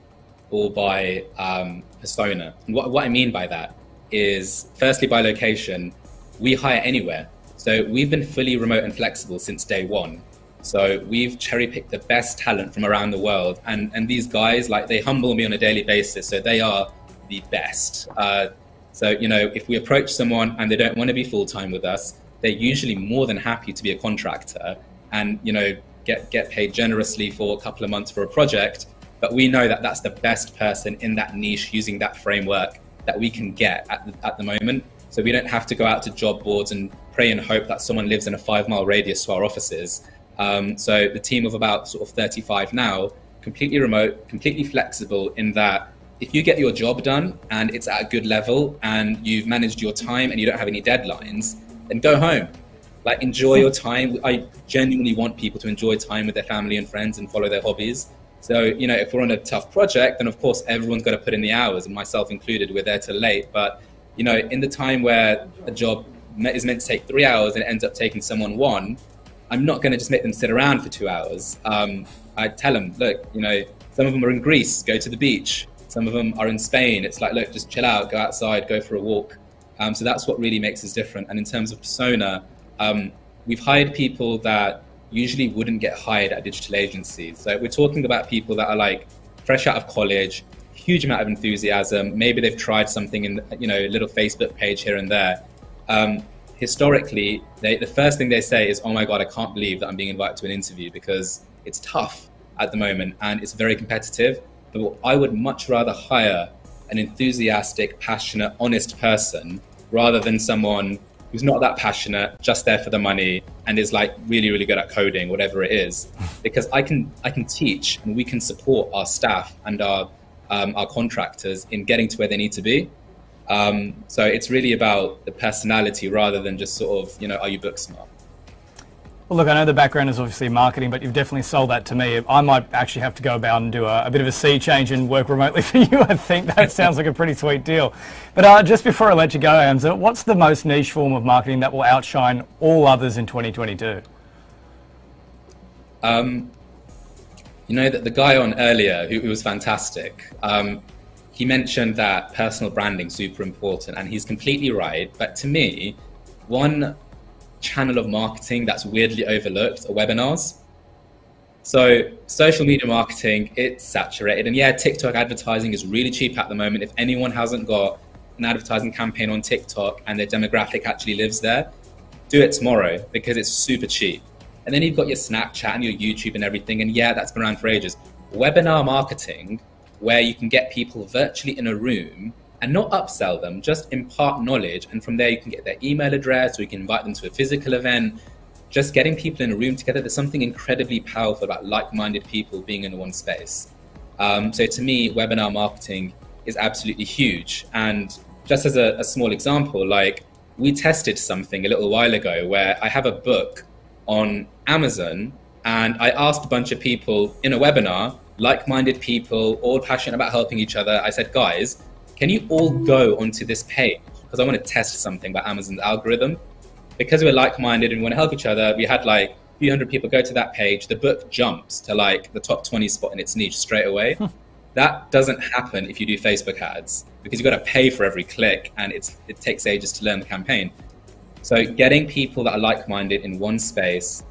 or by um, persona. And what, what I mean by that is, firstly, by location, we hire anywhere. So we've been fully remote and flexible since day one. So we've cherry picked the best talent from around the world, and and these guys like they humble me on a daily basis. So they are the best. Uh, so you know, if we approach someone and they don't want to be full time with us, they're usually more than happy to be a contractor and you know get get paid generously for a couple of months for a project. But we know that that's the best person in that niche using that framework that we can get at the, at the moment. So we don't have to go out to job boards and pray and hope that someone lives in a five mile radius to our offices. Um, so the team of about sort of 35 now completely remote completely flexible in that if you get your job done and it's at a good level and you've managed your time and you don't have any deadlines then go home. Like enjoy your time. I genuinely want people to enjoy time with their family and friends and follow their hobbies. So, you know, if we're on a tough project, then of course everyone's got to put in the hours, and myself included, we're there till late. But, you know, in the time where a job is meant to take three hours and it ends up taking someone one, I'm not going to just make them sit around for two hours. Um, I tell them, look, you know, some of them are in Greece, go to the beach. Some of them are in Spain. It's like, look, just chill out, go outside, go for a walk. Um, so that's what really makes us different. And in terms of persona, um, we've hired people that usually wouldn't get hired at digital agencies. So we're talking about people that are like fresh out of college, huge amount of enthusiasm. Maybe they've tried something in, you know, a little Facebook page here and there. Um, historically, they, the first thing they say is, "Oh my God, I can't believe that I'm being invited to an interview because it's tough at the moment and it's very competitive." But I would much rather hire an enthusiastic, passionate, honest person rather than someone who's not that passionate, just there for the money, and is like really, really good at coding, whatever it is. Because I can, I can teach, and we can support our staff and our, um, our contractors in getting to where they need to be. Um, so it's really about the personality rather than just sort of, you know, are you book smart? Well, look, I know the background is obviously marketing, but you've definitely sold that to me. I might actually have to go about and do a, a bit of a sea change and work remotely for you. I think that sounds like a pretty sweet deal. But uh, just before I let you go, Hamza, what's the most niche form of marketing that will outshine all others in 2022? Um, you know, that the guy on earlier who, who was fantastic, um, he mentioned that personal branding super important, and he's completely right. But to me, one channel of marketing that's weirdly overlooked are webinars. So social media marketing, it's saturated. And yeah, TikTok advertising is really cheap at the moment. If anyone hasn't got an advertising campaign on TikTok and their demographic actually lives there, do it tomorrow because it's super cheap. And then you've got your Snapchat and your YouTube and everything. And yeah, that's been around for ages. Webinar marketing, where you can get people virtually in a room and not upsell them, just impart knowledge. And from there, you can get their email address or you can invite them to a physical event. Just getting people in a room together, there's something incredibly powerful about like minded people being in one space. Um, so to me, webinar marketing is absolutely huge. And just as a, a small example, like we tested something a little while ago where I have a book on Amazon and I asked a bunch of people in a webinar, like minded people, all passionate about helping each other. I said, guys, can you all go onto this page? Because I want to test something about Amazon's algorithm. Because we're like minded and we want to help each other, we had like a few hundred people go to that page. The book jumps to like the top 20 spot in its niche straight away. that doesn't happen if you do Facebook ads because you've got to pay for every click and it's, it takes ages to learn the campaign. So getting people that are like minded in one space,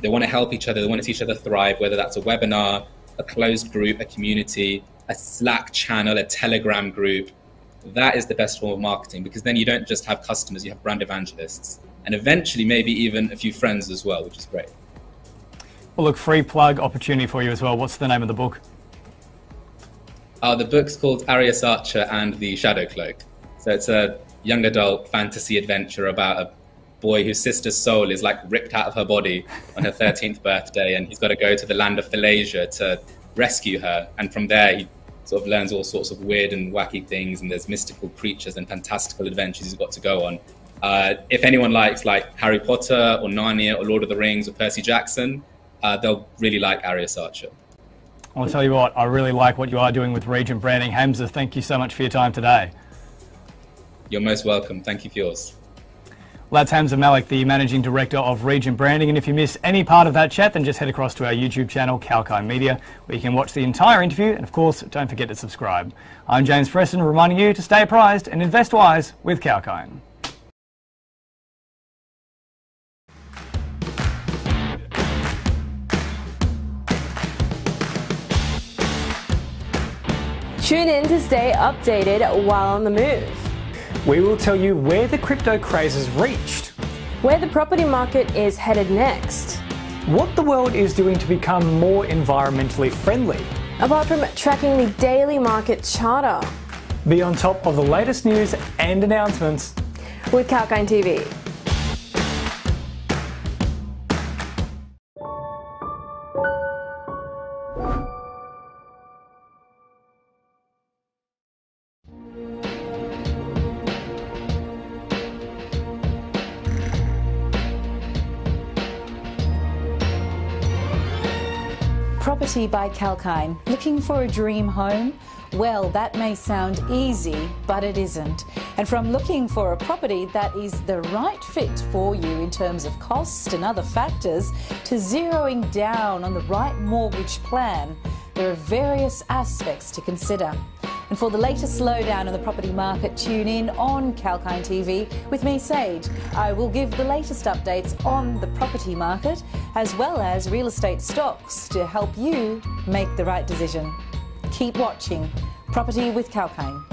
they want to help each other, they want to see each other thrive, whether that's a webinar, a closed group, a community, a Slack channel, a Telegram group, that is the best form of marketing because then you don't just have customers, you have brand evangelists and eventually maybe even a few friends as well, which is great. Well, look, free plug opportunity for you as well. What's the name of the book? Uh, the book's called Arius Archer and the Shadow Cloak. So it's a young adult fantasy adventure about a boy whose sister's soul is like ripped out of her body on her 13th birthday, and he's got to go to the land of Phalasia to rescue her. And from there, he sort of learns all sorts of weird and wacky things, and there's mystical creatures and fantastical adventures he's got to go on. Uh, if anyone likes like Harry Potter or Narnia or Lord of the Rings or Percy Jackson, uh, they'll really like Arius Archer. I'll tell you what, I really like what you are doing with Regent Branding. Hamza, thank you so much for your time today. You're most welcome. Thank you for yours. Well, that's Hamza Malik, the Managing Director of Regent Branding. And if you miss any part of that chat, then just head across to our YouTube channel, Kalkine Media, where you can watch the entire interview. And of course, don't forget to subscribe. I'm James Preston, reminding you to stay apprised and invest wise with Kalkine. Tune in to stay updated while on the move. We will tell you where the crypto craze has reached, where the property market is headed next, what the world is doing to become more environmentally friendly, apart from tracking the daily market charter. Be on top of the latest news and announcements with Kalkine TV. By Kalkine. Looking for a dream home? Well, that may sound easy, but it isn't. And from looking for a property that is the right fit for you in terms of cost and other factors, to zeroing down on the right mortgage plan, there are various aspects to consider. And for the latest slowdown in the property market, tune in on Kalkine TV with me, Sage. I will give the latest updates on the property market as well as real estate stocks to help you make the right decision. Keep watching Property with Kalkine.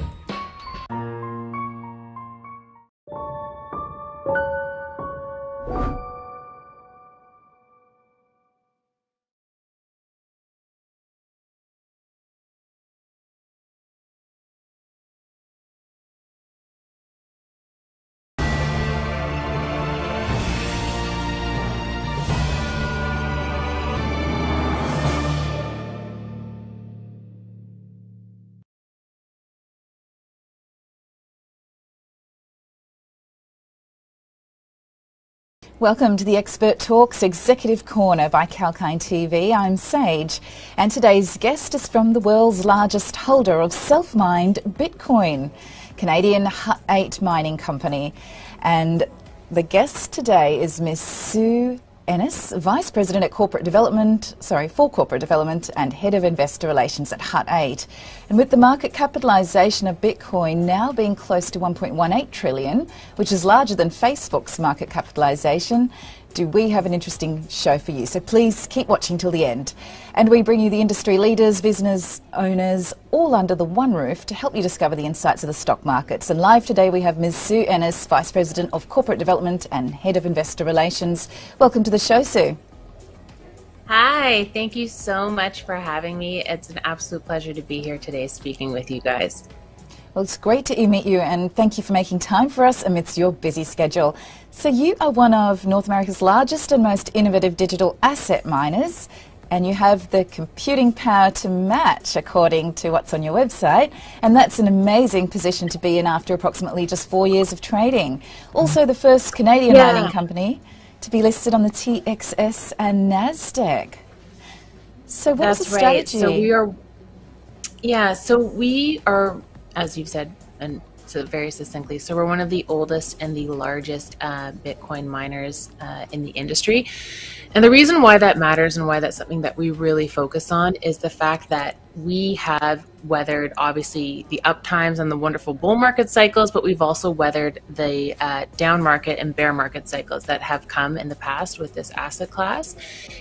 Welcome to the Expert Talks Executive Corner by Kalkine TV. I'm Sage, and today's guest is from the world's largest holder of self mined Bitcoin, Canadian Hut 8 Mining Company. And the guest today is Miss Sue Ennis, Vice President at Corporate Development, sorry, for Corporate Development and Head of Investor Relations at Hut 8. And with the market capitalisation of Bitcoin now being close to 1.18 trillion, which is larger than Facebook's market capitalisation, do we have an interesting show for you. So please keep watching till the end. And we bring you the industry leaders, business owners, all under the one roof to help you discover the insights of the stock markets. And live today we have Ms. Sue Ennis, Vice President of Corporate Development and Head of Investor Relations. Welcome to the show, Sue. Hi, thank you so much for having me. It's an absolute pleasure to be here today speaking with you guys. Well, it's great to meet you and thank you for making time for us amidst your busy schedule. So, you are one of North America's largest and most innovative digital asset miners, and you have the computing power to match, according to what's on your website. And that's an amazing position to be in after approximately just four years of trading. Also, the first Canadian Yeah. mining company to be listed on the TSX and NASDAQ. So, what's the right. So we are, yeah. So we are, as you've said, and so very succinctly. So we're one of the oldest and the largest uh, Bitcoin miners uh, in the industry. And the reason why that matters and why that's something that we really focus on is the fact that we have weathered obviously the up times and the wonderful bull market cycles, but we've also weathered the uh, down market and bear market cycles that have come in the past with this asset class.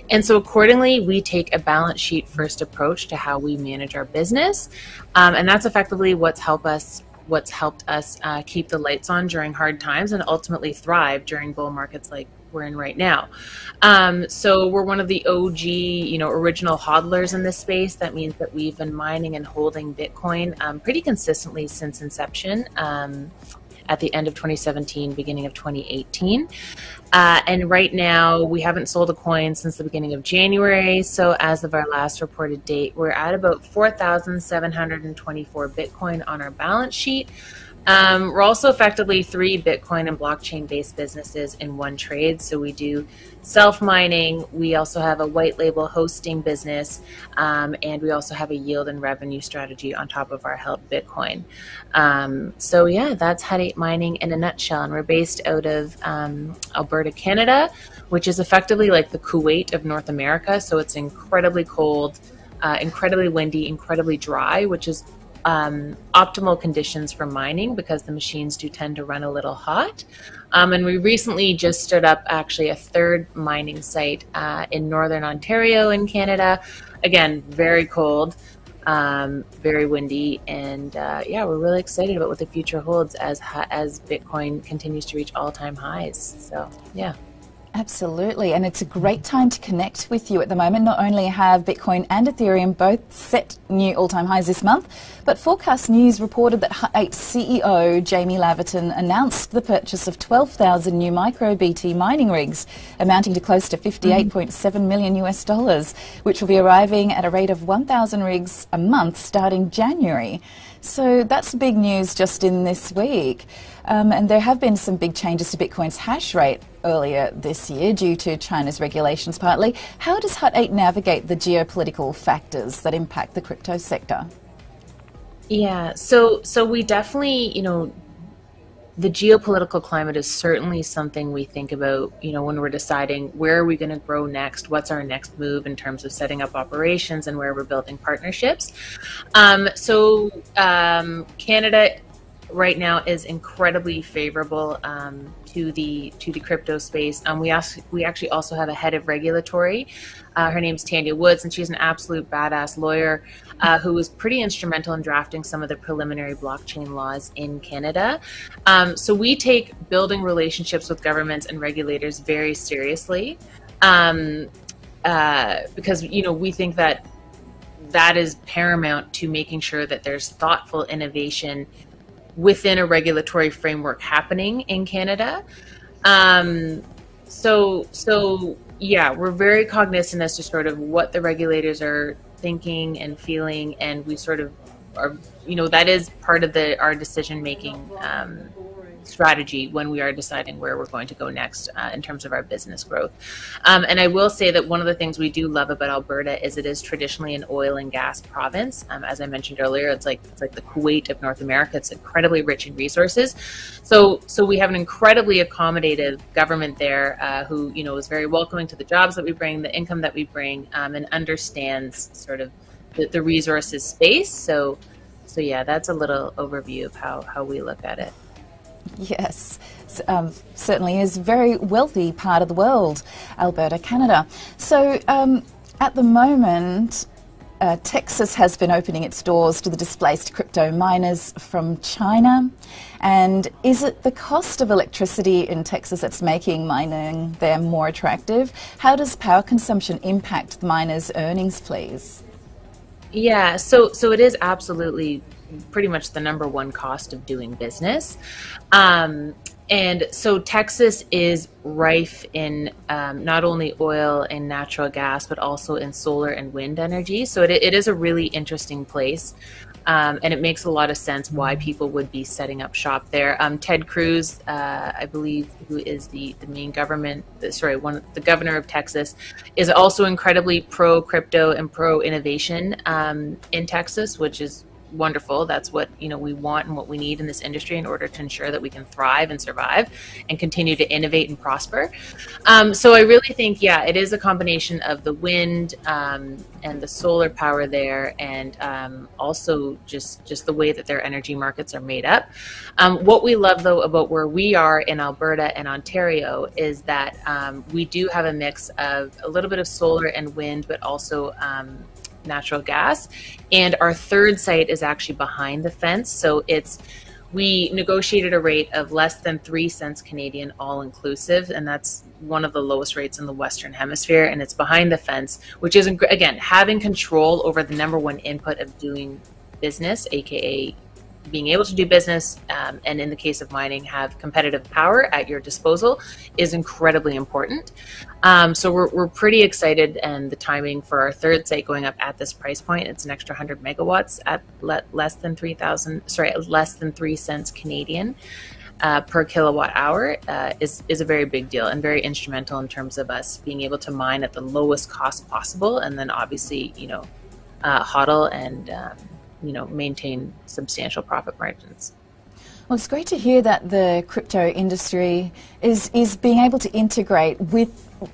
And so, accordingly, we take a balance sheet first approach to how we manage our business, um, and that's effectively what's helped us. What's helped us uh, keep the lights on during hard times and ultimately thrive during bull markets like we're in right now. Um, so we're one of the OG, you know, original hodlers in this space. That means that we've been mining and holding Bitcoin um, pretty consistently since inception. Um, at the end of 2017, beginning of 2018. Uh, and right now, we haven't sold a coin since the beginning of January. So, as of our last reported date, we're at about 4,724 Bitcoin on our balance sheet. Um, we're also effectively three Bitcoin and blockchain based businesses in one trade. So we do self mining, we also have a white label hosting business, um, and we also have a yield and revenue strategy on top of our held Bitcoin. Um, so, yeah, that's Hut 8 Mining in a nutshell. And we're based out of um, Alberta, Canada, which is effectively like the Kuwait of North America. So it's incredibly cold, uh, incredibly windy, incredibly dry, which is um, optimal conditions for mining because the machines do tend to run a little hot. Um, and we recently just stood up actually a third mining site uh, in northern Ontario in Canada. Again, very cold, um, very windy, and uh, yeah, we're really excited about what the future holds as as Bitcoin continues to reach all time highs. So yeah. Absolutely, and it's a great time to connect with you at the moment. Not only have Bitcoin and Ethereum both set new all time highs this month, but Forkast News reported that Hut 8 CEO Jaime Leverton announced the purchase of 12,000 new MicroBT mining rigs, amounting to close to 58.7 million US dollars, which will be arriving at a rate of 1,000 rigs a month starting January. So that's big news just in this week. Um, and there have been some big changes to Bitcoin's hash rate earlier this year due to China's regulations partly. How does Hut 8 navigate the geopolitical factors that impact the crypto sector? Yeah, so so we definitely, you know, the geopolitical climate is certainly something we think about, you know, when we're deciding where are we going to grow next, what's our next move in terms of setting up operations and where we're building partnerships. Um, so um, Canada right now is incredibly favorable um, to the to the crypto space. Um, we ask, we actually also have a head of regulatory. Uh, her name's Tanya Woods, and she's an absolute badass lawyer uh, who was pretty instrumental in drafting some of the preliminary blockchain laws in Canada. Um, so we take building relationships with governments and regulators very seriously um, uh, because you know we think that that is paramount to making sure that there's thoughtful innovation within a regulatory framework happening in Canada. Um, so, so yeah, we're very cognizant as to sort of what the regulators are thinking and feeling, and we sort of are, you know, that is part of the our decision making um, strategy when we are deciding where we're going to go next uh, in terms of our business growth. Um, and I will say that one of the things we do love about Alberta is it is traditionally an oil and gas province. Um, as I mentioned earlier, it's like it's like the Kuwait of North America. It's incredibly rich in resources. So so we have an incredibly accommodative government there uh, who you know is very welcoming to the jobs that we bring, the income that we bring, um, and understands sort of the, the resources space. So so yeah, that's a little overview of how, how we look at it. Yes, um, certainly is a very wealthy part of the world, Alberta, Canada. So um, at the moment, uh, Texas has been opening its doors to the displaced crypto miners from China. And is it the cost of electricity in Texas that's making mining there more attractive? How does power consumption impact the miners' earnings, please? Yeah, so so it is absolutely pretty much the number one cost of doing business. Um, and so Texas is rife in um, not only oil and natural gas, but also in solar and wind energy. So it, it is a really interesting place. Um, and it makes a lot of sense why people would be setting up shop there. Um, Ted Cruz, uh, I believe, who is the, the main government, sorry, one the governor of Texas, is also incredibly pro crypto and pro innovation um, in Texas, which is wonderful. That's what you know we want and what we need in this industry in order to ensure that we can thrive and survive and continue to innovate and prosper. Um, so I really think, yeah, it is a combination of the wind um, and the solar power there, and um, also just just the way that their energy markets are made up. Um, what we love though about where we are in Alberta and Ontario is that um, we do have a mix of a little bit of solar and wind, but also um, natural gas. And our third site is actually behind the fence. So it's we negotiated a rate of less than three cents Canadian all inclusive, and that's one of the lowest rates in the Western Hemisphere. And it's behind the fence, which is again having control over the number one input of doing business, aka being able to do business um, and in the case of mining have competitive power at your disposal is incredibly important. Um, so we're, we're pretty excited and the timing for our third site going up at this price point it's an extra 100 megawatts at le- less than 3000 sorry less than 3 cents canadian uh, per kilowatt hour uh, is, is a very big deal and very instrumental in terms of us being able to mine at the lowest cost possible and then obviously you know uh, hodl and um, you know maintain substantial profit margins. Well, it's great to hear that the crypto industry is is being able to integrate with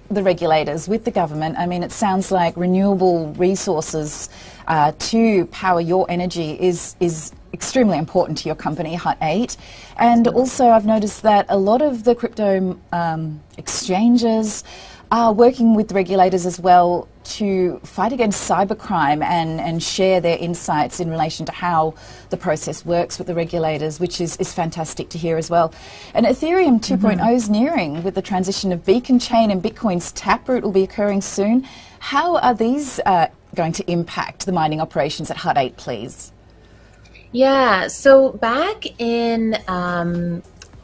the regulators, with the government. I mean, it sounds like renewable resources uh, to power your energy is is extremely important to your company, Hut 8. And also, I've noticed that a lot of the crypto um, exchanges are working with regulators as well to fight against cybercrime and, and share their insights in relation to how the process works with the regulators, which is, is fantastic to hear as well. And Ethereum 2.0 mm-hmm. is nearing with the transition of Beacon Chain and Bitcoin's Taproot will be occurring soon. How are these uh, going to impact the mining operations at Hut 8, please? Yeah, so back in, um,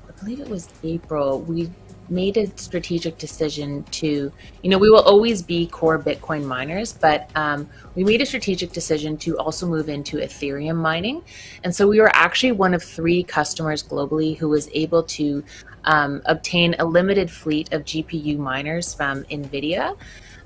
I believe it was April, we made a strategic decision to, you know, we will always be core Bitcoin miners, but um, we made a strategic decision to also move into Ethereum mining. And so we were actually one of three customers globally who was able to um, obtain a limited fleet of GPU miners from NVIDIA.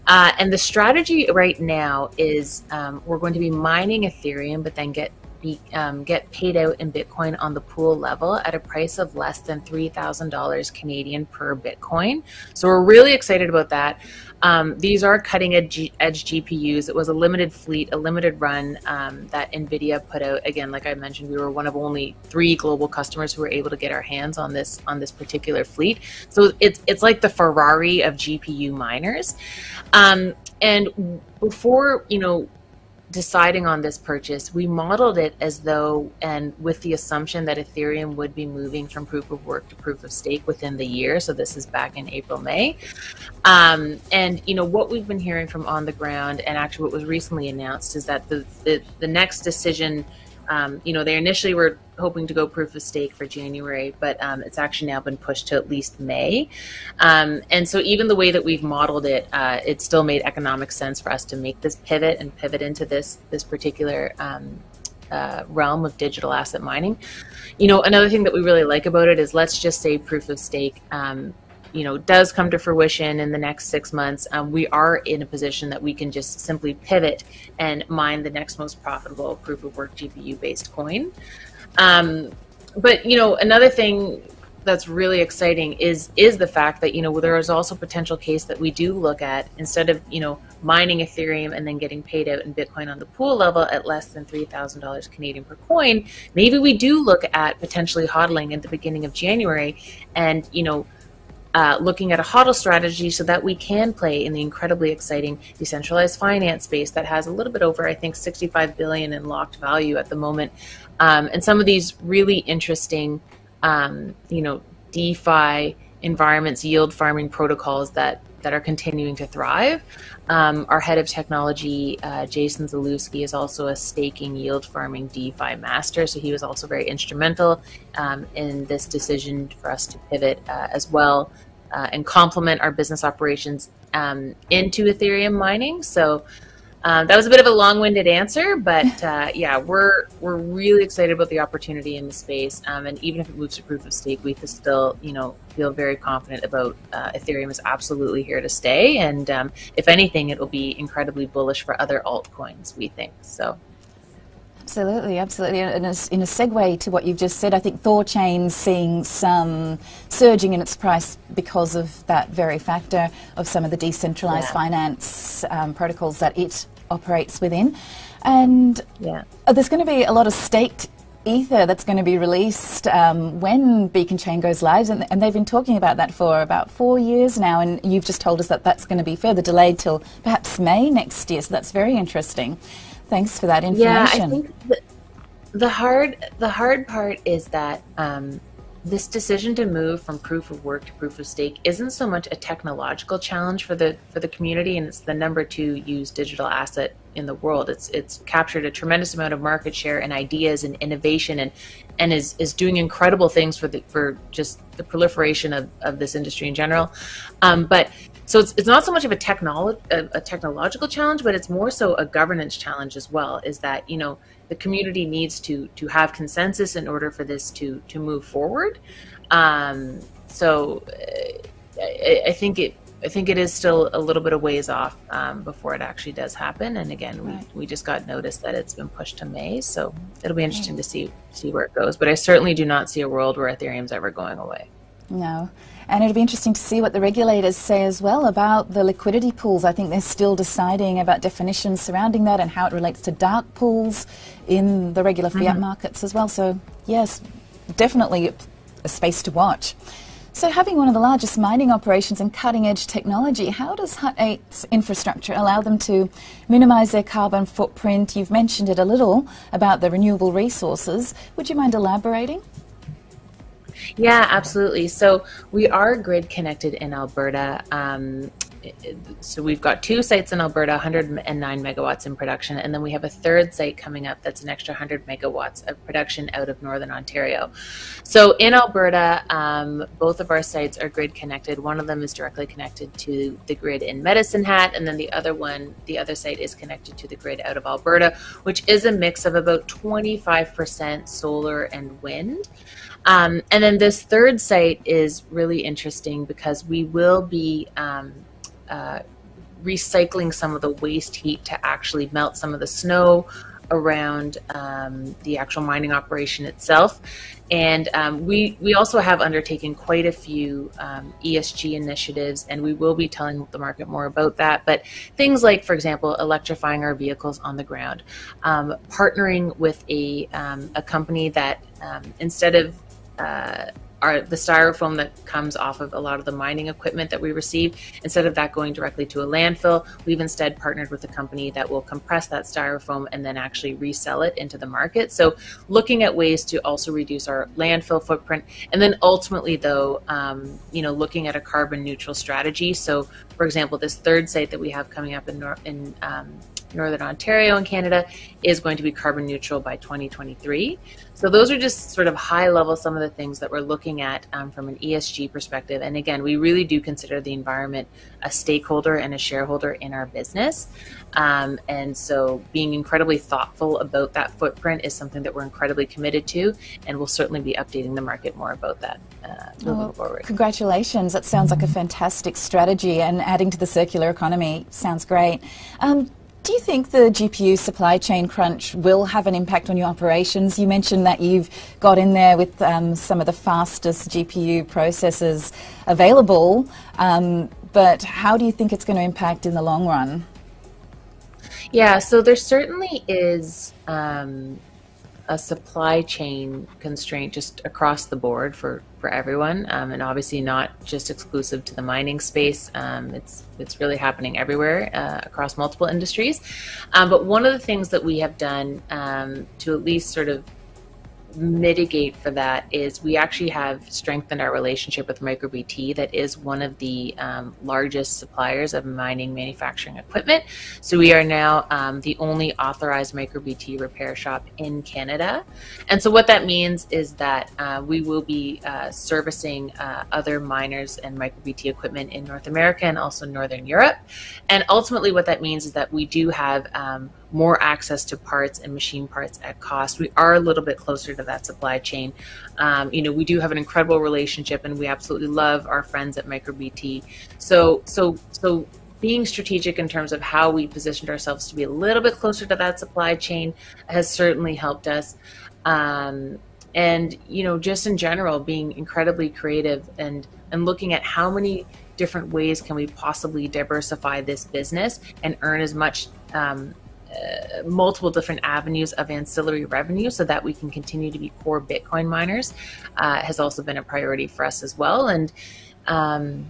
Uh, and the strategy right now is um, we're going to be mining Ethereum, but then get be, um, get paid out in Bitcoin on the pool level at a price of less than $3,000 Canadian per Bitcoin. So we're really excited about that. Um, these are cutting edge, edge, GPUs. It was a limited fleet, a limited run um, that NVIDIA put out. Again, like I mentioned, we were one of only three global customers who were able to get our hands on this on this particular fleet. So it's it's like the Ferrari of GPU miners. Um, and before you know deciding on this purchase, we modeled it as though, and with the assumption that Ethereum would be moving from proof of work to proof of stake within the year. So this is back in April, May. Um, and you know what we've been hearing from on the ground, and actually what was recently announced is that the the, the next decision um, you know, they initially were hoping to go proof of stake for January, but um, it's actually now been pushed to at least May. Um, and so, even the way that we've modeled it, uh, it still made economic sense for us to make this pivot and pivot into this this particular um, uh, realm of digital asset mining. You know, another thing that we really like about it is let's just say proof of stake. Um, you know, does come to fruition in the next six months, um, we are in a position that we can just simply pivot and mine the next most profitable proof of work GPU based coin. Um, but you know, another thing that's really exciting is is the fact that you know there is also potential case that we do look at instead of you know mining Ethereum and then getting paid out in Bitcoin on the pool level at less than three thousand dollars Canadian per coin. Maybe we do look at potentially hodling at the beginning of January, and you know. Uh, looking at a hodl strategy so that we can play in the incredibly exciting decentralized finance space that has a little bit over, I think, 65 billion in locked value at the moment, um, and some of these really interesting um, you know, DeFi environments, yield farming protocols that that are continuing to thrive. Um, our head of technology, uh, Jason Zaluski, is also a staking yield farming DeFi master. So he was also very instrumental um, in this decision for us to pivot uh, as well uh, and complement our business operations um, into Ethereum mining. So um, that was a bit of a long-winded answer, but uh, yeah, we're we're really excited about the opportunity in the space. Um, and even if it moves to proof of stake, we still, you know, feel very confident about uh, Ethereum is absolutely here to stay. And um, if anything, it will be incredibly bullish for other altcoins. We think so. Absolutely, absolutely. And as, in a segue to what you've just said, I think Thorchain's seeing some surging in its price because of that very factor of some of the decentralized yeah. finance um, protocols that it operates within. And yeah. there's going to be a lot of staked ether that's going to be released um, when Beacon Chain goes live, and, and, they've been talking about that for about four years now. And you've just told us that that's going to be further delayed till perhaps May next year. So that's very interesting. Thanks for that information. Yeah, I think the, the hard the hard part is that um, this decision to move from proof of work to proof of stake isn't so much a technological challenge for the for the community and it's the number two used digital asset in the world. It's it's captured a tremendous amount of market share and ideas and innovation and and is is doing incredible things for the for just the proliferation of, of this industry in general. Um, but so it's, it's not so much of a, technolo- a, a technological challenge but it's more so a governance challenge as well is that you know the community needs to to have consensus in order for this to to move forward. Um, so uh, I, I, think it I think it is still a little bit of ways off um, before it actually does happen. And again, right. we, we just got notice that it's been pushed to May, so it'll be interesting right. to see see where it goes. But I certainly do not see a world where Ethereum's ever going away. No. And it'll be interesting to see what the regulators say as well about the liquidity pools. I think they're still deciding about definitions surrounding that and how it relates to dark pools in the regular fiat mm-hmm. markets as well. So, yes, definitely a space to watch. So, having one of the largest mining operations and cutting edge technology, how does Hut 8's infrastructure allow them to minimise their carbon footprint? You've mentioned it a little about the renewable resources. Would you mind elaborating? Yeah, absolutely. So we are grid connected in Alberta. Um, so we've got two sites in Alberta, 109 megawatts in production, and then we have a third site coming up that's an extra 100 megawatts of production out of Northern Ontario. So in Alberta, um, both of our sites are grid connected. One of them is directly connected to the grid in Medicine Hat, and then the other one, the other site is connected to the grid out of Alberta, which is a mix of about 25% solar and wind. Um, and then this third site is really interesting because we will be um, uh, recycling some of the waste heat to actually melt some of the snow around um, the actual mining operation itself. And um, we, we also have undertaken quite a few um, ESG initiatives, and we will be telling the market more about that. But things like, for example, electrifying our vehicles on the ground, um, partnering with a, um, a company that um, instead of uh, are the styrofoam that comes off of a lot of the mining equipment that we receive. Instead of that going directly to a landfill, we've instead partnered with a company that will compress that styrofoam and then actually resell it into the market. So, looking at ways to also reduce our landfill footprint, and then ultimately, though, um, you know, looking at a carbon neutral strategy. So, for example, this third site that we have coming up in in um, Northern Ontario in Canada is going to be carbon neutral by 2023. So those are just sort of high level some of the things that we're looking at um, from an ESG perspective. And again, we really do consider the environment a stakeholder and a shareholder in our business. Um, and so being incredibly thoughtful about that footprint is something that we're incredibly committed to, and we'll certainly be updating the market more about that uh, moving Well, forward. Congratulations. That sounds like a fantastic strategy, and adding to the circular economy sounds great. Um, do you think the GPU supply chain crunch will have an impact on your operations? You mentioned that you've got in there with um, some of the fastest GPU processors available, um, but how do you think it's going to impact in the long run? Yeah, so there certainly is um, a supply chain constraint just across the board for, for everyone, um, and obviously not just exclusive to the mining space. Um, it's it's really happening everywhere uh, across multiple industries. Um, but one of the things that we have done um, to at least sort of mitigate for that is we actually have strengthened our relationship with MicroBT, that is one of the um, largest suppliers of mining manufacturing equipment. So we are now um, the only authorized MicroBT repair shop in Canada. And so what that means is that uh, we will be uh, servicing uh, other miners and MicroBT equipment in North America and also Northern Europe. And ultimately, what that means is that we do have um, more access to parts and machine parts at cost. We are a little bit closer to that supply chain. Um, you know, we do have an incredible relationship, and we absolutely love our friends at MicroBT. So, so, so being strategic in terms of how we positioned ourselves to be a little bit closer to that supply chain has certainly helped us. Um, and you know, just in general, being incredibly creative and and looking at how many different ways can we possibly diversify this business and earn as much um, multiple different avenues of ancillary revenue so that we can continue to be core Bitcoin miners uh, has also been a priority for us as well. And um,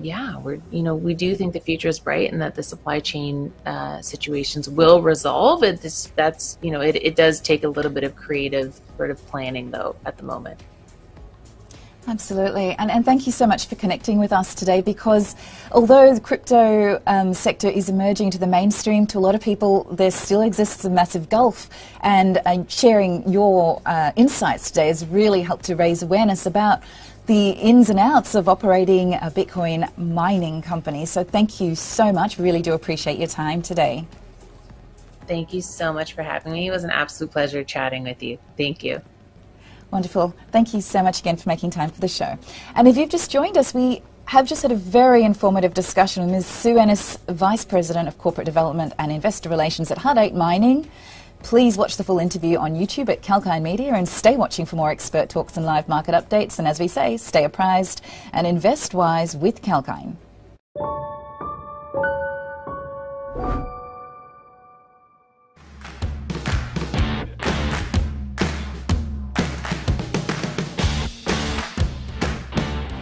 yeah, we're you know we do think the future is bright and that the supply chain uh, situations will resolve. It this that's you know it, it does take a little bit of creative sort of planning though at the moment. Absolutely. And, and thank you so much for connecting with us today because although the crypto um, sector is emerging to the mainstream, to a lot of people, there still exists a massive gulf. And uh, sharing your uh, insights today has really helped to raise awareness about the ins and outs of operating a Bitcoin mining company. So thank you so much. Really do appreciate your time today. Thank you so much for having me. It was an absolute pleasure chatting with you. Thank you. Wonderful. Thank you so much again for making time for the show. And if you've just joined us, we have just had a very informative discussion with Ms. Sue Ennis, Vice President of Corporate Development and Investor Relations at Hut 8 Mining. Please watch the full interview on YouTube at Kalkine Media and stay watching for more expert talks and live market updates. And as we say, stay apprised and invest wise with Calkine.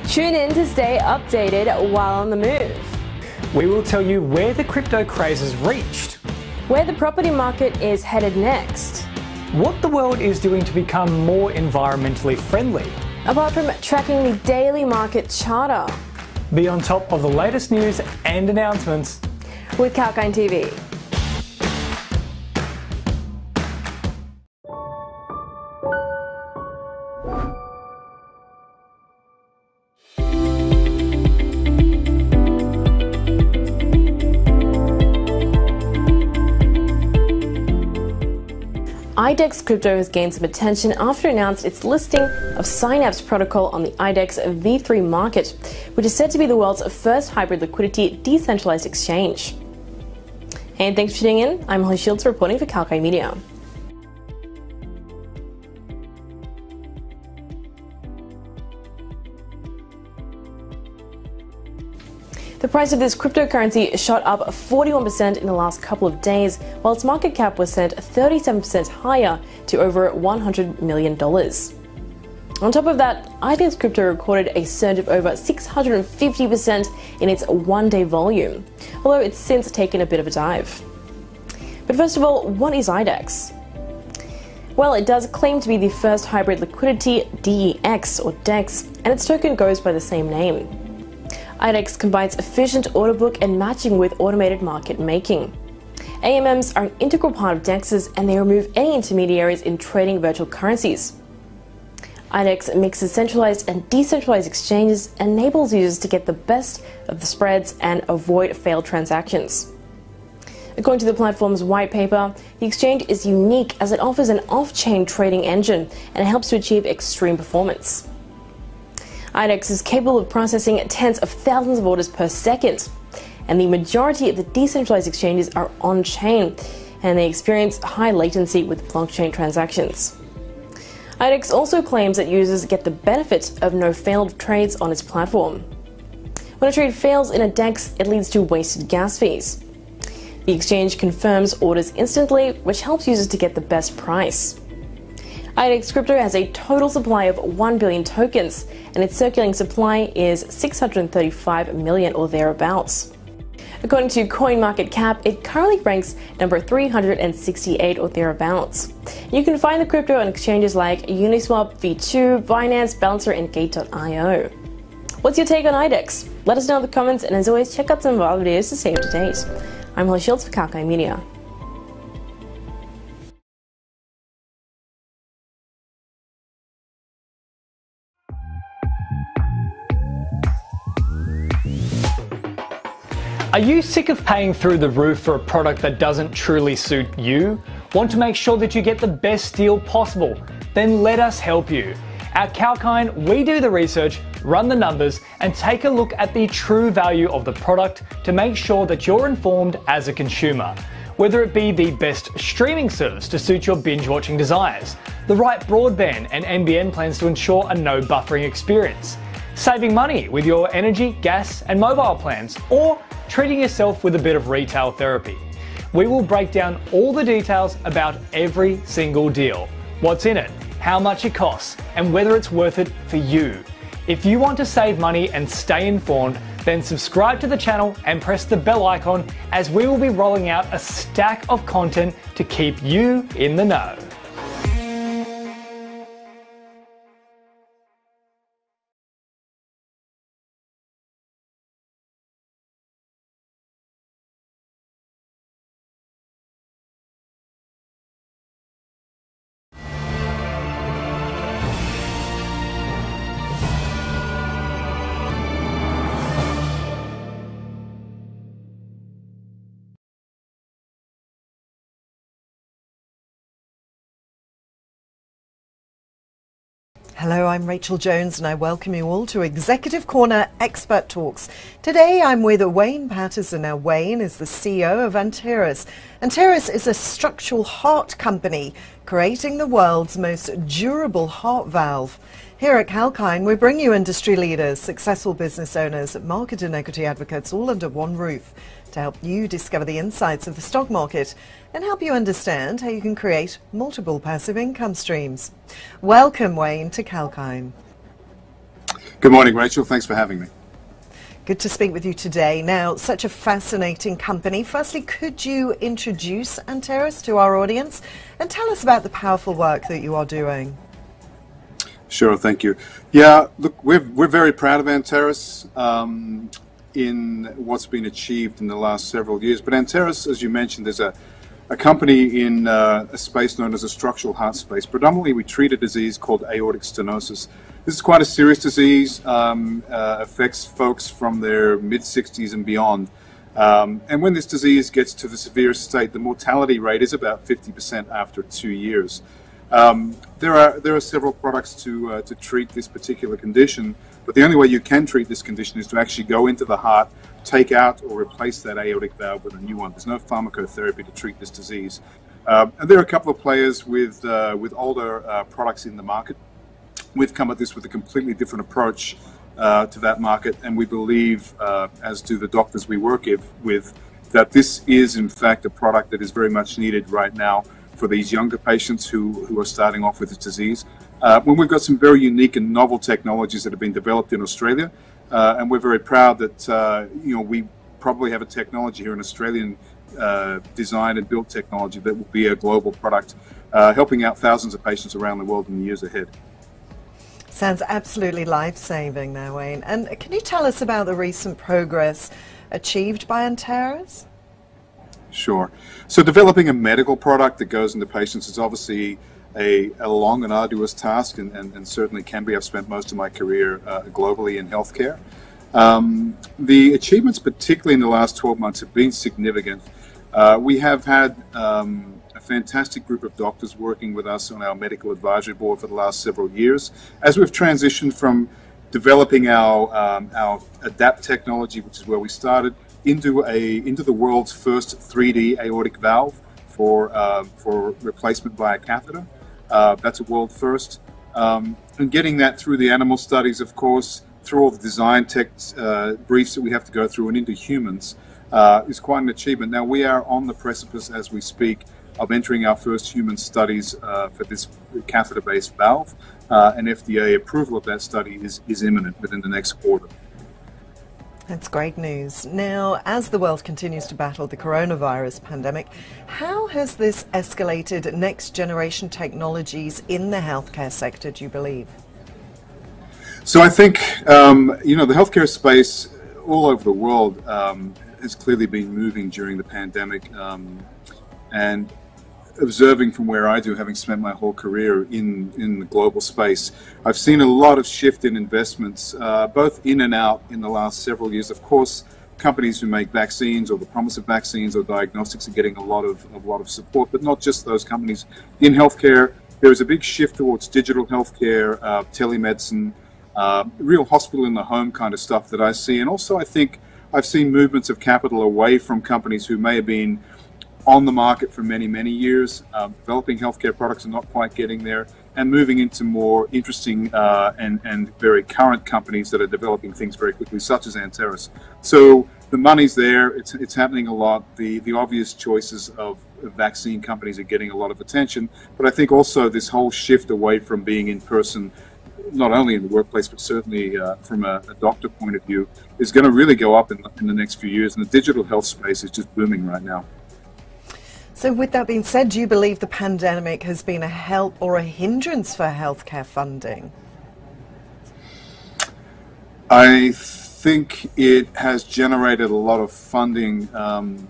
Tune in to stay updated while on the move. We will tell you where the crypto craze has reached, Where the property market is headed next. what the world is doing to become more environmentally friendly. Apart from tracking the daily market charter Be on top of the latest news and announcements. with Kalkine TV. IDEX Crypto has gained some attention after it announced its listing of Synapse protocol on the IDEX V3 market, which is said to be the world's first hybrid liquidity decentralized exchange. And thanks for tuning in. I'm Holly Shields reporting for Kalkine Media. The price of this cryptocurrency shot up 41% in the last couple of days, while its market cap was sent 37% higher to over $100 million. On top of that, IDEX Crypto recorded a surge of over 650% in its one day volume, although it's since taken a bit of a dive. But first of all, what is IDEX? Well, it does claim to be the first hybrid liquidity DEX or DEX, and its token goes by the same name. IDEX combines efficient order book and matching with automated market making. AMMs are an integral part of DEXs and they remove any intermediaries in trading virtual currencies. IDEX mixes centralized and decentralized exchanges and enables users to get the best of the spreads and avoid failed transactions. According to the platform's white paper, the exchange is unique as it offers an off chain trading engine and helps to achieve extreme performance. IDEX is capable of processing tens of thousands of orders per second, and the majority of the decentralized exchanges are on chain and they experience high latency with blockchain transactions. IDEX also claims that users get the benefit of no failed trades on its platform. When a trade fails in a DEX, it leads to wasted gas fees. The exchange confirms orders instantly, which helps users to get the best price. IDEX Crypto has a total supply of 1 billion tokens, and its circulating supply is 635 million or thereabouts. According to CoinMarketCap, it currently ranks number 368 or thereabouts. You can find the crypto on exchanges like Uniswap, V2, Binance, Balancer, and Gate.io. What's your take on IDEX? Let us know in the comments, and as always, check out some of our videos to stay up to date. I'm Holly Shields for Kalkine Media. Are you sick of paying through the roof for a product that doesn't truly suit you? Want to make sure that you get the best deal possible? Then let us help you. At Kalkine, we do the research, run the numbers, and take a look at the true value of the product to make sure that you're informed as a consumer. Whether it be the best streaming service to suit your binge watching desires, the right broadband and NBN plans to ensure a no buffering experience, saving money with your energy, gas, and mobile plans, or treating yourself with a bit of retail therapy. We will break down all the details about every single deal what's in it, how much it costs, and whether it's worth it for you. If you want to save money and stay informed, then subscribe to the channel and press the bell icon as we will be rolling out a stack of content to keep you in the know. Hello, I'm Rachel Jones and I welcome you all to Executive Corner Expert Talks. Today I'm with Wayne Paterson. Now, Wayne is the CEO of Anteris. Anteris is a structural heart company creating the world's most durable heart valve. Here at Kalkine, we bring you industry leaders, successful business owners, market and equity advocates all under one roof to help you discover the insights of the stock market and help you understand how you can create multiple passive income streams. Welcome, Wayne, to Kalkine. Good morning, Rachel. Thanks for having me. Good to speak with you today. Now, such a fascinating company. Firstly, could you introduce Anteris to our audience and tell us about the powerful work that you are doing? Sure, thank you. Yeah, look, we're, we're very proud of Anteris. Um, in what's been achieved in the last several years. But Anteris, as you mentioned, is a, a company in uh, a space known as a structural heart space. Predominantly, we treat a disease called aortic stenosis. This is quite a serious disease, um, uh, affects folks from their mid 60s and beyond. Um, and when this disease gets to the severe state, the mortality rate is about 50% after two years. Um, there are there are several products to uh, to treat this particular condition, but the only way you can treat this condition is to actually go into the heart, take out or replace that aortic valve with a new one. There's no pharmacotherapy to treat this disease. Uh, and there are a couple of players with uh, with older uh, products in the market. We've come at this with a completely different approach uh, to that market, and we believe, uh, as do the doctors we work with, that this is in fact a product that is very much needed right now for these younger patients who, who are starting off with this disease. Uh, when we've got some very unique and novel technologies that have been developed in Australia, uh, and we're very proud that uh, you know we probably have a technology here, in Australian uh, designed and built technology that will be a global product, uh, helping out thousands of patients around the world in the years ahead. Sounds absolutely life-saving there, Wayne. And can you tell us about the recent progress achieved by Anteris? Sure. So developing a medical product that goes into patients is obviously a, a long and arduous task and, and, and, certainly can be. I've spent most of my career uh, globally in healthcare. Um, the achievements, particularly in the last 12 months, have been significant. Uh, we have had um, a fantastic group of doctors working with us on our medical advisory board for the last several years. As we've transitioned from developing our, um, our ADAPT technology, which is where we started, into a into the world's first 3D aortic valve for uh, for replacement by a catheter. Uh, that's a world first. Um, and getting that through the animal studies, of course, through all the design tech uh, briefs that we have to go through and into humans, uh, is quite an achievement. Now we are on the precipice as we speak of entering our first human studies uh, for this catheter-based valve, uh, and FDA approval of that study is, is imminent within the next quarter. That's great news. Now, as the world continues to battle the coronavirus pandemic, how has this escalated next generation technologies in the healthcare sector, do you believe? So I think, um, you know, the healthcare space all over the world um, has clearly been moving during the pandemic. Um, and observing from where I do, having spent my whole career in, in the global space, I've seen a lot of shift in investments, uh, both in and out in the last several years. Of course, companies who make vaccines or the promise of vaccines or diagnostics are getting a lot of a lot of support, but not just those companies. In healthcare, there is a big shift towards digital healthcare, uh, telemedicine, uh, real hospital in the home kind of stuff that I see, and also I think I've seen movements of capital away from companies who may have been on the market for many, many years. Um, developing healthcare products are not quite getting there, and moving into more interesting uh, and, and very current companies that are developing things very quickly, such as Anteris. So the money's there, it's, it's happening a lot. The, the obvious choices of, vaccine companies are getting a lot of attention, but I think also this whole shift away from being in person not only in the workplace, but certainly uh, from a, a, doctor point of view, is going to really go up in, in the next few years. And the digital health space is just booming right now. So, with that being said, do you believe the pandemic has been a help or a hindrance for healthcare funding? I think it has generated a lot of funding um,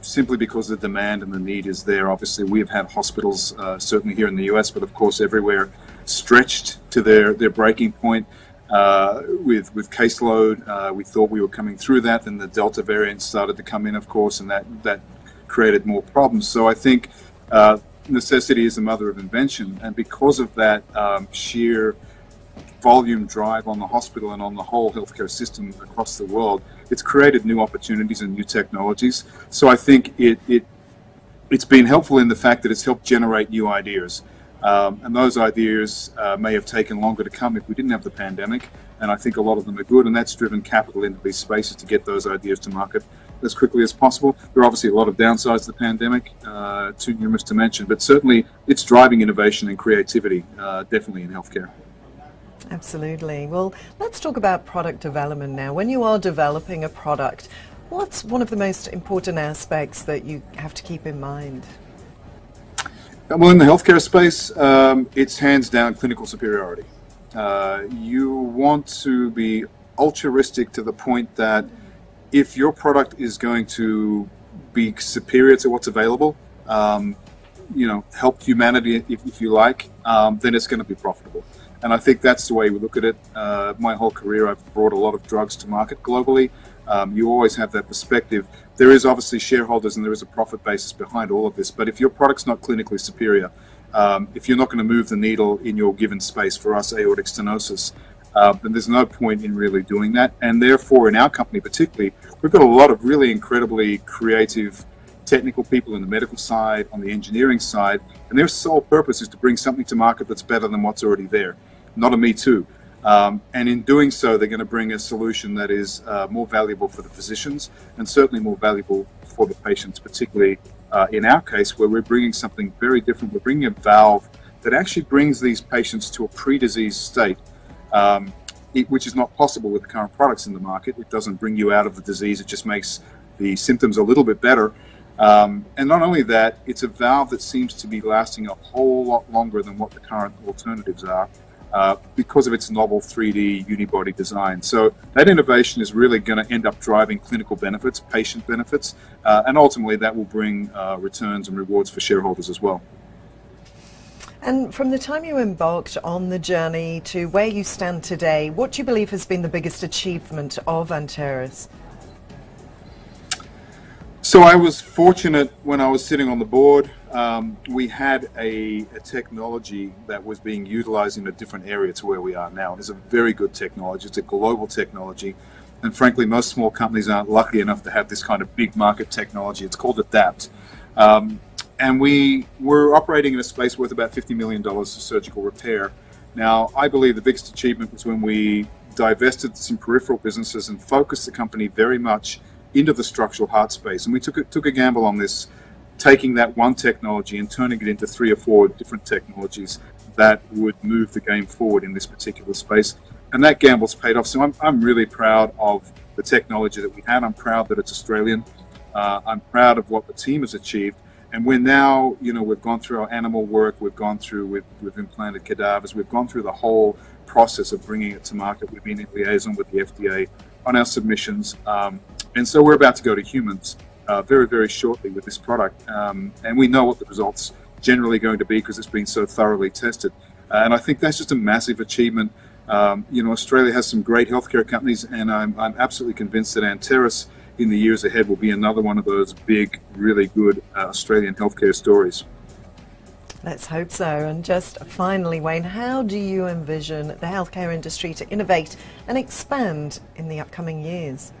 simply because the demand and the need is there. Obviously, we've had hospitals, uh, certainly here in the US, but of course everywhere, stretched to their, their breaking point. Uh, with with caseload, uh, we thought we were coming through that. Then the Delta variant started to come in, of course, and that that created more problems. So I think uh, necessity is the mother of invention, and because of that um, sheer volume drive on the hospital and on the whole healthcare system across the world, it's created new opportunities and new technologies. So I think it, it it's been helpful in the fact that it's helped generate new ideas. Um, and those ideas uh, may have taken longer to come if we didn't have the pandemic. And I think a lot of them are good, and that's driven capital into these spaces to get those ideas to market as quickly as possible. There are obviously a lot of downsides to the pandemic, uh, too numerous to mention, but certainly it's driving innovation and creativity, uh, definitely in healthcare. Absolutely. Well, let's talk about product development now. When you are developing a product, what's one of the most important aspects that you have to keep in mind? Well, in the healthcare space, um, it's hands down clinical superiority. Uh, you want to be altruistic to the point that if your product is going to be superior to what's available, um, you know, help humanity if, if you like, um, then it's going to be profitable. And I think that's the way we look at it. Uh, my whole career, I've brought a lot of drugs to market globally. Um, you always have that perspective. There is obviously shareholders and there is a profit basis behind all of this. But if your product's not clinically superior, um, if you're not going to move the needle in your given space, for us, aortic stenosis, uh, then there's no point in really doing that. And therefore, in our company particularly, we've got a lot of really incredibly creative technical people in the medical side, on the engineering side, and their sole purpose is to bring something to market that's better than what's already there, not a me too. Um, and in doing so, they're going to bring a solution that is uh, more valuable for the physicians and certainly more valuable for the patients, particularly uh, in our case, where we're bringing something very different. We're bringing a valve that actually brings these patients to a pre-disease state um, it, which is not possible with the current products in the market. It doesn't bring you out of the disease, it just makes the symptoms a little bit better. Um, and not only that, it's a valve that seems to be lasting a whole lot longer than what the current alternatives are. uh, because of its novel 3D unibody design. So that innovation is really going to end up driving clinical benefits, patient benefits, uh, and ultimately that will bring uh, returns and rewards for shareholders as well. And from the time you embarked on the journey to where you stand today, what do you believe has been the biggest achievement of Anteris? So I was fortunate when I was sitting on the board. Um, we had a, a, technology that was being utilized in a different area to where we are now. It's a very good technology. It's a global technology. And frankly, most small companies aren't lucky enough to have this kind of big market technology. It's called ADAPT. Um, and we were operating in a space worth about $50 million of surgical repair. Now, I believe the biggest achievement was when we divested some peripheral businesses and focused the company very much into the structural heart space. And we took a, took a gamble on this, taking that one technology and turning it into three or four different technologies that would move the game forward in this particular space. And that gamble's paid off. So I'm, I'm really proud of the technology that we had. I'm proud that it's Australian. Uh, I'm proud of what the team has achieved. And we're now, you know, we've gone through our animal work, we've gone through, we've, we've implanted cadavers, we've gone through the whole process of bringing it to market. We've been in liaison with the FDA on our submissions. Um, and so we're about to go to humans uh, very, very shortly with this product. Um, and we know what the results generally going to be because it's been so thoroughly tested. Uh, and I think that's just a massive achievement. Um, you know, Australia has some great healthcare companies, and I'm, I'm absolutely convinced that Anteris in the years ahead will be another one of those big, really good uh, Australian healthcare stories. Let's hope so. And just finally, Wayne, how do you envision the healthcare industry to innovate and expand in the upcoming years?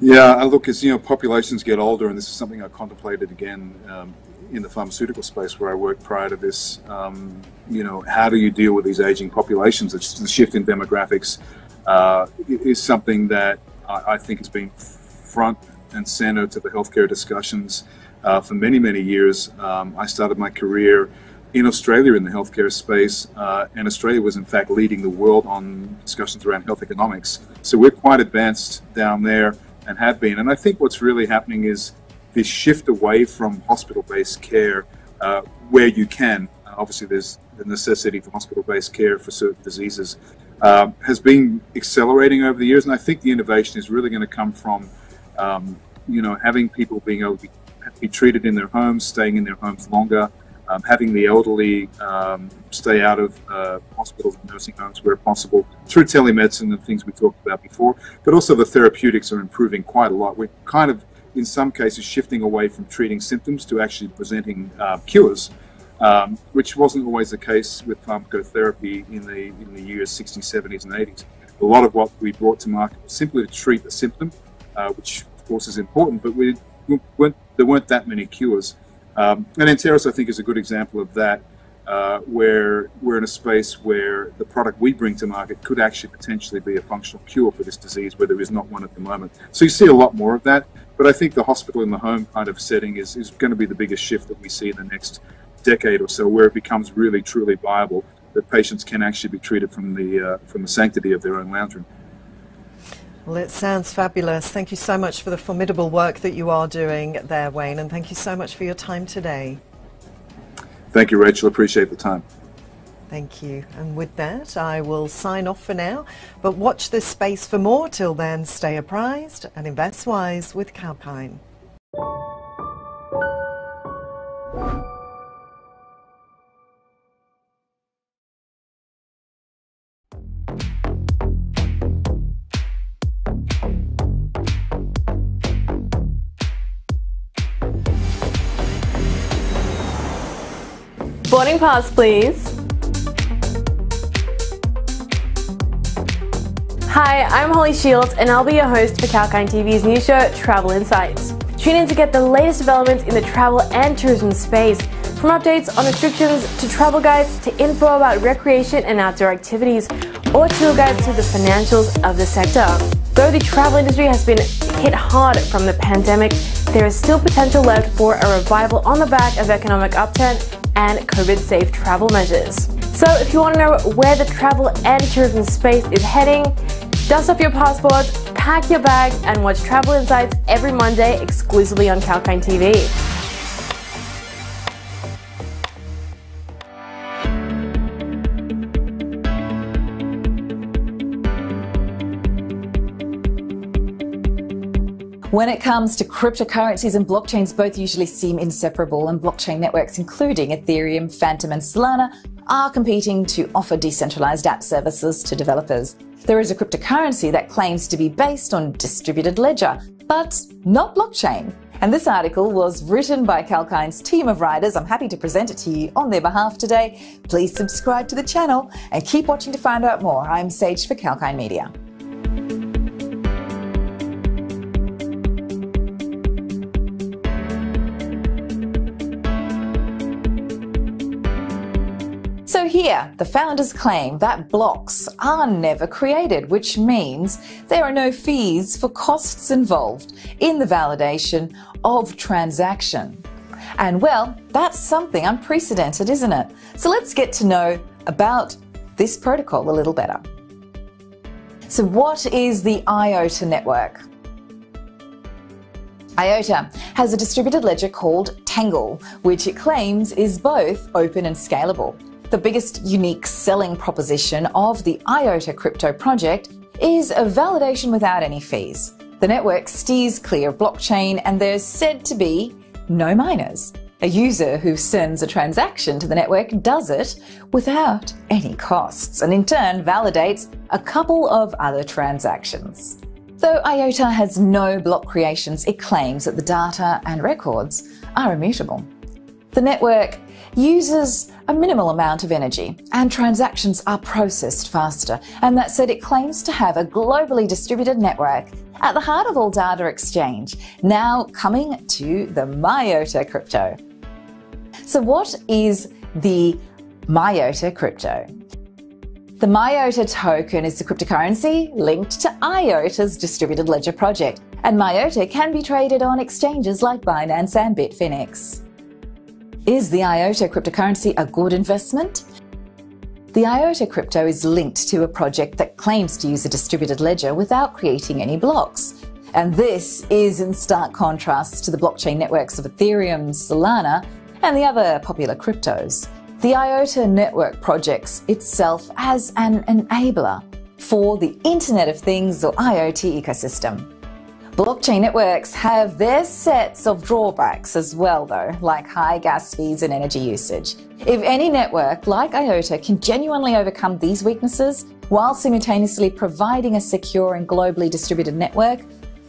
Yeah, look, as you know, populations get older, and this is something I contemplated again um, in the pharmaceutical space where I worked prior to this. Um, you know, how do you deal with these aging populations? It's, the shift in demographics uh, is something that I, I, think has been front and center to the healthcare discussions uh, for many, many years. Um, I started my career in Australia in the healthcare space, uh, and Australia was in fact leading the world on discussions around health economics. So we're quite advanced down there and have been. And I think what's really happening is this shift away from hospital-based care, uh, where you can. Obviously, there's the necessity for hospital-based care for certain diseases, um, has been accelerating over the years. And I think the innovation is really going to come from, um, you know, having people being able to be, be, treated in their homes, staying in their homes longer, um, having the elderly um, stay out of uh, hospitals and nursing homes where possible through telemedicine and things we talked about before. But also the therapeutics are improving quite a lot. We're kind of, in some cases, shifting away from treating symptoms to actually presenting uh, cures, um, which wasn't always the case with pharmacotherapy in the in the years 60s, 70s, and 80s. A lot of what we brought to market was simply to treat the symptom, uh, which of course is important, but we weren't, there weren't that many cures. Um, and Anteris, I think, is a good example of that, uh, where we're in a space where the product we bring to market could actually potentially be a functional cure for this disease, where there is not one at the moment. So you see a lot more of that. But I think the hospital in the home kind of setting is, is going to be the biggest shift that we see in the next decade or so, where it becomes really, truly viable that patients can actually be treated from the, uh, from the sanctity of their own lounge room. Well, it sounds fabulous. Thank you so much for the formidable work that you are doing there, Wayne, and thank you so much for your time today. Thank you, Rachel. Appreciate the time. Thank you. And with that, I will sign off for now. But watch this space for more. Till then, stay apprised and invest wise with Kalkine. Boarding pass, please. Hi, I'm Holly Shields, and I'll be your host for Kalkine TV's new show, Travel Insights. Tune in to get the latest developments in the travel and tourism space, from updates on restrictions to travel guides to info about recreation and outdoor activities, or tour guides to the financials of the sector. Though the travel industry has been hit hard from the pandemic, there is still potential left for a revival on the back of economic upturn and COVID safe travel measures. So if you want to know where the travel and tourism space is heading, dust off your passports, pack your bags, and watch Travel Insights every Monday exclusively on Kalkine TV. When it comes to cryptocurrencies and blockchains, both usually seem inseparable, and blockchain networks, including Ethereum, Fantom, and Solana, are competing to offer decentralized app services to developers. There is a cryptocurrency that claims to be based on distributed ledger, but not blockchain. And this article was written by Kalkine's team of writers. I'm happy to present it to you on their behalf today. Please subscribe to the channel and keep watching to find out more. I'm Sage for Kalkine Media. Here, the founders claim that blocks are never created, which means there are no fees for costs involved in the validation of transaction. And well, that's something unprecedented, isn't it? So let's get to know about this protocol a little better. So what is the IOTA network? IOTA has a distributed ledger called Tangle, which it claims is both open and scalable. The biggest unique selling proposition of the IOTA crypto project is a validation without any fees. The network steers clear of blockchain and there's said to be no miners. A user who sends a transaction to the network does it without any costs and in turn validates a couple of other transactions. Though IOTA has no block creations, it claims that the data and records are immutable. The network uses a minimal amount of energy and transactions are processed faster. And that said, it claims to have a globally distributed network at the heart of all data exchange, now coming to the MIOTA crypto. So, what is the MIOTA crypto? The MIOTA token is the cryptocurrency linked to IOTA's distributed ledger project, and MIOTA can be traded on exchanges like Binance and Bitfinex. Is the IOTA cryptocurrency a good investment? The IOTA crypto is linked to a project that claims to use a distributed ledger without creating any blocks. And this is in stark contrast to the blockchain networks of Ethereum, Solana, and the other popular cryptos. The IOTA network projects itself as an enabler for the Internet of Things or IoT ecosystem. Blockchain networks have their sets of drawbacks as well, though, like high gas fees and energy usage. If any network like IOTA can genuinely overcome these weaknesses while simultaneously providing a secure and globally distributed network,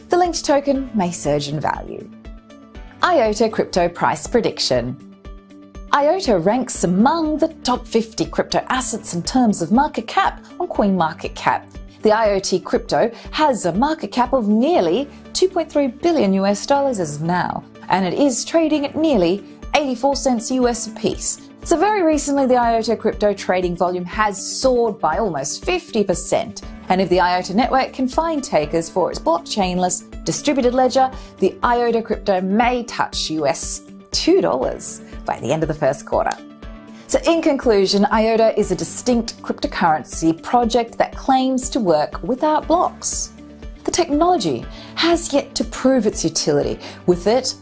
the linked token may surge in value. IOTA Crypto Price Prediction IOTA ranks among the top 50 crypto assets in terms of market cap on CoinMarketCap the IOTA crypto has a market cap of nearly 2.3 billion US dollars as of now, and it is trading at nearly 84 cents US a piece. So very recently the IOTA crypto trading volume has soared by almost 50%. And if the IOTA network can find takers for its blockchainless distributed ledger, the IOTA crypto may touch US $2 by the end of the first quarter. So, in conclusion, IOTA is a distinct cryptocurrency project that claims to work without blocks. The technology has yet to prove its utility. With it,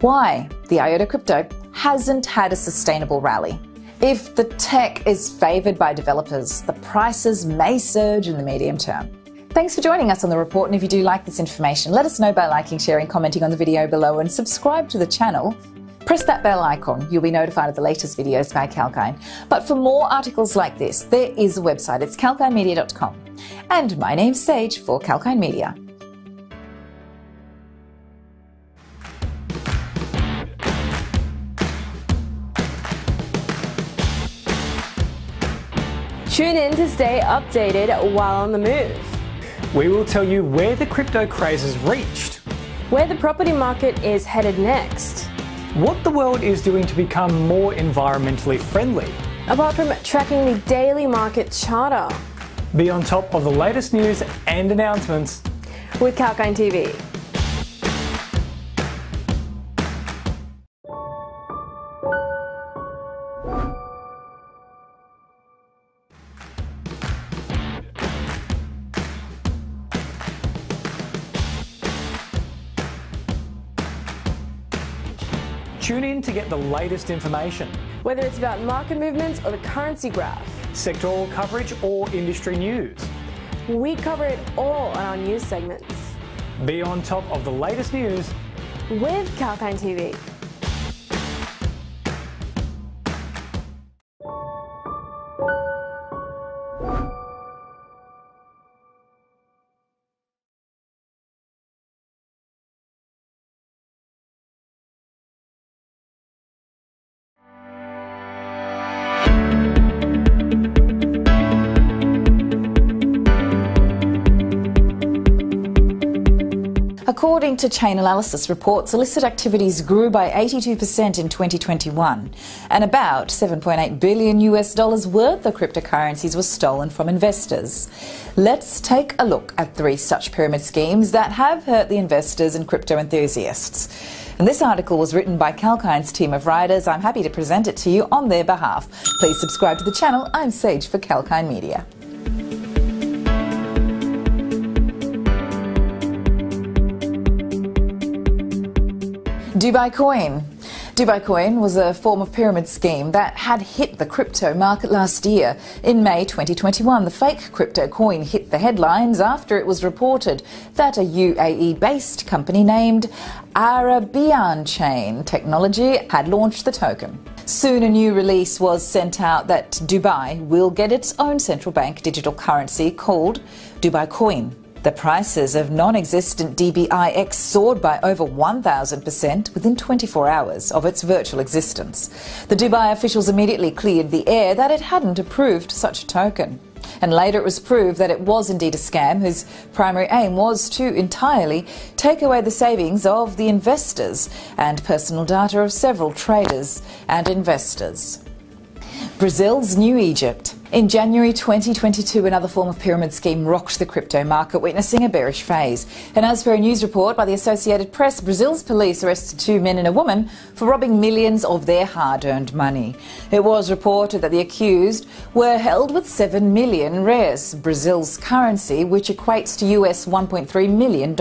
why the IOTA crypto hasn't had a sustainable rally. If the tech is favoured by developers, the prices may surge in the medium term. Thanks for joining us on the report, and if you do like this information, let us know by liking, sharing, commenting on the video below, and subscribe to the channel Press that bell icon, you'll be notified of the latest videos by Kalkine. But for more articles like this, there is a website, it's kalkinemedia.com. And my name's Sage for Kalkine Media. Tune in to stay updated while on the move. We will tell you where the crypto craze has reached, where the property market is headed next what the world is doing to become more environmentally friendly. Apart from tracking the daily market charter. Be on top of the latest news and announcements with Kalkine TV. To get the latest information. Whether it's about market movements or the currency graph, sectoral coverage or industry news. We cover it all on our news segments. Be on top of the latest news with Kalkine TV. According to Chainalysis reports, illicit activities grew by 82% in 2021, and about 7.8 billion US dollars worth of cryptocurrencies were stolen from investors. Let's take a look at three such pyramid schemes that have hurt the investors and crypto enthusiasts. And this article was written by Kalkine's team of writers. I'm happy to present it to you on their behalf. Please subscribe to the channel. I'm Sage for Kalkine Media. Dubai Coin. Dubai Coin was a form of pyramid scheme that had hit the crypto market last year. In May 2021, the fake crypto coin hit the headlines after it was reported that a UAE based company named Arabian Chain Technology had launched the token. Soon a new release was sent out that Dubai will get its own central bank digital currency called Dubai Coin. The prices of non existent DBIX soared by over 1,000% within 24 hours of its virtual existence. The Dubai officials immediately cleared the air that it hadn't approved such a token. And later it was proved that it was indeed a scam whose primary aim was to entirely take away the savings of the investors and personal data of several traders and investors. Brazil's New Egypt. In January 2022, another form of pyramid scheme rocked the crypto market, witnessing a bearish phase. And as per a news report by the Associated Press, Brazil's police arrested two men and a woman for robbing millions of their hard earned money. It was reported that the accused were held with 7 million reais, Brazil's currency, which equates to US $1.3 million,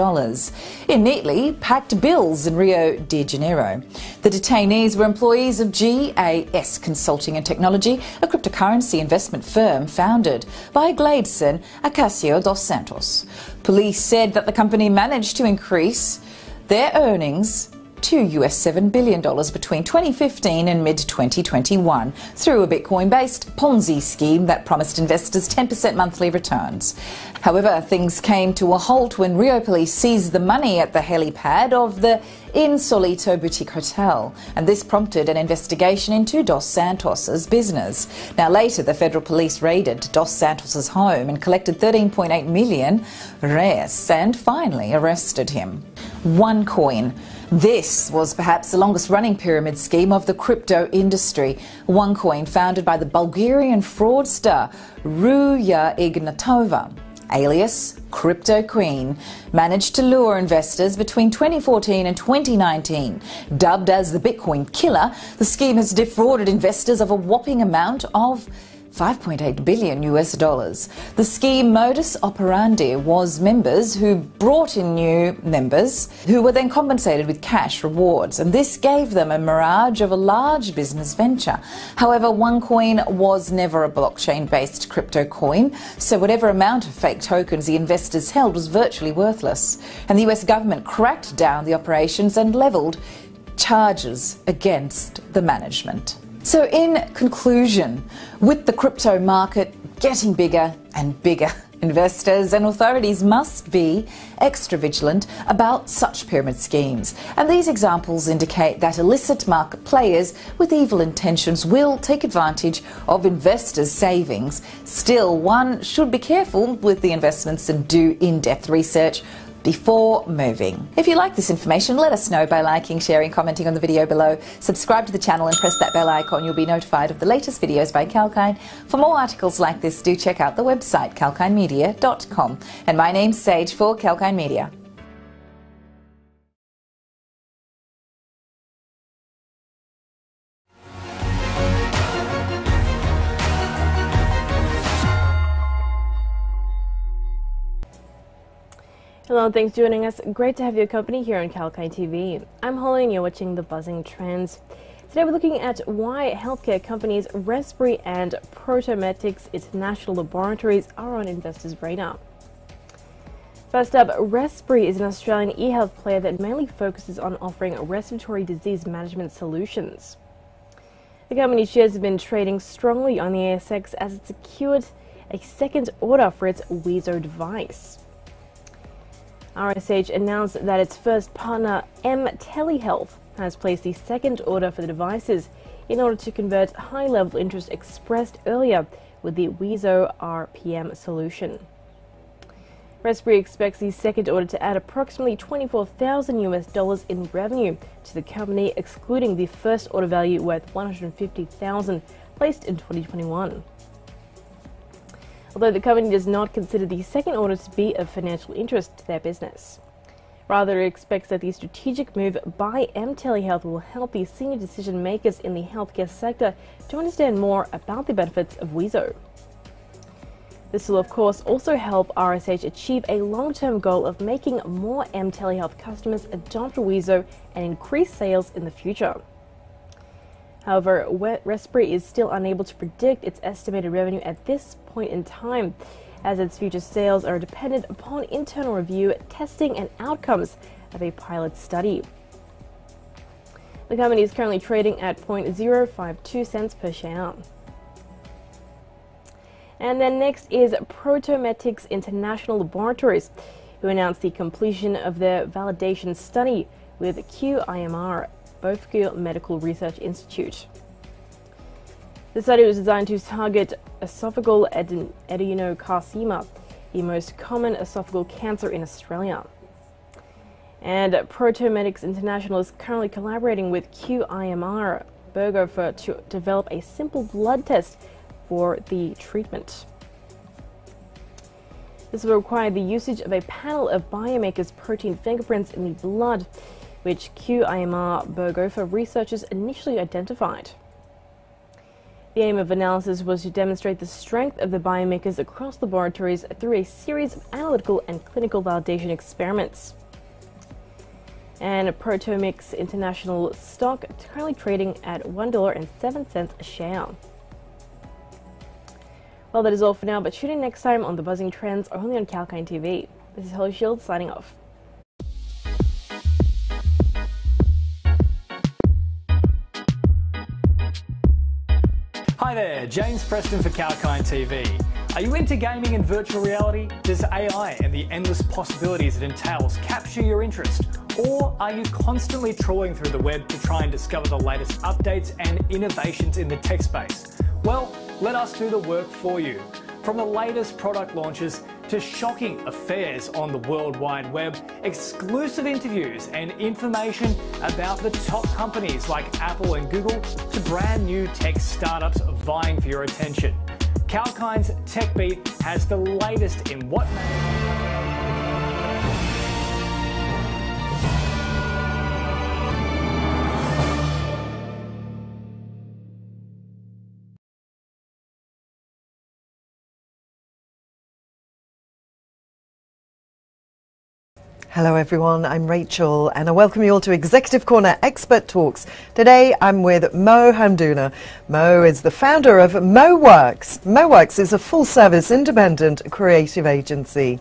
in neatly packed bills in Rio de Janeiro. The detainees were employees of GAS Consulting and Technology, a cryptocurrency investment investment firm founded by Glaidson Acacio dos Santos. Police said that the company managed to increase their earnings to US $7 billion between 2015 and mid 2021 through a Bitcoin based Ponzi scheme that promised investors 10% monthly returns. However, things came to a halt when Rio police seized the money at the helipad of the Insolito Boutique Hotel, and this prompted an investigation into Dos Santos's business. Now, later, the federal police raided Dos Santos's home and collected 13.8 million reais and finally arrested him. OneCoin. This was perhaps the longest running pyramid scheme of the crypto industry. OneCoin, founded by the Bulgarian fraudster Ruja Ignatova alias Crypto Queen, managed to lure investors between 2014 and 2019. Dubbed as the Bitcoin killer, the scheme has defrauded investors of a whopping amount of 5.8 billion US dollars. The scheme modus operandi was members who brought in new members who were then compensated with cash rewards, and this gave them a mirage of a large business venture. However, OneCoin was never a blockchain based crypto coin, so whatever amount of fake tokens the investors held was virtually worthless. And the US government cracked down the operations and levelled charges against the management. So, in conclusion, with the crypto market getting bigger and bigger, investors and authorities must be extra vigilant about such pyramid schemes. And these examples indicate that illicit market players with evil intentions will take advantage of investors' savings. Still, one should be careful with the investments and do in depth research before moving. If you like this information, let us know by liking, sharing, commenting on the video below. Subscribe to the channel and press that bell icon. You'll be notified of the latest videos by Kalkine. For more articles like this, do check out the website kalkinemedia.com. And my name's Sage for Kalkine Media. Hello, thanks for joining us. Great to have your company here on Kalkine TV. I'm Holly and you're watching The Buzzing Trends. Today we're looking at why healthcare companies Respiri and Proteomics International Laboratories are on investors' radar. First up, Respiri is an Australian e-health player that mainly focuses on offering respiratory disease management solutions. The company shares have been trading strongly on the ASX as it secured a second order for its Wheezo device. RSH announced that its first partner, M Telehealth, has placed the second order for the devices in order to convert high level interest expressed earlier with the Wheezo RPM solution. Respiri expects the second order to add approximately 24,000 US dollars in revenue to the company, excluding the first order value worth 150,000 placed in 2021. Although the company does not consider the second order to be of financial interest to their business. Rather, it expects that the strategic move by mTelehealth will help the senior decision makers in the healthcare sector to understand more about the benefits of Wheezo. This will, of course, also help RSH achieve a long term goal of making more mTelehealth customers adopt Wheezo and increase sales in the future. However, Respiri is still unable to predict its estimated revenue at this point in time as its future sales are dependent upon internal review, testing, and outcomes of a pilot study. The company is currently trading at 0.052 cents per share. And then next is Proteomics International Laboratories, who announced the completion of their validation study with QIMR, Berghofer Medical Research Institute. The study was designed to target esophageal adenocarcinoma, the most common esophageal cancer in Australia. And Proteomics International is currently collaborating with QIMR Berghofer to develop a simple blood test for the treatment. This will require the usage of a panel of biomarkers protein fingerprints in the blood, which QIMR Berghofer researchers initially identified. The aim of analysis was to demonstrate the strength of the biomarkers across laboratories through a series of analytical and clinical validation experiments. And Proteomics International stock currently trading at $1.07 a share. Well, that is all for now, but tune in next time on The Buzzing Trends only on Kalkine TV. This is Holly Shields signing off. Hi there, James Preston for Kalkine TV. Are you into gaming and virtual reality? Does AI and the endless possibilities it entails capture your interest? Or are you constantly trawling through the web to try and discover the latest updates and innovations in the tech space? Well, let us do the work for you. From the latest product launches to shocking affairs on the World Wide Web, exclusive interviews and information about the top companies like Apple and Google to brand new tech startups vying for your attention. Kalkine's Tech Beat has the latest in what Hello, everyone. I'm Rachel, and I welcome you all to Executive Corner Expert Talks. Today, I'm with Mo Hamdouna. Mo is the founder of MoWorks. MoWorks is a full-service, independent creative agency.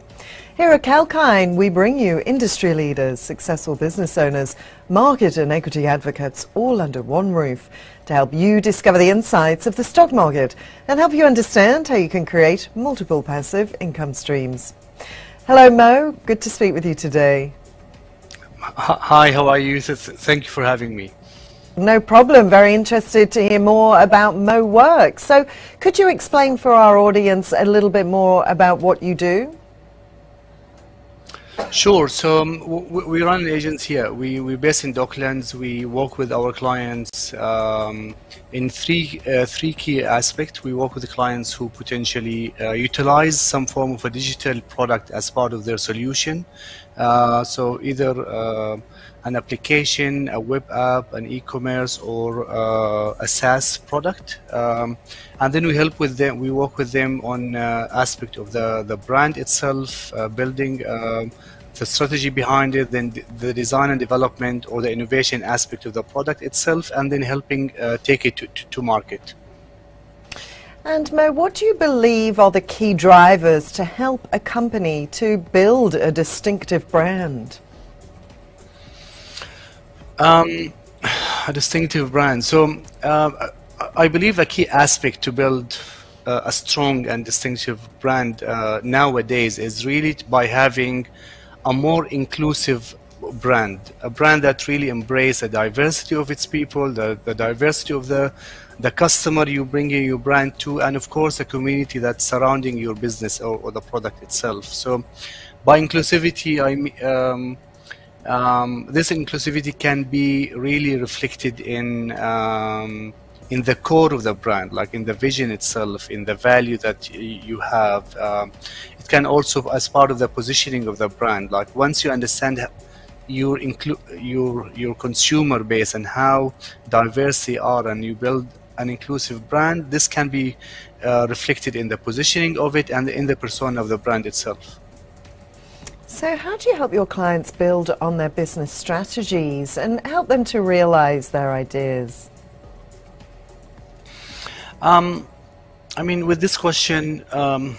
Here at Kalkine, we bring you industry leaders, successful business owners, market and equity advocates, all under one roof to help you discover the insights of the stock market and help you understand how you can create multiple passive income streams. Hello, Mo. Good to speak with you today. Hi, how are you? Thank you for having me. No problem. Very interested to hear more about Mo Work. So, could you explain for our audience a little bit more about what you do? Sure. So um, we run an agency here. We we're based in Docklands. We work with our clients um, in three uh, three key aspects. We work with clients who potentially uh, utilize some form of a digital product as part of their solution. Uh, so either uh, an application, a web app, an e-commerce, or uh, a SaaS product. Um, and then we help with them. We work with them on uh, aspect of the the brand itself, uh, building. Um, the strategy behind it, then the design and development or the innovation aspect of the product itself, and then helping uh, take it to, to, to market. And Mo, what do you believe are the key drivers to help a company to build a distinctive brand? Um, a distinctive brand. So uh, I believe a key aspect to build uh, a strong and distinctive brand uh, nowadays is really by having a more inclusive brand, a brand that really embraces the diversity of its people, the, the diversity of the the customer you bring your brand to, and of course the community that's surrounding your business or, or the product itself. So, by inclusivity, I mean. Um, um, this inclusivity can be really reflected in um, in the core of the brand, like in the vision itself, in the value that you have. Um, it can also, as part of the positioning of the brand, like once you understand your inclu- your your consumer base and how diverse they are, and you build an inclusive brand, this can be uh, reflected in the positioning of it and in the persona of the brand itself. So, how do you help your clients build on their business strategies and help them to realize their ideas? Um, I mean, with this question, um,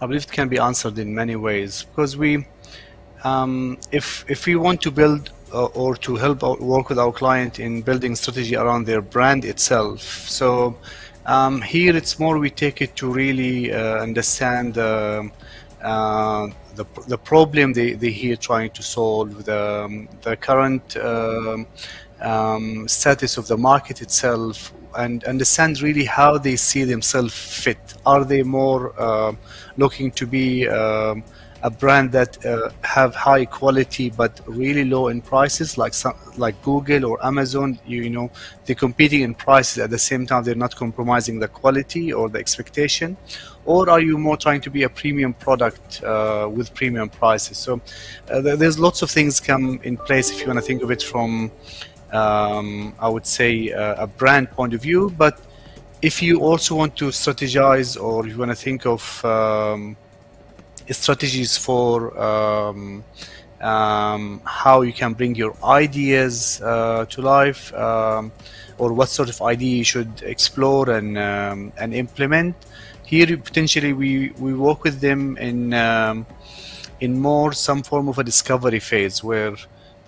I believe it can be answered in many ways because we, um, if if we want to build uh, or to help work with our client in building strategy around their brand itself, so um, here it's more we take it to really uh, understand. Uh, uh, the, the problem they, they here trying to solve, the, um, the current um, um, status of the market itself, and understand really how they see themselves fit. Are they more uh, looking to be um, a brand that uh, have high quality but really low in prices, like some, like Google or Amazon? You, you know, they're competing in prices at the same time. They're not compromising the quality or the expectation or are you more trying to be a premium product uh, with premium prices? So uh, there's lots of things come in place if you want to think of it from, um, I would say, uh, a brand point of view. But if you also want to strategize or you want to think of um, strategies for um, um, how you can bring your ideas uh, to life um, or what sort of idea you should explore and, um, and implement, here, potentially, we, we work with them in um, in more some form of a discovery phase where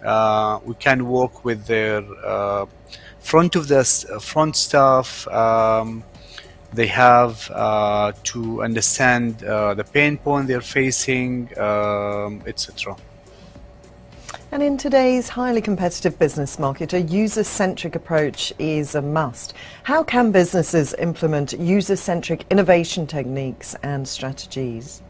uh, we can work with their uh, front of the front staff. Um, they have uh, to understand uh, the pain point they're facing, um, etc. And in today's highly competitive business market, a user-centric approach is a must. How can businesses implement user-centric innovation techniques and strategies?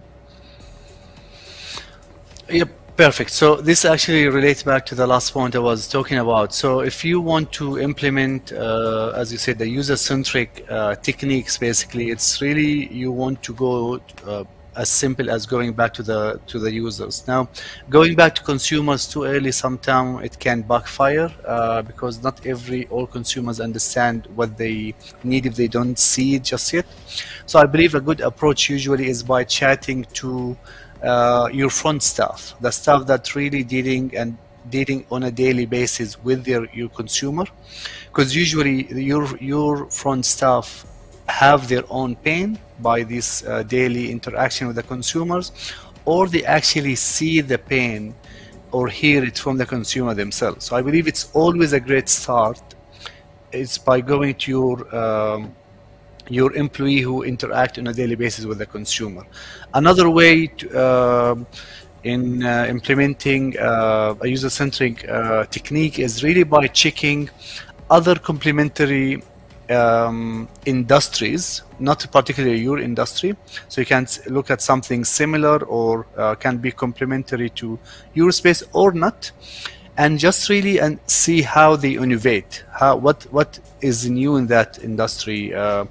Yep, perfect. So this actually relates back to the last point I was talking about. So if you want to implement, uh, as you said, the user-centric uh, techniques, basically, it's really you want to go uh, as simple as going back to the to the users. Now, going back to consumers too early, sometimes it can backfire uh, because not every all consumers understand what they need if they don't see it just yet. So I believe a good approach usually is by chatting to uh, your front staff, the staff that really dealing and dealing on a daily basis with their your consumer, because usually your your front staff have their own pain by this uh, daily interaction with the consumers, or they actually see the pain or hear it from the consumer themselves. So I believe it's always a great start. It's by going to your um, your employee who interact on a daily basis with the consumer. Another way to, uh, in uh, implementing uh, a user-centric uh, technique is really by checking other complementary um, industries, not particularly your industry. So you can look at something similar or uh, can be complementary to your space or not, and just really and see how they innovate. How what what is new in that industry. Uh,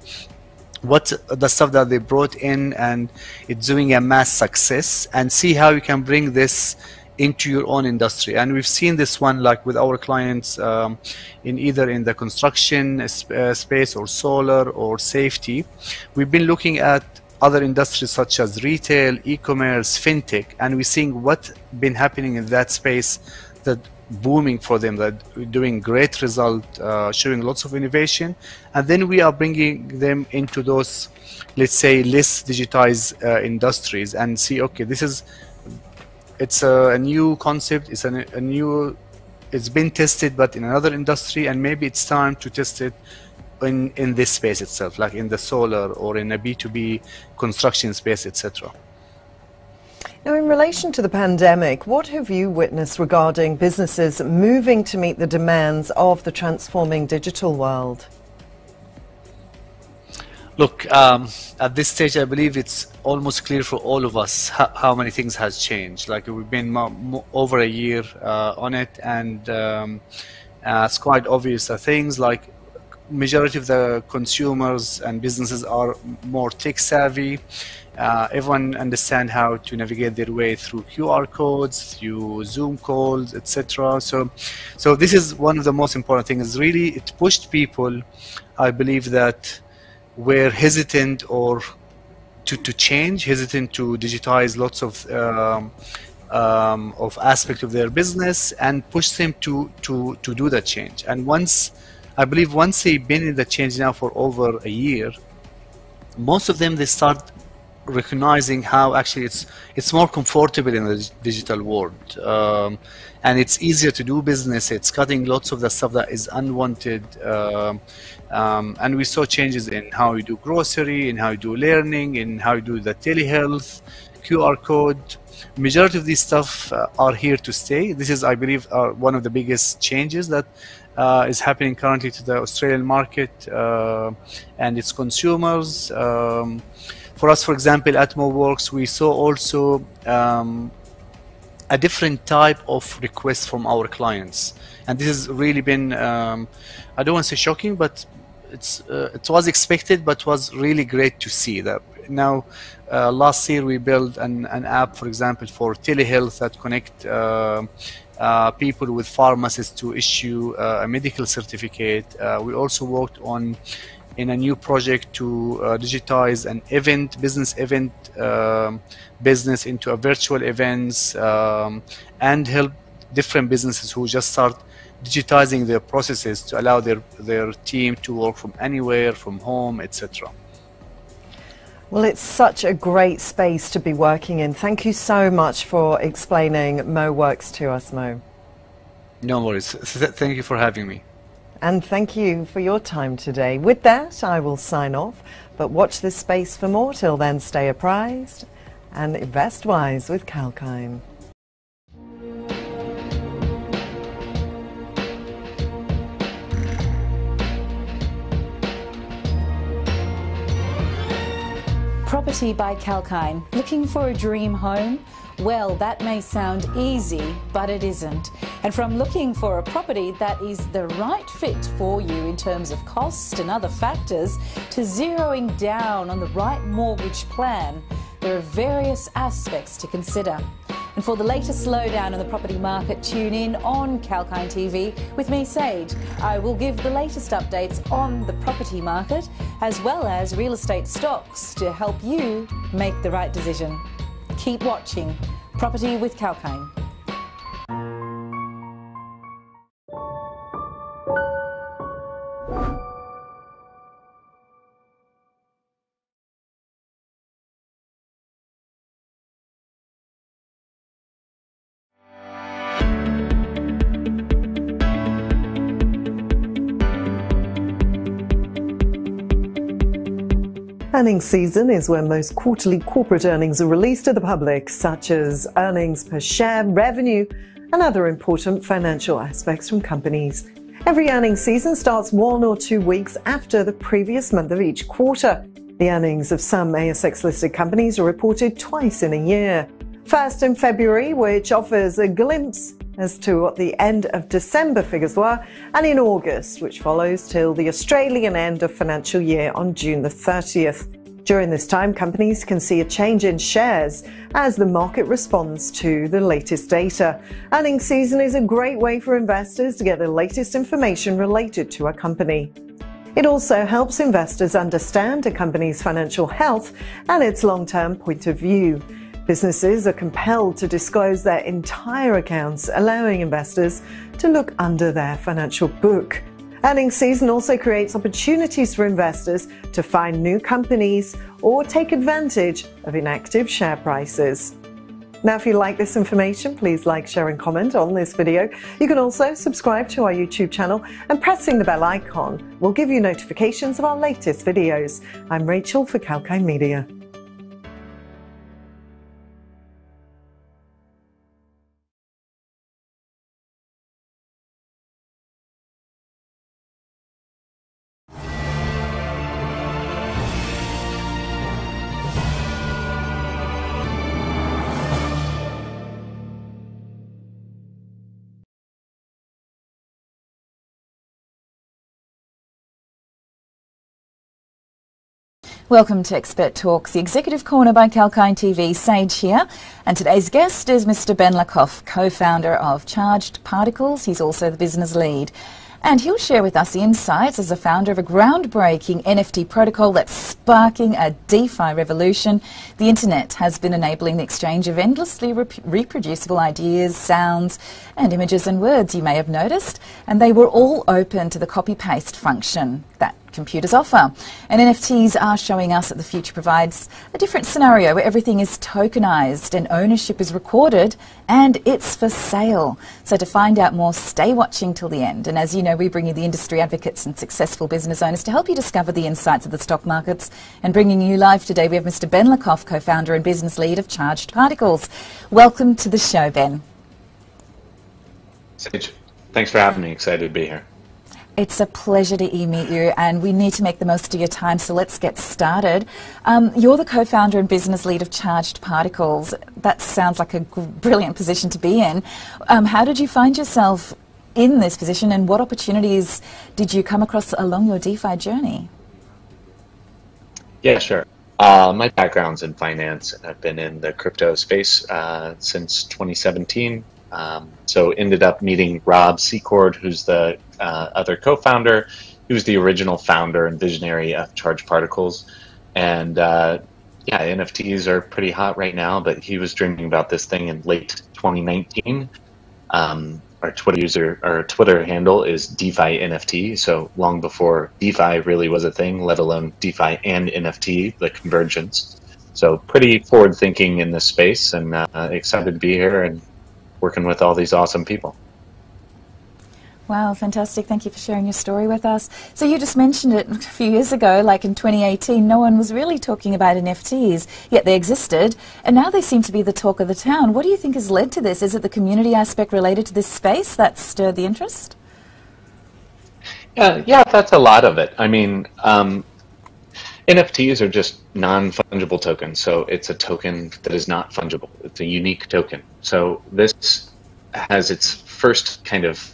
what the stuff that they brought in and it's doing a mass success and see how you can bring this into your own industry. And we've seen this one like with our clients um, in either in the construction uh, space or solar or safety. We've been looking at other industries such as retail, e-commerce, fintech, and we're seeing what's been happening in that space that booming for them. They're doing great result, uh, showing lots of innovation, and then we are bringing them into those, let's say, less digitized uh, industries and see, okay, this is it's a, a new concept. It's a, a new it's been tested but in another industry and maybe it's time to test it in in this space itself like in the solar or in a b2b construction space etc now in relation to the pandemic what have you witnessed regarding businesses moving to meet the demands of the transforming digital world Look, um, at this stage, I believe it's almost clear for all of us how, how many things has changed. Like we've been over a year uh, on it, and um, uh, it's quite obvious that things like majority of the consumers and businesses are more tech savvy. Uh, everyone understand how to navigate their way through QR codes, through Zoom calls, etc. So, so this is one of the most important things. Really, it pushed people. I believe that were hesitant or to, to change, hesitant to digitize lots of um, um, of aspect of their business and push them to to to do that change. And once, I believe, once they've been in the change now for over a year, most of them they start recognizing how actually it's it's more comfortable in the digital world. Um, and it's easier to do business. It's cutting lots of the stuff that is unwanted. Um, um, and we saw changes in how you do grocery in how you do learning in how you do the telehealth qr code. Majority of these stuff uh, are here to stay. This is i believe uh, one of the biggest changes that uh, is happening currently to the australian market uh, and its consumers. Um, for us, for example, at MoWorks, we saw also um, a different type of request from our clients. And this has really been, um, I don't want to say shocking, but it's uh, it was expected, but was really great to see that. Now, uh, last year we built an, an app, for example, for telehealth that connect uh, uh people with pharmacists to issue uh, a medical certificate. Uh, we also worked on in a new project to uh, digitize an event, business event um, business into a virtual events um, and help different businesses who just start digitizing their processes to allow their, their team to work from anywhere, from home, etc. Well, it's such a great space to be working in. Thank you so much for explaining MoWorks to us, Mo. No worries. Thank you for having me. And thank you for your time today. With that, I will sign off, but watch this space for more. Till then, stay apprised and invest wise with Kalkine. Property by Kalkine. Looking for a dream home? Well, that may sound easy, but it isn't. And from looking for a property that is the right fit for you in terms of cost and other factors to zeroing down on the right mortgage plan, there are various aspects to consider. And for the latest slowdown in the property market, tune in on Kalkine TV with me, Sage. I will give the latest updates on the property market as well as real estate stocks to help you make the right decision. Keep watching Property with Kalkine. Earnings season is when most quarterly corporate earnings are released to the public, such as earnings per share, revenue, and other important financial aspects from companies. Every earnings season starts one or two weeks after the previous month of each quarter. The earnings of some ASX listed companies are reported twice in a year. First in February, which offers a glimpse as to what the end of December figures were, and in August, which follows till the Australian end of financial year on June the 30th. During this time, companies can see a change in shares as the market responds to the latest data. Earnings season is a great way for investors to get the latest information related to a company. It also helps investors understand a company's financial health and its long term point of view. Businesses are compelled to disclose their entire accounts, allowing investors to look under their financial book. Earnings season also creates opportunities for investors to find new companies or take advantage of inactive share prices. Now, if you like this information, please like, share, and comment on this video. You can also subscribe to our YouTube channel, and pressing the bell icon will give you notifications of our latest videos. I'm Rachel for Kalkine Media. Welcome to Expert Talks, the Executive Corner by Kalkine TV. Sage here, and today's guest is Mr. Ben Lakoff, co-founder of Charged Particles. He's also the business lead. And he'll share with us the insights as a founder of a groundbreaking NFT protocol that's sparking a DeFi revolution. The internet has been enabling the exchange of endlessly rep reproducible ideas, sounds, and images and words, you may have noticed. And they were all open to the copy paste function that computers offer. And NFTs are showing us that the future provides a different scenario where everything is tokenized and ownership is recorded and it's for sale. So to find out more, stay watching till the end. And as you know, we bring you the industry advocates and successful business owners to help you discover the insights of the stock markets. And bringing you live today, we have Mr. Ben Lakoff, co-founder and business lead of Charged Particles. Welcome to the show, Ben. Sage, thanks for having me. Excited to be here. It's a pleasure to e-meet you, and we need to make the most of your time, so let's get started. Um, you're the co-founder and business lead of Charged Particles. That sounds like a brilliant position to be in. Um, how did you find yourself in this position, and what opportunities did you come across along your DeFi journey? Yeah, sure. Uh, my background's in finance, and I've been in the crypto space uh, since 2017. Um, so ended up meeting Rob Secord, who's the uh, other co-founder, who's the original founder and visionary of Charge Particles. And uh, yeah, NFTs are pretty hot right now, but he was dreaming about this thing in late 2019. Um, our Twitter user, our Twitter handle is DeFi NFT. So long before DeFi really was a thing, let alone DeFi and NFT, the convergence. So pretty forward thinking in this space, and uh, excited to be here and working with all these awesome people. Wow, fantastic. Thank you for sharing your story with us. So you just mentioned it a few years ago, like in 2018, no one was really talking about NFTs, yet they existed, and now they seem to be the talk of the town. What do you think has led to this? Is it the community aspect related to this space that stirred the interest? Yeah, yeah, that's a lot of it. I mean, um, NFTs are just non-fungible tokens, so it's a token that is not fungible. It's a unique token. So this has its first kind of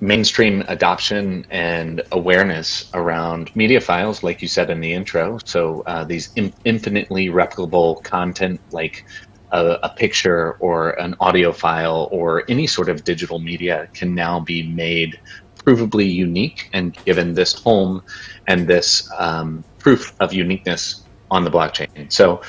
mainstream adoption and awareness around media files, like you said in the intro. So uh, these infinitely replicable content, like a, a, picture or an audio file or any sort of digital media, can now be made provably unique and given this home and this um, proof of uniqueness on the blockchain. So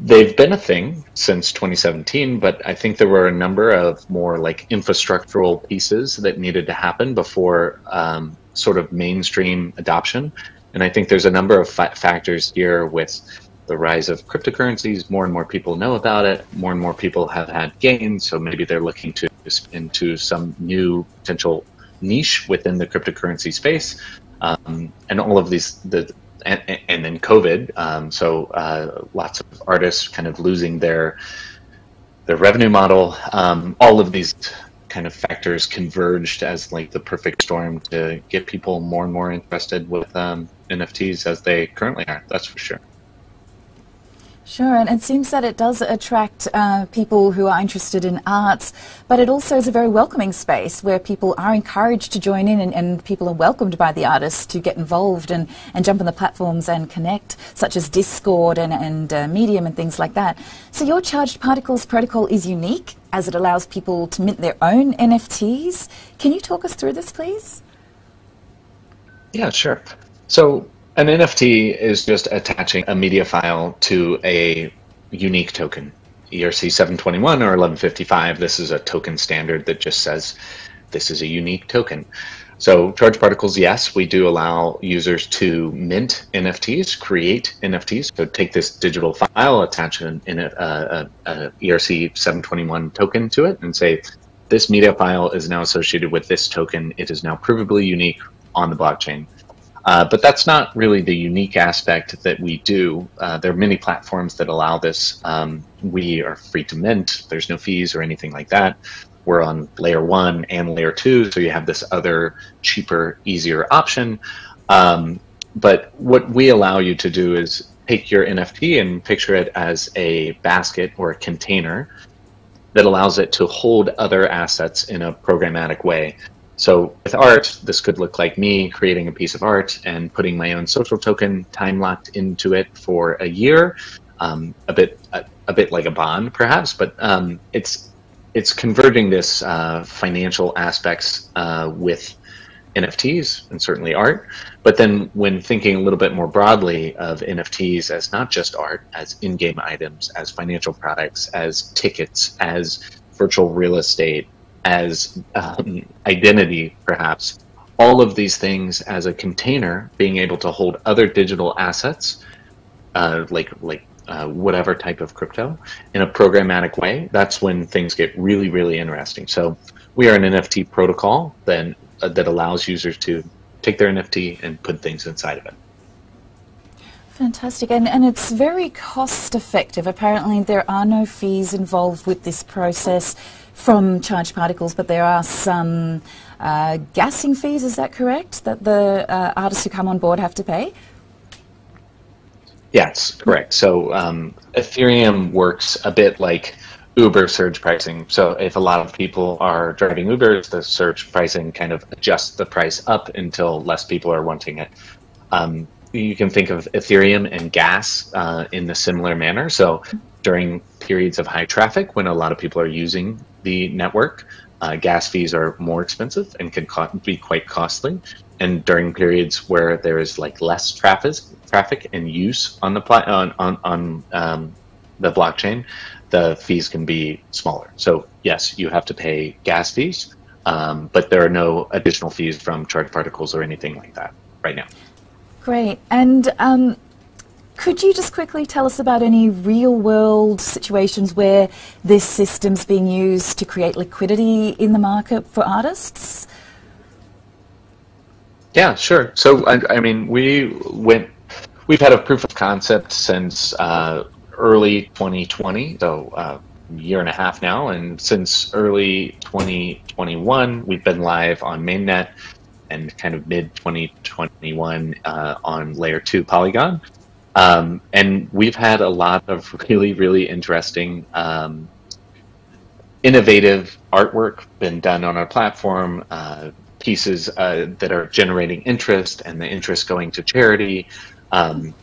they've been a thing since 2017, but I think there were a number of more like infrastructural pieces that needed to happen before um, sort of mainstream adoption. And I think there's a number of fa factors here with the rise of cryptocurrencies. More and more people know about it. More and more people have had gains, so maybe they're looking to into some new potential niche within the cryptocurrency space. Um, and all of these the and, and then COVID. Um, so uh, lots of artists kind of losing their their revenue model. Um, all of these kind of factors converged as like the perfect storm to get people more and more interested with um, NFTs as they currently are. That's for sure. Sure, and it seems that it does attract uh, people who are interested in arts, but it also is a very welcoming space where people are encouraged to join in and, and people are welcomed by the artists to get involved and, and jump on the platforms and connect, such as Discord and, and uh, Medium and things like that. So your Charged Particles protocol is unique as it allows people to mint their own NFTs. Can you talk us through this, please? Yeah, sure. So an NFT is just attaching a media file to a unique token. ERC 721 or 1155, this is a token standard that just says this is a unique token. So charge particles, yes, we do allow users to mint NFTs, create NFTs. So take this digital file, attach an, uh, a, a, a ERC 721 token to it, and say this media file is now associated with this token. It is now provably unique on the blockchain. Uh, but that's not really the unique aspect that we do. Uh, there are many platforms that allow this. Um, we are free to mint. There's no fees or anything like that. We're on layer one and layer two, so you have this other cheaper, easier option. Um, but what we allow you to do is take your NFT and picture it as a basket or a container that allows it to hold other assets in a programmatic way. So with art, this could look like me creating a piece of art and putting my own social token time locked into it for a year, um, a bit a, a, bit like a bond perhaps, but um, it's it's converging this uh, financial aspects uh, with NFTs and certainly art. But then when thinking a little bit more broadly of NFTs as not just art, as in-game items, as financial products, as tickets, as virtual real estate, as um, identity, perhaps. All of these things as a container, being able to hold other digital assets, uh, like like uh, whatever type of crypto, in a programmatic way. That's when things get really really interesting. So we are an NFT protocol then uh, that allows users to take their NFT and put things inside of it. Fantastic, and, and it's very cost effective. Apparently, there are no fees involved with this process from charged particles, but there are some uh, gassing fees, is that correct, that the uh, artists who come on board have to pay? Yes, correct. So um, Ethereum works a bit like Uber surge pricing. So if a lot of people are driving Ubers, the surge pricing kind of adjusts the price up until less people are wanting it. Um, you can think of Ethereum and gas uh, in a similar manner. So during periods of high traffic, when a lot of people are using the network, uh, gas fees are more expensive and can co- be quite costly. And during periods where there is like less traffic, traffic and use on the on on, on um, the blockchain, the fees can be smaller. So yes, you have to pay gas fees, um, but there are no additional fees from charged particles or anything like that right now. Great. And um, could you just quickly tell us about any real world situations where this system's being used to create liquidity in the market for artists? Yeah, sure. So, I, I mean, we went, we've had a proof of concept since uh, early 2020, so uh, year and a half now. And since early 2021, we've been live on mainnet and kind of mid 2021 uh, on layer two Polygon. Um, and we've had a lot of really, really interesting, um, innovative artwork been done on our platform, uh, pieces uh, that are generating interest and the interest going to charity. Um,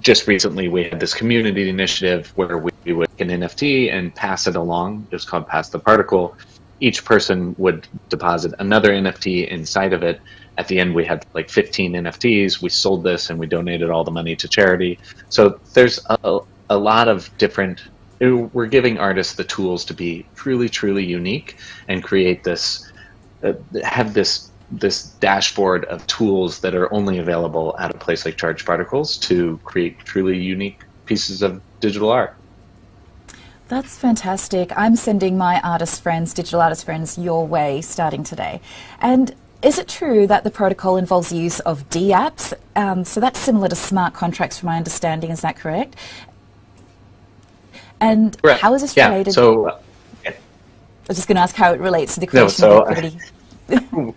just recently, we had this community initiative where we, would take an NFT and pass it along. It was called Pass the Particle each person would deposit another NFT inside of it. At the end, we had like 15 NFTs. We sold this and we donated all the money to charity. So there's a, a lot of different. We're giving artists the tools to be truly, truly unique and create this, uh, have this this dashboard of tools that are only available at a place like Charged Particles to create truly unique pieces of digital art. That's fantastic. I'm sending my artist friends, digital artist friends, your way starting today. And is it true that the protocol involves the use of DApps? Um, so that's similar to smart contracts, from my understanding. Is that correct? And correct. how is this yeah. related? So, uh, I was just going to ask how it relates to the creation no, so, of liquidity.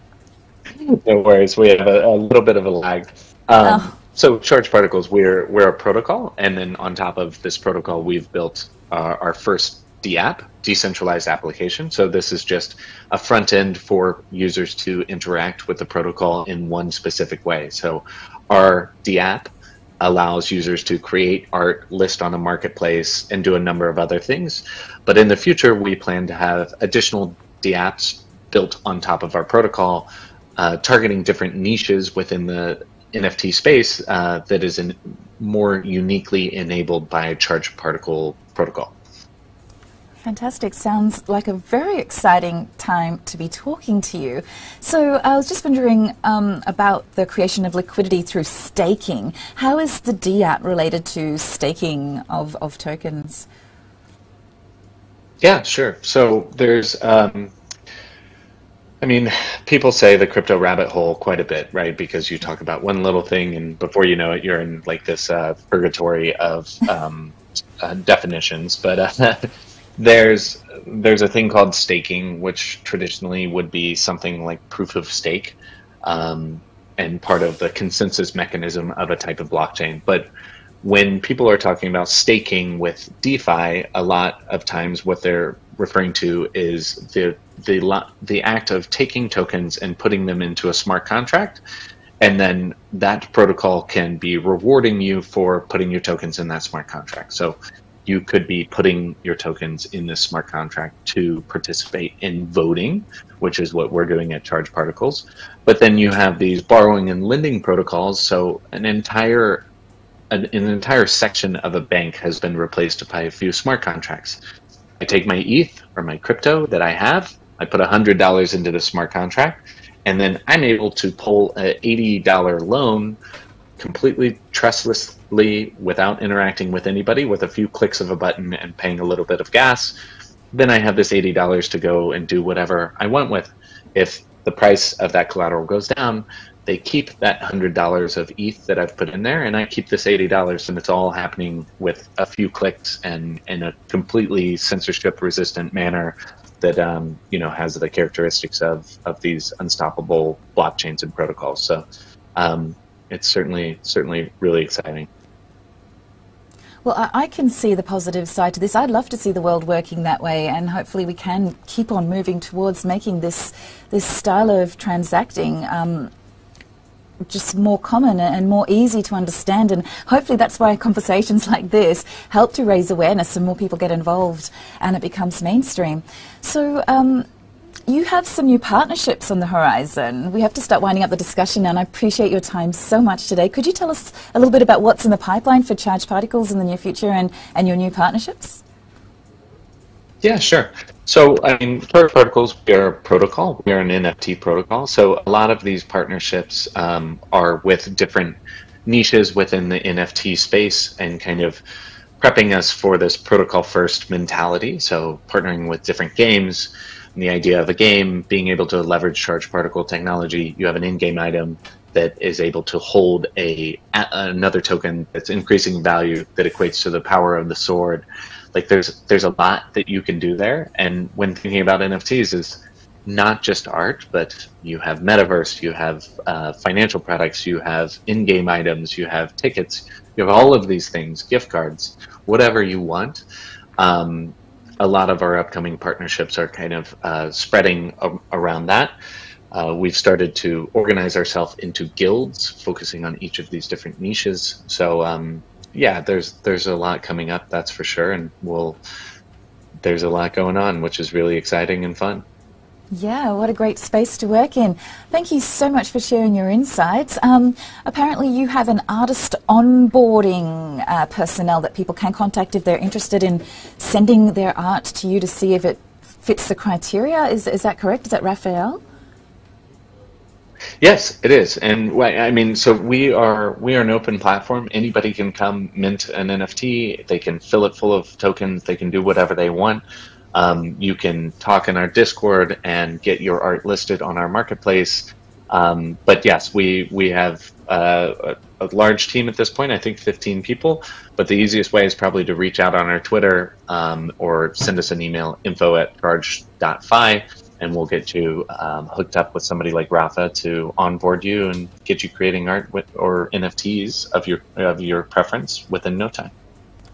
no worries. We have a, a, little bit of a lag. Um, oh. So, charge particles, we're we're a protocol, and then on top of this protocol, we've built uh, our first DApp, decentralized application. So this is just a front end for users to interact with the protocol in one specific way. So our DApp allows users to create art, list on a marketplace, and do a number of other things. But in the future, we plan to have additional DApps built on top of our protocol, uh, targeting different niches within the NFT space uh, that is in, more uniquely enabled by charge particle protocol. Fantastic. Sounds like a very exciting time to be talking to you. So, I was just wondering um, about the creation of liquidity through staking. How is the DApp related to staking of, of tokens? Yeah, sure. So, there's, um, I mean, people say the crypto rabbit hole quite a bit, right? Because you talk about one little thing, and before you know it, you're in like this uh, purgatory of um, uh, definitions. But uh, there's there's a thing called staking, which traditionally would be something like proof of stake, um, and part of the consensus mechanism of a type of blockchain. But when people are talking about staking with DeFi, a lot of times what they're referring to is the the the act of taking tokens and putting them into a smart contract, and then that protocol can be rewarding you for putting your tokens in that smart contract. So you could be putting your tokens in this smart contract to participate in voting, which is what we're doing at Charge Particles. But then you have these borrowing and lending protocols. So an entire an, an entire section of a bank has been replaced by a few smart contracts. I take my ETH or my crypto that I have, I put $100 into the smart contract, and then I'm able to pull an $80 loan completely trustlessly without interacting with anybody with a few clicks of a button and paying a little bit of gas. Then I have this $80 to go and do whatever I want with. If the price of that collateral goes down, they keep that $100 of ETH that I've put in there, and I keep this $80, and it's all happening with a few clicks and in a completely censorship resistant manner that um, you know has the characteristics of, of these unstoppable blockchains and protocols. So um, it's certainly certainly really exciting. Well, I, can see the positive side to this. I'd love to see the world working that way, and hopefully we can keep on moving towards making this this style of transacting um, just more common and more easy to understand. And hopefully that's why conversations like this help to raise awareness and more people get involved and it becomes mainstream. So. Um, you have some new partnerships on the horizon. We have to start winding up the discussion and I appreciate your time so much today. Could you tell us a little bit about what's in the pipeline for Charge Particles in the near future and, and your new partnerships? Yeah, sure. So, I mean, Charge Particles, we are a protocol. We are an NFT protocol. So, a lot of these partnerships um, are with different niches within the NFT space and kind of prepping us for this protocol first mentality. So, partnering with different games and the idea of a game being able to leverage charge particle technology, you have an in-game item that is able to hold a, another token that's increasing value that equates to the power of the sword. Like there's there's a lot that you can do there, and when thinking about NFTs is not just art, but you have metaverse, you have uh, financial products, you have in-game items, you have tickets, you have all of these things, gift cards, whatever you want. Um, a lot of our upcoming partnerships are kind of uh, spreading around that. Uh, we've started to organize ourselves into guilds, focusing on each of these different niches. So um, yeah, there's there's a lot coming up, that's for sure, and we'll there's a lot going on, which is really exciting and fun. Yeah, what a great space to work in. Thank you so much for sharing your insights. Um, apparently, you have an artist onboarding uh, personnel that people can contact if they're interested in sending their art to you to see if it fits the criteria. Is, is that correct? Is that Raphael? Yes, it is, and I mean, so we are we are an open platform. Anybody can come mint an NFT. They can fill it full of tokens. They can do whatever they want. Um, you can talk in our Discord and get your art listed on our marketplace. Um, but yes, we we have uh, a, a, large team at this point. I think 15 people. But the easiest way is probably to reach out on our Twitter um, or send us an email info at charge.fi and we'll get you um, hooked up with somebody like Rafa to onboard you and get you creating art with, or NFTs of your of your preference within no time.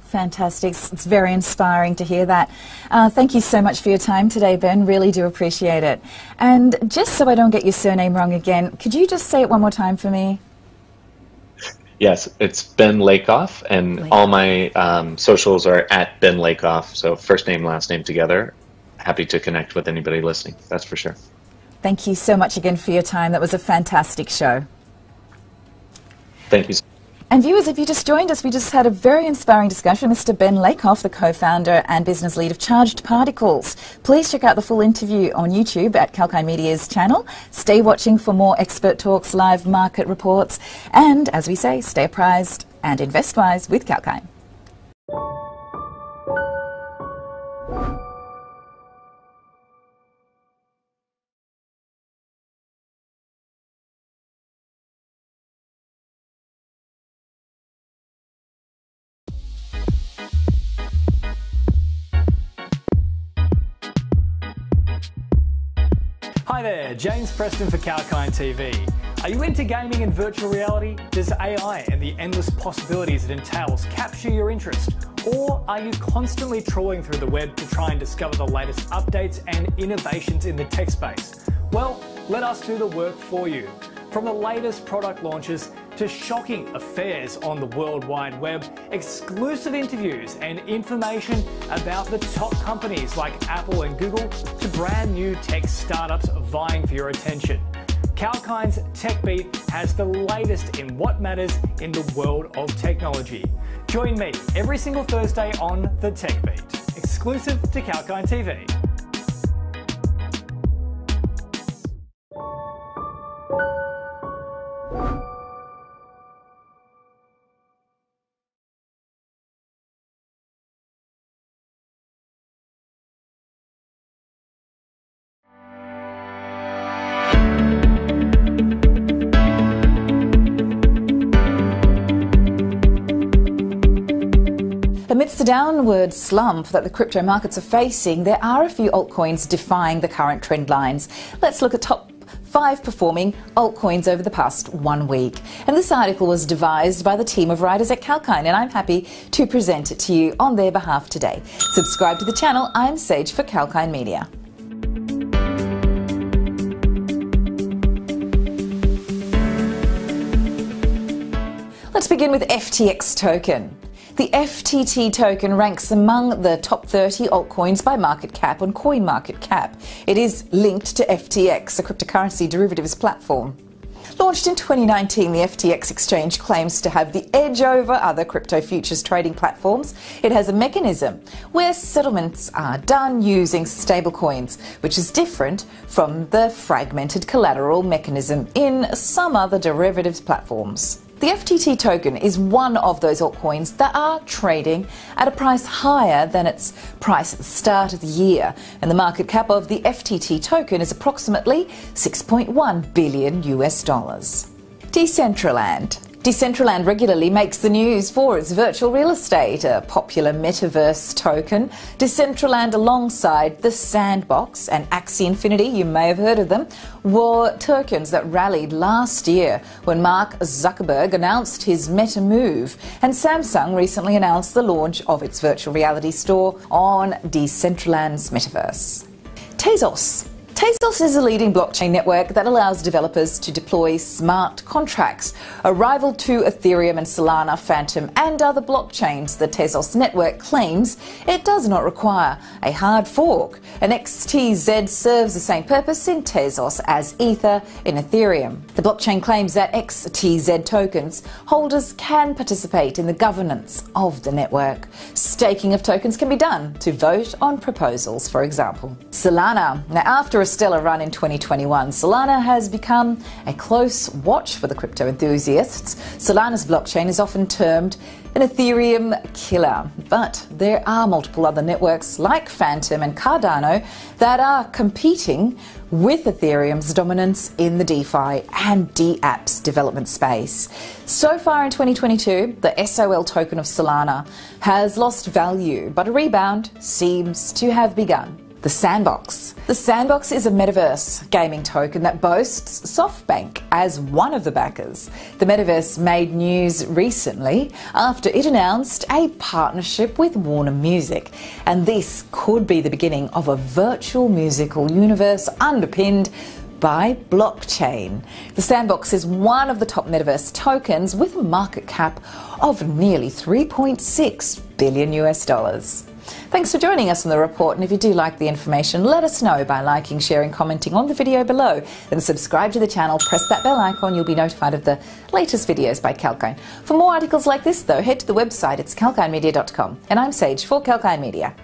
Fantastic. It's very inspiring to hear that. Uh, thank you so much for your time today, Ben. Really do appreciate it. And just so I don't get your surname wrong again, could you just say it one more time for me? Yes, it's Ben Lakoff, and Lakoff. all my um, socials are at Ben Lakoff. So first name, last name together. Happy to connect with anybody listening. That's for sure. Thank you so much again for your time. That was a fantastic show. Thank you. And viewers, if you just joined us, we just had a very inspiring discussion with Mr. Ben Lakoff, the co-founder and business lead of Charged Particles. Please check out the full interview on YouTube at Kalkine Media's channel. Stay watching for more expert talks, live market reports, and as we say, stay apprised and invest wise with Kalkine. Hi there, James Preston for Kalkine TV. Are you into gaming and virtual reality? Does AI and the endless possibilities it entails capture your interest? Or are you constantly trawling through the web to try and discover the latest updates and innovations in the tech space? Well, let us do the work for you. From the latest product launches to shocking affairs on the World Wide Web, exclusive interviews and information about the top companies like Apple and Google to brand new tech startups vying for your attention. Kalkine's TechBeat has the latest in what matters in the world of technology. Join me every single Thursday on the TechBeat, exclusive to Kalkine TV. Amidst the downward slump that the crypto markets are facing, there are a few altcoins defying the current trend lines. Let's look at top five performing altcoins over the past one week. And this article was devised by the team of writers at Kalkine, and I'm happy to present it to you on their behalf today. Subscribe to the channel. I'm Sage for Kalkine Media. Let's begin with FTX token. The FTT token ranks among the top 30 altcoins by market cap on CoinMarketCap. It is linked to FTX, a cryptocurrency derivatives platform. Launched in 2019, the FTX exchange claims to have the edge over other crypto futures trading platforms. It has a mechanism where settlements are done using stablecoins, which is different from the fragmented collateral mechanism in some other derivatives platforms. The FTT token is one of those altcoins that are trading at a price higher than its price at the start of the year, and the market cap of the FTT token is approximately 6.1 billion US dollars. Decentraland. Decentraland regularly makes the news for its virtual real estate, a popular metaverse token. Decentraland, alongside the Sandbox and Axie Infinity, you may have heard of them, were tokens that rallied last year when Mark Zuckerberg announced his meta move. And Samsung recently announced the launch of its virtual reality store on Decentraland's metaverse. Tezos. Tezos is a leading blockchain network that allows developers to deploy smart contracts, a rival to Ethereum and Solana, Fantom, and other blockchains. The Tezos network claims it does not require a hard fork. An XTZ serves the same purpose in Tezos as Ether in Ethereum. The blockchain claims that XTZ tokens holders can participate in the governance of the network. Staking of tokens can be done to vote on proposals, for example. Solana. Now, after a stellar run in 2021, Solana has become a close watch for the crypto enthusiasts. Solana's blockchain is often termed an Ethereum killer, but there are multiple other networks like Fantom and Cardano that are competing with Ethereum's dominance in the DeFi and DApps development space. So far in 2022, the SOL token of Solana has lost value, but a rebound seems to have begun. The Sandbox. The Sandbox is a metaverse gaming token that boasts SoftBank as one of the backers. The metaverse made news recently after it announced a partnership with Warner Music, and this could be the beginning of a virtual musical universe underpinned by blockchain. The Sandbox is one of the top metaverse tokens with a market cap of nearly 3.6 billion US dollars. Thanks for joining us on the report. And if you do like the information, let us know by liking, sharing, commenting on the video below. Then subscribe to the channel, press that bell icon. You'll be notified of the latest videos by Kalkine. For more articles like this, though, head to the website. It's kalkinemedia.com. And I'm Sage for Kalkine Media.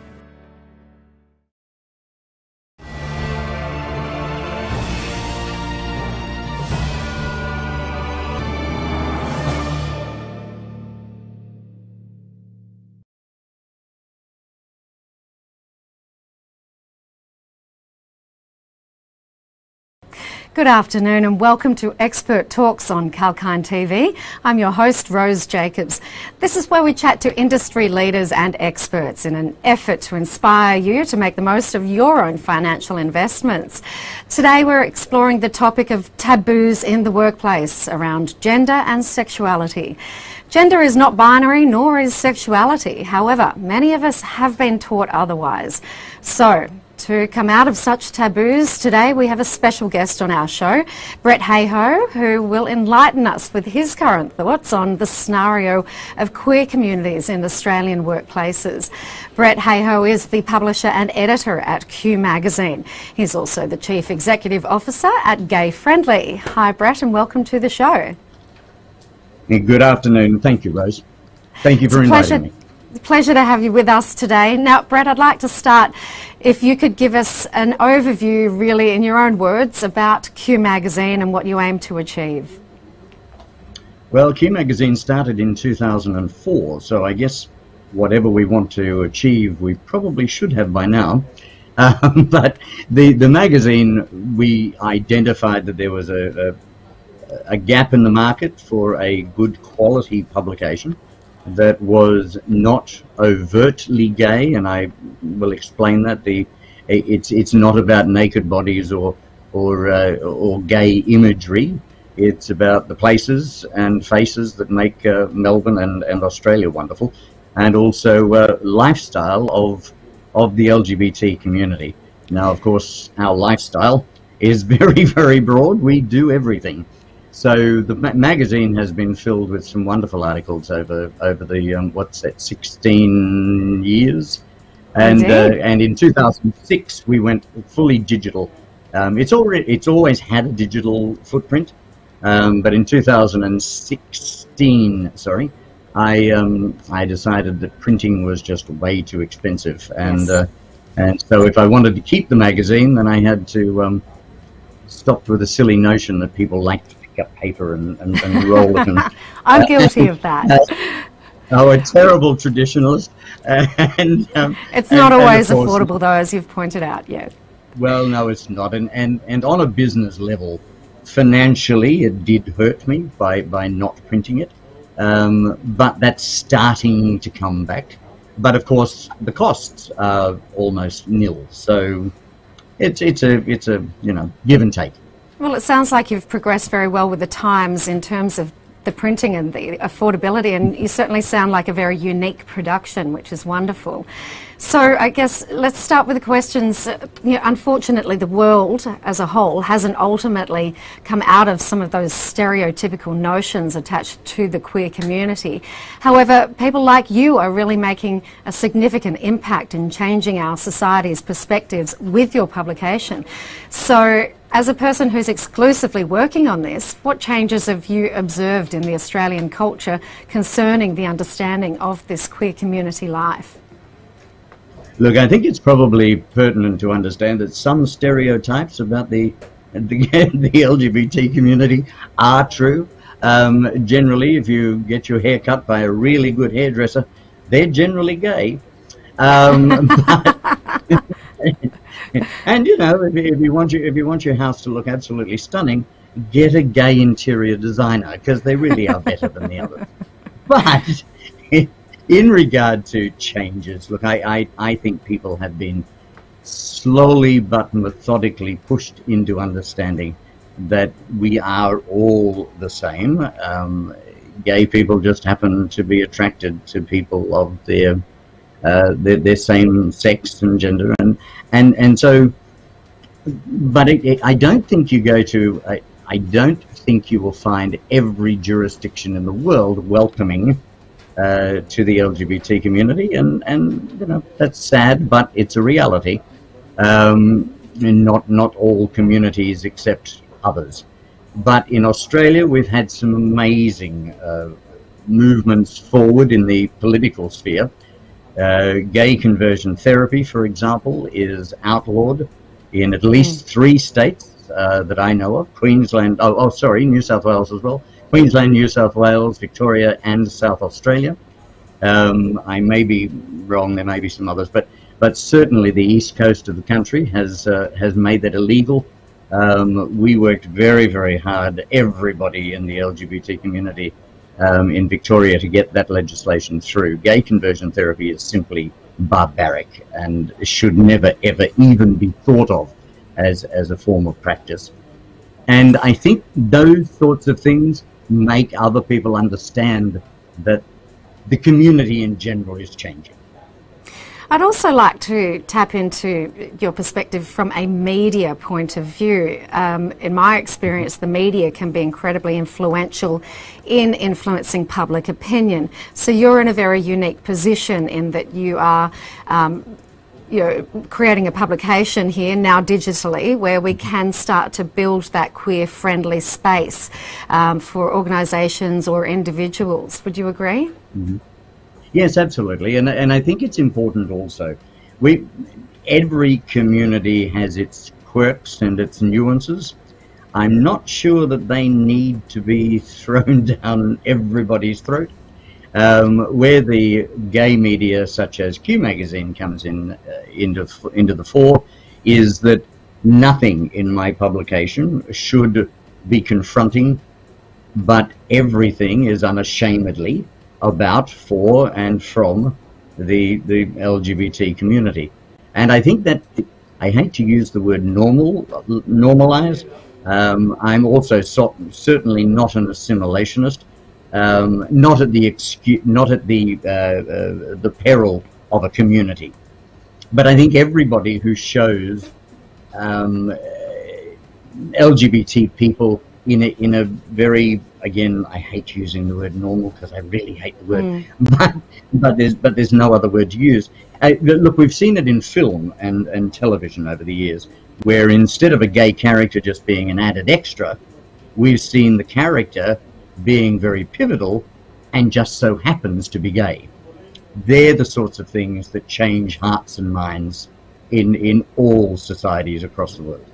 Good afternoon and welcome to Expert Talks on Kalkine TV. I'm your host, Rose Jacobs. This is where we chat to industry leaders and experts in an effort to inspire you to make the most of your own financial investments. Today we're exploring the topic of taboos in the workplace around gender and sexuality. Gender is not binary, nor is sexuality. However, many of us have been taught otherwise. So, to come out of such taboos, today we have a special guest on our show, Brett Hayhoe, who will enlighten us with his current thoughts on the scenario of queer communities in Australian workplaces. Brett Hayhoe is the publisher and editor at Q Magazine. He's also the Chief Executive Officer at Gay Friendly. Hi, Brett, and welcome to the show. Good afternoon. Thank you, Rose. Thank you for inviting me. Pleasure to have you with us today. Now, Brett, I'd like to start if you could give us an overview, really, in your own words, about Q Magazine and what you aim to achieve. Well, Q Magazine started in 2004, so I guess whatever we want to achieve, we probably should have by now. Um, but the, the magazine, we identified that there was a, a, a gap in the market for a good quality publication that was not overtly gay, and I will explain that. The it's it's not about naked bodies or or uh, or gay imagery. It's about the places and faces that make uh, Melbourne and, and Australia wonderful, and also uh, lifestyle of of the LGBT community. Now, of course, our lifestyle is very very broad. We do everything. So the ma- magazine has been filled with some wonderful articles over over the um, what's that, 16 years, and uh, and in 2006 we went fully digital. Um, it's already it's always had a digital footprint, um, but in 2016, sorry, I um, I decided that printing was just way too expensive, and Yes. uh, and so if I wanted to keep the magazine, then I had to um, stopped with the silly notion that people liked up paper and, and, and roll it. And, I'm guilty of that. oh, a terrible traditionalist. And um, It's not and always affordable, though, as you've pointed out. Yeah. Well, no, it's not. And, and, and on a business level, financially, it did hurt me by, by not printing it. Um, but that's starting to come back. But of course, the costs are almost nil. So it's, it's, a, it's a, you know, give and take. Well, it sounds like you've progressed very well with the times in terms of the printing and the affordability, and you certainly sound like a very unique production, which is wonderful. So, I guess let's start with the questions. You know, unfortunately, the world as a whole hasn't ultimately come out of some of those stereotypical notions attached to the queer community. However, people like you are really making a significant impact in changing our society's perspectives with your publication. So, as a person who's exclusively working on this, what changes have you observed in the Australian culture concerning the understanding of this queer community life? Look, I think it's probably pertinent to understand that some stereotypes about the the, the LGBT community are true. Um, generally, if you get your hair cut by a really good hairdresser, they're generally gay. Um, but- and you know, if, if you want your if you want your house to look absolutely stunning, get a gay interior designer because they really are better than the others. But in regard to changes, look, I, I, I think people have been slowly but methodically pushed into understanding that we are all the same. Um, gay people just happen to be attracted to people of their uh, their, their same sex and gender, and and and so. But it, it, I don't think you go to. I, I don't think you will find every jurisdiction in the world welcoming uh, to the LGBT community, and, and you know that's sad, but it's a reality. Um, not not all communities accept others, but in Australia we've had some amazing uh, movements forward in the political sphere. Uh, gay conversion therapy, for example, is outlawed in at least three states uh, that I know of. Queensland, oh, oh, sorry, New South Wales as well. Queensland, New South Wales, Victoria, and South Australia. Um, I may be wrong. There may be some others, but but certainly the east coast of the country has uh, has made that illegal. Um, we worked very very hard, everybody in the LGBT community um, in Victoria, to get that legislation through. Gay conversion therapy is simply barbaric and should never ever even be thought of as as a form of practice. And I think those sorts of things make other people understand that the community in general is changing. I'd also like to tap into your perspective from a media point of view. Um, in my experience, the media can be incredibly influential in influencing public opinion. So you're in a very unique position in that you are. Um, you know, creating a publication here now digitally where we can start to build that queer friendly space um, for organisations or individuals. Would you agree? Mm-hmm. Yes, absolutely, and and I think it's important also. We every community has its quirks and its nuances. I'm not sure that they need to be thrown down everybody's throat. Um, where the gay media, such as Q Magazine, comes in uh, into into the fore, is that nothing in my publication should be confronting, but everything is unashamedly about, for, and from the the LGBT community. And I think that I hate to use the word normal, normalize. Um, I'm also so, certainly not an assimilationist, um, not at the excu- not at the uh, uh, the peril of a community. But I think everybody who shows um, LGBT people in a, in a very again I hate using the word normal because I really hate the word mm. but but there's but there's no other word to use uh, look we've seen it in film and and television over the years where instead of a gay character just being an added extra we've seen the character being very pivotal and just so happens to be gay they're the sorts of things that change hearts and minds in in all societies across the world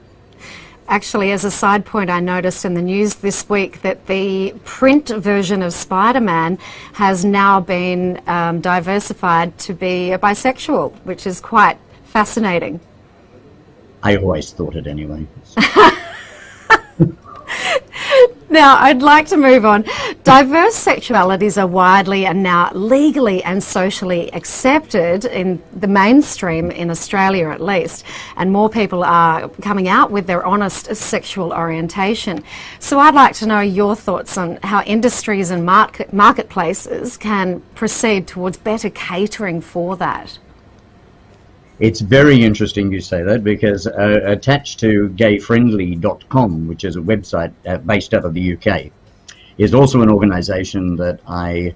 Actually, as a side point, I noticed in the news this week that the print version of Spider Man has now been um, diversified to be a bisexual, which is quite fascinating. I always thought it anyway. Now, I'd like to move on. Diverse sexualities are widely and now legally and socially accepted in the mainstream in Australia at least, and more people are coming out with their honest sexual orientation. So, I'd like to know your thoughts on how industries and market, marketplaces can proceed towards better catering for that. It's very interesting you say that because uh, attached to gayfriendly.com, which is a website uh, based out of the UK, is also an organization that I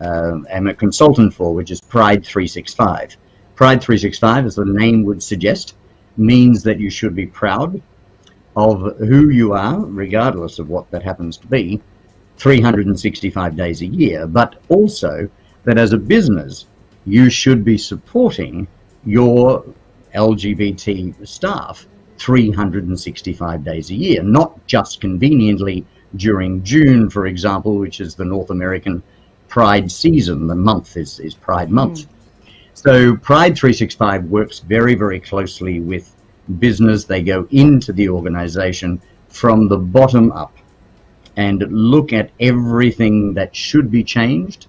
uh, am a consultant for, which is Pride 365. Pride 365, as the name would suggest, means that you should be proud of who you are, regardless of what that happens to be, 365 days a year, but also that as a business, you should be supporting your LGBT staff 365 days a year, not just conveniently during June, for example, which is the North American Pride season. The month is, is Pride Month. Mm. So Pride 365 works very, very closely with business. They go into the organization from the bottom up and look at everything that should be changed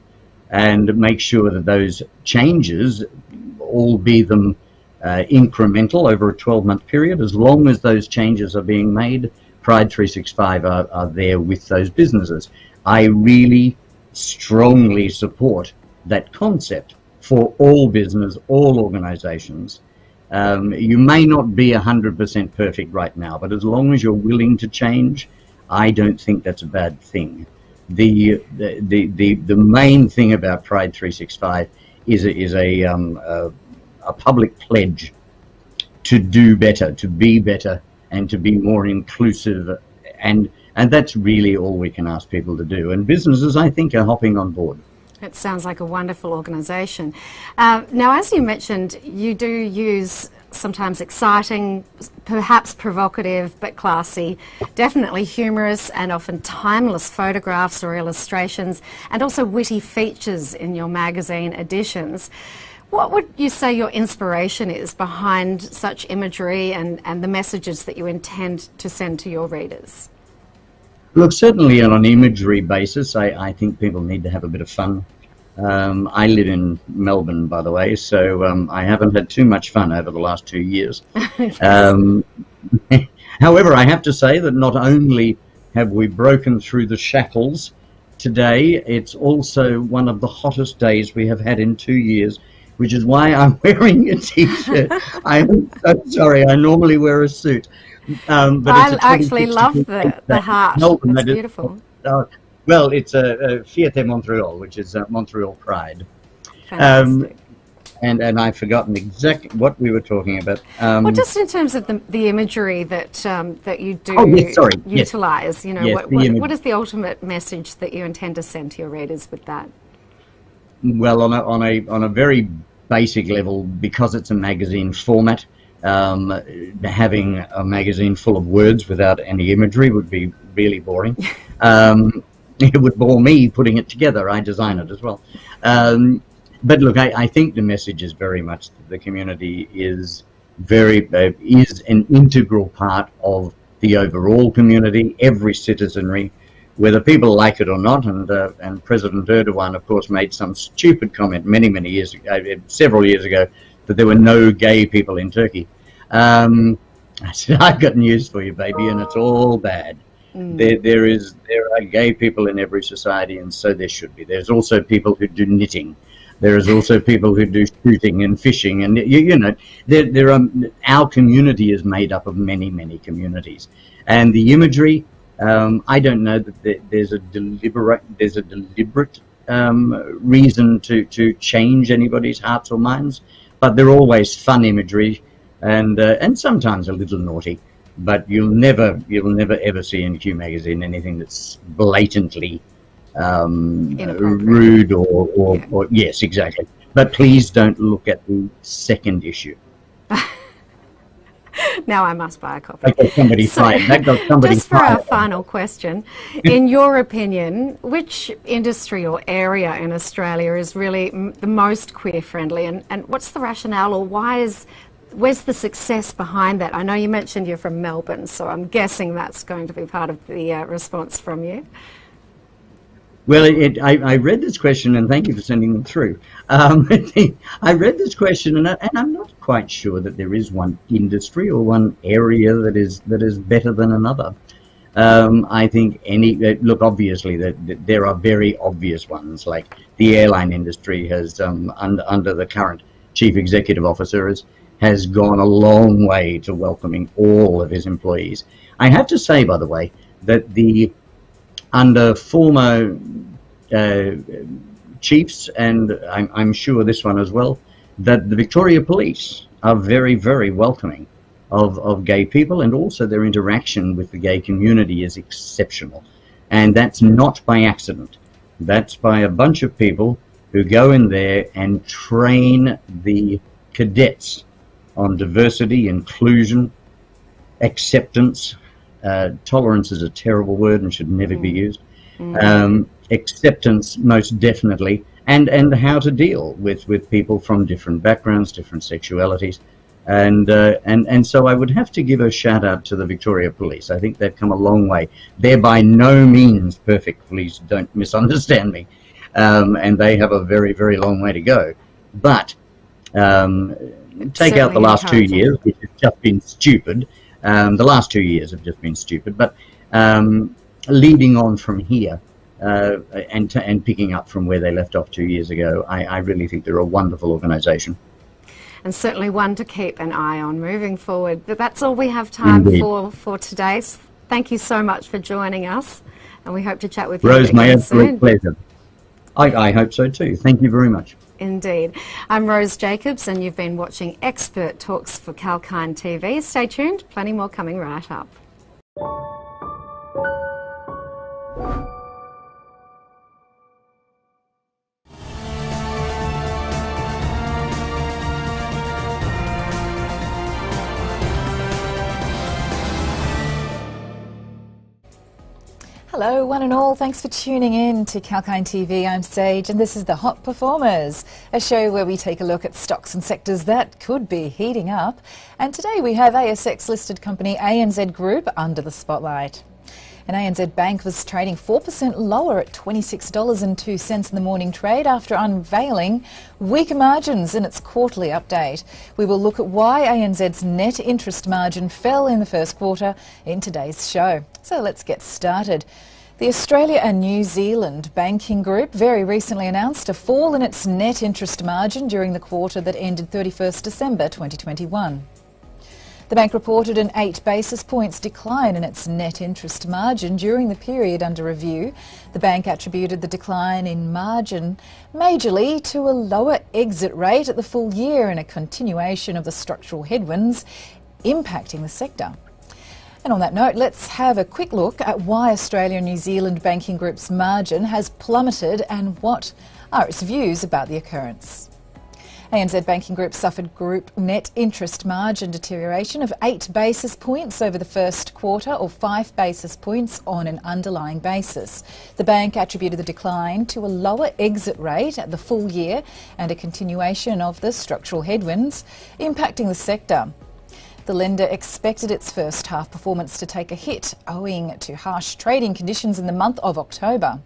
and make sure that those changes all be them uh, incremental over a 12 month period, as long as those changes are being made, Pride 365 are, are there with those businesses. I really strongly support that concept for all business, all organizations. Um, you may not be 100% perfect right now, but as long as you're willing to change, I don't think that's a bad thing. the, the, the, the main thing about Pride 365 is a, is a, um, a, a public pledge to do better, to be better, and to be more inclusive. And, and that's really all we can ask people to do. And businesses, I think, are hopping on board. It sounds like a wonderful organisation. Uh, now, as you mentioned, you do use sometimes exciting, perhaps provocative, but classy, definitely humorous and often timeless photographs or illustrations, and also witty features in your magazine editions. What would you say your inspiration is behind such imagery and, and the messages that you intend to send to your readers? Look, certainly on an imagery basis, I, I think people need to have a bit of fun. Um, I live in Melbourne, by the way, so um, I haven't had too much fun over the last two years. um, however, I have to say that not only have we broken through the shackles today, it's also one of the hottest days we have had in two years which is why I'm wearing a t-shirt. I'm so sorry. I normally wear a suit. Um, but I actually love the, the heart. Melbourne, That's beautiful. Uh, well, it's a, a Fierté Montréal, which is uh, Montreal Pride. Um, and and I've forgotten exactly what we were talking about. Um, well, just in terms of the, the imagery that um, that you do oh, yes, sorry. utilize, yes. you know, yes, what, what, what is the ultimate message that you intend to send to your readers with that? Well, on a on a on a very basic level, because it's a magazine format, um, having a magazine full of words without any imagery would be really boring. um, it would bore me putting it together. I design it as well. Um, but look, I, I, think the message is very much that the community is very uh, is an integral part of the overall community. Every citizenry whether people like it or not. And uh, and President Erdogan, of course, made some stupid comment many many years ago, uh, several years ago, that there were no gay people in Turkey. Um, I said, I've got news for you, baby, and it's all bad. Mm. There, there is, there are gay people in every society, and so there should be. There's also people who do knitting. There is also people who do shooting and fishing, and you, you know, there, there are. Our community is made up of many, many communities, and the imagery um, I don't know that there's a deliberate there's a deliberate um, reason to, to change anybody's hearts or minds, but they're always fun imagery and uh, and sometimes a little naughty. But you'll never you'll never ever see in Q magazine anything that's blatantly um, rude or, or, yeah. or yes exactly. But please don't look at the second issue. now I must buy a copy. That got somebody so, fired. That got somebody Just for fired. our final question, in your opinion, which industry or area in Australia is really the most queer friendly, and, and what's the rationale, or why is where's the success behind that? I know you mentioned you're from Melbourne, so I'm guessing that's going to be part of the uh, response from you. Well, it, I, I, read this question, and thank you for sending them through. Um, I read this question, and, I, and I'm not quite sure that there is one industry or one area that is that is better than another. Um, I think any uh, look obviously that, there are very obvious ones, like the airline industry has um, under under the current chief executive officer has has gone a long way to welcoming all of his employees. I have to say, by the way, that the under former uh, chiefs, and I'm, I'm, sure this one as well, that the Victoria Police are very, very welcoming of, of gay people, and also their interaction with the gay community is exceptional. And that's not by accident. That's by a bunch of people who go in there and train the cadets on diversity, inclusion, acceptance, uh, tolerance is a terrible word and should never mm. be used. Mm. Um, acceptance, most definitely, and and how to deal with with people from different backgrounds, different sexualities, and uh, and and so I would have to give a shout out to the Victoria Police. I think they've come a long way. They're by no means perfect. Please don't misunderstand me, um, and they have a very very long way to go. But um, take out the last two years, which has just been stupid. Um, the last two years have just been stupid, but um, leading on from here uh, and, and picking up from where they left off two years ago, I, I really think they're a wonderful organisation. And certainly one to keep an eye on moving forward. But that's all we have time Indeed. for for today. Thank you so much for joining us. and we hope to chat with you Rose, my again absolute soon. pleasure. I, I hope so too. Thank you very much. Indeed. I'm Rose Jacobs, and you've been watching Expert Talks for Kalkine TV. Stay tuned, plenty more coming right up. Hello, one and all. Thanks for tuning in to Kalkine TV. I'm Sage, and this is the Hot Performers, a show where we take a look at stocks and sectors that could be heating up. And today we have ASX listed company ANZ Group under the spotlight. And ANZ Bank was trading 4% lower at $26.02 in the morning trade after unveiling weaker margins in its quarterly update. We will look at why ANZ's net interest margin fell in the first quarter in today's show. So let's get started. The Australia and New Zealand Banking Group very recently announced a fall in its net interest margin during the quarter that ended 31st December 2021. The bank reported an 8 basis points decline in its net interest margin during the period under review. The bank attributed the decline in margin majorly to a lower exit rate at the full year and a continuation of the structural headwinds impacting the sector. And on that note, let's have a quick look at why Australia and New Zealand Banking Group's margin has plummeted and what are its views about the occurrence. ANZ Banking Group suffered group net interest margin deterioration of 8 basis points over the first quarter or 5 basis points on an underlying basis. The bank attributed the decline to a lower exit rate at the full year and a continuation of the structural headwinds impacting the sector. The lender expected its first half performance to take a hit owing to harsh trading conditions in the month of October.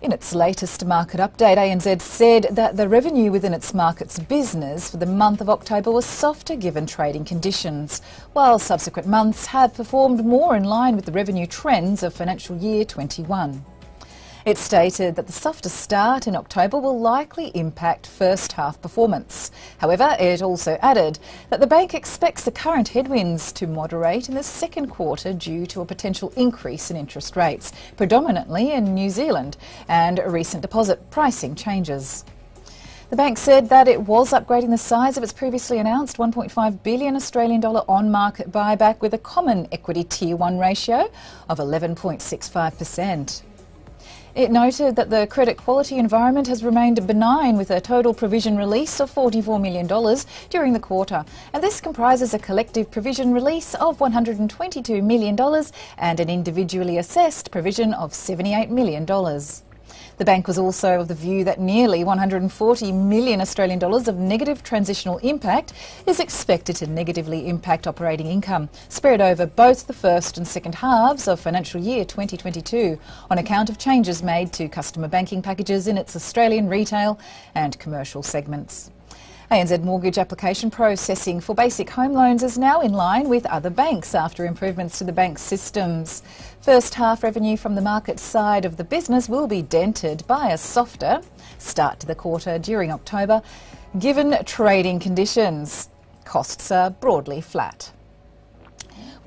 In its latest market update, ANZ said that the revenue within its markets business for the month of October was softer given trading conditions, while subsequent months have performed more in line with the revenue trends of financial year 21. It stated that the softer start in October will likely impact first half performance. However, it also added that the bank expects the current headwinds to moderate in the second quarter due to a potential increase in interest rates, predominantly in New Zealand, and recent deposit pricing changes. The bank said that it was upgrading the size of its previously announced 1.5 billion Australian dollar on-market buyback with a common equity tier 1 ratio of 11.65%. It noted that the credit quality environment has remained benign with a total provision release of $44 million during the quarter. And this comprises a collective provision release of $122 million and an individually assessed provision of $78 million. The bank was also of the view that nearly 140 million Australian dollars of negative transitional impact is expected to negatively impact operating income, spread over both the first and second halves of financial year 2022 on account of changes made to customer banking packages in its Australian retail and commercial segments. ANZ mortgage application processing for basic home loans is now in line with other banks after improvements to the bank's systems. First half revenue from the market side of the business will be dented by a softer start to the quarter during October, given trading conditions. Costs are broadly flat.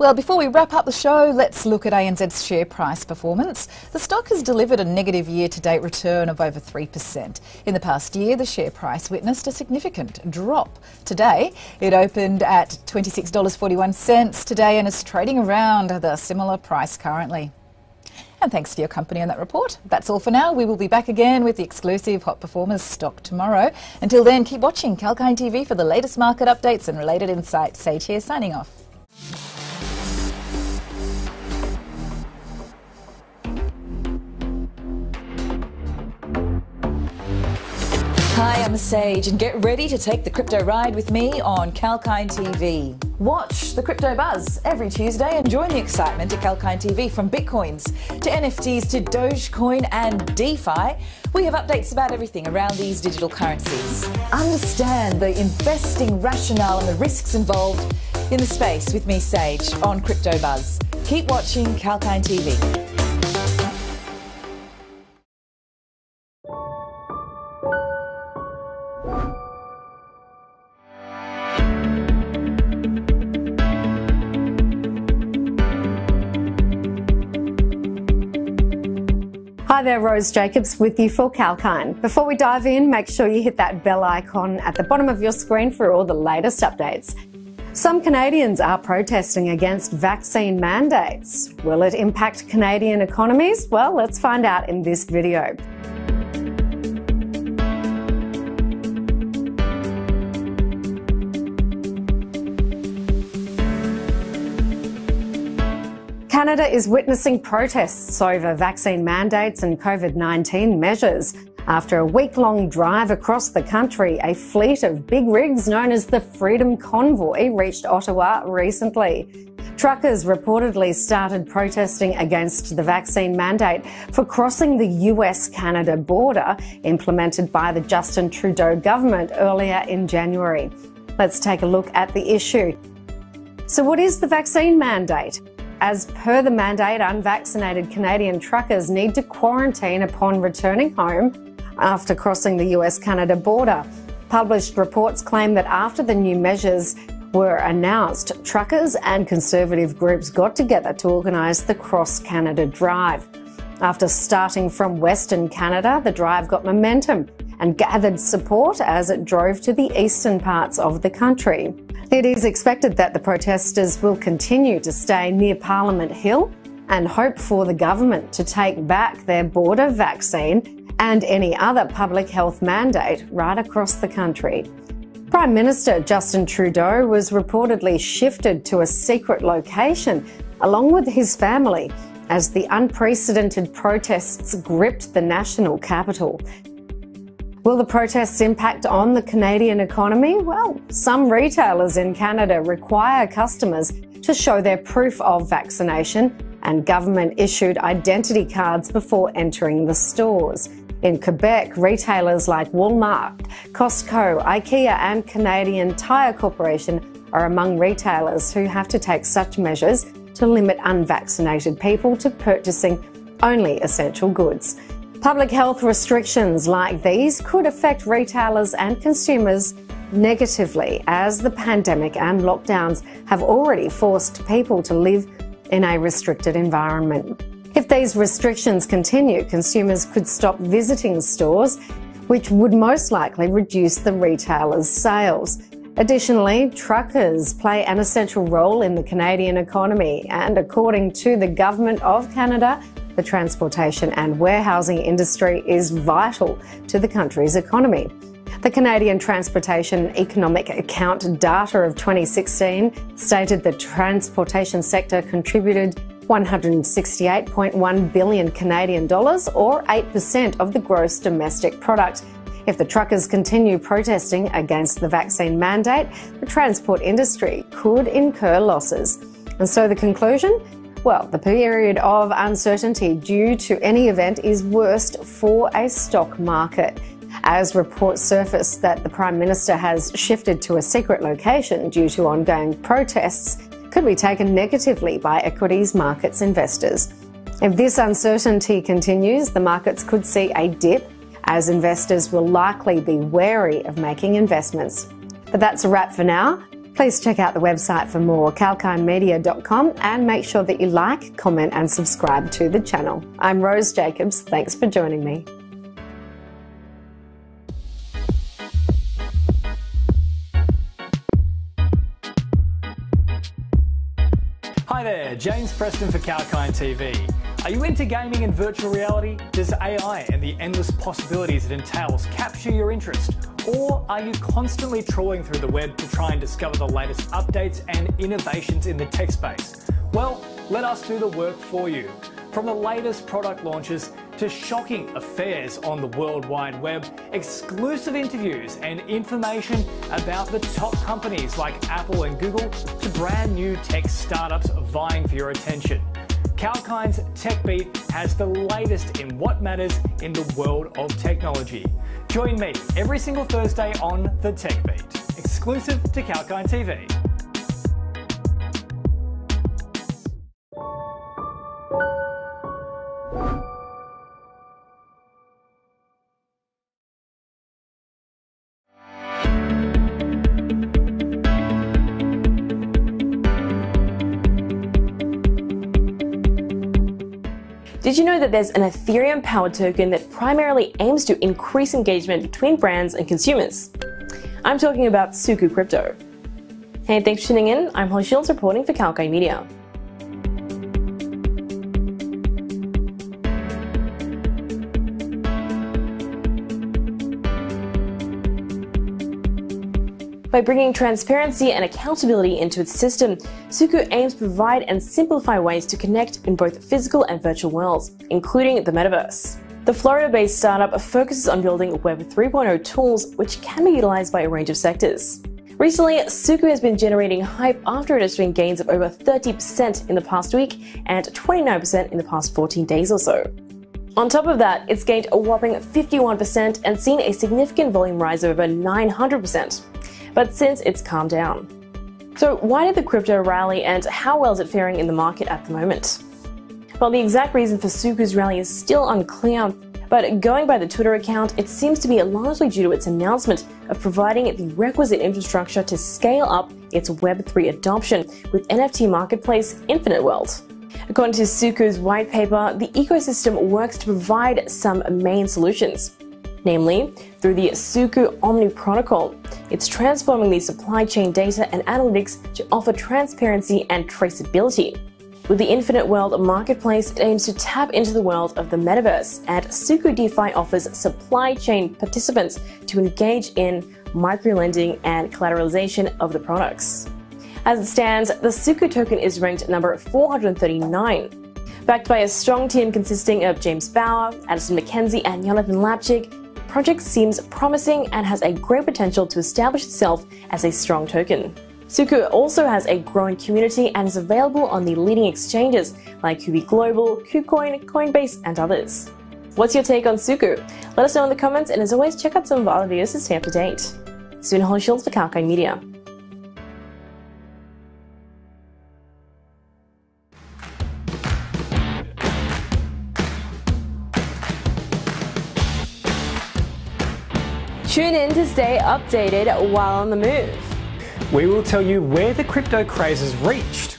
Well, before we wrap up the show, let's look at ANZ's share price performance. The stock has delivered a negative year to date return of over 3%. In the past year, the share price witnessed a significant drop. Today, it opened at $26.41 today and is trading around the similar price currently. And thanks for your company on that report. That's all for now. We will be back again with the exclusive Hot Performers stock tomorrow. Until then, keep watching Kalkine TV for the latest market updates and related insights. Sage here signing off. Hi, I'm Sage, and get ready to take the crypto ride with me on Kalkine TV. Watch the Crypto Buzz every Tuesday and join the excitement at Kalkine TV from Bitcoins to NFTs to Dogecoin and DeFi. We have updates about everything around these digital currencies. Understand the investing rationale and the risks involved in the space with me, Sage, on Crypto Buzz. Keep watching Kalkine TV. Hi there, Rose Jacobs with you for Kalkine. Before we dive in, make sure you hit that bell icon at the bottom of your screen for all the latest updates. Some Canadians are protesting against vaccine mandates. Will it impact Canadian economies? Well, let's find out in this video. Canada is witnessing protests over vaccine mandates and COVID 19 measures. After a week long drive across the country, a fleet of big rigs known as the Freedom Convoy reached Ottawa recently. Truckers reportedly started protesting against the vaccine mandate for crossing the US Canada border implemented by the Justin Trudeau government earlier in January. Let's take a look at the issue. So, what is the vaccine mandate? As per the mandate, unvaccinated Canadian truckers need to quarantine upon returning home after crossing the US Canada border. Published reports claim that after the new measures were announced, truckers and conservative groups got together to organise the Cross Canada Drive. After starting from Western Canada, the drive got momentum and gathered support as it drove to the eastern parts of the country. It is expected that the protesters will continue to stay near Parliament Hill and hope for the government to take back their border vaccine and any other public health mandate right across the country. Prime Minister Justin Trudeau was reportedly shifted to a secret location along with his family as the unprecedented protests gripped the national capital. Will the protests impact on the Canadian economy? Well, some retailers in Canada require customers to show their proof of vaccination and government issued identity cards before entering the stores. In Quebec, retailers like Walmart, Costco, IKEA, and Canadian Tire Corporation are among retailers who have to take such measures to limit unvaccinated people to purchasing only essential goods. Public health restrictions like these could affect retailers and consumers negatively as the pandemic and lockdowns have already forced people to live in a restricted environment. If these restrictions continue, consumers could stop visiting stores, which would most likely reduce the retailer's sales. Additionally, truckers play an essential role in the Canadian economy, and according to the Government of Canada, the transportation and warehousing industry is vital to the country's economy. The Canadian Transportation Economic Account data of 2016 stated the transportation sector contributed 168.1 billion Canadian dollars or 8% of the gross domestic product. If the truckers continue protesting against the vaccine mandate, the transport industry could incur losses. And so the conclusion well, the period of uncertainty due to any event is worst for a stock market. As reports surface that the Prime Minister has shifted to a secret location due to ongoing protests, could be taken negatively by equities markets investors. If this uncertainty continues, the markets could see a dip as investors will likely be wary of making investments. But that's a wrap for now. Please check out the website for more, kalkinemedia.com, and make sure that you like, comment, and subscribe to the channel. I'm Rose Jacobs. Thanks for joining me. Hi there, James Preston for Kalkine TV. Are you into gaming and virtual reality? Does AI and the endless possibilities it entails capture your interest? Or are you constantly trawling through the web to try and discover the latest updates and innovations in the tech space? Well, let us do the work for you. From the latest product launches to shocking affairs on the World Wide Web, exclusive interviews and information about the top companies like Apple and Google to brand new tech startups vying for your attention. Kalkine's Tech Beat has the latest in what matters in the world of technology. Join me every single Thursday on The Tech Beat, exclusive to Kalkine TV. Did you know that there's an Ethereum powered token that primarily aims to increase engagement between brands and consumers? I'm talking about Suku Crypto. Hey, thanks for tuning in. I'm Holly Shields reporting for Kalkine Media. By bringing transparency and accountability into its system, Suku aims to provide and simplify ways to connect in both physical and virtual worlds, including the metaverse. The Florida based startup focuses on building Web 3.0 tools which can be utilized by a range of sectors. Recently, Suku has been generating hype after registering gains of over 30% in the past week and 29% in the past 14 days or so. On top of that, it's gained a whopping 51% and seen a significant volume rise of over 900% but since it's calmed down. So, why did the crypto rally and how well is it faring in the market at the moment? Well, the exact reason for Suku's rally is still unclear, but going by the Twitter account, it seems to be largely due to its announcement of providing the requisite infrastructure to scale up its Web3 adoption with NFT marketplace Infinite World. According to Suku's white paper, the ecosystem works to provide some main solutions namely through the Suku Omni protocol. It's transforming the supply chain data and analytics to offer transparency and traceability. With the Infinite World marketplace, it aims to tap into the world of the metaverse, and Suku DeFi offers supply chain participants to engage in microlending and collateralization of the products. As it stands, the Suku token is ranked number 439. Backed by a strong team consisting of James Bauer, Addison McKenzie, and Jonathan Lapchick, project seems promising and has a great potential to establish itself as a strong token. Suku also has a growing community and is available on the leading exchanges like Huobi Global, KuCoin, Coinbase, and others. What's your take on Suku? Let us know in the comments, and as always, check out some of our videos to stay up to date. Soon Holly Shields for Kalkine Media. Tune in to stay updated while on the move. We will tell you where the crypto craze has reached,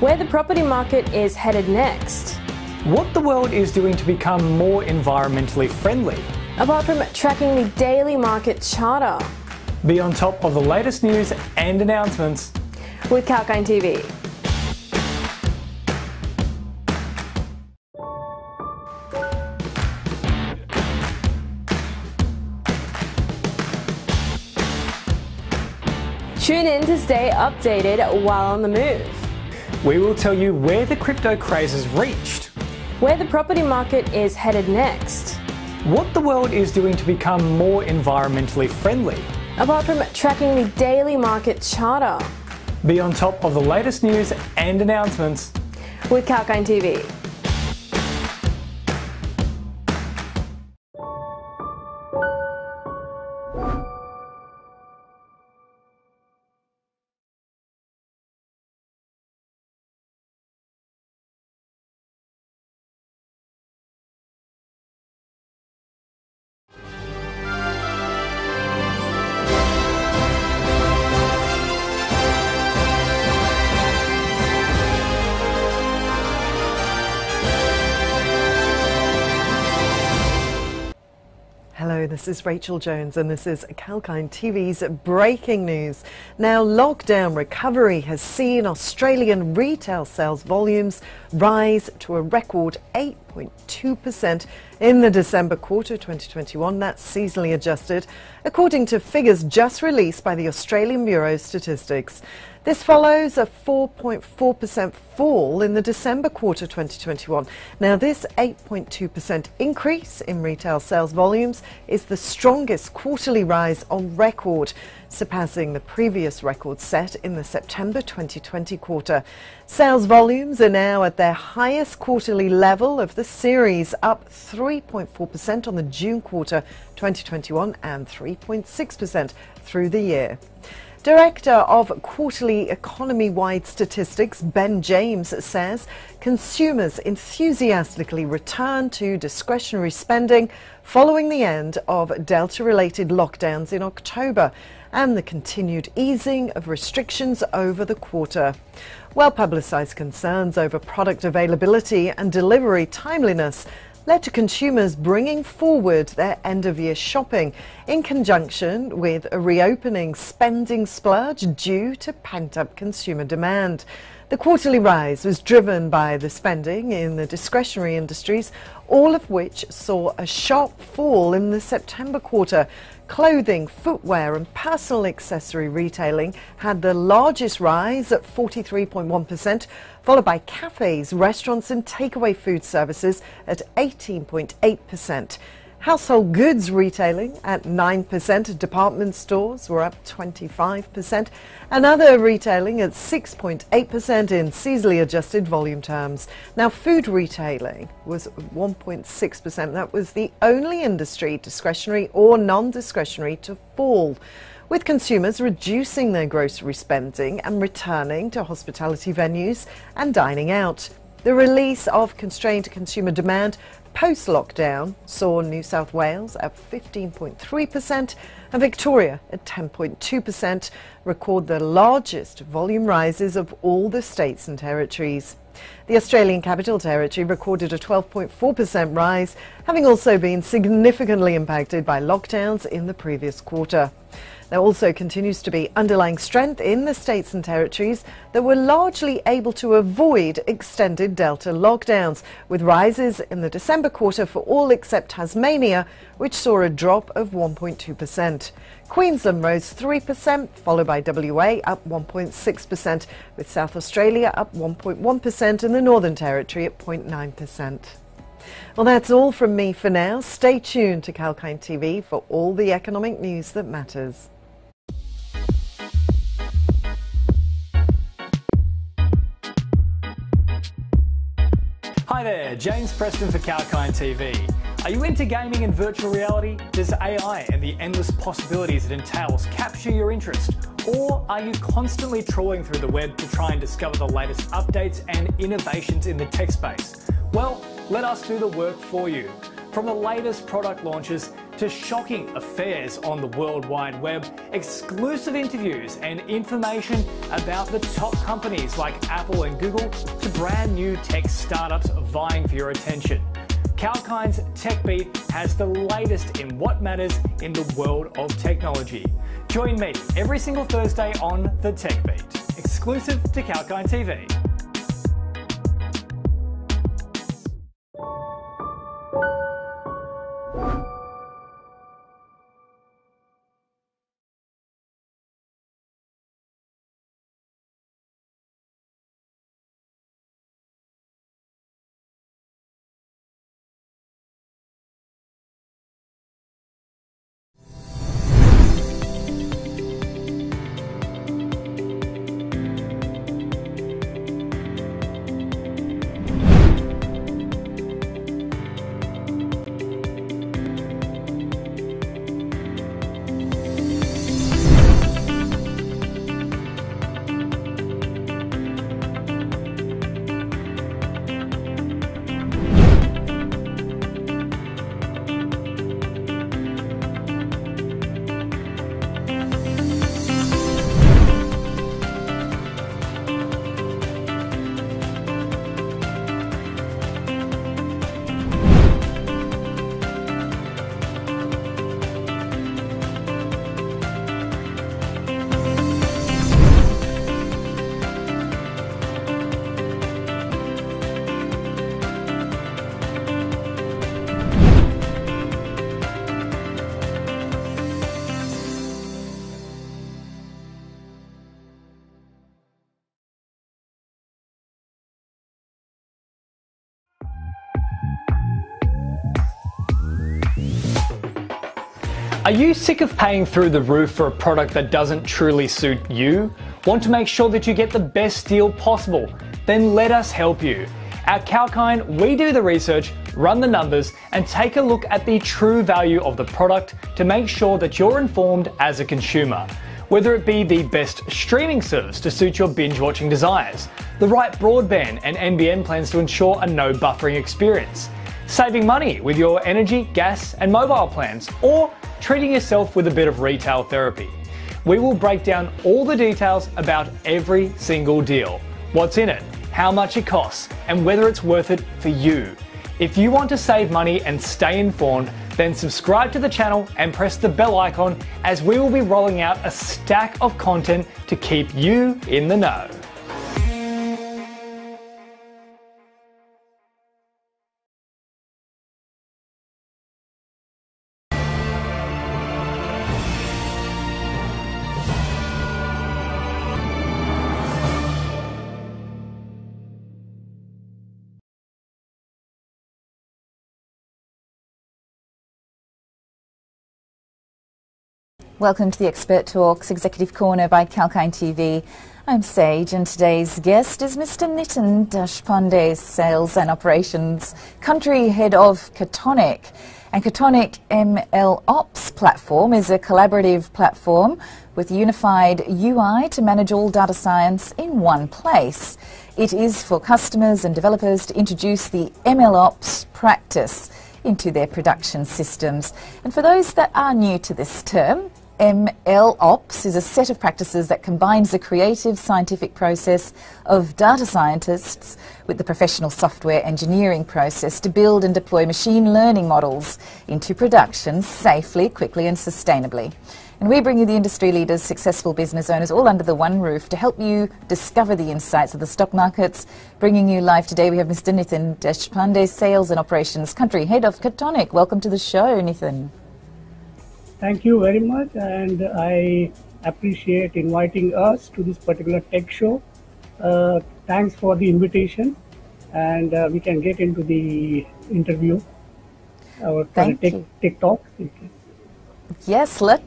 where the property market is headed next, what the world is doing to become more environmentally friendly, apart from tracking the daily market charter. Be on top of the latest news and announcements with Kalkine TV. Tune in to stay updated while on the move. We will tell you where the crypto craze has reached, where the property market is headed next, what the world is doing to become more environmentally friendly, apart from tracking the daily market charter. Be on top of the latest news and announcements with Kalkine TV. This is Rachel Jones, and this is Kalkine TV's breaking news. Now, lockdown recovery has seen Australian retail sales volumes rise to a record 8.2% in the December quarter 2021. That's seasonally adjusted, according to figures just released by the Australian Bureau of Statistics. This follows a 4.4% fall in the December quarter 2021. Now, this 8.2% increase in retail sales volumes is the strongest quarterly rise on record, surpassing the previous record set in the September 2020 quarter. Sales volumes are now at their highest quarterly level of the series, up 3.4% on the June quarter 2021 and 3.6% through the year. Director of Quarterly Economy Wide Statistics, Ben James, says consumers enthusiastically return to discretionary spending following the end of Delta related lockdowns in October and the continued easing of restrictions over the quarter. Well publicised concerns over product availability and delivery timeliness led to consumers bringing forward their end of year shopping in conjunction with a reopening spending splurge due to pent up consumer demand. The quarterly rise was driven by the spending in the discretionary industries, all of which saw a sharp fall in the September quarter. Clothing, footwear, and personal accessory retailing had the largest rise at 43.1%, followed by cafes, restaurants, and takeaway food services at 18.8%. Household goods retailing at 9%, department stores were up 25%, and other retailing at 6.8% in seasonally adjusted volume terms. Now, food retailing was 1.6%. That was the only industry, discretionary or non discretionary, to fall with consumers reducing their grocery spending and returning to hospitality venues and dining out. The release of constrained consumer demand post lockdown saw New South Wales at 15.3% and Victoria at 10.2% record the largest volume rises of all the states and territories. The Australian Capital Territory recorded a 12.4% rise, having also been significantly impacted by lockdowns in the previous quarter. There also continues to be underlying strength in the states and territories that were largely able to avoid extended Delta lockdowns, with rises in the December quarter for all except Tasmania, which saw a drop of 1.2%. Queensland rose 3%, followed by WA up 1.6%, with South Australia up 1.1% and the Northern Territory at 0.9%. Well, that's all from me for now. Stay tuned to Kalkine TV for all the economic news that matters. Hi there, James Preston for Kalkine TV. Are you into gaming and virtual reality? Does AI and the endless possibilities it entails capture your interest? Or are you constantly trawling through the web to try and discover the latest updates and innovations in the tech space? Well, let us do the work for you. From the latest product launches to shocking affairs on the World Wide Web, exclusive interviews and information about the top companies like Apple and Google to brand new tech startups vying for your attention. Kalkine's TechBeat has the latest in what matters in the world of technology. Join me every single Thursday on The TechBeat, exclusive to Kalkine TV. Are you sick of paying through the roof for a product that doesn't truly suit you? Want to make sure that you get the best deal possible? Then let us help you. At Kalkine, we do the research, run the numbers, and take a look at the true value of the product to make sure that you're informed as a consumer. Whether it be the best streaming service to suit your binge watching desires, the right broadband and NBN plans to ensure a no buffering experience, saving money with your energy, gas, and mobile plans, or treating yourself with a bit of retail therapy. We will break down all the details about every single deal what's in it, how much it costs, and whether it's worth it for you. If you want to save money and stay informed, then subscribe to the channel and press the bell icon as we will be rolling out a stack of content to keep you in the know. Welcome to the Expert Talks Executive Corner by Kalkine TV. I'm Sage, and today's guest is Mr. Nitin Deshpande, Sales and Operations Country Head of Katonic. And Katonic ML Ops platform is a collaborative platform with unified UI to manage all data science in one place. It is for customers and developers to introduce the ML Ops practice into their production systems. And for those that are new to this term, ML Ops is a set of practices that combines the creative scientific process of data scientists with the professional software engineering process to build and deploy machine learning models into production safely, quickly, and sustainably. And we bring you the industry leaders, successful business owners, all under the one roof to help you discover the insights of the stock markets. Bringing you live today, we have Mr. Nitin Deshpande, Sales and Operations Country Head of Katonic. Welcome to the show, Nitin. Thank you very much, and I appreciate inviting us to this particular tech show. Uh, thanks for the invitation, and uh, we can get into the interview. Our tech, tech talk. Yes, let's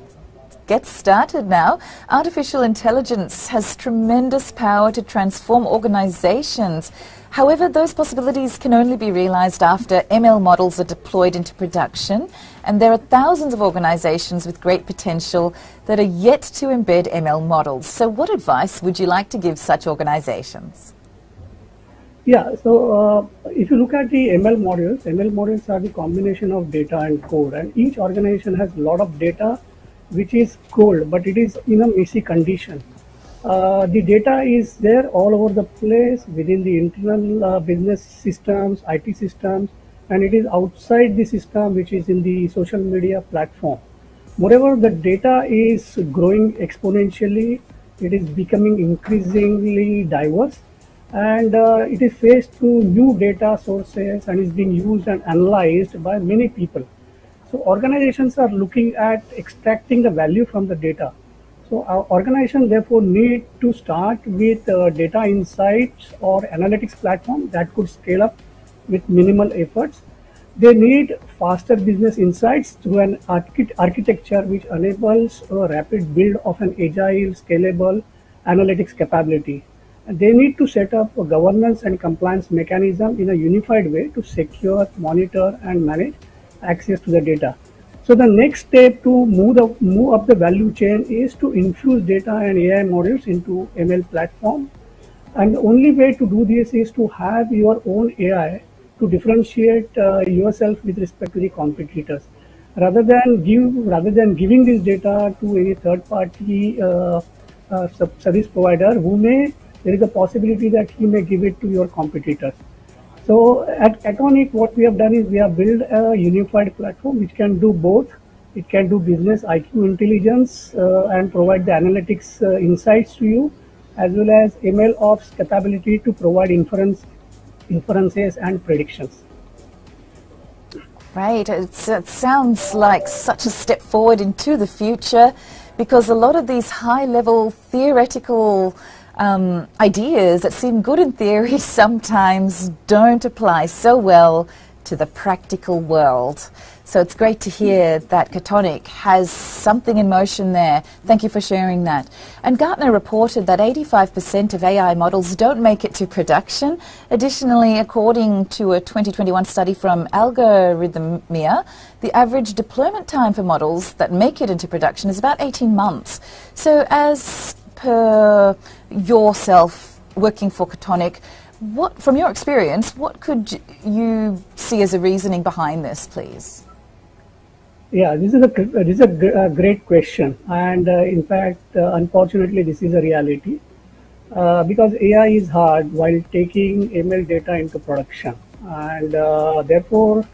get started now. Artificial intelligence has tremendous power to transform organizations. However, those possibilities can only be realized after ML models are deployed into production, and there are thousands of organizations with great potential that are yet to embed ML models. So, what advice would you like to give such organizations? Yeah, so uh, if you look at the ML models, ML models are the combination of data and code, and each organization has a lot of data which is cold, but it is in a messy condition. Uh, the data is there all over the place within the internal uh, business systems, IT systems, and it is outside the system which is in the social media platform. Moreover, the data is growing exponentially. It is becoming increasingly diverse and uh, it is faced through new data sources and is being used and analyzed by many people. So organizations are looking at extracting the value from the data. So our organization therefore need to start with uh, data insights or analytics platform that could scale up with minimal efforts. They need faster business insights through an archi architecture which enables a rapid build of an agile, scalable analytics capability. And they need to set up a governance and compliance mechanism in a unified way to secure, monitor, and manage access to the data. So the next step to move, the, move up the value chain is to infuse data and AI models into ML platform. And the only way to do this is to have your own AI to differentiate uh, yourself with respect to the competitors. Rather than give, rather than giving this data to any third-party uh, uh, service provider who may, there is a possibility that he may give it to your competitors. So at Katonic, what we have done is we have built a unified platform which can do both. It can do business IQ intelligence uh, and provide the analytics uh, insights to you, as well as ML ops capability to provide inference, inferences and predictions. Right, it's, it sounds like such a step forward into the future because a lot of these high level theoretical um, ideas that seem good in theory sometimes don't apply so well to the practical world. So it's great to hear that Katonic has something in motion there. Thank you for sharing that. And Gartner reported that 85% of AI models don't make it to production. Additionally, according to a 2021 study from Algorithmia, the average deployment time for models that make it into production is about 18 months. So as per yourself working for Katonic, what, from your experience, what could you see as a reasoning behind this, please? Yeah, this is a this is a, a great question, and uh, in fact, uh, unfortunately, this is a reality uh, because AI is hard while taking ML data into production, and uh, therefore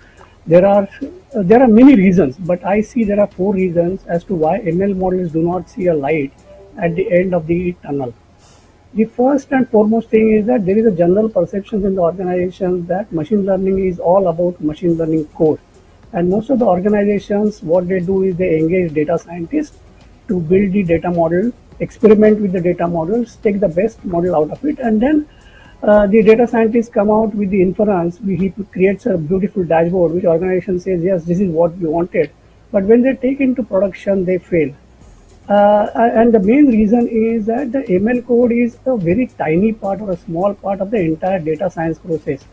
there are there are many reasons, but I see there are four reasons as to why ML models do not see a light at the end of the tunnel. The first and foremost thing is that there is a general perception in the organization that machine learning is all about machine learning code. And most of the organizations, what they do is they engage data scientists to build the data model, experiment with the data models, take the best model out of it, and then uh, the data scientists come out with the inference. He creates a beautiful dashboard, which organization says, yes, this is what we wanted. But when they take into production, they fail. Uh, and the main reason is that the ML code is a very tiny part or a small part of the entire data science process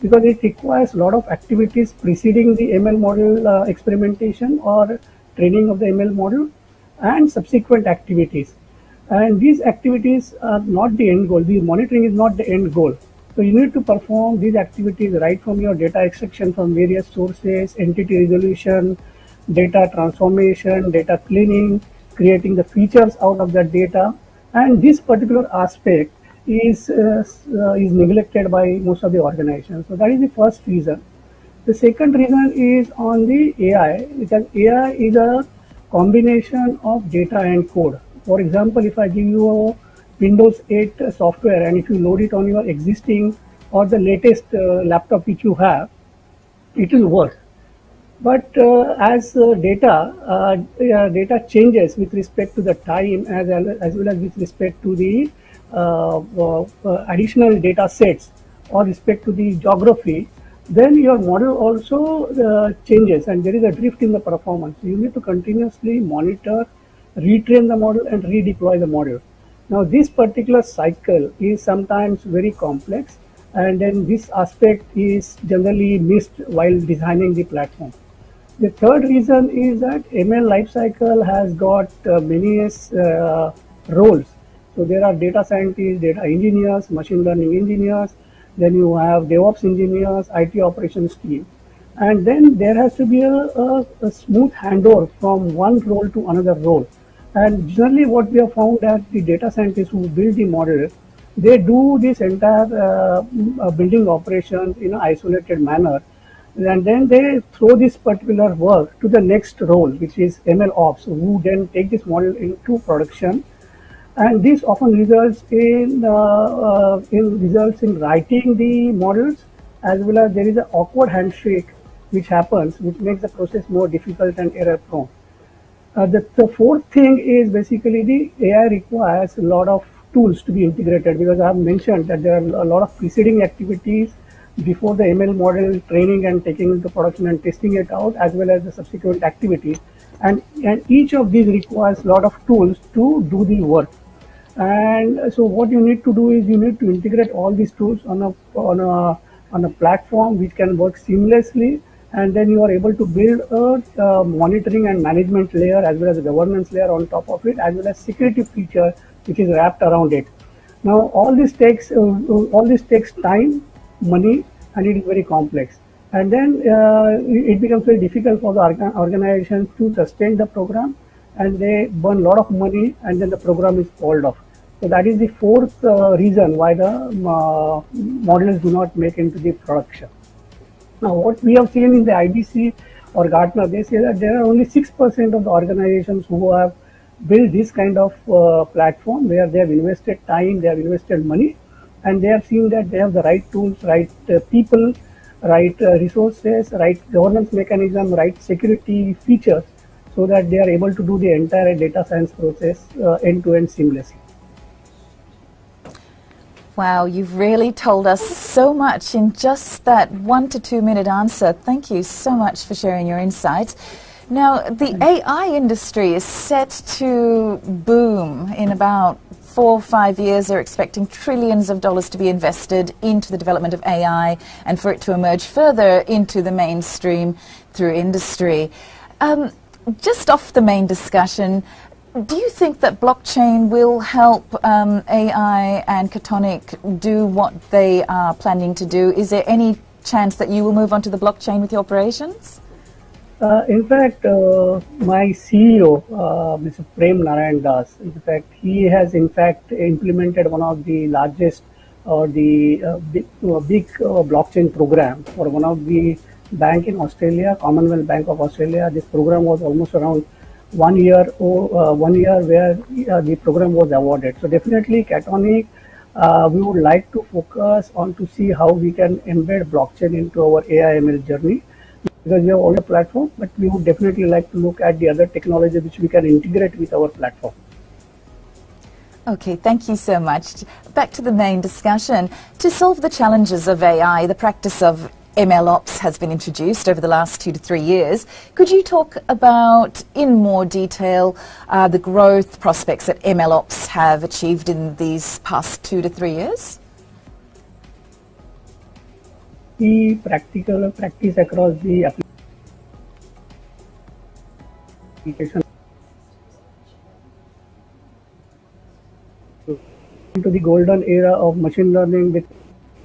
because it requires a lot of activities preceding the ML model uh, experimentation or training of the ML model and subsequent activities. And these activities are not the end goal. The monitoring is not the end goal. So you need to perform these activities right from your data extraction from various sources, entity resolution, data transformation, data cleaning, creating the features out of that data. And this particular aspect is, uh, uh, is neglected by most of the organizations. So that is the first reason. The second reason is on the AI, because AI is a combination of data and code. For example, if I give you Windows 8 software and if you load it on your existing or the latest uh, laptop which you have, it will work. But uh, as uh, data uh, data changes with respect to the time as, as well as with respect to the uh, uh, additional data sets or respect to the geography, then your model also uh, changes and there is a drift in the performance. You need to continuously monitor, retrain the model and redeploy the model. Now this particular cycle is sometimes very complex and then this aspect is generally missed while designing the platform. The third reason is that ML lifecycle has got uh, many uh, roles so there are data scientists, data engineers, machine learning engineers, then you have DevOps engineers, IT operations team. And then there has to be a, a, a smooth handover from one role to another role. And generally what we have found that the data scientists who build the model, they do this entire uh, uh building operations in an isolated manner. And then they throw this particular work to the next role, which is ML ops, who then take this model into production and this often results in uh, uh, in results in writing the models as well as there is an awkward handshake which happens which makes the process more difficult and error prone. Uh, the, the fourth thing is basically the AI requires a lot of tools to be integrated because I have mentioned that there are a lot of preceding activities before the ML model training and taking into production and testing it out as well as the subsequent activities. And, and each of these requires a lot of tools to do the work. And so what you need to do is you need to integrate all these tools on a on a on a platform which can work seamlessly. And then you are able to build a uh, monitoring and management layer as well as a governance layer on top of it as well as security feature which is wrapped around it. Now all this takes uh, all this takes time money and it is very complex. And then uh, it becomes very difficult for the organization to sustain the program and they burn a lot of money and then the program is called off. So that is the fourth uh, reason why the uh, models do not make into the production. Now, what we have seen in the IDC or Gartner, they say that there are only 6% of the organizations who have built this kind of uh, platform where they have invested time, they have invested money, and they have seen that they have the right tools, right uh, people, right uh, resources, right governance mechanism, right security features, so that they are able to do the entire data science process end to end seamlessly. Wow, you've really told us so much in just that one to two minute answer. Thank you so much for sharing your insights. Now, the AI industry is set to boom in about four or five years. They're expecting trillions of dollars to be invested into the development of AI and for it to emerge further into the mainstream through industry. Um, just off the main discussion, do you think that blockchain will help um, AI and Katonic do what they are planning to do? Is there any chance that you will move onto the blockchain with your operations? Uh, in fact, uh, my CEO, uh, Mr. Prem Naraindas, in fact, he has in fact implemented one of the largest or the uh, big, uh, big uh, blockchain program for one of the bank in Australia, Commonwealth Bank of Australia. This program was almost around one year or one year where the program was awarded. So definitely, Katonic, we would like to focus on to see how we can embed blockchain into our AI/ML journey because we have the platform, but we would definitely like to look at the other technology which we can integrate with our platform. Okay, thank you so much. Back to the main discussion. To solve the challenges of AI, the practice of ML ops has been introduced over the last two to three years. Could you talk about, in more detail, uh, the growth prospects that ML ops have achieved in these past two to three years? The practical practice across the application into the golden era of machine learning with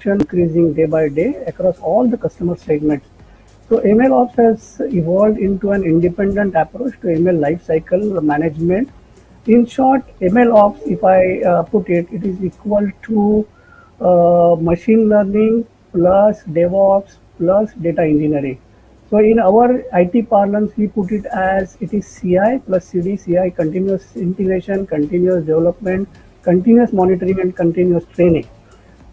increasing day by day across all the customer segments. So ML Ops has evolved into an independent approach to ML lifecycle management. In short, ML Ops, if I uh, put it, it is equal to uh, machine learning plus DevOps plus data engineering. So in our IT parlance, we put it as it is CI plus CD, CI continuous integration, continuous development, continuous monitoring and continuous training.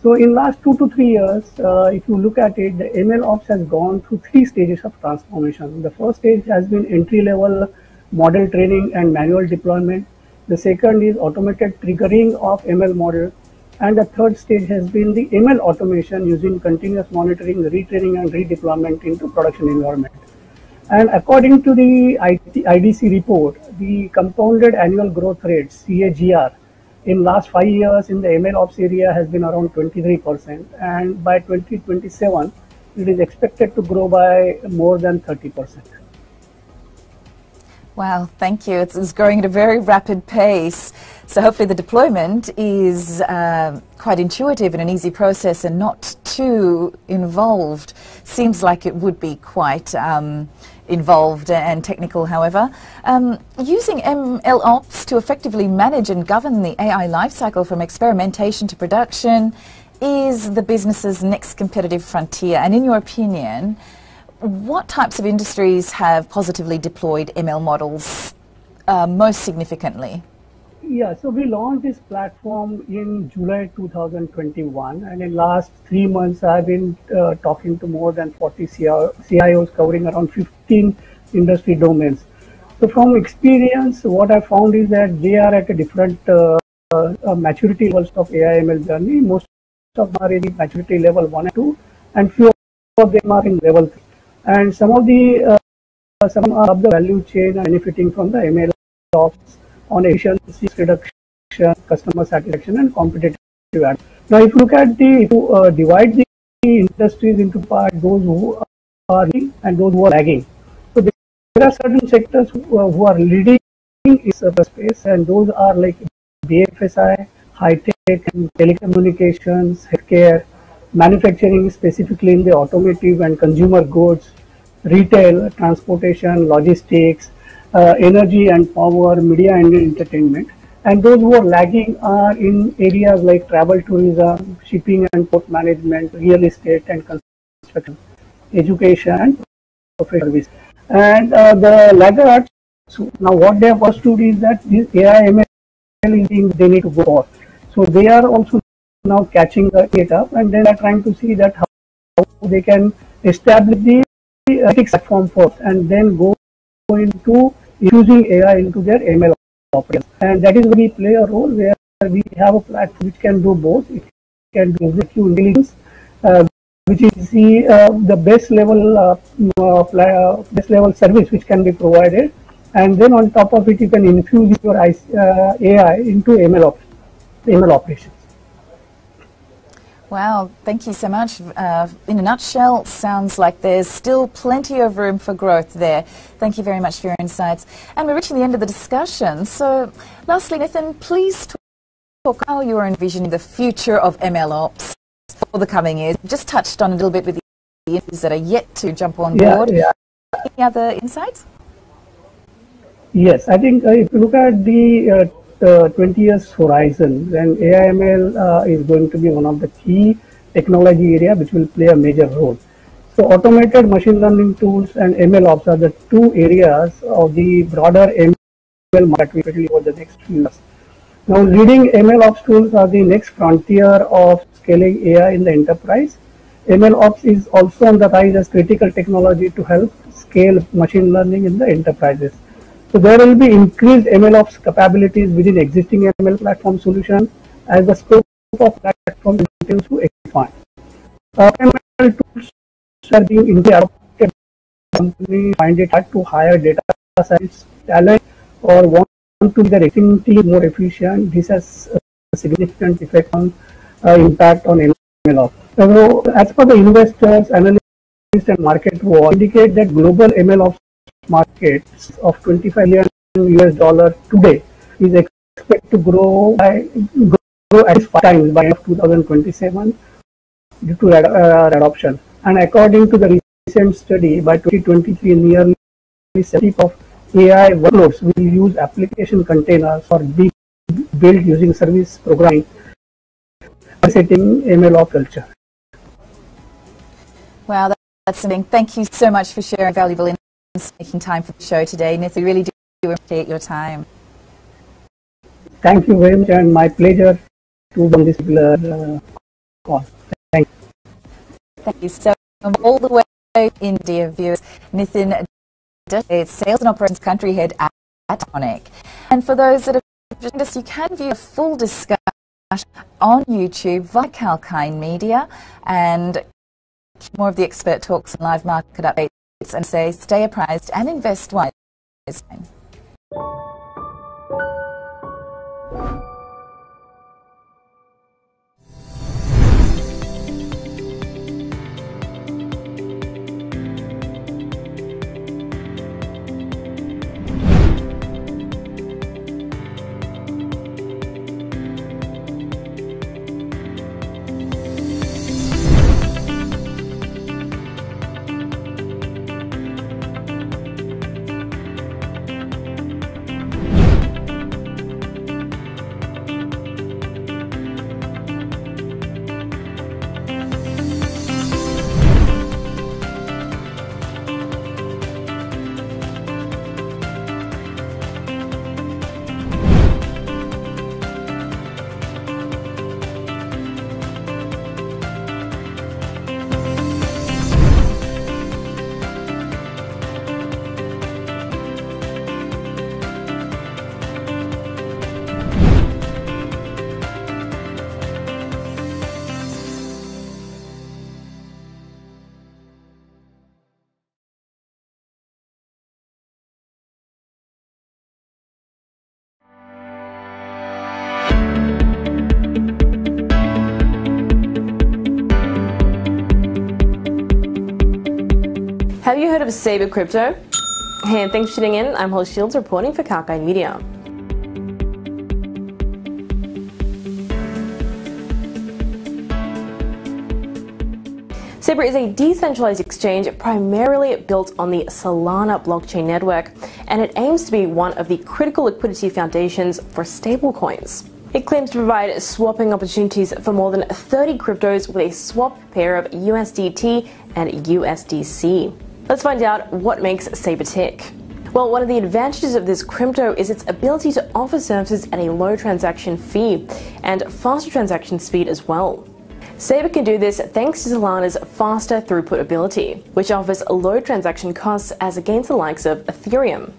So in last two to three years, uh, if you look at it, the ML Ops has gone through three stages of transformation. The first stage has been entry level model training and manual deployment. The second is automated triggering of ML model. And the third stage has been the ML automation using continuous monitoring, retraining and redeployment into production environment. And according to the IDC report, the compounded annual growth rate, CAGR, in last five years in the ML ops area has been around 23%. And by 2027, it is expected to grow by more than 30%. Wow, thank you. It's, it's, growing at a very rapid pace. So hopefully the deployment is uh, quite intuitive and an easy process and not too involved. Seems like it would be quite um, involved and technical, however. Um, using ML Ops to effectively manage and govern the AI lifecycle from experimentation to production is the business's next competitive frontier. And in your opinion, what types of industries have positively deployed ML models uh, most significantly? Yeah, so we launched this platform in July 2021, and in last three months, I've been uh, talking to more than 40 CIOs covering around 15 industry domains. So from experience, what I found is that they are at a different uh, uh, maturity levels of AI ML journey. Most of them are in maturity level one and two, and few of them are in level three and some of the uh, some of the value chain are benefiting from the ML ops on efficiency reduction, customer satisfaction, and competitive advantage. Now, if you look at the if you uh, divide the industries into part, those who are leading and those who are lagging. So there are certain sectors who, uh, who are leading in the space, and those are like BFSI, high tech, telecommunications, healthcare, manufacturing, specifically in the automotive and consumer goods, retail, transportation, logistics, uh, energy and power, media and entertainment. And those who are lagging are in areas like travel tourism, shipping and port management, real estate and construction, education and professional service. And uh, the laggards, so now what they have understood is that this AI ML is they need to go for. So they are also now catching the data and then are trying to see that how they can establish the ethics platform first and then go into using AI into their ML operations. And that is where we play a role where we have a platform which can do both. It can do intelligence, uh, which is the uh, the base level uh, uh, base level service which can be provided, and then on top of it you can infuse your AI into ML, op ML operations. Wow, thank you so much. Uh, in a nutshell, sounds like there's still plenty of room for growth there. Thank you very much for your insights. And we're reaching the end of the discussion. So, lastly, Nathan, please talk how you are envisioning the future of ML ops for the coming years. Just touched on a little bit with the industries that are yet to jump on board. Yeah, yeah. Any other insights? Yes, I think uh, if you look at the uh, uh, 20 years horizon, then AIML uh, is going to be one of the key technology area which will play a major role. So automated machine learning tools and ML ops are the two areas of the broader ML market over the next few years. Now leading ML ops tools are the next frontier of scaling AI in the enterprise. ML ops is also on the rise as critical technology to help scale machine learning in the enterprises. So there will be increased MLOps capabilities within existing ML platform solution as the scope of platform continues to expand. Uh, ML tools are being adopted. Companies find it hard to hire data science talent or want to be the rating team more efficient. This has a significant effect on uh, impact on MLOps. So, as per the investors, analysts, and market will indicate that global MLOps markets of 25 million US dollar today is expected to grow by grow at five times by 2027 due to uh, adoption. And according to the recent study, by 2023, nearly 70 of AI workloads will use application containers or be built using service programming, setting MLOps culture. Wow, that's amazing. Thank you so much for sharing valuable insights making time for the show today. Nathan, really do appreciate your time. Thank you very much, and my pleasure to be on this uh, call. Thank you. Thank you. So, from all the way India viewers, Nathan it's Sales and Operations Country Head at Tonic. And for those that have joined us, you can view a full discussion on YouTube via Kalkine Media and more of the expert talks and live market updates and say stay apprised and invest wisely. Have you heard of Saber Crypto? Hey, and thanks for tuning in. I'm Holly Shields reporting for Kalkine Media. Saber is a decentralized exchange primarily built on the Solana blockchain network, and it aims to be one of the critical liquidity foundations for stablecoins. It claims to provide swapping opportunities for more than 30 cryptos with a swap pair of USDT and USDC. Let's find out what makes Saber tick. Well, one of the advantages of this crypto is its ability to offer services at a low transaction fee and faster transaction speed as well. Saber can do this thanks to Solana's faster throughput ability, which offers low transaction costs as against the likes of Ethereum.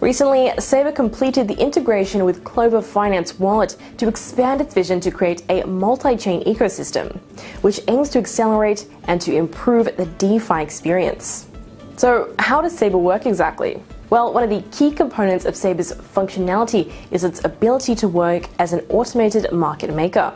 Recently, Saber completed the integration with Clover Finance Wallet to expand its vision to create a multi chain ecosystem, which aims to accelerate and to improve the DeFi experience. So, how does Saber work exactly? Well, one of the key components of Saber's functionality is its ability to work as an automated market maker.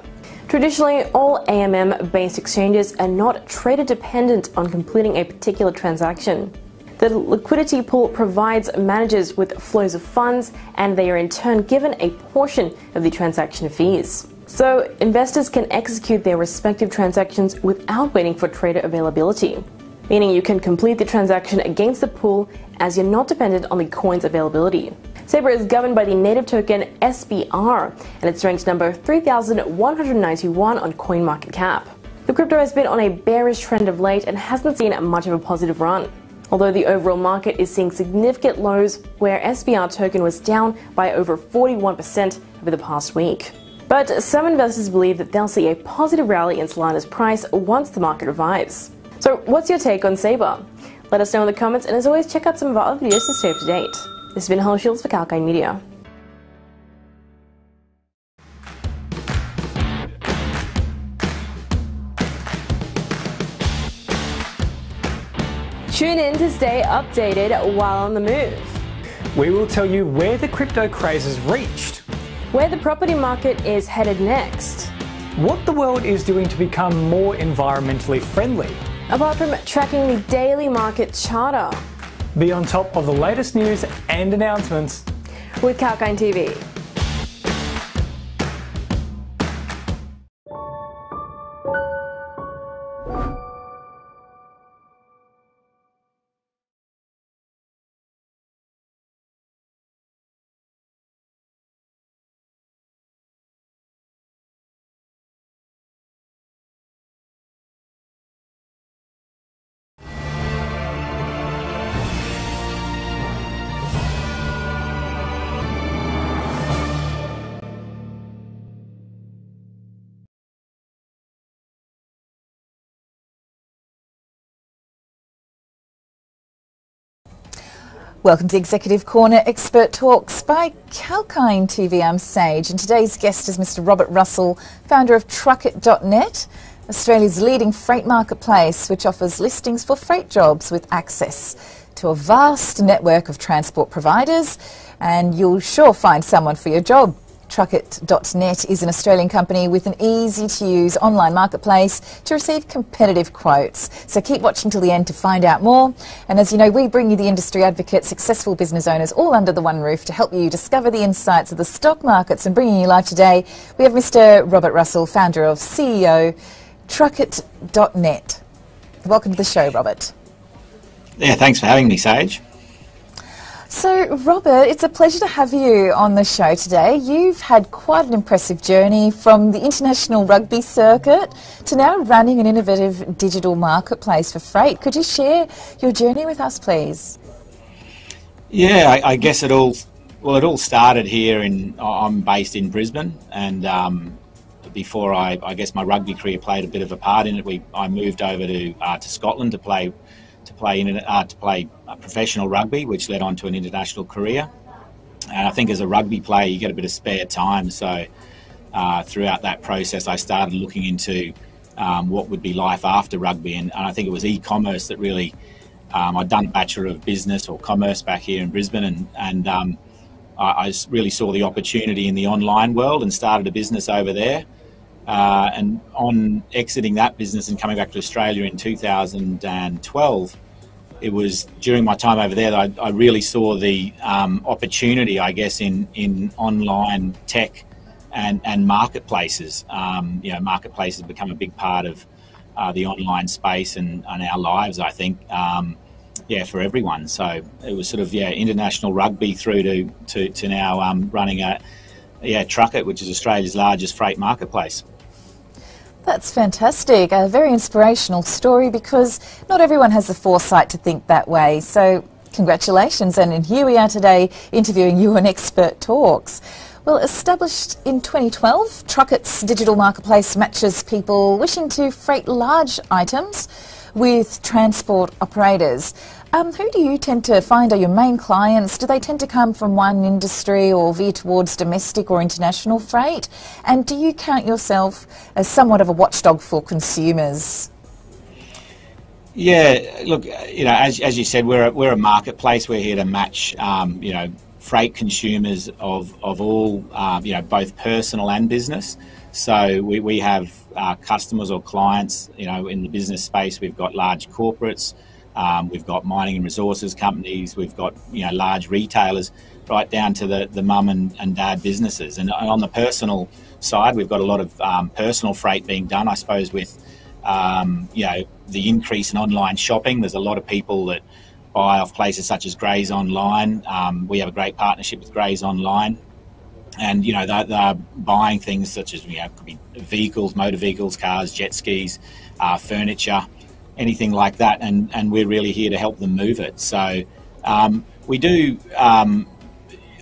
Traditionally, all AMM based exchanges are not trader dependent on completing a particular transaction. The liquidity pool provides managers with flows of funds, and they are in turn given a portion of the transaction fees. So, investors can execute their respective transactions without waiting for trader availability, meaning you can complete the transaction against the pool as you're not dependent on the coin's availability. Saber is governed by the native token SBR, and it's ranked number 3,191 on CoinMarketCap. The crypto has been on a bearish trend of late and hasn't seen much of a positive run although the overall market is seeing significant lows where SBR token was down by over 41% over the past week. But some investors believe that they'll see a positive rally in Solana's price once the market revives. So, what's your take on Saber? Let us know in the comments, and as always, check out some of our other videos to stay up to date. This has been Helen Shields for Kalkine Media. Tune in to stay updated while on the move. We will tell you where the crypto craze has reached, where the property market is headed next, what the world is doing to become more environmentally friendly, apart from tracking the daily market charter. Be on top of the latest news and announcements with Kalkine TV. Welcome to Executive Corner Expert Talks by Kalkine TV. I'm Sage, and today's guest is Mr. Robert Russell, founder of Truckit.net, Australia's leading freight marketplace, which offers listings for freight jobs with access to a vast network of transport providers, and you'll sure find someone for your job. Truckit.net is an Australian company with an easy to use online marketplace to receive competitive quotes. So keep watching till the end to find out more. And as you know, we bring you the industry advocates, successful business owners all under the one roof to help you discover the insights of the stock markets. And bringing you live today, we have Mr. Robert Russell, founder of CEO Truckit.net. Welcome to the show, Robert. Yeah, thanks for having me, Sage. So, Robert, it's a pleasure to have you on the show today. You've had quite an impressive journey from the international rugby circuit to now running an innovative digital marketplace for freight. Could you share your journey with us, please? Yeah, I, I guess it all well, it all started here in. I'm based in Brisbane, and um, before I, I guess my rugby career played a bit of a part in it. We I moved over to uh, to Scotland to play to play in uh, to play professional rugby, which led on to an international career. And I think as a rugby player, you get a bit of spare time. So uh, throughout that process, I started looking into um, what would be life after rugby, and, and I think it was e-commerce that really. Um, I'd done a Bachelor of Business or Commerce back here in Brisbane, and and um, I, I, really saw the opportunity in the online world and started a business over there. Uh, and on exiting that business and coming back to Australia in 2012, it was during my time over there that I, I really saw the um, opportunity, I guess, in, in online tech and, and marketplaces. Um, you know, marketplaces become a big part of uh, the online space and, and, our lives, I think. Um, yeah, for everyone. So it was sort of yeah, international rugby through to to, to now um, running a yeah Truckit, which is Australia's largest freight marketplace. That's fantastic. A very inspirational story because not everyone has the foresight to think that way. So, congratulations. And here we are today interviewing you on Expert Talks. Well, established in 2012, Truckit's digital marketplace matches people wishing to freight large items with transport operators. Um, who do you tend to find are your main clients? Do they tend to come from one industry or veer towards domestic or international freight? And do you count yourself as somewhat of a watchdog for consumers? Yeah, look, you know, as, as you said, we're a, we're a marketplace. We're here to match, um, you know, freight consumers of, of all, um, you know, both personal and business. So we, we have uh, customers or clients, you know, in the business space. We've got large corporates, um, we've got mining and resources companies, we've got, you know, large retailers, right down to the, the mum and, and dad businesses. And on the personal side, we've got a lot of um, personal freight being done, I suppose, with um, you know, the increase in online shopping. There's a lot of people that buy off places such as Grays Online. Um, we have a great partnership with Grays Online. And, you know, they're, they're buying things such as, you know, could be vehicles, motor vehicles, cars, jet skis, uh, furniture, anything like that. And, and we're really here to help them move it. So um, we do um,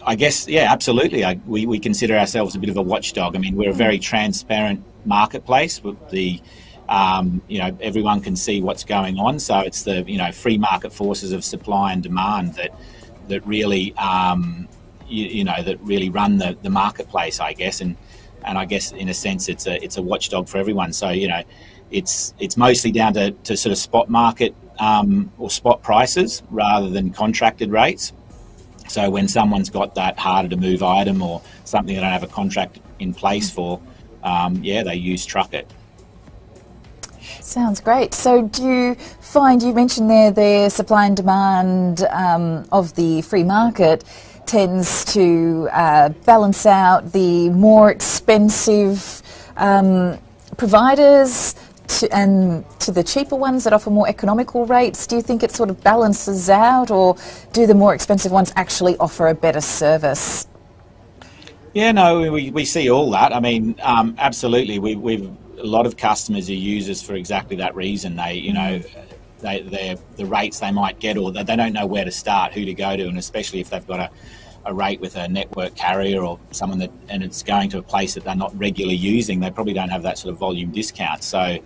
I guess, yeah, absolutely. I, we, we consider ourselves a bit of a watchdog. I mean, we're a very transparent marketplace. With the um, you know, everyone can see what's going on. So it's the you know free market forces of supply and demand that that really um, you, you, know that really run the, the marketplace, I guess. And and I guess in a sense it's a it's a watchdog for everyone. So you know, it's it's mostly down to, to sort of spot market um, or spot prices rather than contracted rates. So when someone's got that harder to move item or something they don't have a contract in place for, um, yeah, they use Truckit. Sounds great. So, do you find you mentioned there the supply and demand um, of the free market tends to uh, balance out the more expensive um, providers to, and to the cheaper ones that offer more economical rates? Do you think it sort of balances out, or do the more expensive ones actually offer a better service? Yeah, no, we, we see all that. I mean, um, absolutely. We, we've a lot of customers are users for exactly that reason. They, you know, they, the rates they might get, or they don't know where to start, who to go to, and especially if they've got a, a rate with a network carrier or someone that, and it's going to a place that they're not regularly using, they probably don't have that sort of volume discount. So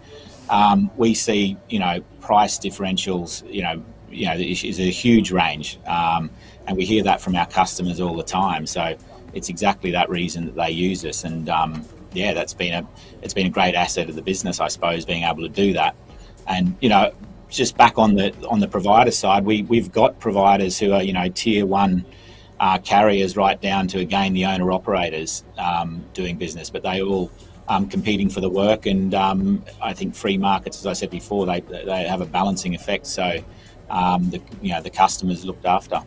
um, we see, you know, price differentials, you know, you know, is a huge range, um, and we hear that from our customers all the time. So it's exactly that reason that they use us, and um, yeah, that's been a it's been a great asset of the business, I suppose, being able to do that. And you know, just back on the on the provider side, we we've got providers who are you know tier one uh, carriers right down to again the owner operators um, doing business, but they all um, competing for the work. And um, I think free markets, as I said before, they they have a balancing effect. So um, the you know the customers looked after.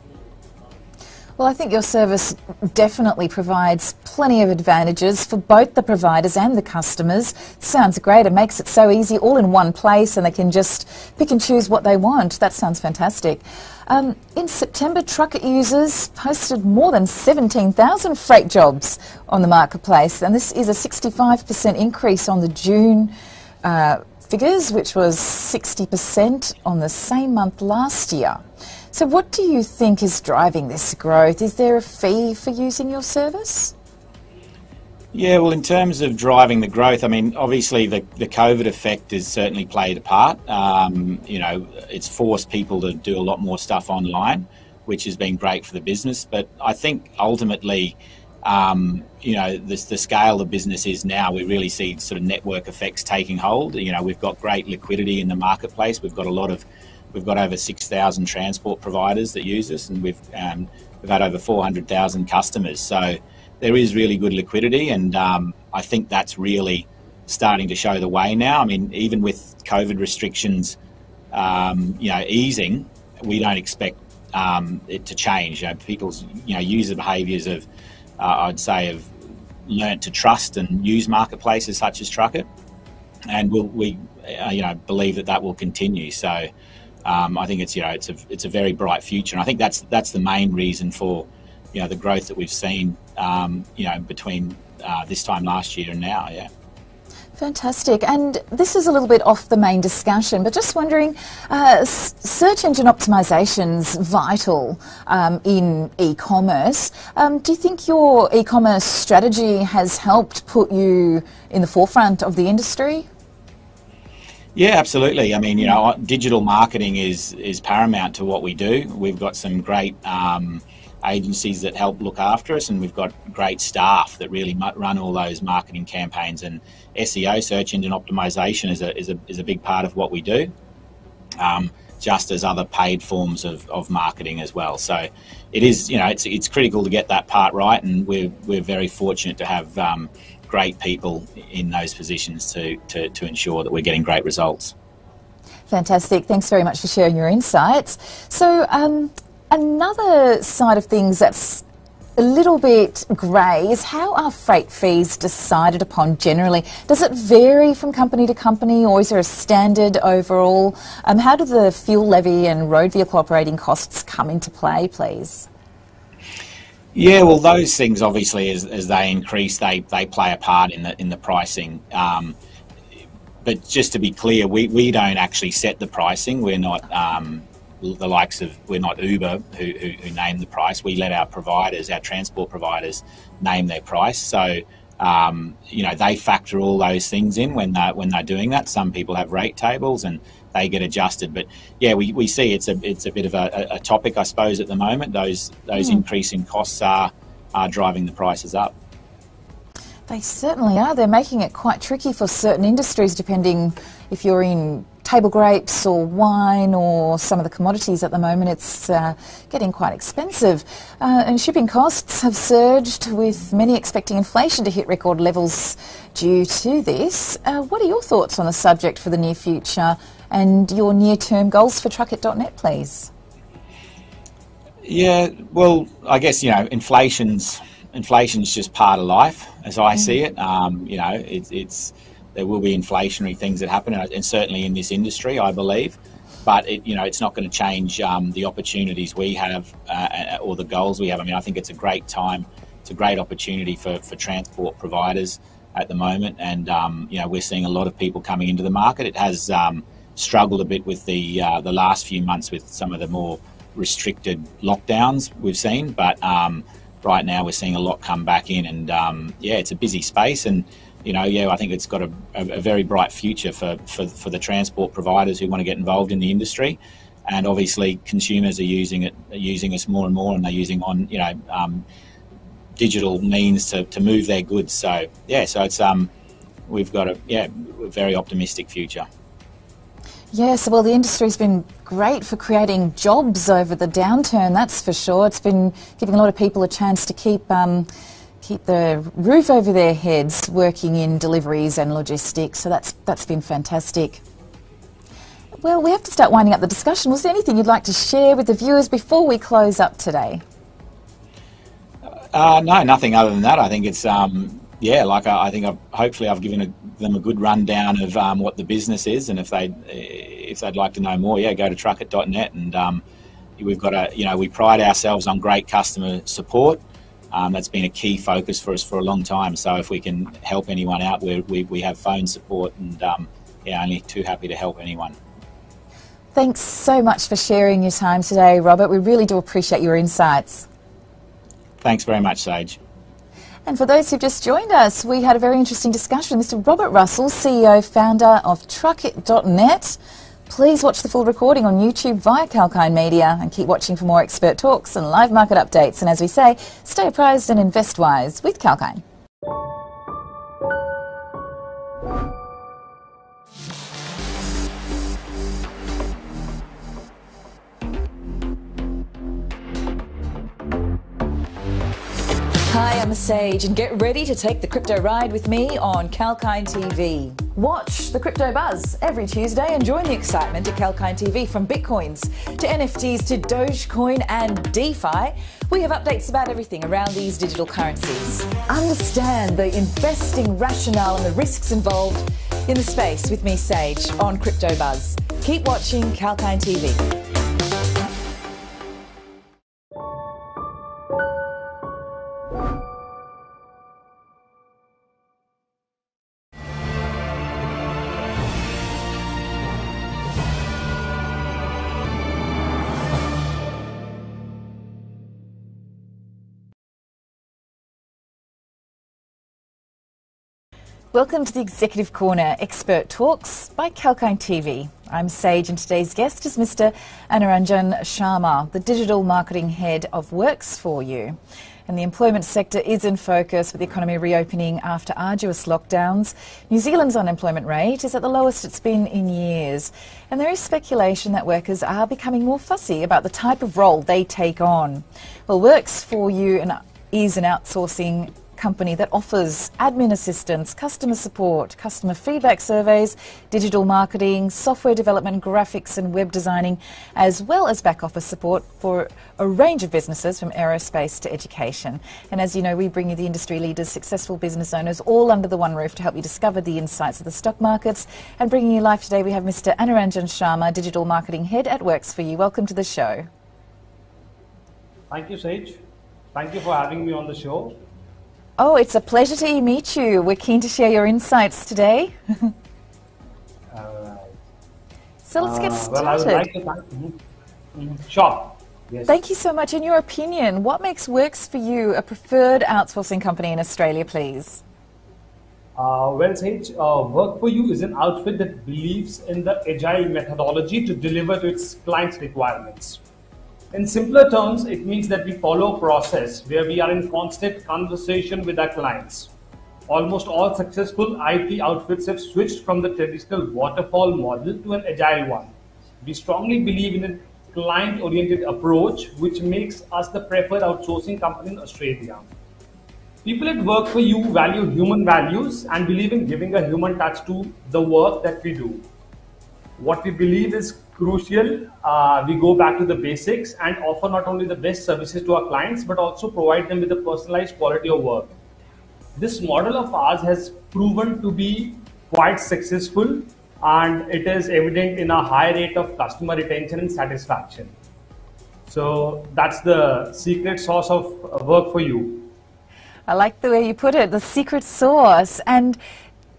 Well, I think your service definitely provides plenty of advantages for both the providers and the customers. Sounds great. It makes it so easy, all in one place, and they can just pick and choose what they want. That sounds fantastic. Um, in September, Truckit users posted more than 17,000 freight jobs on the marketplace, and this is a 65% increase on the June uh, figures, which was 60% on the same month last year. So, what do you think is driving this growth? Is there a fee for using your service? Yeah, well, in terms of driving the growth, I mean, obviously the, the COVID effect has certainly played a part. Um, you know, it's forced people to do a lot more stuff online, which has been great for the business. But I think ultimately, um, you know, the, the scale the business is now, we really see sort of network effects taking hold. You know, we've got great liquidity in the marketplace. We've got a lot of We've got over 6,000 transport providers that use us, and we've um, we've had over 400,000 customers. So there is really good liquidity, and um, I think that's really starting to show the way now. I mean, even with COVID restrictions, um, you know, easing, we don't expect um, it to change. You know, people's you know user behaviours have, uh, I'd say, have learnt to trust and use marketplaces such as Truckit, and we'll, we uh, you know believe that that will continue. So um, I think it's you know it's a it's a very bright future, and I think that's that's the main reason for you know the growth that we've seen um, you know between uh, this time last year and now. Yeah. Fantastic. And this is a little bit off the main discussion, but just wondering uh, search engine optimization's vital um, in e commerce. Um, do you think your e commerce strategy has helped put you in the forefront of the industry? Yeah, absolutely. I mean, you know, digital marketing is is paramount to what we do. We've got some great um, agencies that help look after us, and we've got great staff that really run all those marketing campaigns. And SEO, search engine optimization, is a is a, is a big part of what we do. Um, just as other paid forms of, of marketing as well. So it is, you know, it's, it's critical to get that part right, and we're, we're very fortunate to have um, great people in those positions to, to, to ensure that we're getting great results. Fantastic. Thanks very much for sharing your insights. So, um, another side of things that's a little bit grey is how are freight fees decided upon generally? Does it vary from company to company or is there a standard overall? Um, how do the fuel levy and road vehicle operating costs come into play, please? Yeah, well, those things obviously, as, as they increase, they, they play a part in the in the pricing. Um, but just to be clear, we, we don't actually set the pricing. We're not um, the likes of we're not Uber who, who, who, name the price. We let our providers, our transport providers, name their price. So um, you know they factor all those things in when they when they're doing that. Some people have rate tables and they get adjusted. But yeah, we, we see it's a it's a bit of a, a topic, I suppose, at the moment. Those those mm. increasing costs are are driving the prices up. They certainly are. They're making it quite tricky for certain industries, depending if you're in table grapes or wine or some of the commodities at the moment. It's uh, getting quite expensive. Uh, and shipping costs have surged, with many expecting inflation to hit record levels due to this. Uh, what are your thoughts on the subject for the near future? And your near term goals for truckit.net, please. Yeah, well, I guess, you know, inflation's inflation's just part of life as I mm. see it. Um, you know, it, it's there will be inflationary things that happen, and certainly in this industry, I believe. But it, you know, it's not going to change um, the opportunities we have uh, or the goals we have. I mean, I think it's a great time. It's a great opportunity for, for transport providers at the moment, and um, you know, we're seeing a lot of people coming into the market. It has um, struggled a bit with the uh, the last few months with some of the more restricted lockdowns we've seen, but um, right now we're seeing a lot come back in, and um, yeah, it's a busy space, and you know, yeah, I think it's got a, a, a very bright future for, for for the transport providers who want to get involved in the industry, and obviously consumers are using it, are using us more and more, and they're using on you know. Um, digital means to, to move their goods so yeah so it's um we've got a yeah very optimistic future Yes, well, the industry's been great for creating jobs over the downturn, that's for sure. It's been giving a lot of people a chance to keep. Um, keep the roof over their heads working in deliveries and logistics, so that's, that's been fantastic. Well, we have to start winding up the discussion. Was there anything you'd like to share with the viewers before we close up today? Uh, no, nothing other than that. I think it's um, yeah, like I, I think I've, hopefully I've given a, them a good rundown of um, what the business is, and if they if they'd like to know more, yeah, go to truckit.net, and um, we've got a you know we pride ourselves on great customer support. Um, that's been a key focus for us for a long time. So if we can help anyone out, we we, we have phone support, and um, yeah, only too happy to help anyone. Thanks so much for sharing your time today, Robert. We really do appreciate your insights. Thanks very much, Sage. And for those who've just joined us, we had a very interesting discussion with Mr. Robert Russell, CEO, founder of Truckit.net. Please watch the full recording on YouTube via Kalkine Media and keep watching for more expert talks and live market updates. And as we say, stay apprised and invest wise with Kalkine. Hi, I'm Sage, and get ready to take the crypto ride with me on Kalkine TV. Watch the Crypto Buzz every Tuesday and join the excitement at Kalkine TV from Bitcoins to NFTs to Dogecoin and DeFi. We have updates about everything around these digital currencies. Understand the investing rationale and the risks involved in the space with me, Sage, on Crypto Buzz. Keep watching Kalkine TV. Welcome to the Executive Corner Expert Talks by Kalkine TV. I'm Sage, and today's guest is Mr. Anuranjan Sharma, the Digital Marketing Head of Works for You. And the employment sector is in focus with the economy reopening after arduous lockdowns. New Zealand's unemployment rate is at the lowest it's been in years. And there is speculation that workers are becoming more fussy about the type of role they take on. Well, Works for You is an outsourcing company that offers admin assistance, customer support, customer feedback surveys, digital marketing, software development, graphics and web designing, as well as back office support for a range of businesses from aerospace to education. And as you know, we bring you the industry leaders, successful business owners, all under the one roof to help you discover the insights of the stock markets. And bringing you live today, we have Mr. Anuranjan Sharma, Digital Marketing Head at Works for You. Welcome to the show. Thank you, Sage. Thank you for having me on the show. Oh, it's a pleasure to meet you. We're keen to share your insights today. So let's get started. Uh, well, like thank you. Sure. Yes. Thank you so much. In your opinion, what makes Works for You a preferred outsourcing company in Australia, please? Uh, well, Sage, uh, Work for You is an outfit that believes in the agile methodology to deliver to its clients' requirements. In simpler terms, it means that we follow a process where we are in constant conversation with our clients. Almost all successful IT outfits have switched from the traditional waterfall model to an agile one. We strongly believe in a client oriented approach, which makes us the preferred outsourcing company in Australia. People at Work for You value human values and believe in giving a human touch to the work that we do. What we believe is crucial. Uh, we go back to the basics and offer not only the best services to our clients, but also provide them with a personalized quality of work. This model of ours has proven to be quite successful and it is evident in a high rate of customer retention and satisfaction. So that's the secret sauce of work for you. I like the way you put it, the secret sauce. And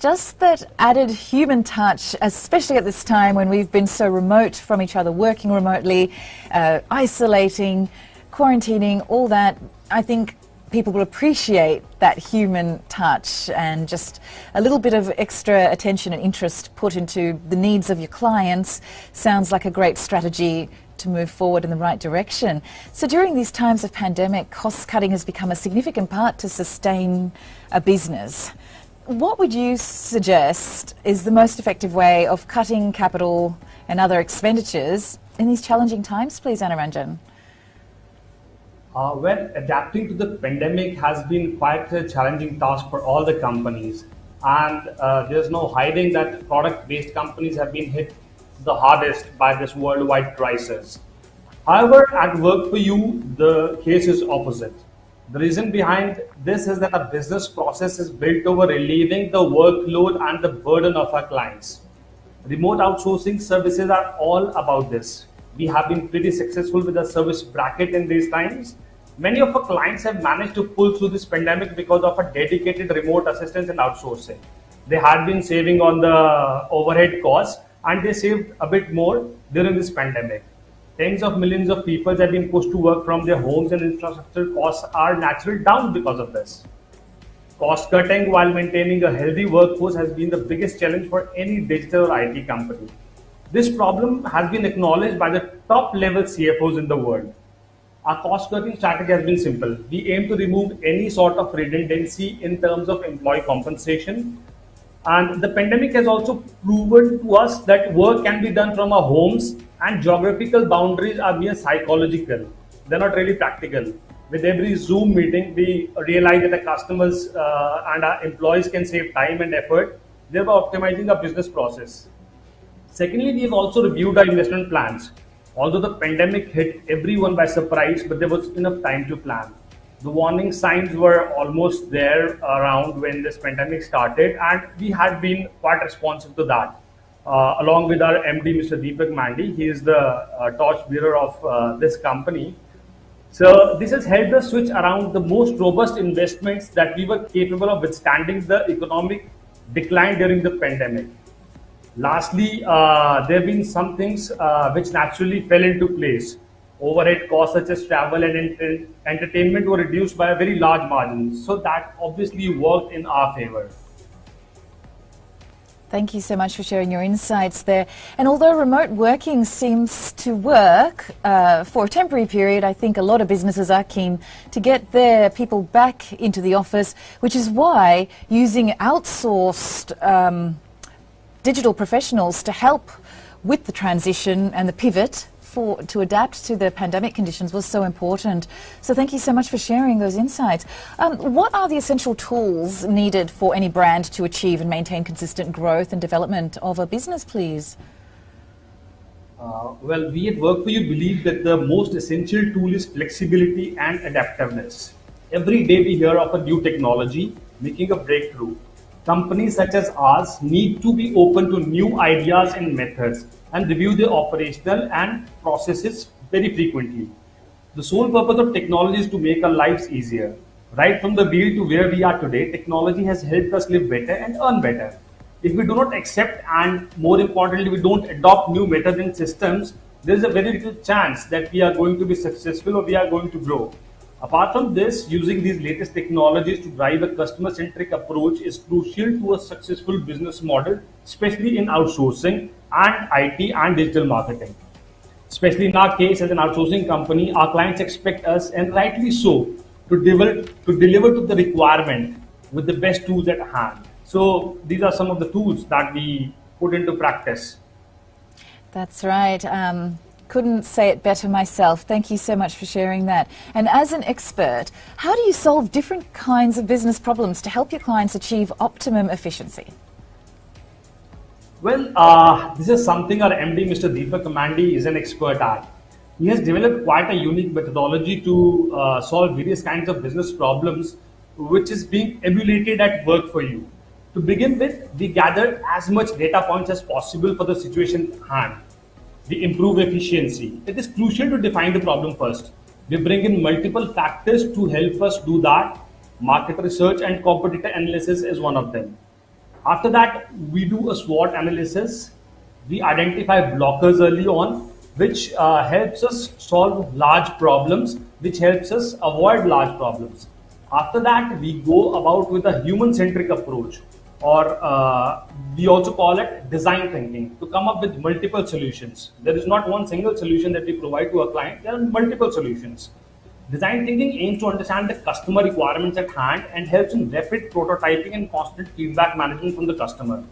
just that added human touch, especially at this time when we've been so remote from each other, working remotely, uh, isolating, quarantining, all that, I think people will appreciate that human touch and just a little bit of extra attention and interest put into the needs of your clients sounds like a great strategy to move forward in the right direction. So during these times of pandemic, cost cutting has become a significant part to sustain a business. What would you suggest is the most effective way of cutting capital and other expenditures in these challenging times, please, Anuranjan? Uh, well, adapting to the pandemic has been quite a challenging task for all the companies. And uh, there's no hiding that product based companies have been hit the hardest by this worldwide crisis. However, at Work for You, the case is opposite. The reason behind this is that our business process is built over relieving the workload and the burden of our clients. Remote outsourcing services are all about this. We have been pretty successful with the service bracket in these times. Many of our clients have managed to pull through this pandemic because of a dedicated remote assistance and outsourcing. They had been saving on the overhead costs and they saved a bit more during this pandemic. Tens of millions of people have been pushed to work from their homes and infrastructure costs are naturally down because of this. Cost cutting while maintaining a healthy workforce has been the biggest challenge for any digital or IT company. This problem has been acknowledged by the top level CFOs in the world. Our cost cutting strategy has been simple. We aim to remove any sort of redundancy in terms of employee compensation. And the pandemic has also proven to us that work can be done from our homes and geographical boundaries are mere psychological. They're not really practical. With every Zoom meeting, we realize that the customers uh, and our employees can save time and effort, thereby optimizing our business process. Secondly, we've also reviewed our investment plans. Although the pandemic hit everyone by surprise, but there was enough time to plan. The warning signs were almost there around when this pandemic started, and we had been quite responsive to that uh, along with our MD, Mr. Deepak Mandi. He is the uh, torch bearer of uh, this company. So this has helped us switch around the most robust investments that we were capable of withstanding the economic decline during the pandemic. Lastly, uh, there have been some things uh, which naturally fell into place. Overhead costs such as travel and ent entertainment were reduced by a very large margin. So that obviously worked in our favor. Thank you so much for sharing your insights there. And although remote working seems to work uh, for a temporary period, I think a lot of businesses are keen to get their people back into the office, which is why using outsourced um, digital professionals to help with the transition and the pivot for, to adapt to the pandemic conditions was so important. So thank you so much for sharing those insights. Um, what are the essential tools needed for any brand to achieve and maintain consistent growth and development of a business, please? Uh, well, we at Work for You believe that the most essential tool is flexibility and adaptiveness. Every day we hear of a new technology making a breakthrough. Companies such as ours need to be open to new ideas and methods and review the operational and processes very frequently. The sole purpose of technology is to make our lives easier. Right from the wheel to where we are today, technology has helped us live better and earn better. If we do not accept and more importantly, we don't adopt new methods and systems, there is a very little chance that we are going to be successful or we are going to grow. Apart from this, using these latest technologies to drive a customer centric approach is crucial to a successful business model, especially in outsourcing and IT and digital marketing. Especially in our case as an outsourcing company, our clients expect us, and rightly so, to deliver to deliver to the requirement with the best tools at hand. So these are some of the tools that we put into practice. That's right. Um, couldn't say it better myself. Thank you so much for sharing that. And as an expert, how do you solve different kinds of business problems to help your clients achieve optimum efficiency? Well, uh, this is something our MD, Mr. Deepak Mandi, is an expert at. He has developed quite a unique methodology to uh, solve various kinds of business problems, which is being emulated at work for you. To begin with, we gather as much data points as possible for the situation at hand. We improve efficiency. It is crucial to define the problem first. We bring in multiple factors to help us do that. Market research and competitor analysis is one of them. After that, we do a SWOT analysis. We identify blockers early on, which uh, helps us solve large problems, which helps us avoid large problems. After that, we go about with a human centric approach, or uh, we also call it design thinking to come up with multiple solutions. There is not one single solution that we provide to a client, there are multiple solutions. Design thinking aims to understand the customer requirements at hand and helps in rapid prototyping and constant feedback management from the customer.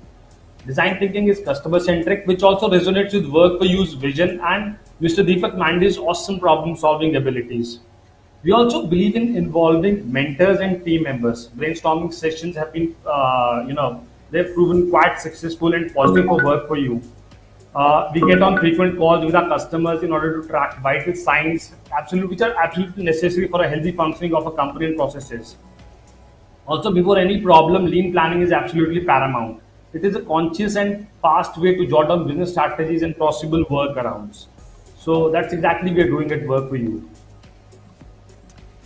Design thinking is customer centric, which also resonates with work for use vision and Mr. Deepak Mandi's awesome problem solving abilities. We also believe in involving mentors and team members. Brainstorming sessions have been, uh, you know, they've proven quite successful and positive for work for you. Uh, we get on frequent calls with our customers in order to track vital signs, absolutely, which are absolutely necessary for a healthy functioning of a company and processes. Also, before any problem, lean planning is absolutely paramount. It is a conscious and fast way to jot down business strategies and possible workarounds. So that's exactly what we're doing at Work for You.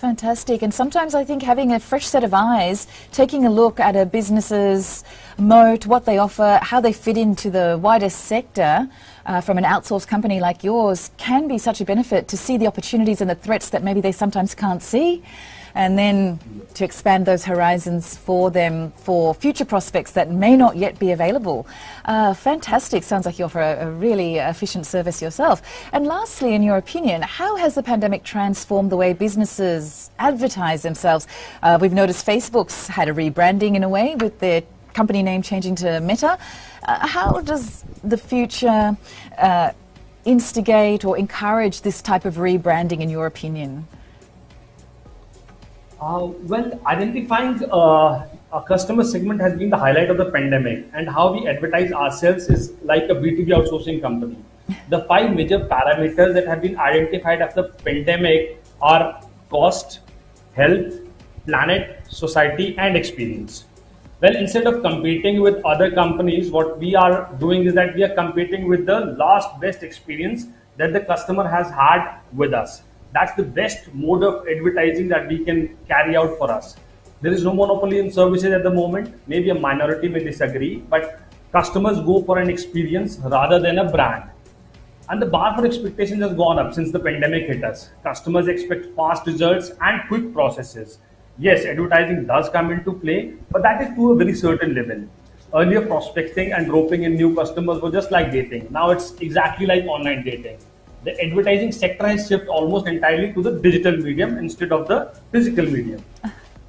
Fantastic. And sometimes I think having a fresh set of eyes, taking a look at a business's moat, what they offer, how they fit into the wider sector uh, from an outsourced company like yours can be such a benefit to see the opportunities and the threats that maybe they sometimes can't see and then to expand those horizons for them for future prospects that may not yet be available. Uh, fantastic. Sounds like you offer a, a, really efficient service yourself. And lastly, in your opinion, how has the pandemic transformed the way businesses advertise themselves? Uh, we've noticed Facebook's had a rebranding in a way with their company name changing to Meta. Uh, how does the future uh, instigate or encourage this type of rebranding in your opinion? Uh, well, identifying uh, a customer segment has been the highlight of the pandemic, and how we advertise ourselves is like a B2B outsourcing company. The five major parameters that have been identified after the pandemic are cost, health, planet, society, and experience. Well, instead of competing with other companies, what we are doing is that we are competing with the last best experience that the customer has had with us that's the best mode of advertising that we can carry out for us. There is no monopoly in services at the moment. Maybe a minority may disagree, but customers go for an experience rather than a brand. And the bar for expectations has gone up since the pandemic hit us. Customers expect fast results and quick processes. Yes, advertising does come into play, but that is to a very certain level. earlier prospecting and roping in new customers was just like dating. Now it's exactly like online dating. The advertising sector has shifted almost entirely to the digital medium instead of the physical medium.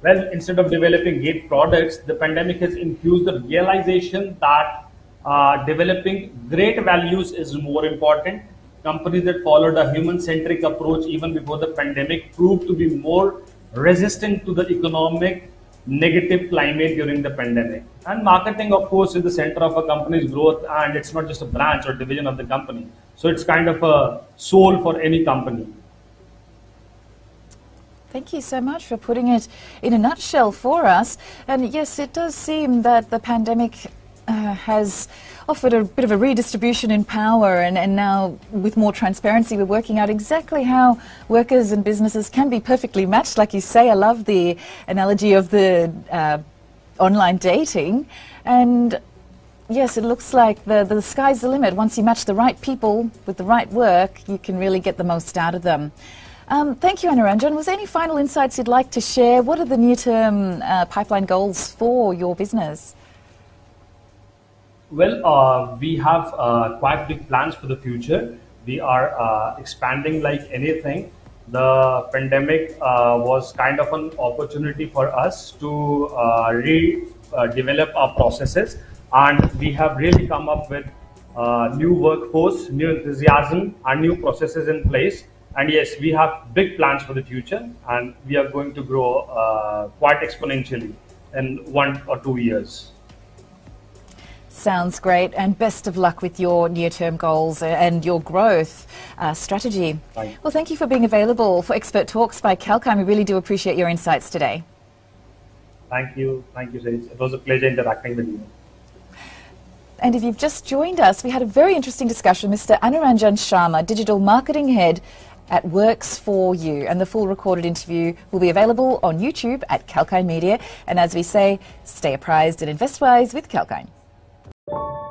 Well, instead of developing great products, the pandemic has infused the realization that uh, developing great values is more important. Companies that followed a human centric approach even before the pandemic proved to be more resistant to the economic negative climate during the pandemic. And marketing, of course, is the center of a company's growth, and it's not just a branch or division of the company. So it's kind of a soul for any company. Thank you so much for putting it in a nutshell for us. And yes, it does seem that the pandemic uh, has offered a bit of a redistribution in power, and, and now with more transparency, we're working out exactly how workers and businesses can be perfectly matched. Like you say, I love the analogy of the uh, online dating. And yes, it looks like the, the sky's the limit. Once you match the right people with the right work, you can really get the most out of them. Um, thank you, Anuranjan. Was there any final insights you'd like to share? What are the near-term uh, pipeline goals for your business? Well, uh, we have uh, quite big plans for the future. We are uh, expanding like anything. The pandemic uh, was kind of an opportunity for us to uh, redevelop our processes, and we have really come up with new workforce, new enthusiasm, and new processes in place. And yes, we have big plans for the future, and we are going to grow quite exponentially in one or two years. Sounds great, and best of luck with your near term goals and your growth uh, strategy. Well, thank you for being available for Expert Talks by Kalkine. We really do appreciate your insights today. Thank you. Thank you, Sage. It was a pleasure interacting with you. And if you've just joined us, we had a very interesting discussion with Mr. Anuranjan Sharma, Digital Marketing Head at Works for You. And the full recorded interview will be available on YouTube at Kalkine Media. And as we say, stay apprised and invest wise with Kalkine.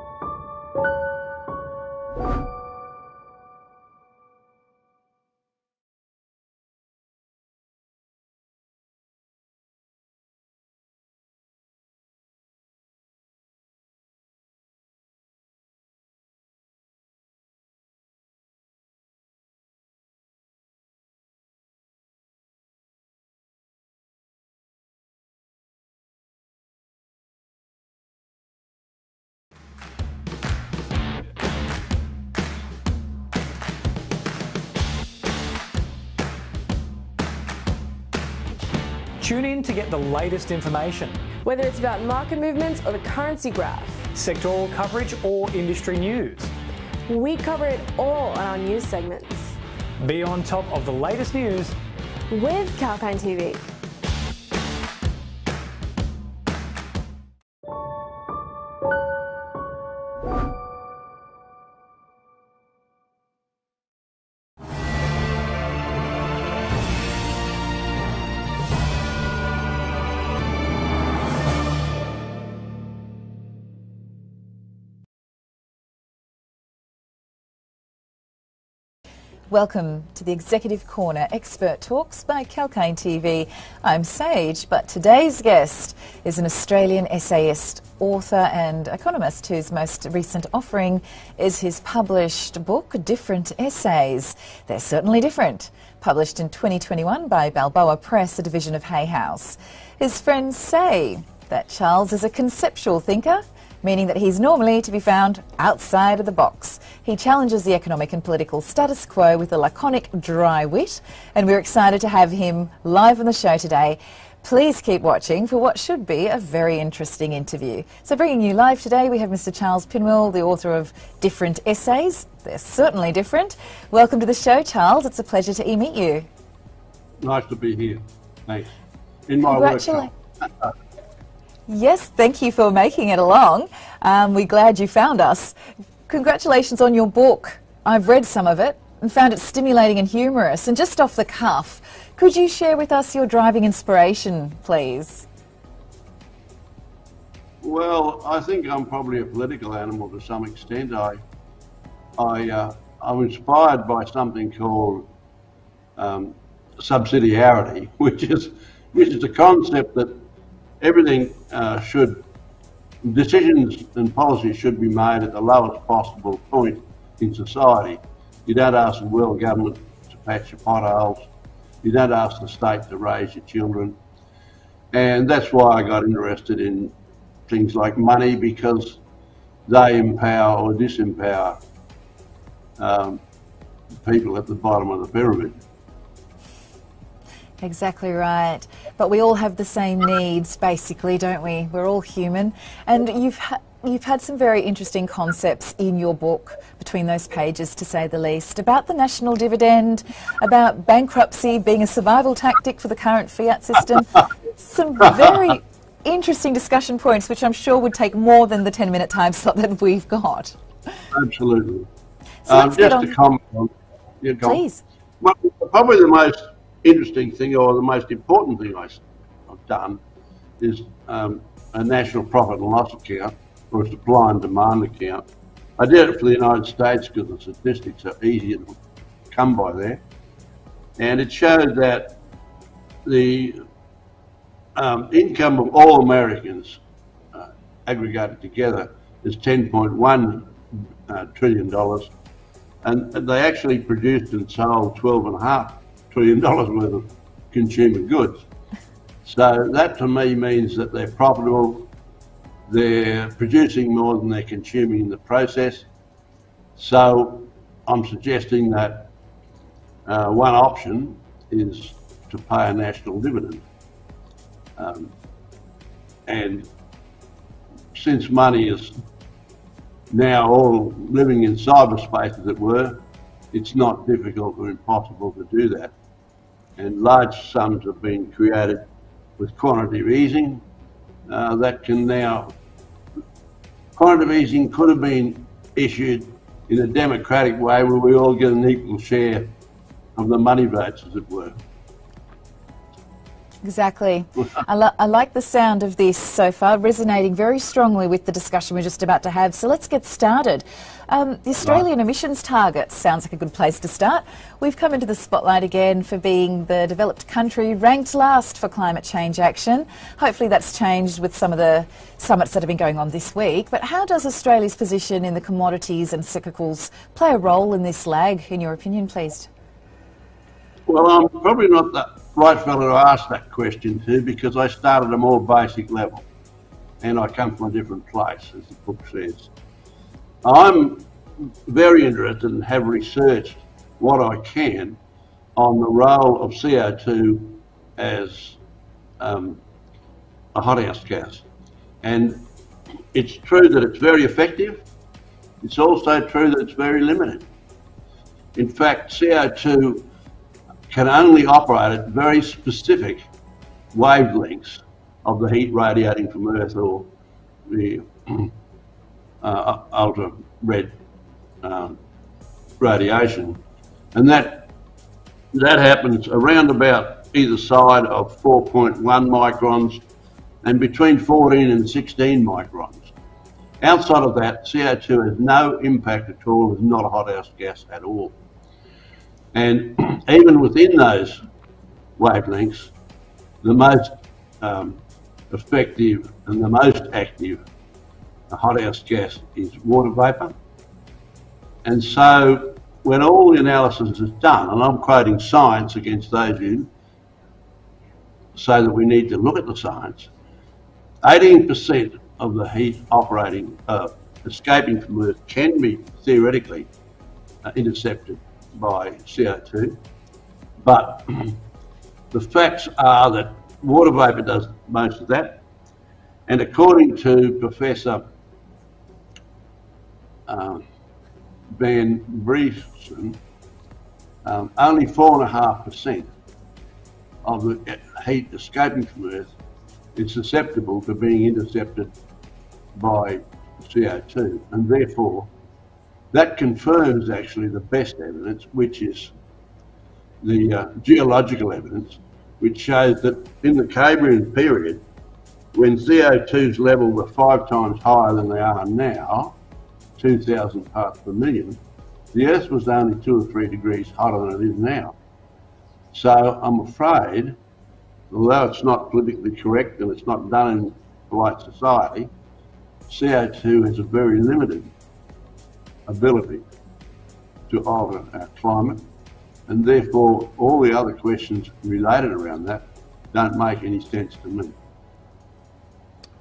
Tune in to get the latest information. Whether it's about market movements or the currency graph, sectoral coverage or industry news. We cover it all on our news segments. Be on top of the latest news with Kalkine TV. Welcome to the Executive Corner Expert Talks by Kalkine TV. I'm Sage, but today's guest is an Australian essayist, author, and economist whose most recent offering is his published book, Different Essays. They're certainly different. Published in 2021 by Balboa Press, a division of Hay House. His friends say that Charles is a conceptual thinker meaning that he's normally to be found outside of the box. He challenges the economic and political status quo with a laconic, dry wit, and we're excited to have him live on the show today. Please keep watching for what should be a very interesting interview. So, bringing you live today, we have Mr. Charles Pinwill, the author of Different Essays. They're certainly different. Welcome to the show, Charles. It's a pleasure to e meet you. Nice to be here. Thanks. In my workshop. Yes, thank you for making it along. Um, we're glad you found us. Congratulations on your book. I've read some of it and found it stimulating and humorous. And just off the cuff, could you share with us your driving inspiration, please? Well, I think I'm probably a political animal to some extent. I, I, uh, I'm inspired by something called um, subsidiarity, which is which is a concept that everything uh, should decisions and policies should be made at the lowest possible point in society. You don't ask the world government to patch your potholes. You don't ask the state to raise your children. And that's why I got interested in things like money because they empower or disempower um, people at the bottom of the pyramid. Exactly right. But we all have the same needs, basically, don't we? We're all human. And you've ha- you've had some very interesting concepts in your book between those pages, to say the least, about the national dividend, about bankruptcy being a survival tactic for the current fiat system. some very interesting discussion points, which I'm sure would take more than the 10 minute time slot that we've got. Absolutely. So um, just on- to comment on, yeah, go on. Please. Well, probably the most interesting thing or the most important thing I, have done is um, a national profit and loss account or a supply and demand account. I did it for the United States because the statistics are easier to come by there. And it showed that the um, income of all Americans uh, aggregated together is 10.1 uh, trillion dollars, and they actually produced and sold 12 and a half trillion dollars worth of consumer goods. So that to me means that they're profitable, they're producing more than they're consuming in the process. So I'm suggesting that uh, one option is to pay a national dividend. Um, and since money is now all living in cyberspace, as it were, it's not difficult or impossible to do that. And large sums have been created with quantitative easing uh, that can now, quantitative easing could have been issued in a democratic way where we all get an equal share of the money votes, as it were. Exactly. I, I like the sound of this so far, resonating very strongly with the discussion we're just about to have. So let's get started. Um, the Australian emissions target sounds like a good place to start. We've come into the spotlight again for being the developed country ranked last for climate change action. Hopefully that's changed with some of the summits that have been going on this week. But how does Australia's position in the commodities and cyclicals play a role in this lag, in your opinion, please? Well, I'm probably not the right fellow to ask that question to because I start at a more basic level and I come from a different place, as the book says. I'm very interested and have researched what I can on the role of CO2 as um, a hothouse gas. And it's true that it's very effective. It's also true that it's very limited. In fact, CO2 can only operate at very specific wavelengths of the heat radiating from Earth or the uh, ultra red um, radiation. And that, that happens around about either side of 4.1 microns and between 14 and 16 microns. Outside of that, CO2 has no impact at all, is not a hothouse gas at all. And even within those wavelengths, the most um, effective and the most active hothouse gas is water vapour. And so when all the analysis is done, and I'm quoting science against those who say that we need to look at the science, 18% of the heat operating, uh, escaping from Earth can be theoretically uh, intercepted by CO2. But the facts are that water vapour does most of that. And according to Professor um, Van Briesen, um, only 4.5% of the heat escaping from Earth is susceptible to being intercepted by CO2. And therefore, that confirms actually the best evidence, which is the uh, geological evidence, which shows that in the Cambrian period, when CO2's level were five times higher than they are now, 2,000 parts per million, the Earth was only two or three degrees hotter than it is now. So I'm afraid, although it's not politically correct and it's not done in polite society, CO2 has a very limited ability to alter our climate, and therefore all the other questions related around that don't make any sense to me.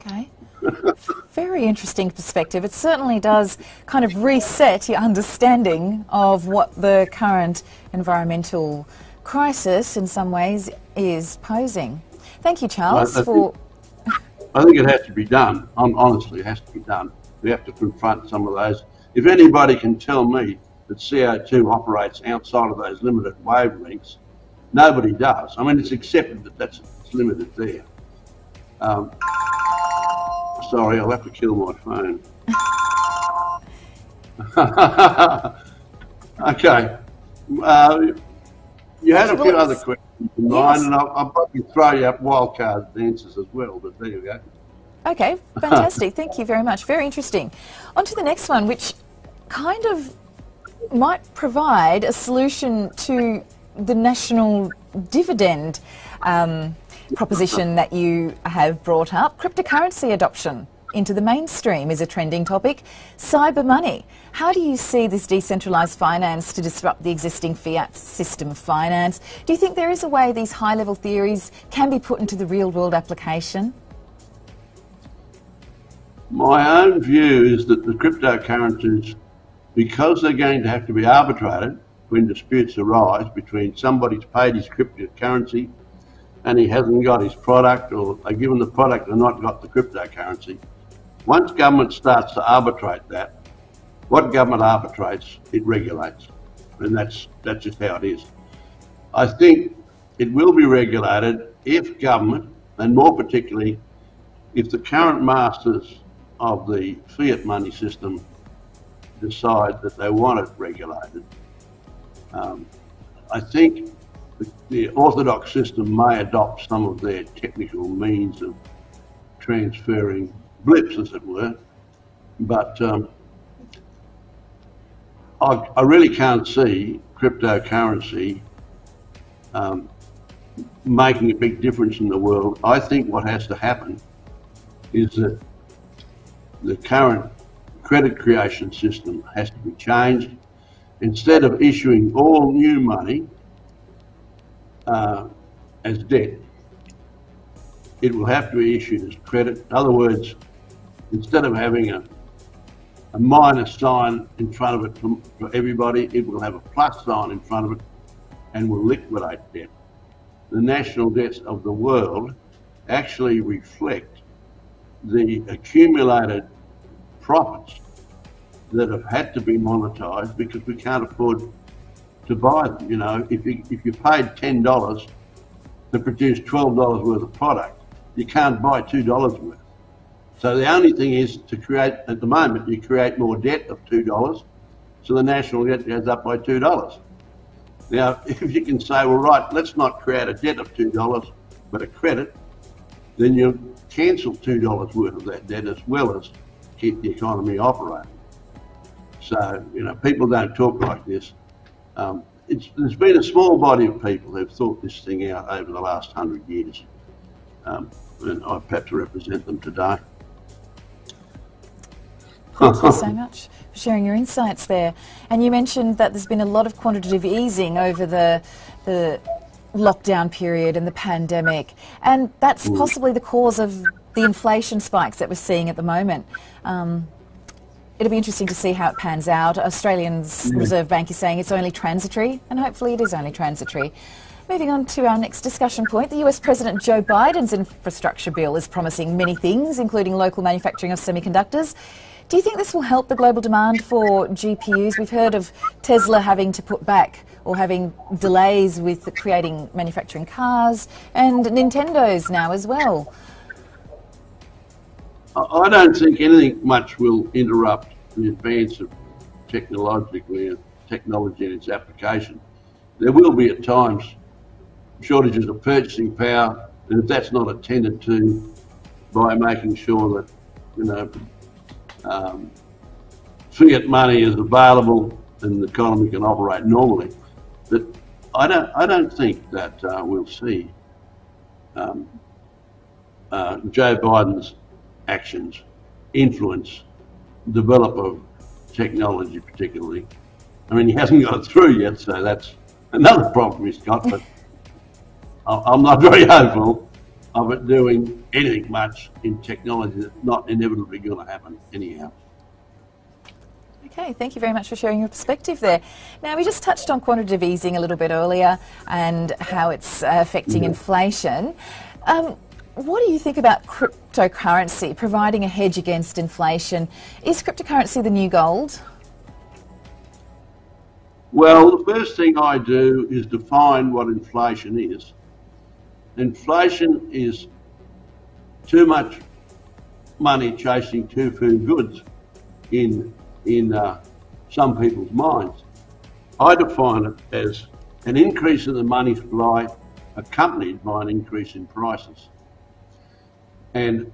Okay. Very interesting perspective. It certainly does kind of reset your understanding of what the current environmental crisis, in some ways, is posing. Thank you, Charles, I, I for. Think, I think it has to be done. Honestly, it has to be done. We have to confront some of those. If anybody can tell me that CO2 operates outside of those limited wavelengths, nobody does. I mean, it's accepted that that's limited there. Um, sorry, I'll have to kill my phone. okay. Uh, you had a few other questions in mind, and I'll, I'll probably throw you up wildcard answers as well, but there you go. Okay, fantastic. Thank you very much. Very interesting. On to the next one, which kind of might provide a solution to the national dividend um, proposition that you have brought up. Cryptocurrency adoption into the mainstream is a trending topic. Cyber money. How do you see this decentralised finance to disrupt the existing fiat system of finance? Do you think there is a way these high level theories can be put into the real world application? My own view is that the cryptocurrencies, because they're going to have to be arbitrated when disputes arise between somebody's paid his cryptocurrency and he hasn't got his product, or they've given the product and not got the cryptocurrency. Once government starts to arbitrate that, what government arbitrates, it regulates. And that's, that's just how it is. I think it will be regulated if government, and more particularly if the current masters of the fiat money system decide that they want it regulated. Um, I think the, orthodox system may adopt some of their technical means of transferring blips, as it were, but um, I, I, really can't see cryptocurrency um, making a big difference in the world. I think what has to happen is that the current credit creation system has to be changed. Instead of issuing all new money uh, as debt, it will have to be issued as credit. In other words, instead of having a, a minus sign in front of it for, for everybody, it will have a plus sign in front of it and will liquidate debt. The national debts of the world actually reflect the accumulated profits that have had to be monetized because we can't afford to buy them. You know, if you if you paid ten dollars to produce twelve dollars worth of product, you can't buy two dollars worth. So the only thing is to create at the moment you create more debt of two dollars, so the national debt goes up by two dollars. Now, if you can say, well, right, let's not create a debt of two dollars, but a credit, then you cancel two dollars worth of that debt as well as keep the economy operating. So, you know, people don't talk like this. Um, there's been a small body of people who've thought this thing out over the last hundred years, um, and I perhaps to represent them today. Thank you so much for sharing your insights there. And you mentioned that there's been a lot of quantitative easing over the the lockdown period and the pandemic, and that's mm. possibly the cause of the inflation spikes that we're seeing at the moment. Um, it'll be interesting to see how it pans out. Australia's yeah. Mm. Reserve Bank is saying it's only transitory, and hopefully it is only transitory. Moving on to our next discussion point, the US President Joe Biden's infrastructure bill is promising many things, including local manufacturing of semiconductors. Do you think this will help the global demand for GPUs? We've heard of Tesla having to put back or having delays with creating manufacturing cars, and Nintendo's now as well. I don't think anything much will interrupt the advance of technologically technology and its application. There will be at times shortages of purchasing power, and if that's not attended to by making sure that you know um, fiat money is available and the economy can operate normally, that I don't I don't think that uh, we'll see um, uh, Joe Biden's actions influence develop of technology, particularly. I mean, he hasn't got it through yet, so that's another problem he's got. But I'm not very hopeful of it doing anything much in technology that's not inevitably going to happen anyhow. Okay, thank you very much for sharing your perspective there. Now, we just touched on quantitative easing a little bit earlier and how it's uh, affecting Yeah. inflation. Um, what do you think about cryptocurrency providing a hedge against inflation? Is cryptocurrency the new gold? Well, the first thing I do is define what inflation is. Inflation is too much money chasing too few goods in in uh, some people's minds. I define it as an increase in the money supply accompanied by an increase in prices. And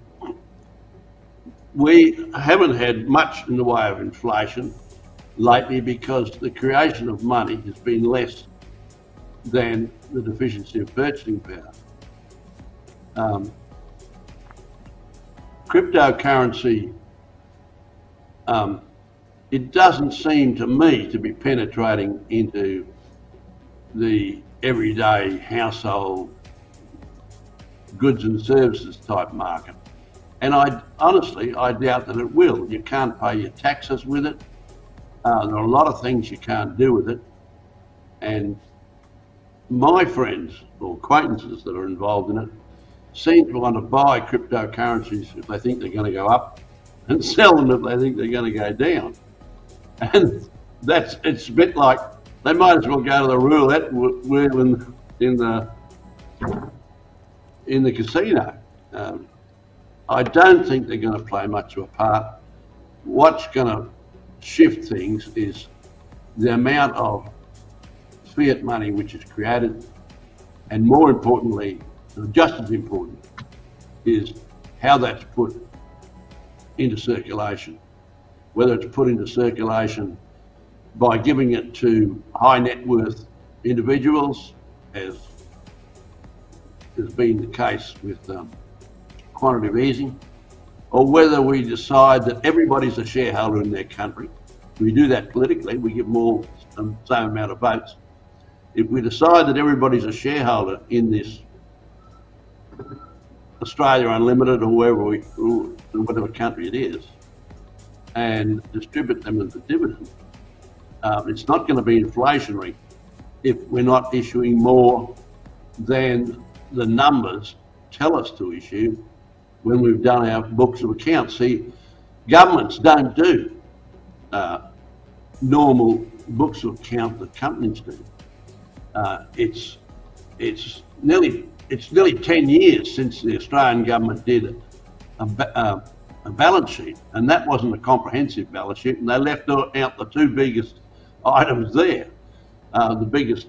we haven't had much in the way of inflation lately because the creation of money has been less than the deficiency of purchasing power. Um, cryptocurrency, um, it doesn't seem to me to be penetrating into the everyday household goods and services type market. And I honestly, I doubt that it will. You can't pay your taxes with it. Uh, there are a lot of things you can't do with it. And my friends or acquaintances that are involved in it seem to want to buy cryptocurrencies if they think they're going to go up and sell them if they think they're going to go down. And that's it's a bit like they might as well go to the roulette wheel in, in the in the casino. Um, I don't think they're going to play much of a part. What's going to shift things is the amount of fiat money which is created, and more importantly, just as important, is how that's put into circulation. Whether it's put into circulation by giving it to high net worth individuals, as has been the case with um, quantitative easing, or whether we decide that everybody's a shareholder in their country. We do that politically, we them all the same amount of votes. If we decide that everybody's a shareholder in this Australia Unlimited or wherever we, whatever country it is, and distribute them as a dividend, um, it's not going to be inflationary if we're not issuing more than the numbers tell us to issue when we've done our books of accounts. See, governments don't do uh, normal books of account that companies do. Uh, it's it's nearly it's nearly ten years since the Australian government did a, uh, a balance sheet, and that wasn't a comprehensive balance sheet, and they left out the two biggest items there, uh, the biggest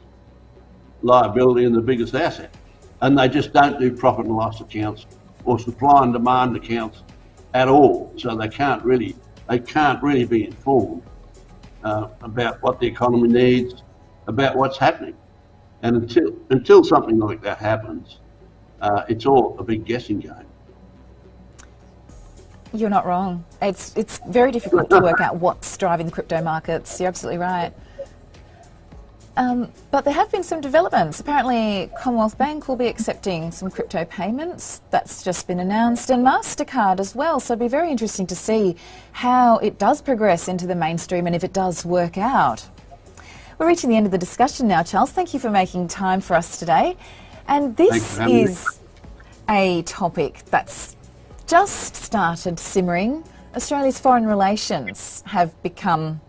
liability and the biggest asset, and they just don't do profit and loss accounts or supply and demand accounts at all, so they can't really they can't really be informed uh, about what the economy needs, about what's happening. And until until something like that happens, uh, it's all a big guessing game. You're not wrong. It's it's very difficult to work out what's driving the crypto markets. You're absolutely right. Um, but there have been some developments. Apparently, Commonwealth Bank will be accepting some crypto payments. That's just been announced, and Mastercard as well. So it'll be very interesting to see how it does progress into the mainstream and if it does work out. We're reaching the end of the discussion now, Charles. Thank you for making time for us today. And this is a topic that's just started simmering. Australia's foreign relations have become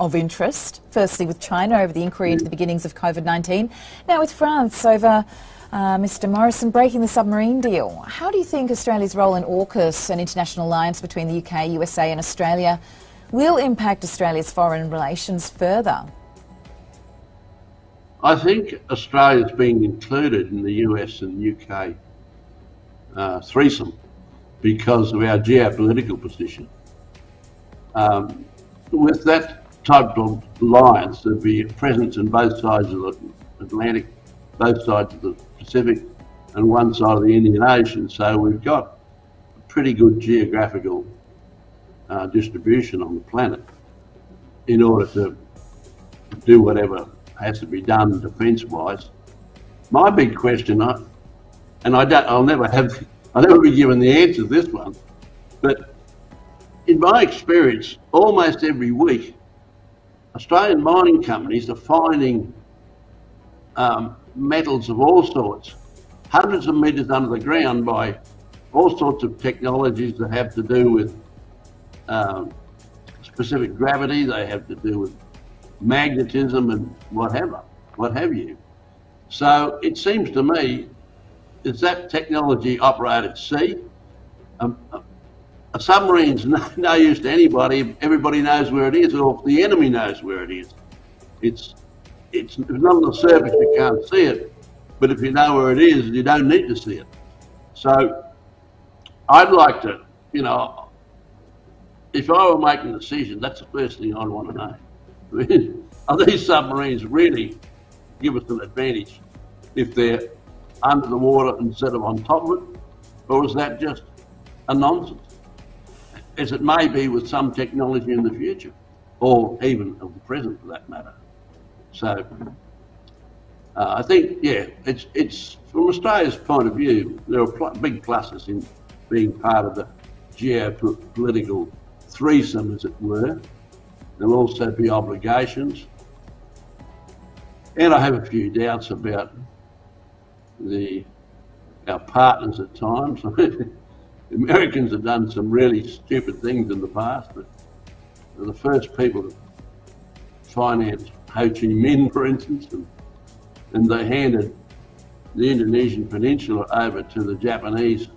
of interest, firstly with China over the inquiry into the beginnings of COVID 19, now with France over uh, Mr. Morrison breaking the submarine deal. How do you think Australia's role in AUKUS, an international alliance between the UK, USA, and Australia, will impact Australia's foreign relations further? I think Australia's being included in the US and UK uh, threesome because of our geopolitical position. Um, with that of alliance, there'd be a presence in both sides of the Atlantic, both sides of the Pacific, and one side of the Indian Ocean. So we've got a pretty good geographical uh, distribution on the planet in order to do whatever has to be done defence-wise. My big question, I, and I don't, I'll never have, I'll never be given the answer to this one, but in my experience, almost every week, Australian mining companies are finding um, metals of all sorts, hundreds of metres under the ground by all sorts of technologies that have to do with um, specific gravity, they have to do with magnetism and whatever, what have you. So it seems to me, is that technology operate at sea? Um, a submarine's no, no use to anybody. Everybody knows where it is, or the enemy knows where it is. It's it's not on the surface you can't see it, but if you know where it is, you don't need to see it. So I'd like to, you know, if I were making a decision, that's the first thing I'd want to know. I mean, are these submarines really give us an advantage if they're under the water instead of on top of it? Or is that just a nonsense? As it may be with some technology in the future, or even of the present for that matter. So uh, I think, yeah, it's it's from Australia's point of view, there are pl big pluses in being part of the geopolitical threesome, as it were. There'll also be obligations. And I have a few doubts about the our partners at times. Americans have done some really stupid things in the past, but the first people to finance Ho Chi Minh, for instance, and, and they handed the Indonesian peninsula over to the Japanese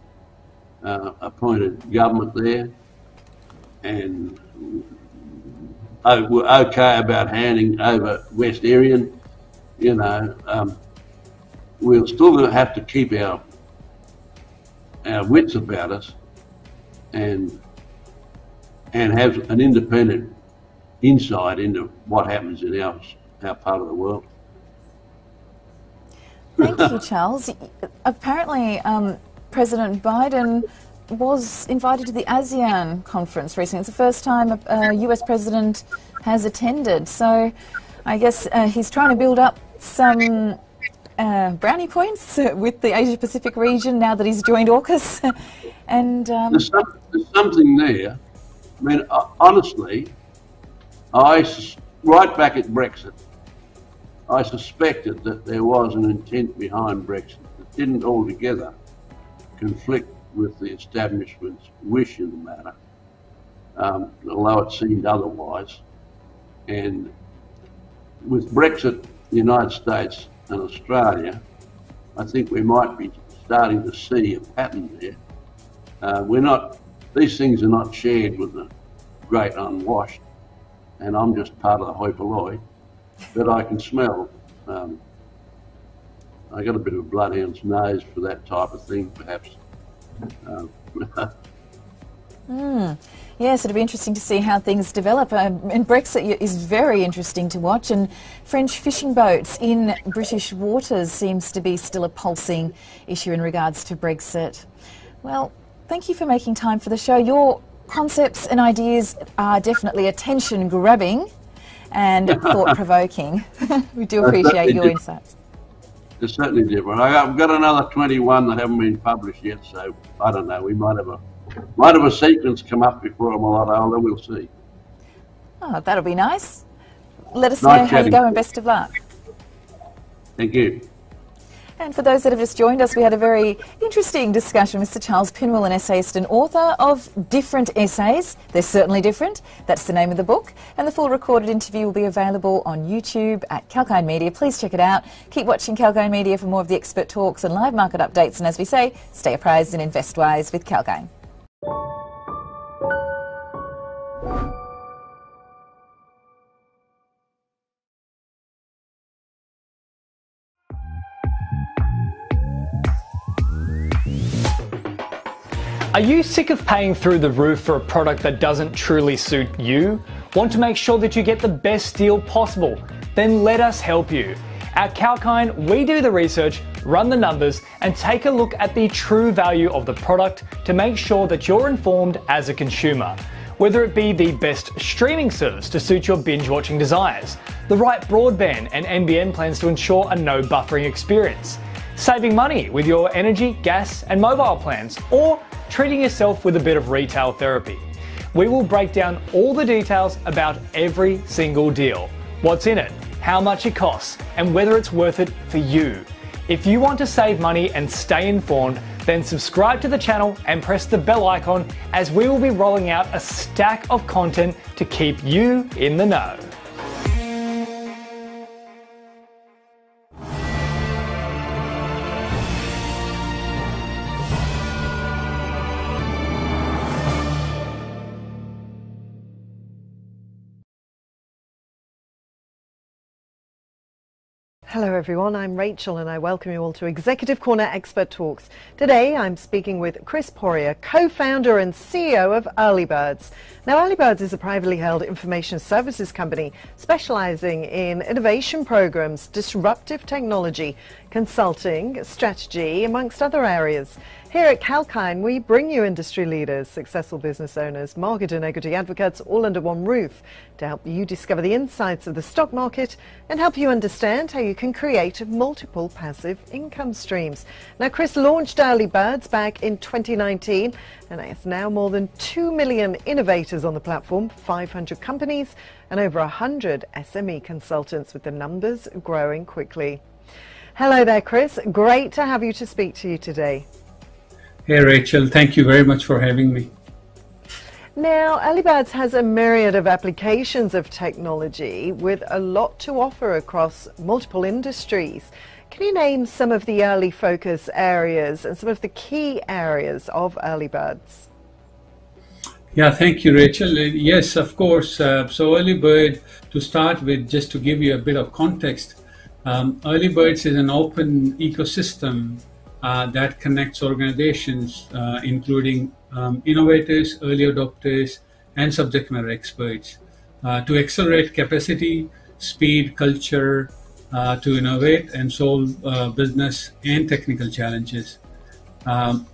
uh, appointed government there and were okay about handing over West Irian. You know, um, we're still going to have to keep our our wits about us and and have an independent insight into what happens in our, our part of the world. Thank you, Charles. Apparently, um, President Biden was invited to the ASEAN conference recently. It's the first time a, a US president has attended. So I guess uh, he's trying to build up some uh, brownie points with the Asia Pacific region now that he's joined AUKUS. and um, there's, some, there's, something there. I mean, uh, honestly, I right back at Brexit, I suspected that there was an intent behind Brexit that didn't altogether conflict with the establishment's wish in the matter, um, although it seemed otherwise. And with Brexit, the United States and Australia, I think we might be starting to see a pattern there. Uh, we're not; these things are not shared with the great unwashed and I'm just part of the hoi polloi, but I can smell. Um, I got a bit of a bloodhound's nose for that type of thing, perhaps. Um, mm. Yes, it'll be interesting to see how things develop. Um, and Brexit is very interesting to watch. And French fishing boats in British waters seems to be still a pulsing issue in regards to Brexit. Well, thank you for making time for the show. Your concepts and ideas are definitely attention grabbing and thought provoking. we do appreciate your insights. It's certainly different. I've got another 21 that haven't been published yet, so I don't know. We might have a might have a sequence come up before I'm a lot older. We'll see. Oh, that'll be nice. Let us nice know how you go and best of luck. Thank you. And for those that have just joined us, we had a very interesting discussion with Mr. Charles Pinwill, an essayist and author of Different Essays. They're certainly different. That's the name of the book. And the full recorded interview will be available on YouTube at Kalkine Media. Please check it out. Keep watching Kalkine Media for more of the expert talks and live market updates. And as we say, stay apprised and invest wise with Kalkine. Are you sick of paying through the roof for a product that doesn't truly suit you? Want to make sure that you get the best deal possible? Then let us help you. At Kalkine, we do the research, run the numbers, and take a look at the true value of the product to make sure that you're informed as a consumer. Whether it be the best streaming service to suit your binge watching desires, the right broadband and NBN plans to ensure a no buffering experience, saving money with your energy, gas, and mobile plans, or treating yourself with a bit of retail therapy. We will break down all the details about every single deal what's in it, how much it costs, and whether it's worth it for you. If you want to save money and stay informed, then subscribe to the channel and press the bell icon as we will be rolling out a stack of content to keep you in the know. Hello, everyone. I'm Rachel, and I welcome you all to Executive Corner Expert Talks. Today, I'm speaking with Chris Poirier, co founder and CEO of Earlybirds. Now, Earlybirds is a privately held information services company specializing in innovation programs, disruptive technology, consulting, strategy, amongst other areas. Here at Kalkine, we bring you industry leaders, successful business owners, market and equity advocates all under one roof to help you discover the insights of the stock market and help you understand how you can create multiple passive income streams. Now, Chris launched Earlybirds back in 2019 and has now more than 2 million innovators on the platform, 500 companies, and over 100 SME consultants, with the numbers growing quickly. Hello there, Chris. Great to have you to speak to you today. Hey, Rachel. Thank you very much for having me. Now, Earlybirds has a myriad of applications of technology with a lot to offer across multiple industries. Can you name some of the early focus areas and some of the key areas of Earlybirds? Yeah, thank you, Rachel. Uh, yes, of course. Uh, so, Earlybird, to start with, just to give you a bit of context, um, Earlybirds is an open ecosystem uh, that connects organizations, uh, including um, innovators, early adopters, and subject matter experts, uh, to accelerate capacity, speed, culture, uh, to innovate and solve uh, business and technical challenges. Um,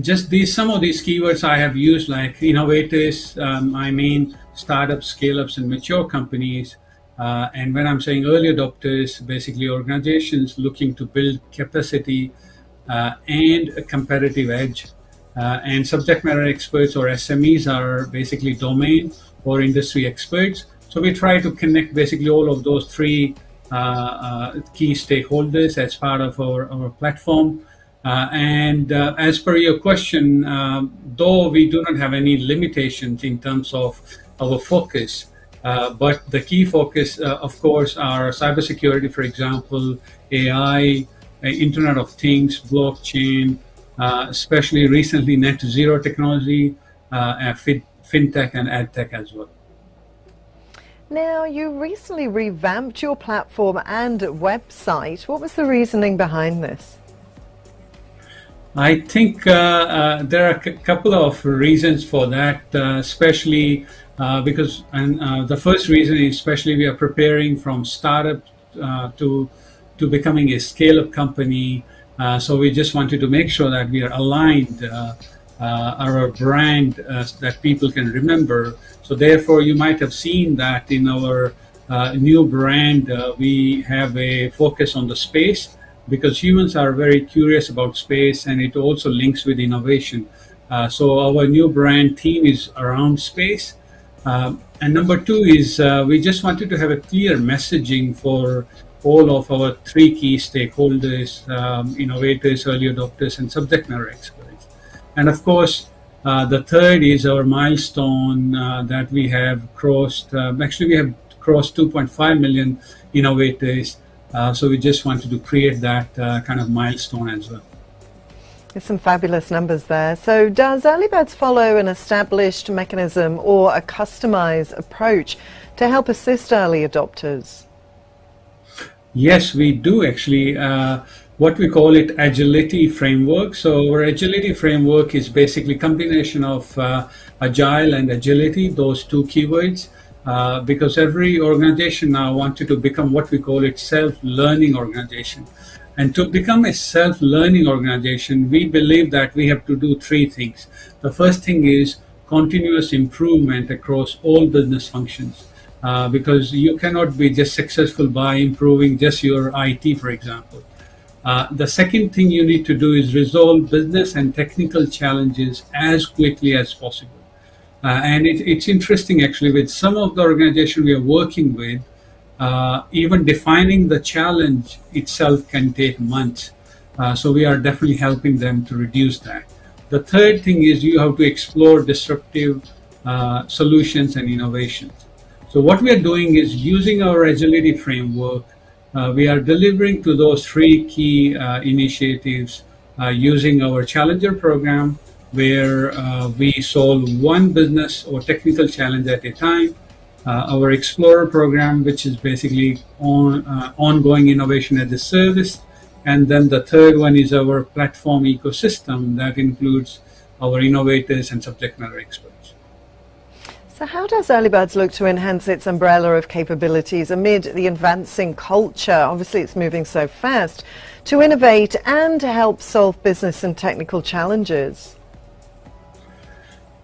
just these, some of these keywords I have used, like innovators, um, I mean startups, scale-ups, and mature companies. Uh, and when I'm saying early adopters, basically organizations looking to build capacity uh, and a competitive edge. Uh, and subject matter experts or SMEs are basically domain or industry experts. So we try to connect basically all of those three uh, key stakeholders as part of our, our platform. Uh, and uh, as per your question, um, though we do not have any limitations in terms of our focus, uh, but the key focus, of course, are cybersecurity, for example, AI, uh, Internet of Things, blockchain, uh, especially recently net zero technology, uh, fin- fintech and adtech as well. Now, you recently revamped your platform and website. What was the reasoning behind this? I think uh, uh, there are a couple of reasons for that, uh, especially because, and the first reason is especially we are preparing from startup to to becoming a scale up company. Uh, so we just wanted to make sure that we are aligned, uh, uh, our brand uh, that people can remember. So therefore, you might have seen that in our uh, new brand, uh, we have a focus on the space because humans are very curious about space and it also links with innovation. so our new brand theme is around space. Um, and number two is we just wanted to have a clear messaging for all of our three key stakeholders, um, innovators, early adopters, and subject matter experts. And of course, uh, the third is our milestone uh, that we have crossed. Uh, actually, we have crossed 2.5 million innovators. Uh, so we just wanted to create that uh, kind of milestone as well. There's some fabulous numbers there. So, does Earlybirds follow an established mechanism or a customized approach to help assist early adopters? Yes, we do actually. Uh, what we call it agility framework. So our agility framework is basically combination of uh, agile and agility, those two keywords. Uh, because every organization now wanted to become what we call it self-learning organization. And to become a self-learning organization, we believe that we have to do three things. The first thing is continuous improvement across all business functions. Uh, because you cannot be just successful by improving just your IT, for example. Uh, the second thing you need to do is resolve business and technical challenges as quickly as possible. Uh, and it, it's interesting actually with some of the organization we are working with, uh, even defining the challenge itself can take months. Uh, so we are definitely helping them to reduce that. The third thing is you have to explore disruptive uh, solutions and innovations. So what we are doing is using our agility framework, uh, we are delivering to those three key uh, initiatives uh, using our challenger program, where we solve one business or technical challenge at a time. Uh, our explorer program, which is basically on uh, ongoing innovation as a service, and then the third one is our platform ecosystem that includes our innovators and subject matter experts. So, how does Earlybirds look to enhance its umbrella of capabilities amid the advancing culture? Obviously, it's moving so fast to innovate and to help solve business and technical challenges.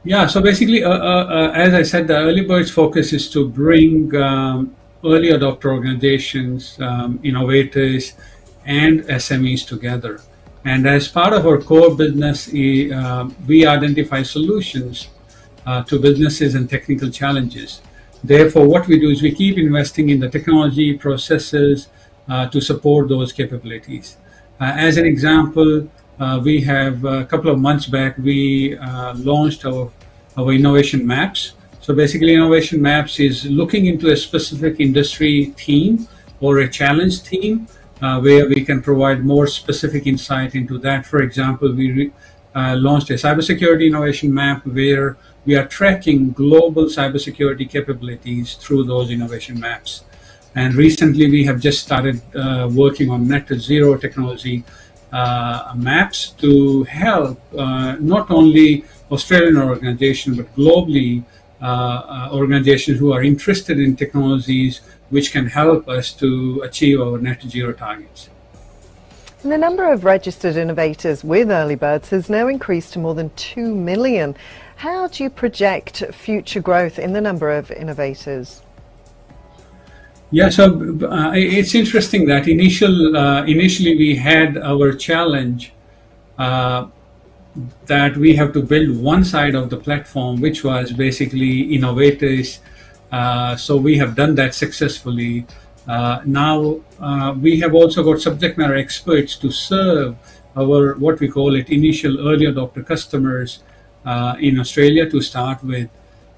Yeah, so basically, uh, uh, uh, as I said, the early bird's focus is to bring um, early adopter organizations, um, innovators, and SMEs together. And as part of our core business, uh, we identify solutions uh, to businesses and technical challenges. Therefore, what we do is we keep investing in the technology processes uh, to support those capabilities. Uh, as an example, we have a couple of months back we uh, launched our our innovation maps. So basically, innovation maps is looking into a specific industry theme or a challenge theme uh, where we can provide more specific insight into that. For example, we launched a cybersecurity innovation map where we are tracking global cybersecurity capabilities through those innovation maps. And recently, we have just started uh, working on net zero technology uh, maps to help uh, not only Australian organizations but globally uh, uh, organizations who are interested in technologies which can help us to achieve our net zero targets. And the number of registered innovators with Earlybirds has now increased to more than 2 million. How do you project future growth in the number of innovators? Yeah, so uh, it's interesting that initial uh, initially we had our challenge uh, that we have to build one side of the platform, which was basically innovators. Uh, so we have done that successfully. Uh, now uh, we have also got subject matter experts to serve our what we call it initial early adopter customers in Australia to start with.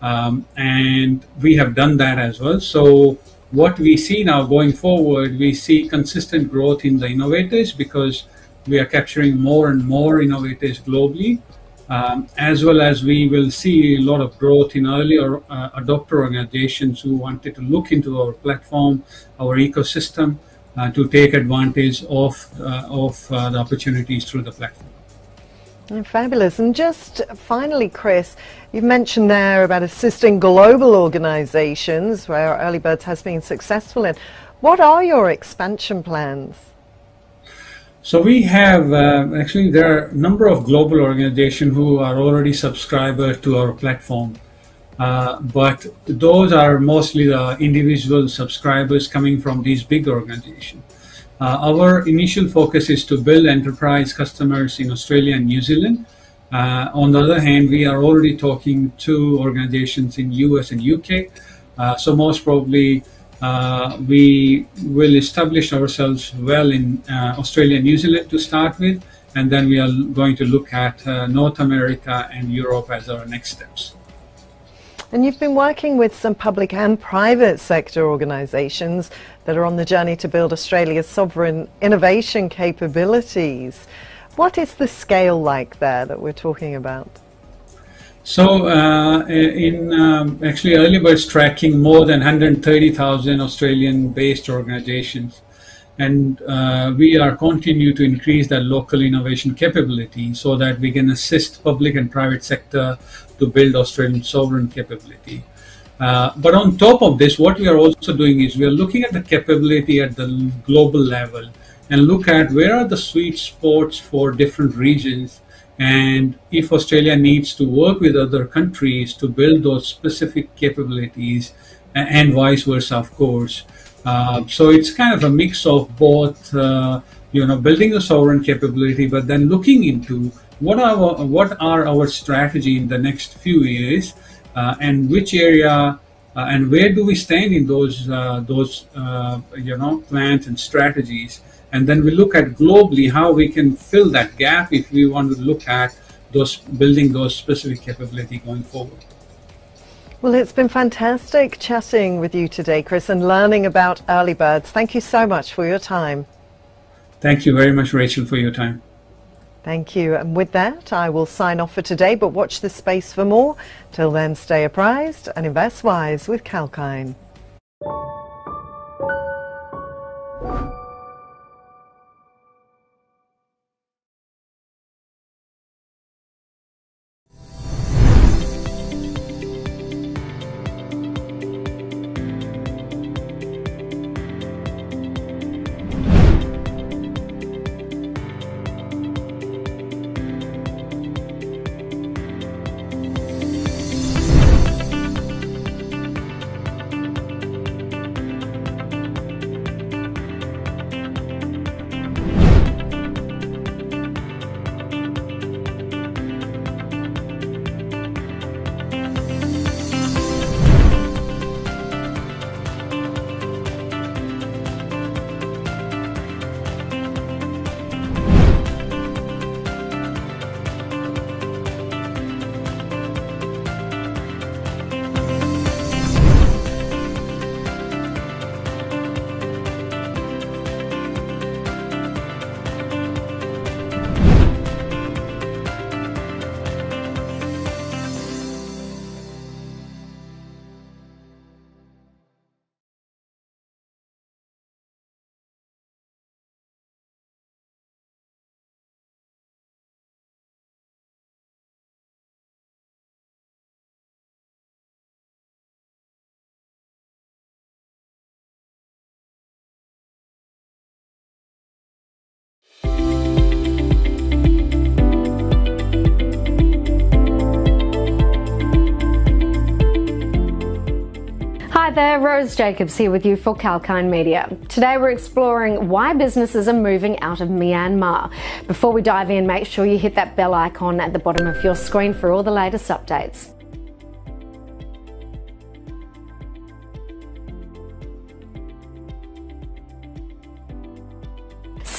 Um, and we have done that as well. So what we see now going forward, we see consistent growth in the innovators because we are capturing more and more innovators globally, um, as well as we will see a lot of growth in early or, uh, adopter organizations who wanted to look into our platform, our ecosystem, uh, to take advantage of, uh, of uh, the opportunities through the platform. Fabulous. And just finally, Chris, you mentioned there about assisting global organizations where Earlybirds has been successful in. What are your expansion plans? So we have uh, actually there are a number of global organizations who are already subscribers to our platform, uh, but those are mostly the individual subscribers coming from these big organizations. Uh, our initial focus is to build enterprise customers in Australia and New Zealand. Uh, on the other hand, we are already talking to organizations in US and UK. Uh, so most probably uh, we will establish ourselves well in uh, Australia and New Zealand to start with, and then we are going to look at uh, North America and Europe as our next steps. And you've been working with some public and private sector organisations that are on the journey to build Australia's sovereign innovation capabilities. What is the scale like there that we're talking about? So, uh, in um, actually, Earlybirds tracking more than 130,000 Australian-based organizations, and uh, we are continue to increase that local innovation capability so that we can assist public and private sector to build Australian sovereign capability. Uh, but on top of this, what we are also doing is we are looking at the capability at the global level and look at where are the sweet spots for different regions And if Australia needs to work with other countries to build those specific capabilities, and vice versa, of course. Uh, so it's kind of a mix of both, uh, you know, building a sovereign capability, but then looking into what are our, what are our strategy in the next few years, uh, and which area uh, and where do we stand in those uh, those uh, you know plans and strategies. And then we look at globally how we can fill that gap if we want to look at those building those specific capability going forward well, it's been fantastic chatting with you today, Chris, and learning about Earlybirds. Thank you so much for your time. Thank you very much, Rachel, for your time. Thank you. And with that, I will sign off for today, but watch this space for more. Till then, stay apprised and invest wise with Kalkine. Hi there, Rose Jacobs here with you for Kalkine Media. Today we're exploring why businesses are moving out of Myanmar. Before we dive in, make sure you hit that bell icon at the bottom of your screen for all the latest updates.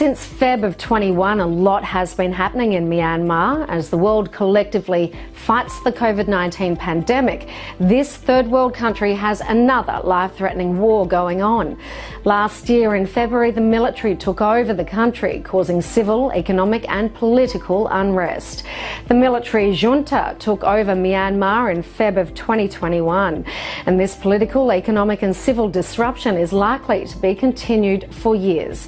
Since Feb of 21, a lot has been happening in Myanmar as the world collectively fights the COVID 19 pandemic. This third world country has another life threatening war going on. Last year in February, the military took over the country, causing civil, economic, and political unrest. The military junta took over Myanmar in Feb of 2021, and this political, economic, and civil disruption is likely to be continued for years.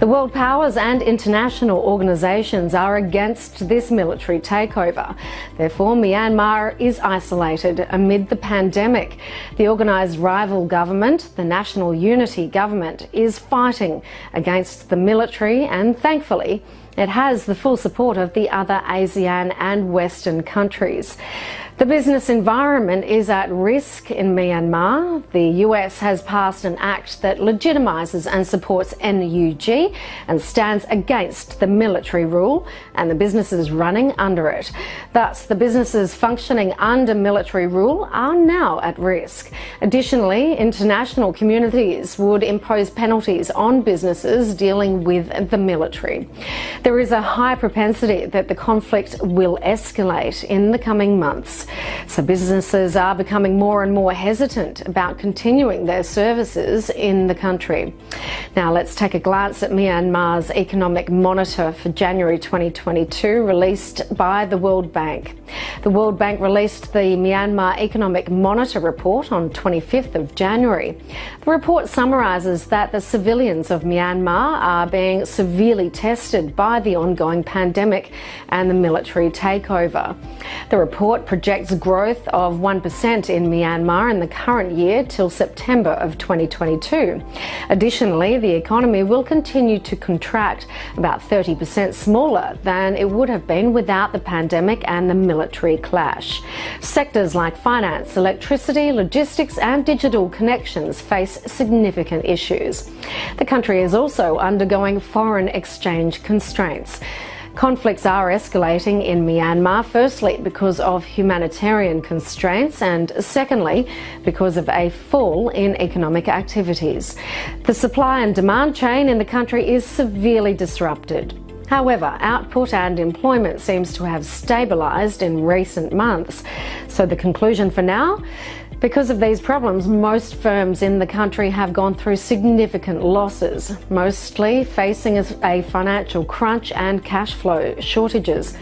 The world powers and international organisations are against this military takeover. Therefore, Myanmar is isolated amid the pandemic. The organised rival government, the National Unity Government, is fighting against the military and thankfully, it has the full support of the other ASEAN and Western countries. The business environment is at risk in Myanmar. The US has passed an act that legitimises and supports NUG and stands against the military rule and the businesses running under it. Thus, the businesses functioning under military rule are now at risk. Additionally, international communities would impose penalties on businesses dealing with the military. There is a high propensity that the conflict will escalate in the coming months. So businesses are becoming more and more hesitant about continuing their services in the country. Now let's take a glance at Myanmar's economic monitor for January 2022 released by the World Bank. The World Bank released the Myanmar Economic Monitor report on 25th of January. The report summarises that the civilians of Myanmar are being severely tested by the ongoing pandemic and the military takeover. The report projects projects growth of 1% in Myanmar in the current year till September of 2022. Additionally, the economy will continue to contract about 30% smaller than it would have been without the pandemic and the military clash. Sectors like finance, electricity, logistics, and digital connections face significant issues. The country is also undergoing foreign exchange constraints. Conflicts are escalating in Myanmar, firstly because of humanitarian constraints, and secondly because of a fall in economic activities. The supply and demand chain in the country is severely disrupted. However, output and employment seems to have stabilised in recent months. So the conclusion for now? Because of these problems, most firms in the country have gone through significant losses, mostly facing a financial crunch and cash flow shortages.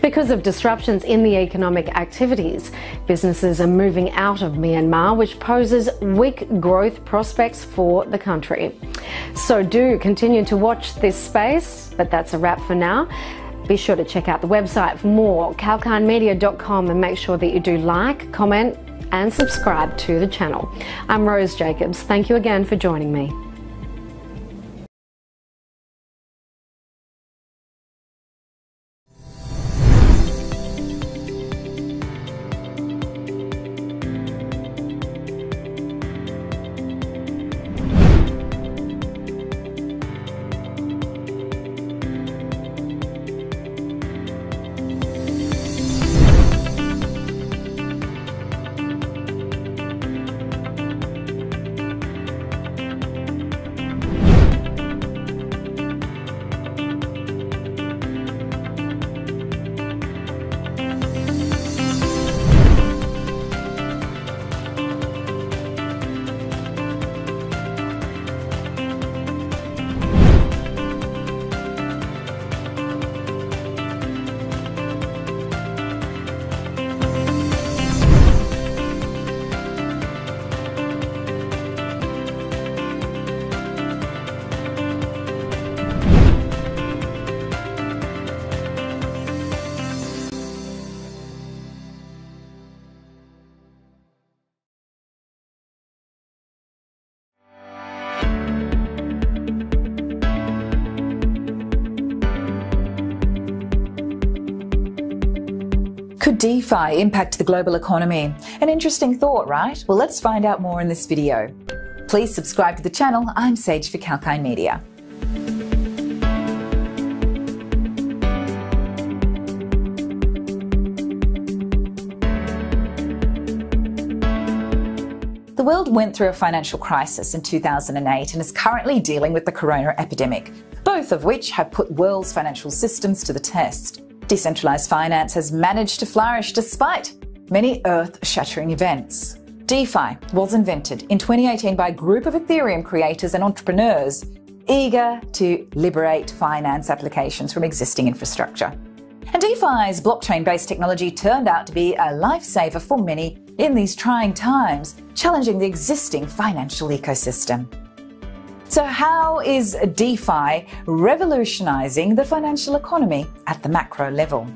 Because of disruptions in the economic activities, businesses are moving out of Myanmar, which poses weak growth prospects for the country. So do continue to watch this space, but that's a wrap for now. Be sure to check out the website for more, kalkinemedia.com, and make sure that you do like, comment, and subscribe to the channel. I'm Rose Jacobs. Thank you again for joining me. DeFi impact the global economy? An interesting thought, right? Well, let's find out more in this video. Please subscribe to the channel. I'm Sage for Kalkine Media. The world went through a financial crisis in 2008 and is currently dealing with the corona epidemic, both of which have put world's financial systems to the test. Decentralized finance has managed to flourish despite many earth shattering events. DeFi was invented in 2018 by a group of Ethereum creators and entrepreneurs eager to liberate finance applications from existing infrastructure. And DeFi's blockchain based technology turned out to be a lifesaver for many in these trying times, challenging the existing financial ecosystem. So, how is DeFi revolutionizing the financial economy at the macro level?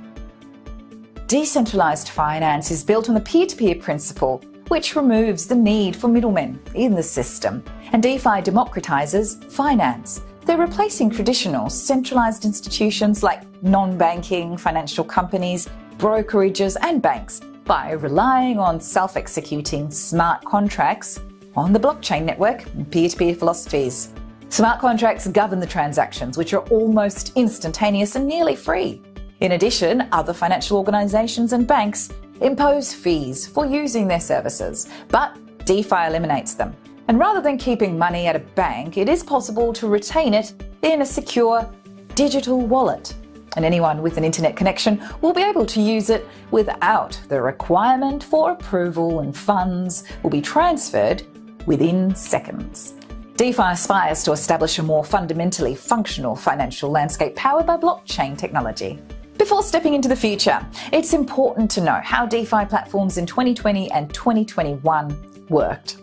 Decentralized finance is built on the peer to peer principle, which removes the need for middlemen in the system. And DeFi democratizes finance. They're replacing traditional centralized institutions like non banking financial companies, brokerages, and banks by relying on self executing smart contracts on the blockchain network peer to peer philosophies. Smart contracts govern the transactions, which are almost instantaneous and nearly free. In addition, other financial organizations and banks impose fees for using their services, but DeFi eliminates them. And rather than keeping money at a bank, it is possible to retain it in a secure digital wallet. And anyone with an internet connection will be able to use it without the requirement for approval, and funds will be transferred within seconds. DeFi aspires to establish a more fundamentally functional financial landscape powered by blockchain technology. Before stepping into the future, it's important to know how DeFi platforms in 2020 and 2021 worked.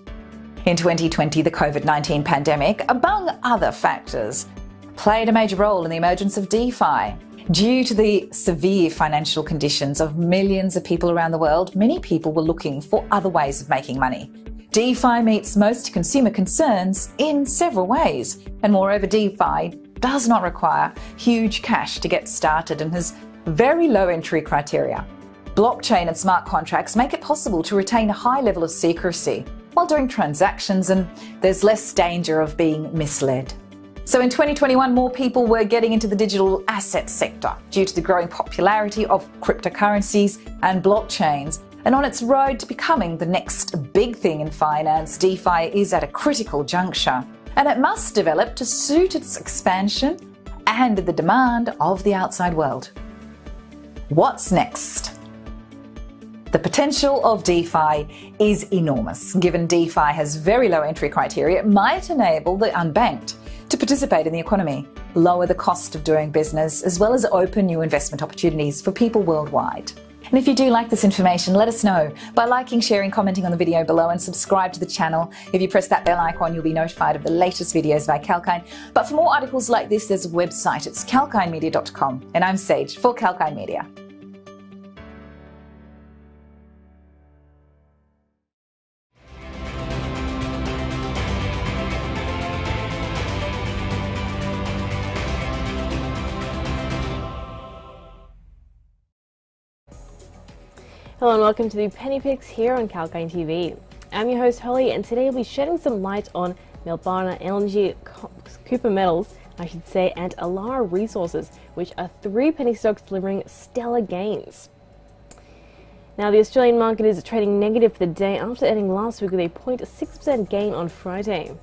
In 2020, the COVID 19 pandemic, among other factors, played a major role in the emergence of DeFi. Due to the severe financial conditions of millions of people around the world, many people were looking for other ways of making money. DeFi meets most consumer concerns in several ways, and moreover, DeFi does not require huge cash to get started and has very low entry criteria. Blockchain and smart contracts make it possible to retain a high level of secrecy while doing transactions, and there's less danger of being misled. So in 2021, more people were getting into the digital asset sector due to the growing popularity of cryptocurrencies and blockchains. And on its road to becoming the next big thing in finance, DeFi is at a critical juncture. And it must develop to suit its expansion and the demand of the outside world. What's next? The potential of DeFi is enormous. Given DeFi has very low entry criteria, it might enable the unbanked to participate in the economy, lower the cost of doing business, as well as open new investment opportunities for people worldwide. And if you do like this information, let us know by liking, sharing, commenting on the video below and subscribe to the channel. If you press that bell icon, you'll be notified of the latest videos by Kalkine. But for more articles like this, there's a website. It's kalkinemedia.com. And I'm Sage for Kalkine Media. Hello and welcome to the Penny Picks here on Kalkine TV. I'm your host Holly and today we'll be shedding some light on Melbana LNG, Cooper Metals, I should say, and Alara Resources, which are three penny stocks delivering stellar gains. Now, the Australian market is trading negative for the day after ending last week with a 0.6% gain on Friday.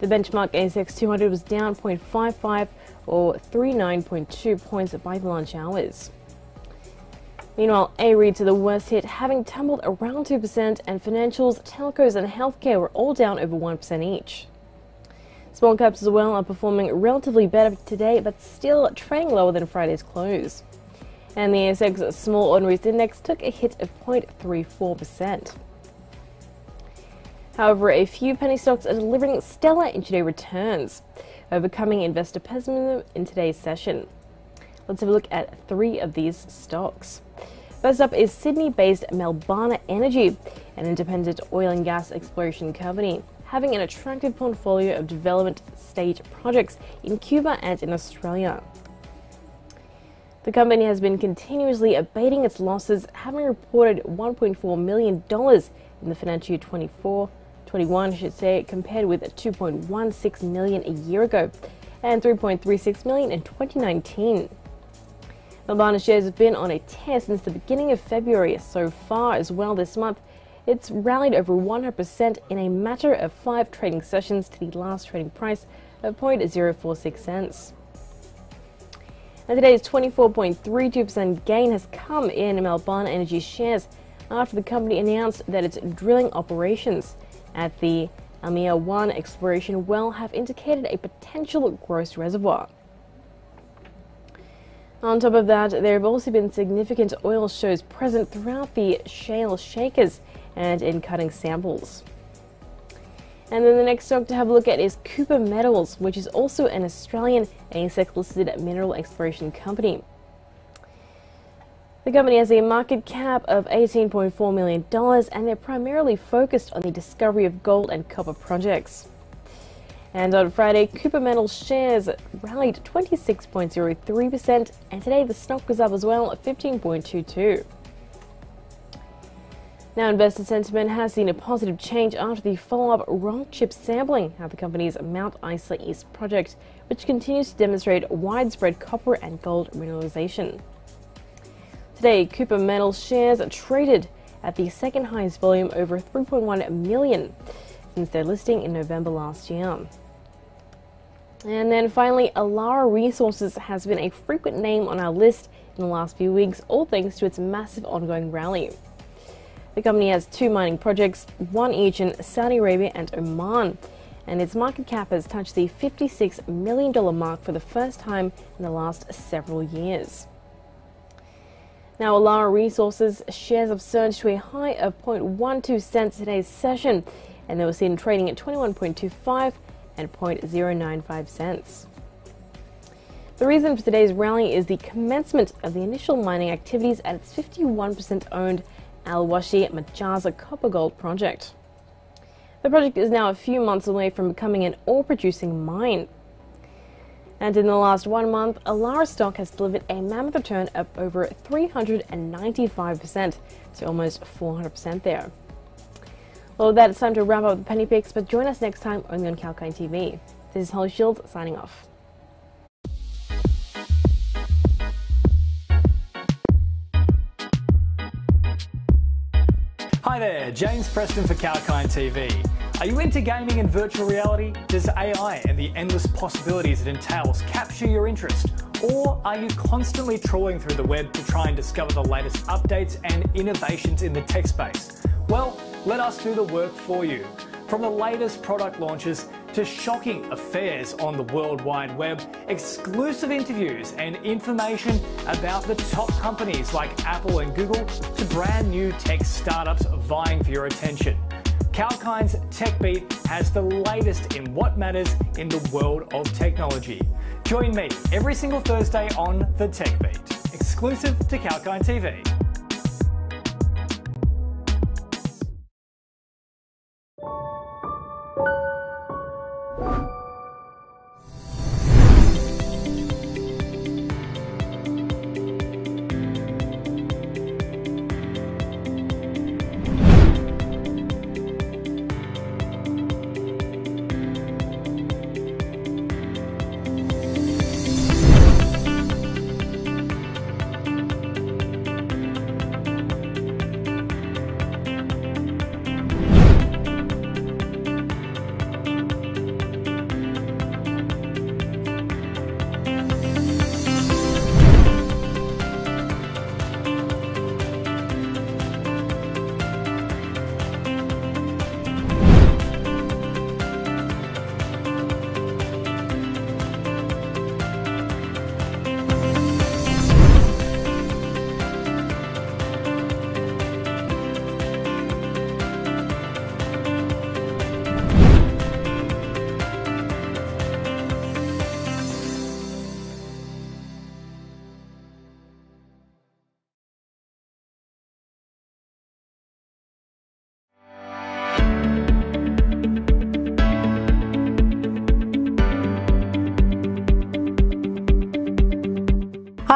The benchmark ASX 200 was down 0.55 or 39.2 points by the lunch hours. Meanwhile, A-REITs are the worst hit, having tumbled around 2%, and financials, telcos, and healthcare were all down over 1% each. Small caps as well are performing relatively better today, but still trading lower than Friday's close. And the ASX Small Ordinaries Index took a hit of 0.34%. However, a few penny stocks are delivering stellar intraday returns, overcoming investor pessimism in today's session. Let's have a look at three of these stocks. First up is Sydney-based Melbana Energy, an independent oil and gas exploration company, having an attractive portfolio of development stage projects in Cuba and in Australia. The company has been continuously abating its losses, having reported $1.4 million in the financial year 24, 21, I should say, compared with 2.16 million a year ago and 3.36 million in 2019. Melbana shares have been on a tear since the beginning of February. So far as well this month, it's rallied over 100% in a matter of five trading sessions to the last trading price of 0.046 cents. And today's 24.32% gain has come in Melbana Energy shares after the company announced that its drilling operations at the Amia 1 exploration well have indicated a potential gross reservoir. On top of that, there have also been significant oil shows present throughout the shale shakers and in cutting samples. And then the next stock to have a look at is Cooper Metals, which is also an Australian ASX listed mineral exploration company. The company has a market cap of $18.4 million and they're primarily focused on the discovery of gold and copper projects. And on Friday, Cooper Metals shares rallied 26.03%, and today the stock was up as well at 15.22. Now, investor sentiment has seen a positive change after the follow-up rock chip sampling at the company's Mount Isa East project, which continues to demonstrate widespread copper and gold mineralization. Today, Cooper Metals shares traded at the second highest volume over 3.1 million since their listing in November last year. And then finally, Alara Resources has been a frequent name on our list in the last few weeks, all thanks to its massive ongoing rally. The company has two mining projects, one each in Saudi Arabia and Oman, and its market cap has touched the $56 million mark for the first time in the last several years. Now, Alara Resources shares have surged to a high of 0.12 cents today's session, and they were seen trading at 21.25 and 0.095 cents. The reason for today's rally is the commencement of the initial mining activities at its 51% owned Al Wash-hi Majaza copper gold project. The project is now a few months away from becoming an ore producing mine. And in the last one month, Alara stock has delivered a mammoth return of over 395%, so almost 400% there. Well, with that, it's time to wrap up the penny picks, but join us next time only on Kalkine TV. This is Holly Shields signing off. Hi there, James Preston for Kalkine TV. Are you into gaming and virtual reality? Does AI and the endless possibilities it entails capture your interest? Or are you constantly trawling through the web to try and discover the latest updates and innovations in the tech space? Well, let us do the work for you. From the latest product launches to shocking affairs on the World Wide Web, exclusive interviews and information about the top companies like Apple and Google to brand new tech startups vying for your attention. Kalkine's TechBeat has the latest in what matters in the world of technology. Join me every single Thursday on The TechBeat, exclusive to Kalkine TV.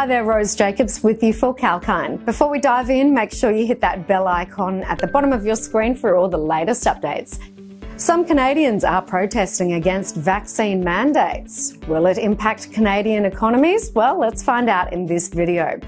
Hi there, Rose Jacobs with you for Kalkine. Before we dive in, make sure you hit that bell icon at the bottom of your screen for all the latest updates. Some Canadians are protesting against vaccine mandates. Will it impact Canadian economies? Well, let's find out in this video.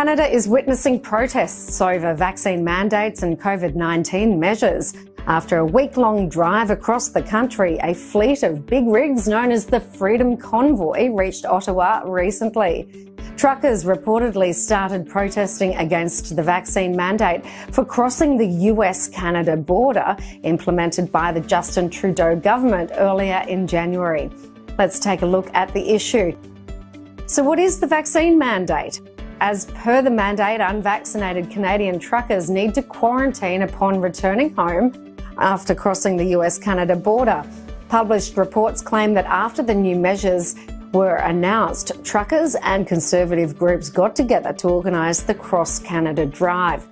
Canada is witnessing protests over vaccine mandates and COVID 19 measures. After a week long drive across the country, a fleet of big rigs known as the Freedom Convoy reached Ottawa recently. Truckers reportedly started protesting against the vaccine mandate for crossing the US Canada border implemented by the Justin Trudeau government earlier in January. Let's take a look at the issue. So, what is the vaccine mandate? As per the mandate, unvaccinated Canadian truckers need to quarantine upon returning home after crossing the US Canada border. Published reports claim that after the new measures were announced, truckers and conservative groups got together to organise the Cross Canada Drive.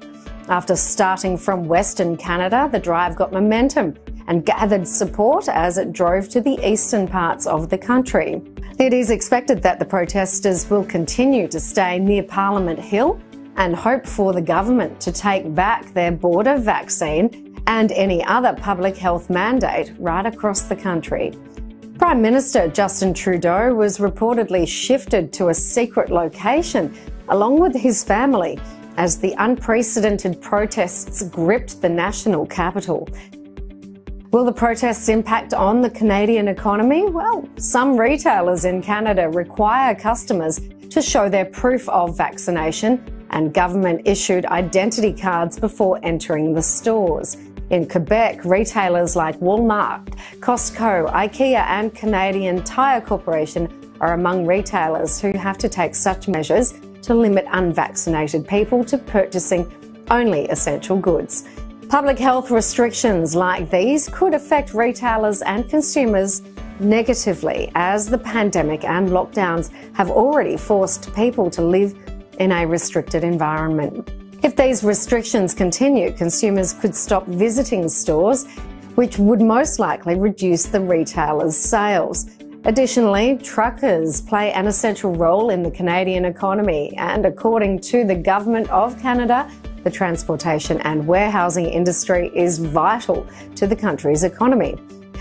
After starting from Western Canada, the drive got momentum and gathered support as it drove to the eastern parts of the country. It is expected that the protesters will continue to stay near Parliament Hill and hope for the government to take back their border vaccine and any other public health mandate right across the country. Prime Minister Justin Trudeau was reportedly shifted to a secret location along with his family as the unprecedented protests gripped the national capital. Will the protests impact on the Canadian economy? Well, some retailers in Canada require customers to show their proof of vaccination and government issued identity cards before entering the stores. In Quebec, retailers like Walmart, Costco, IKEA, and Canadian Tire Corporation are among retailers who have to take such measures to limit unvaccinated people to purchasing only essential goods. Public health restrictions like these could affect retailers and consumers negatively as the pandemic and lockdowns have already forced people to live in a restricted environment. If these restrictions continue, consumers could stop visiting stores, which would most likely reduce the retailer's sales. Additionally, truckers play an essential role in the Canadian economy, and according to the Government of Canada, the transportation and warehousing industry is vital to the country's economy.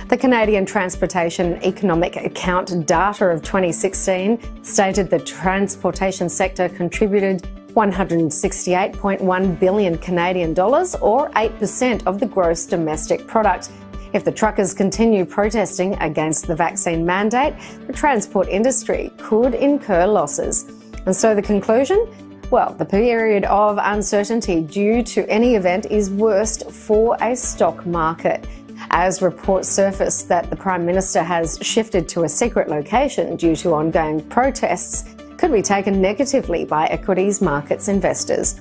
The Canadian Transportation Economic Account data of 2016 stated the transportation sector contributed 168.1 billion Canadian dollars or 8% of the gross domestic product. If the truckers continue protesting against the vaccine mandate, the transport industry could incur losses. And so the conclusion? Well, the period of uncertainty due to any event is worst for a stock market. As reports surface that the Prime Minister has shifted to a secret location due to ongoing protests, could be taken negatively by equities markets investors.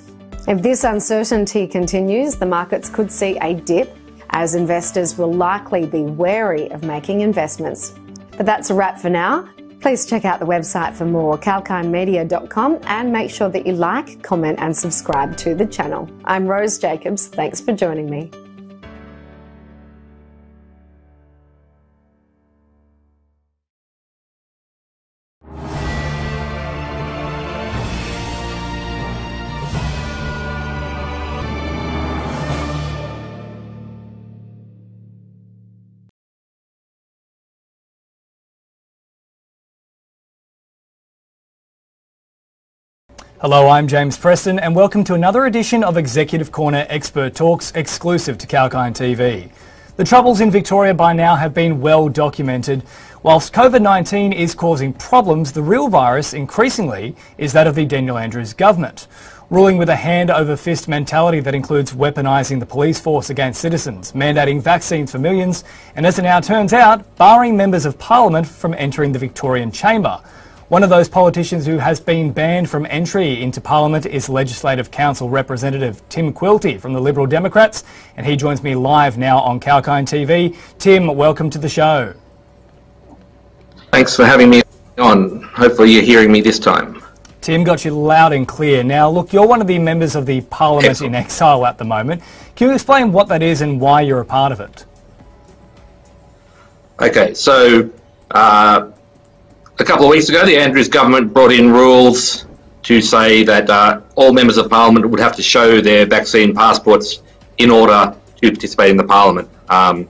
If this uncertainty continues, the markets could see a dip as investors will likely be wary of making investments. But that's a wrap for now. Please check out the website for more, kalkinemedia.com, and make sure that you like, comment, and subscribe to the channel. I'm Rose Jacobs. Thanks for joining me. Hello, I'm James Preston, and welcome to another edition of Executive Corner Expert Talks exclusive to Kalkine TV. The troubles in Victoria by now have been well documented. Whilst COVID 19 is causing problems, the real virus increasingly is that of the Daniel Andrews government. Ruling with a hand over fist mentality that includes weaponising the police force against citizens, mandating vaccines for millions, and as it now turns out, barring members of parliament from entering the Victorian chamber. One of those politicians who has been banned from entry into Parliament is Legislative Council Representative Tim Quilty from the Liberal Democrats, and he joins me live now on Kalkine TV. Tim, welcome to the show. Thanks for having me on. Hopefully, you're hearing me this time. Tim got you loud and clear. Now, look, you're one of the members of the Parliament Excellent. in exile at the moment. Can you explain what that is and why you're a part of it? Okay, so uh, a couple of weeks ago, the Andrews government brought in rules to say that uh, all members of parliament would have to show their vaccine passports in order to participate in the parliament. Um,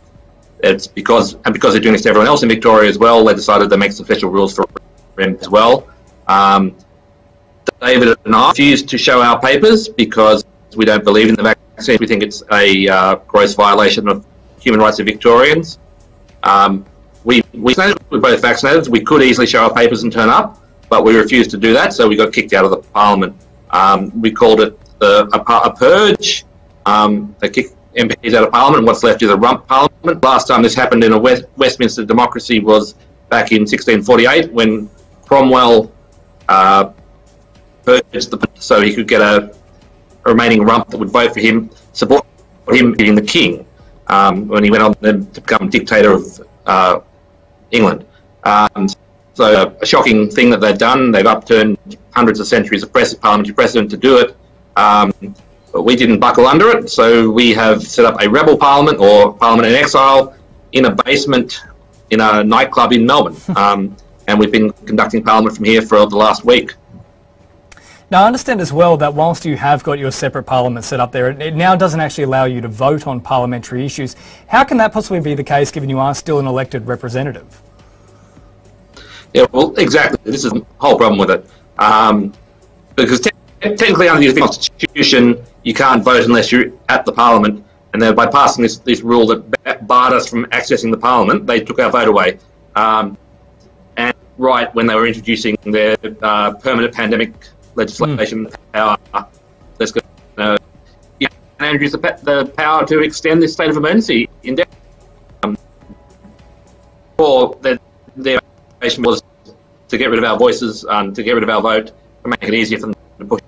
it's because and because they're doing this to everyone else in Victoria as well, they decided to make some special rules for them as well. Um, David and I refused to show our papers because we don't believe in the vaccine. We think it's a uh, gross violation of human rights of Victorians. Um, we we we're both vaccinated. We could easily show our papers and turn up, but we refused to do that, so we got kicked out of the parliament. Um, we called it the, a, a purge. Um, they kicked MPs out of parliament. What's left is a rump parliament. Last time this happened in a West, Westminster democracy was back in 1648 when Cromwell uh, purged the so he could get a, a, remaining rump that would vote for him, support him being the king. Um, when he went on to become dictator of uh, England. Um, so a shocking thing that they've done. They've upturned hundreds of centuries of parliamentary precedent to do it. Um, but we didn't buckle under it, so we have set up a rebel parliament or parliament in exile in a basement in a nightclub in Melbourne. um, and we've been conducting parliament from here for the last week. Now, I understand as well that whilst you have got your separate parliament set up there, it now doesn't actually allow you to vote on parliamentary issues. How can that possibly be the case given you are still an elected representative? Yeah, well, exactly. This is the whole problem with it. Um, because te- technically, under the Constitution, you can't vote unless you're at the parliament. And then by passing this, this rule that barred us from accessing the parliament, they took our vote away. Um, and right when they were introducing their uh, permanent pandemic legislation mm. power. That's going to give Andrews the, the, power to extend this state of emergency indefinitely. Um, or their, their was to get rid of our voices, um, to get rid of our vote, to make it easier for them to push.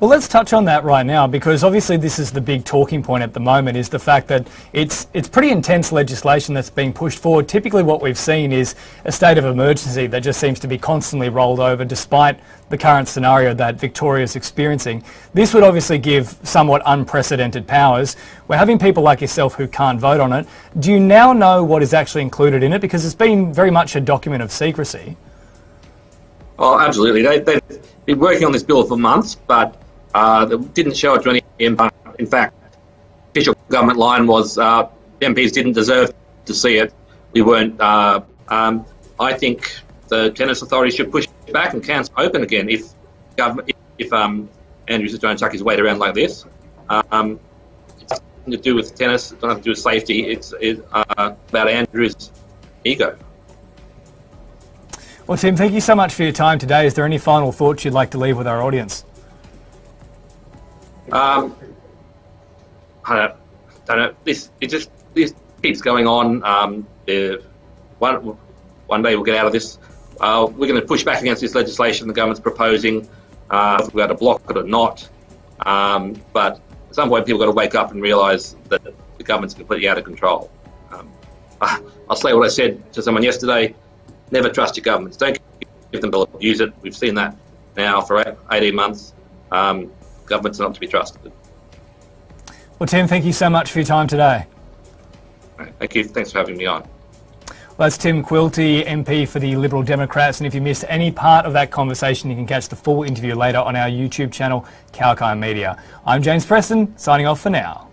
Well, let's touch on that right now because obviously this is the big talking point at the moment is the fact that it's it's pretty intense legislation that's being pushed forward. Typically what we've seen is a state of emergency that just seems to be constantly rolled over despite the current scenario that Victoria is experiencing. This would obviously give somewhat unprecedented powers. We're having people like yourself who can't vote on it. Do you now know what is actually included in it? Because it's been very much a document of secrecy. Oh, absolutely. They, they've been working on this bill for months, but uh, they didn't show it to any MP. In fact, official government line was uh, MPs didn't deserve to see it. We weren't. Uh, um, I think the tennis authority should push back and camps open again if government if um, Andrews is trying to chuck his weight around like this. Um, it's nothing to do with tennis. It's nothing to do with safety. It's, it's uh, about Andrews' ego. Well, Tim, thank you so much for your time today. Is there any final thoughts you'd like to leave with our audience? Um, I don't, don't know. This it just this keeps going on. Um, one one day we'll get out of this. Uh, we're going to push back against this legislation the government's proposing. Uh, if we're going to block it or not. Um, but at some point, people got to wake up and realise that the government's completely out of control. Um, I'll say what I said to someone yesterday never trust your governments. Don't give them bill, use it. We've seen that now for 18 months. Um, governments are not to be trusted. Well, Tim, thank you so much for your time today. Thank you. Thanks for having me on. Well, that's Tim Quilty, MP for the Liberal Democrats. And if you missed any part of that conversation, you can catch the full interview later on our YouTube channel, Kalkine Media. I'm James Preston, signing off for now.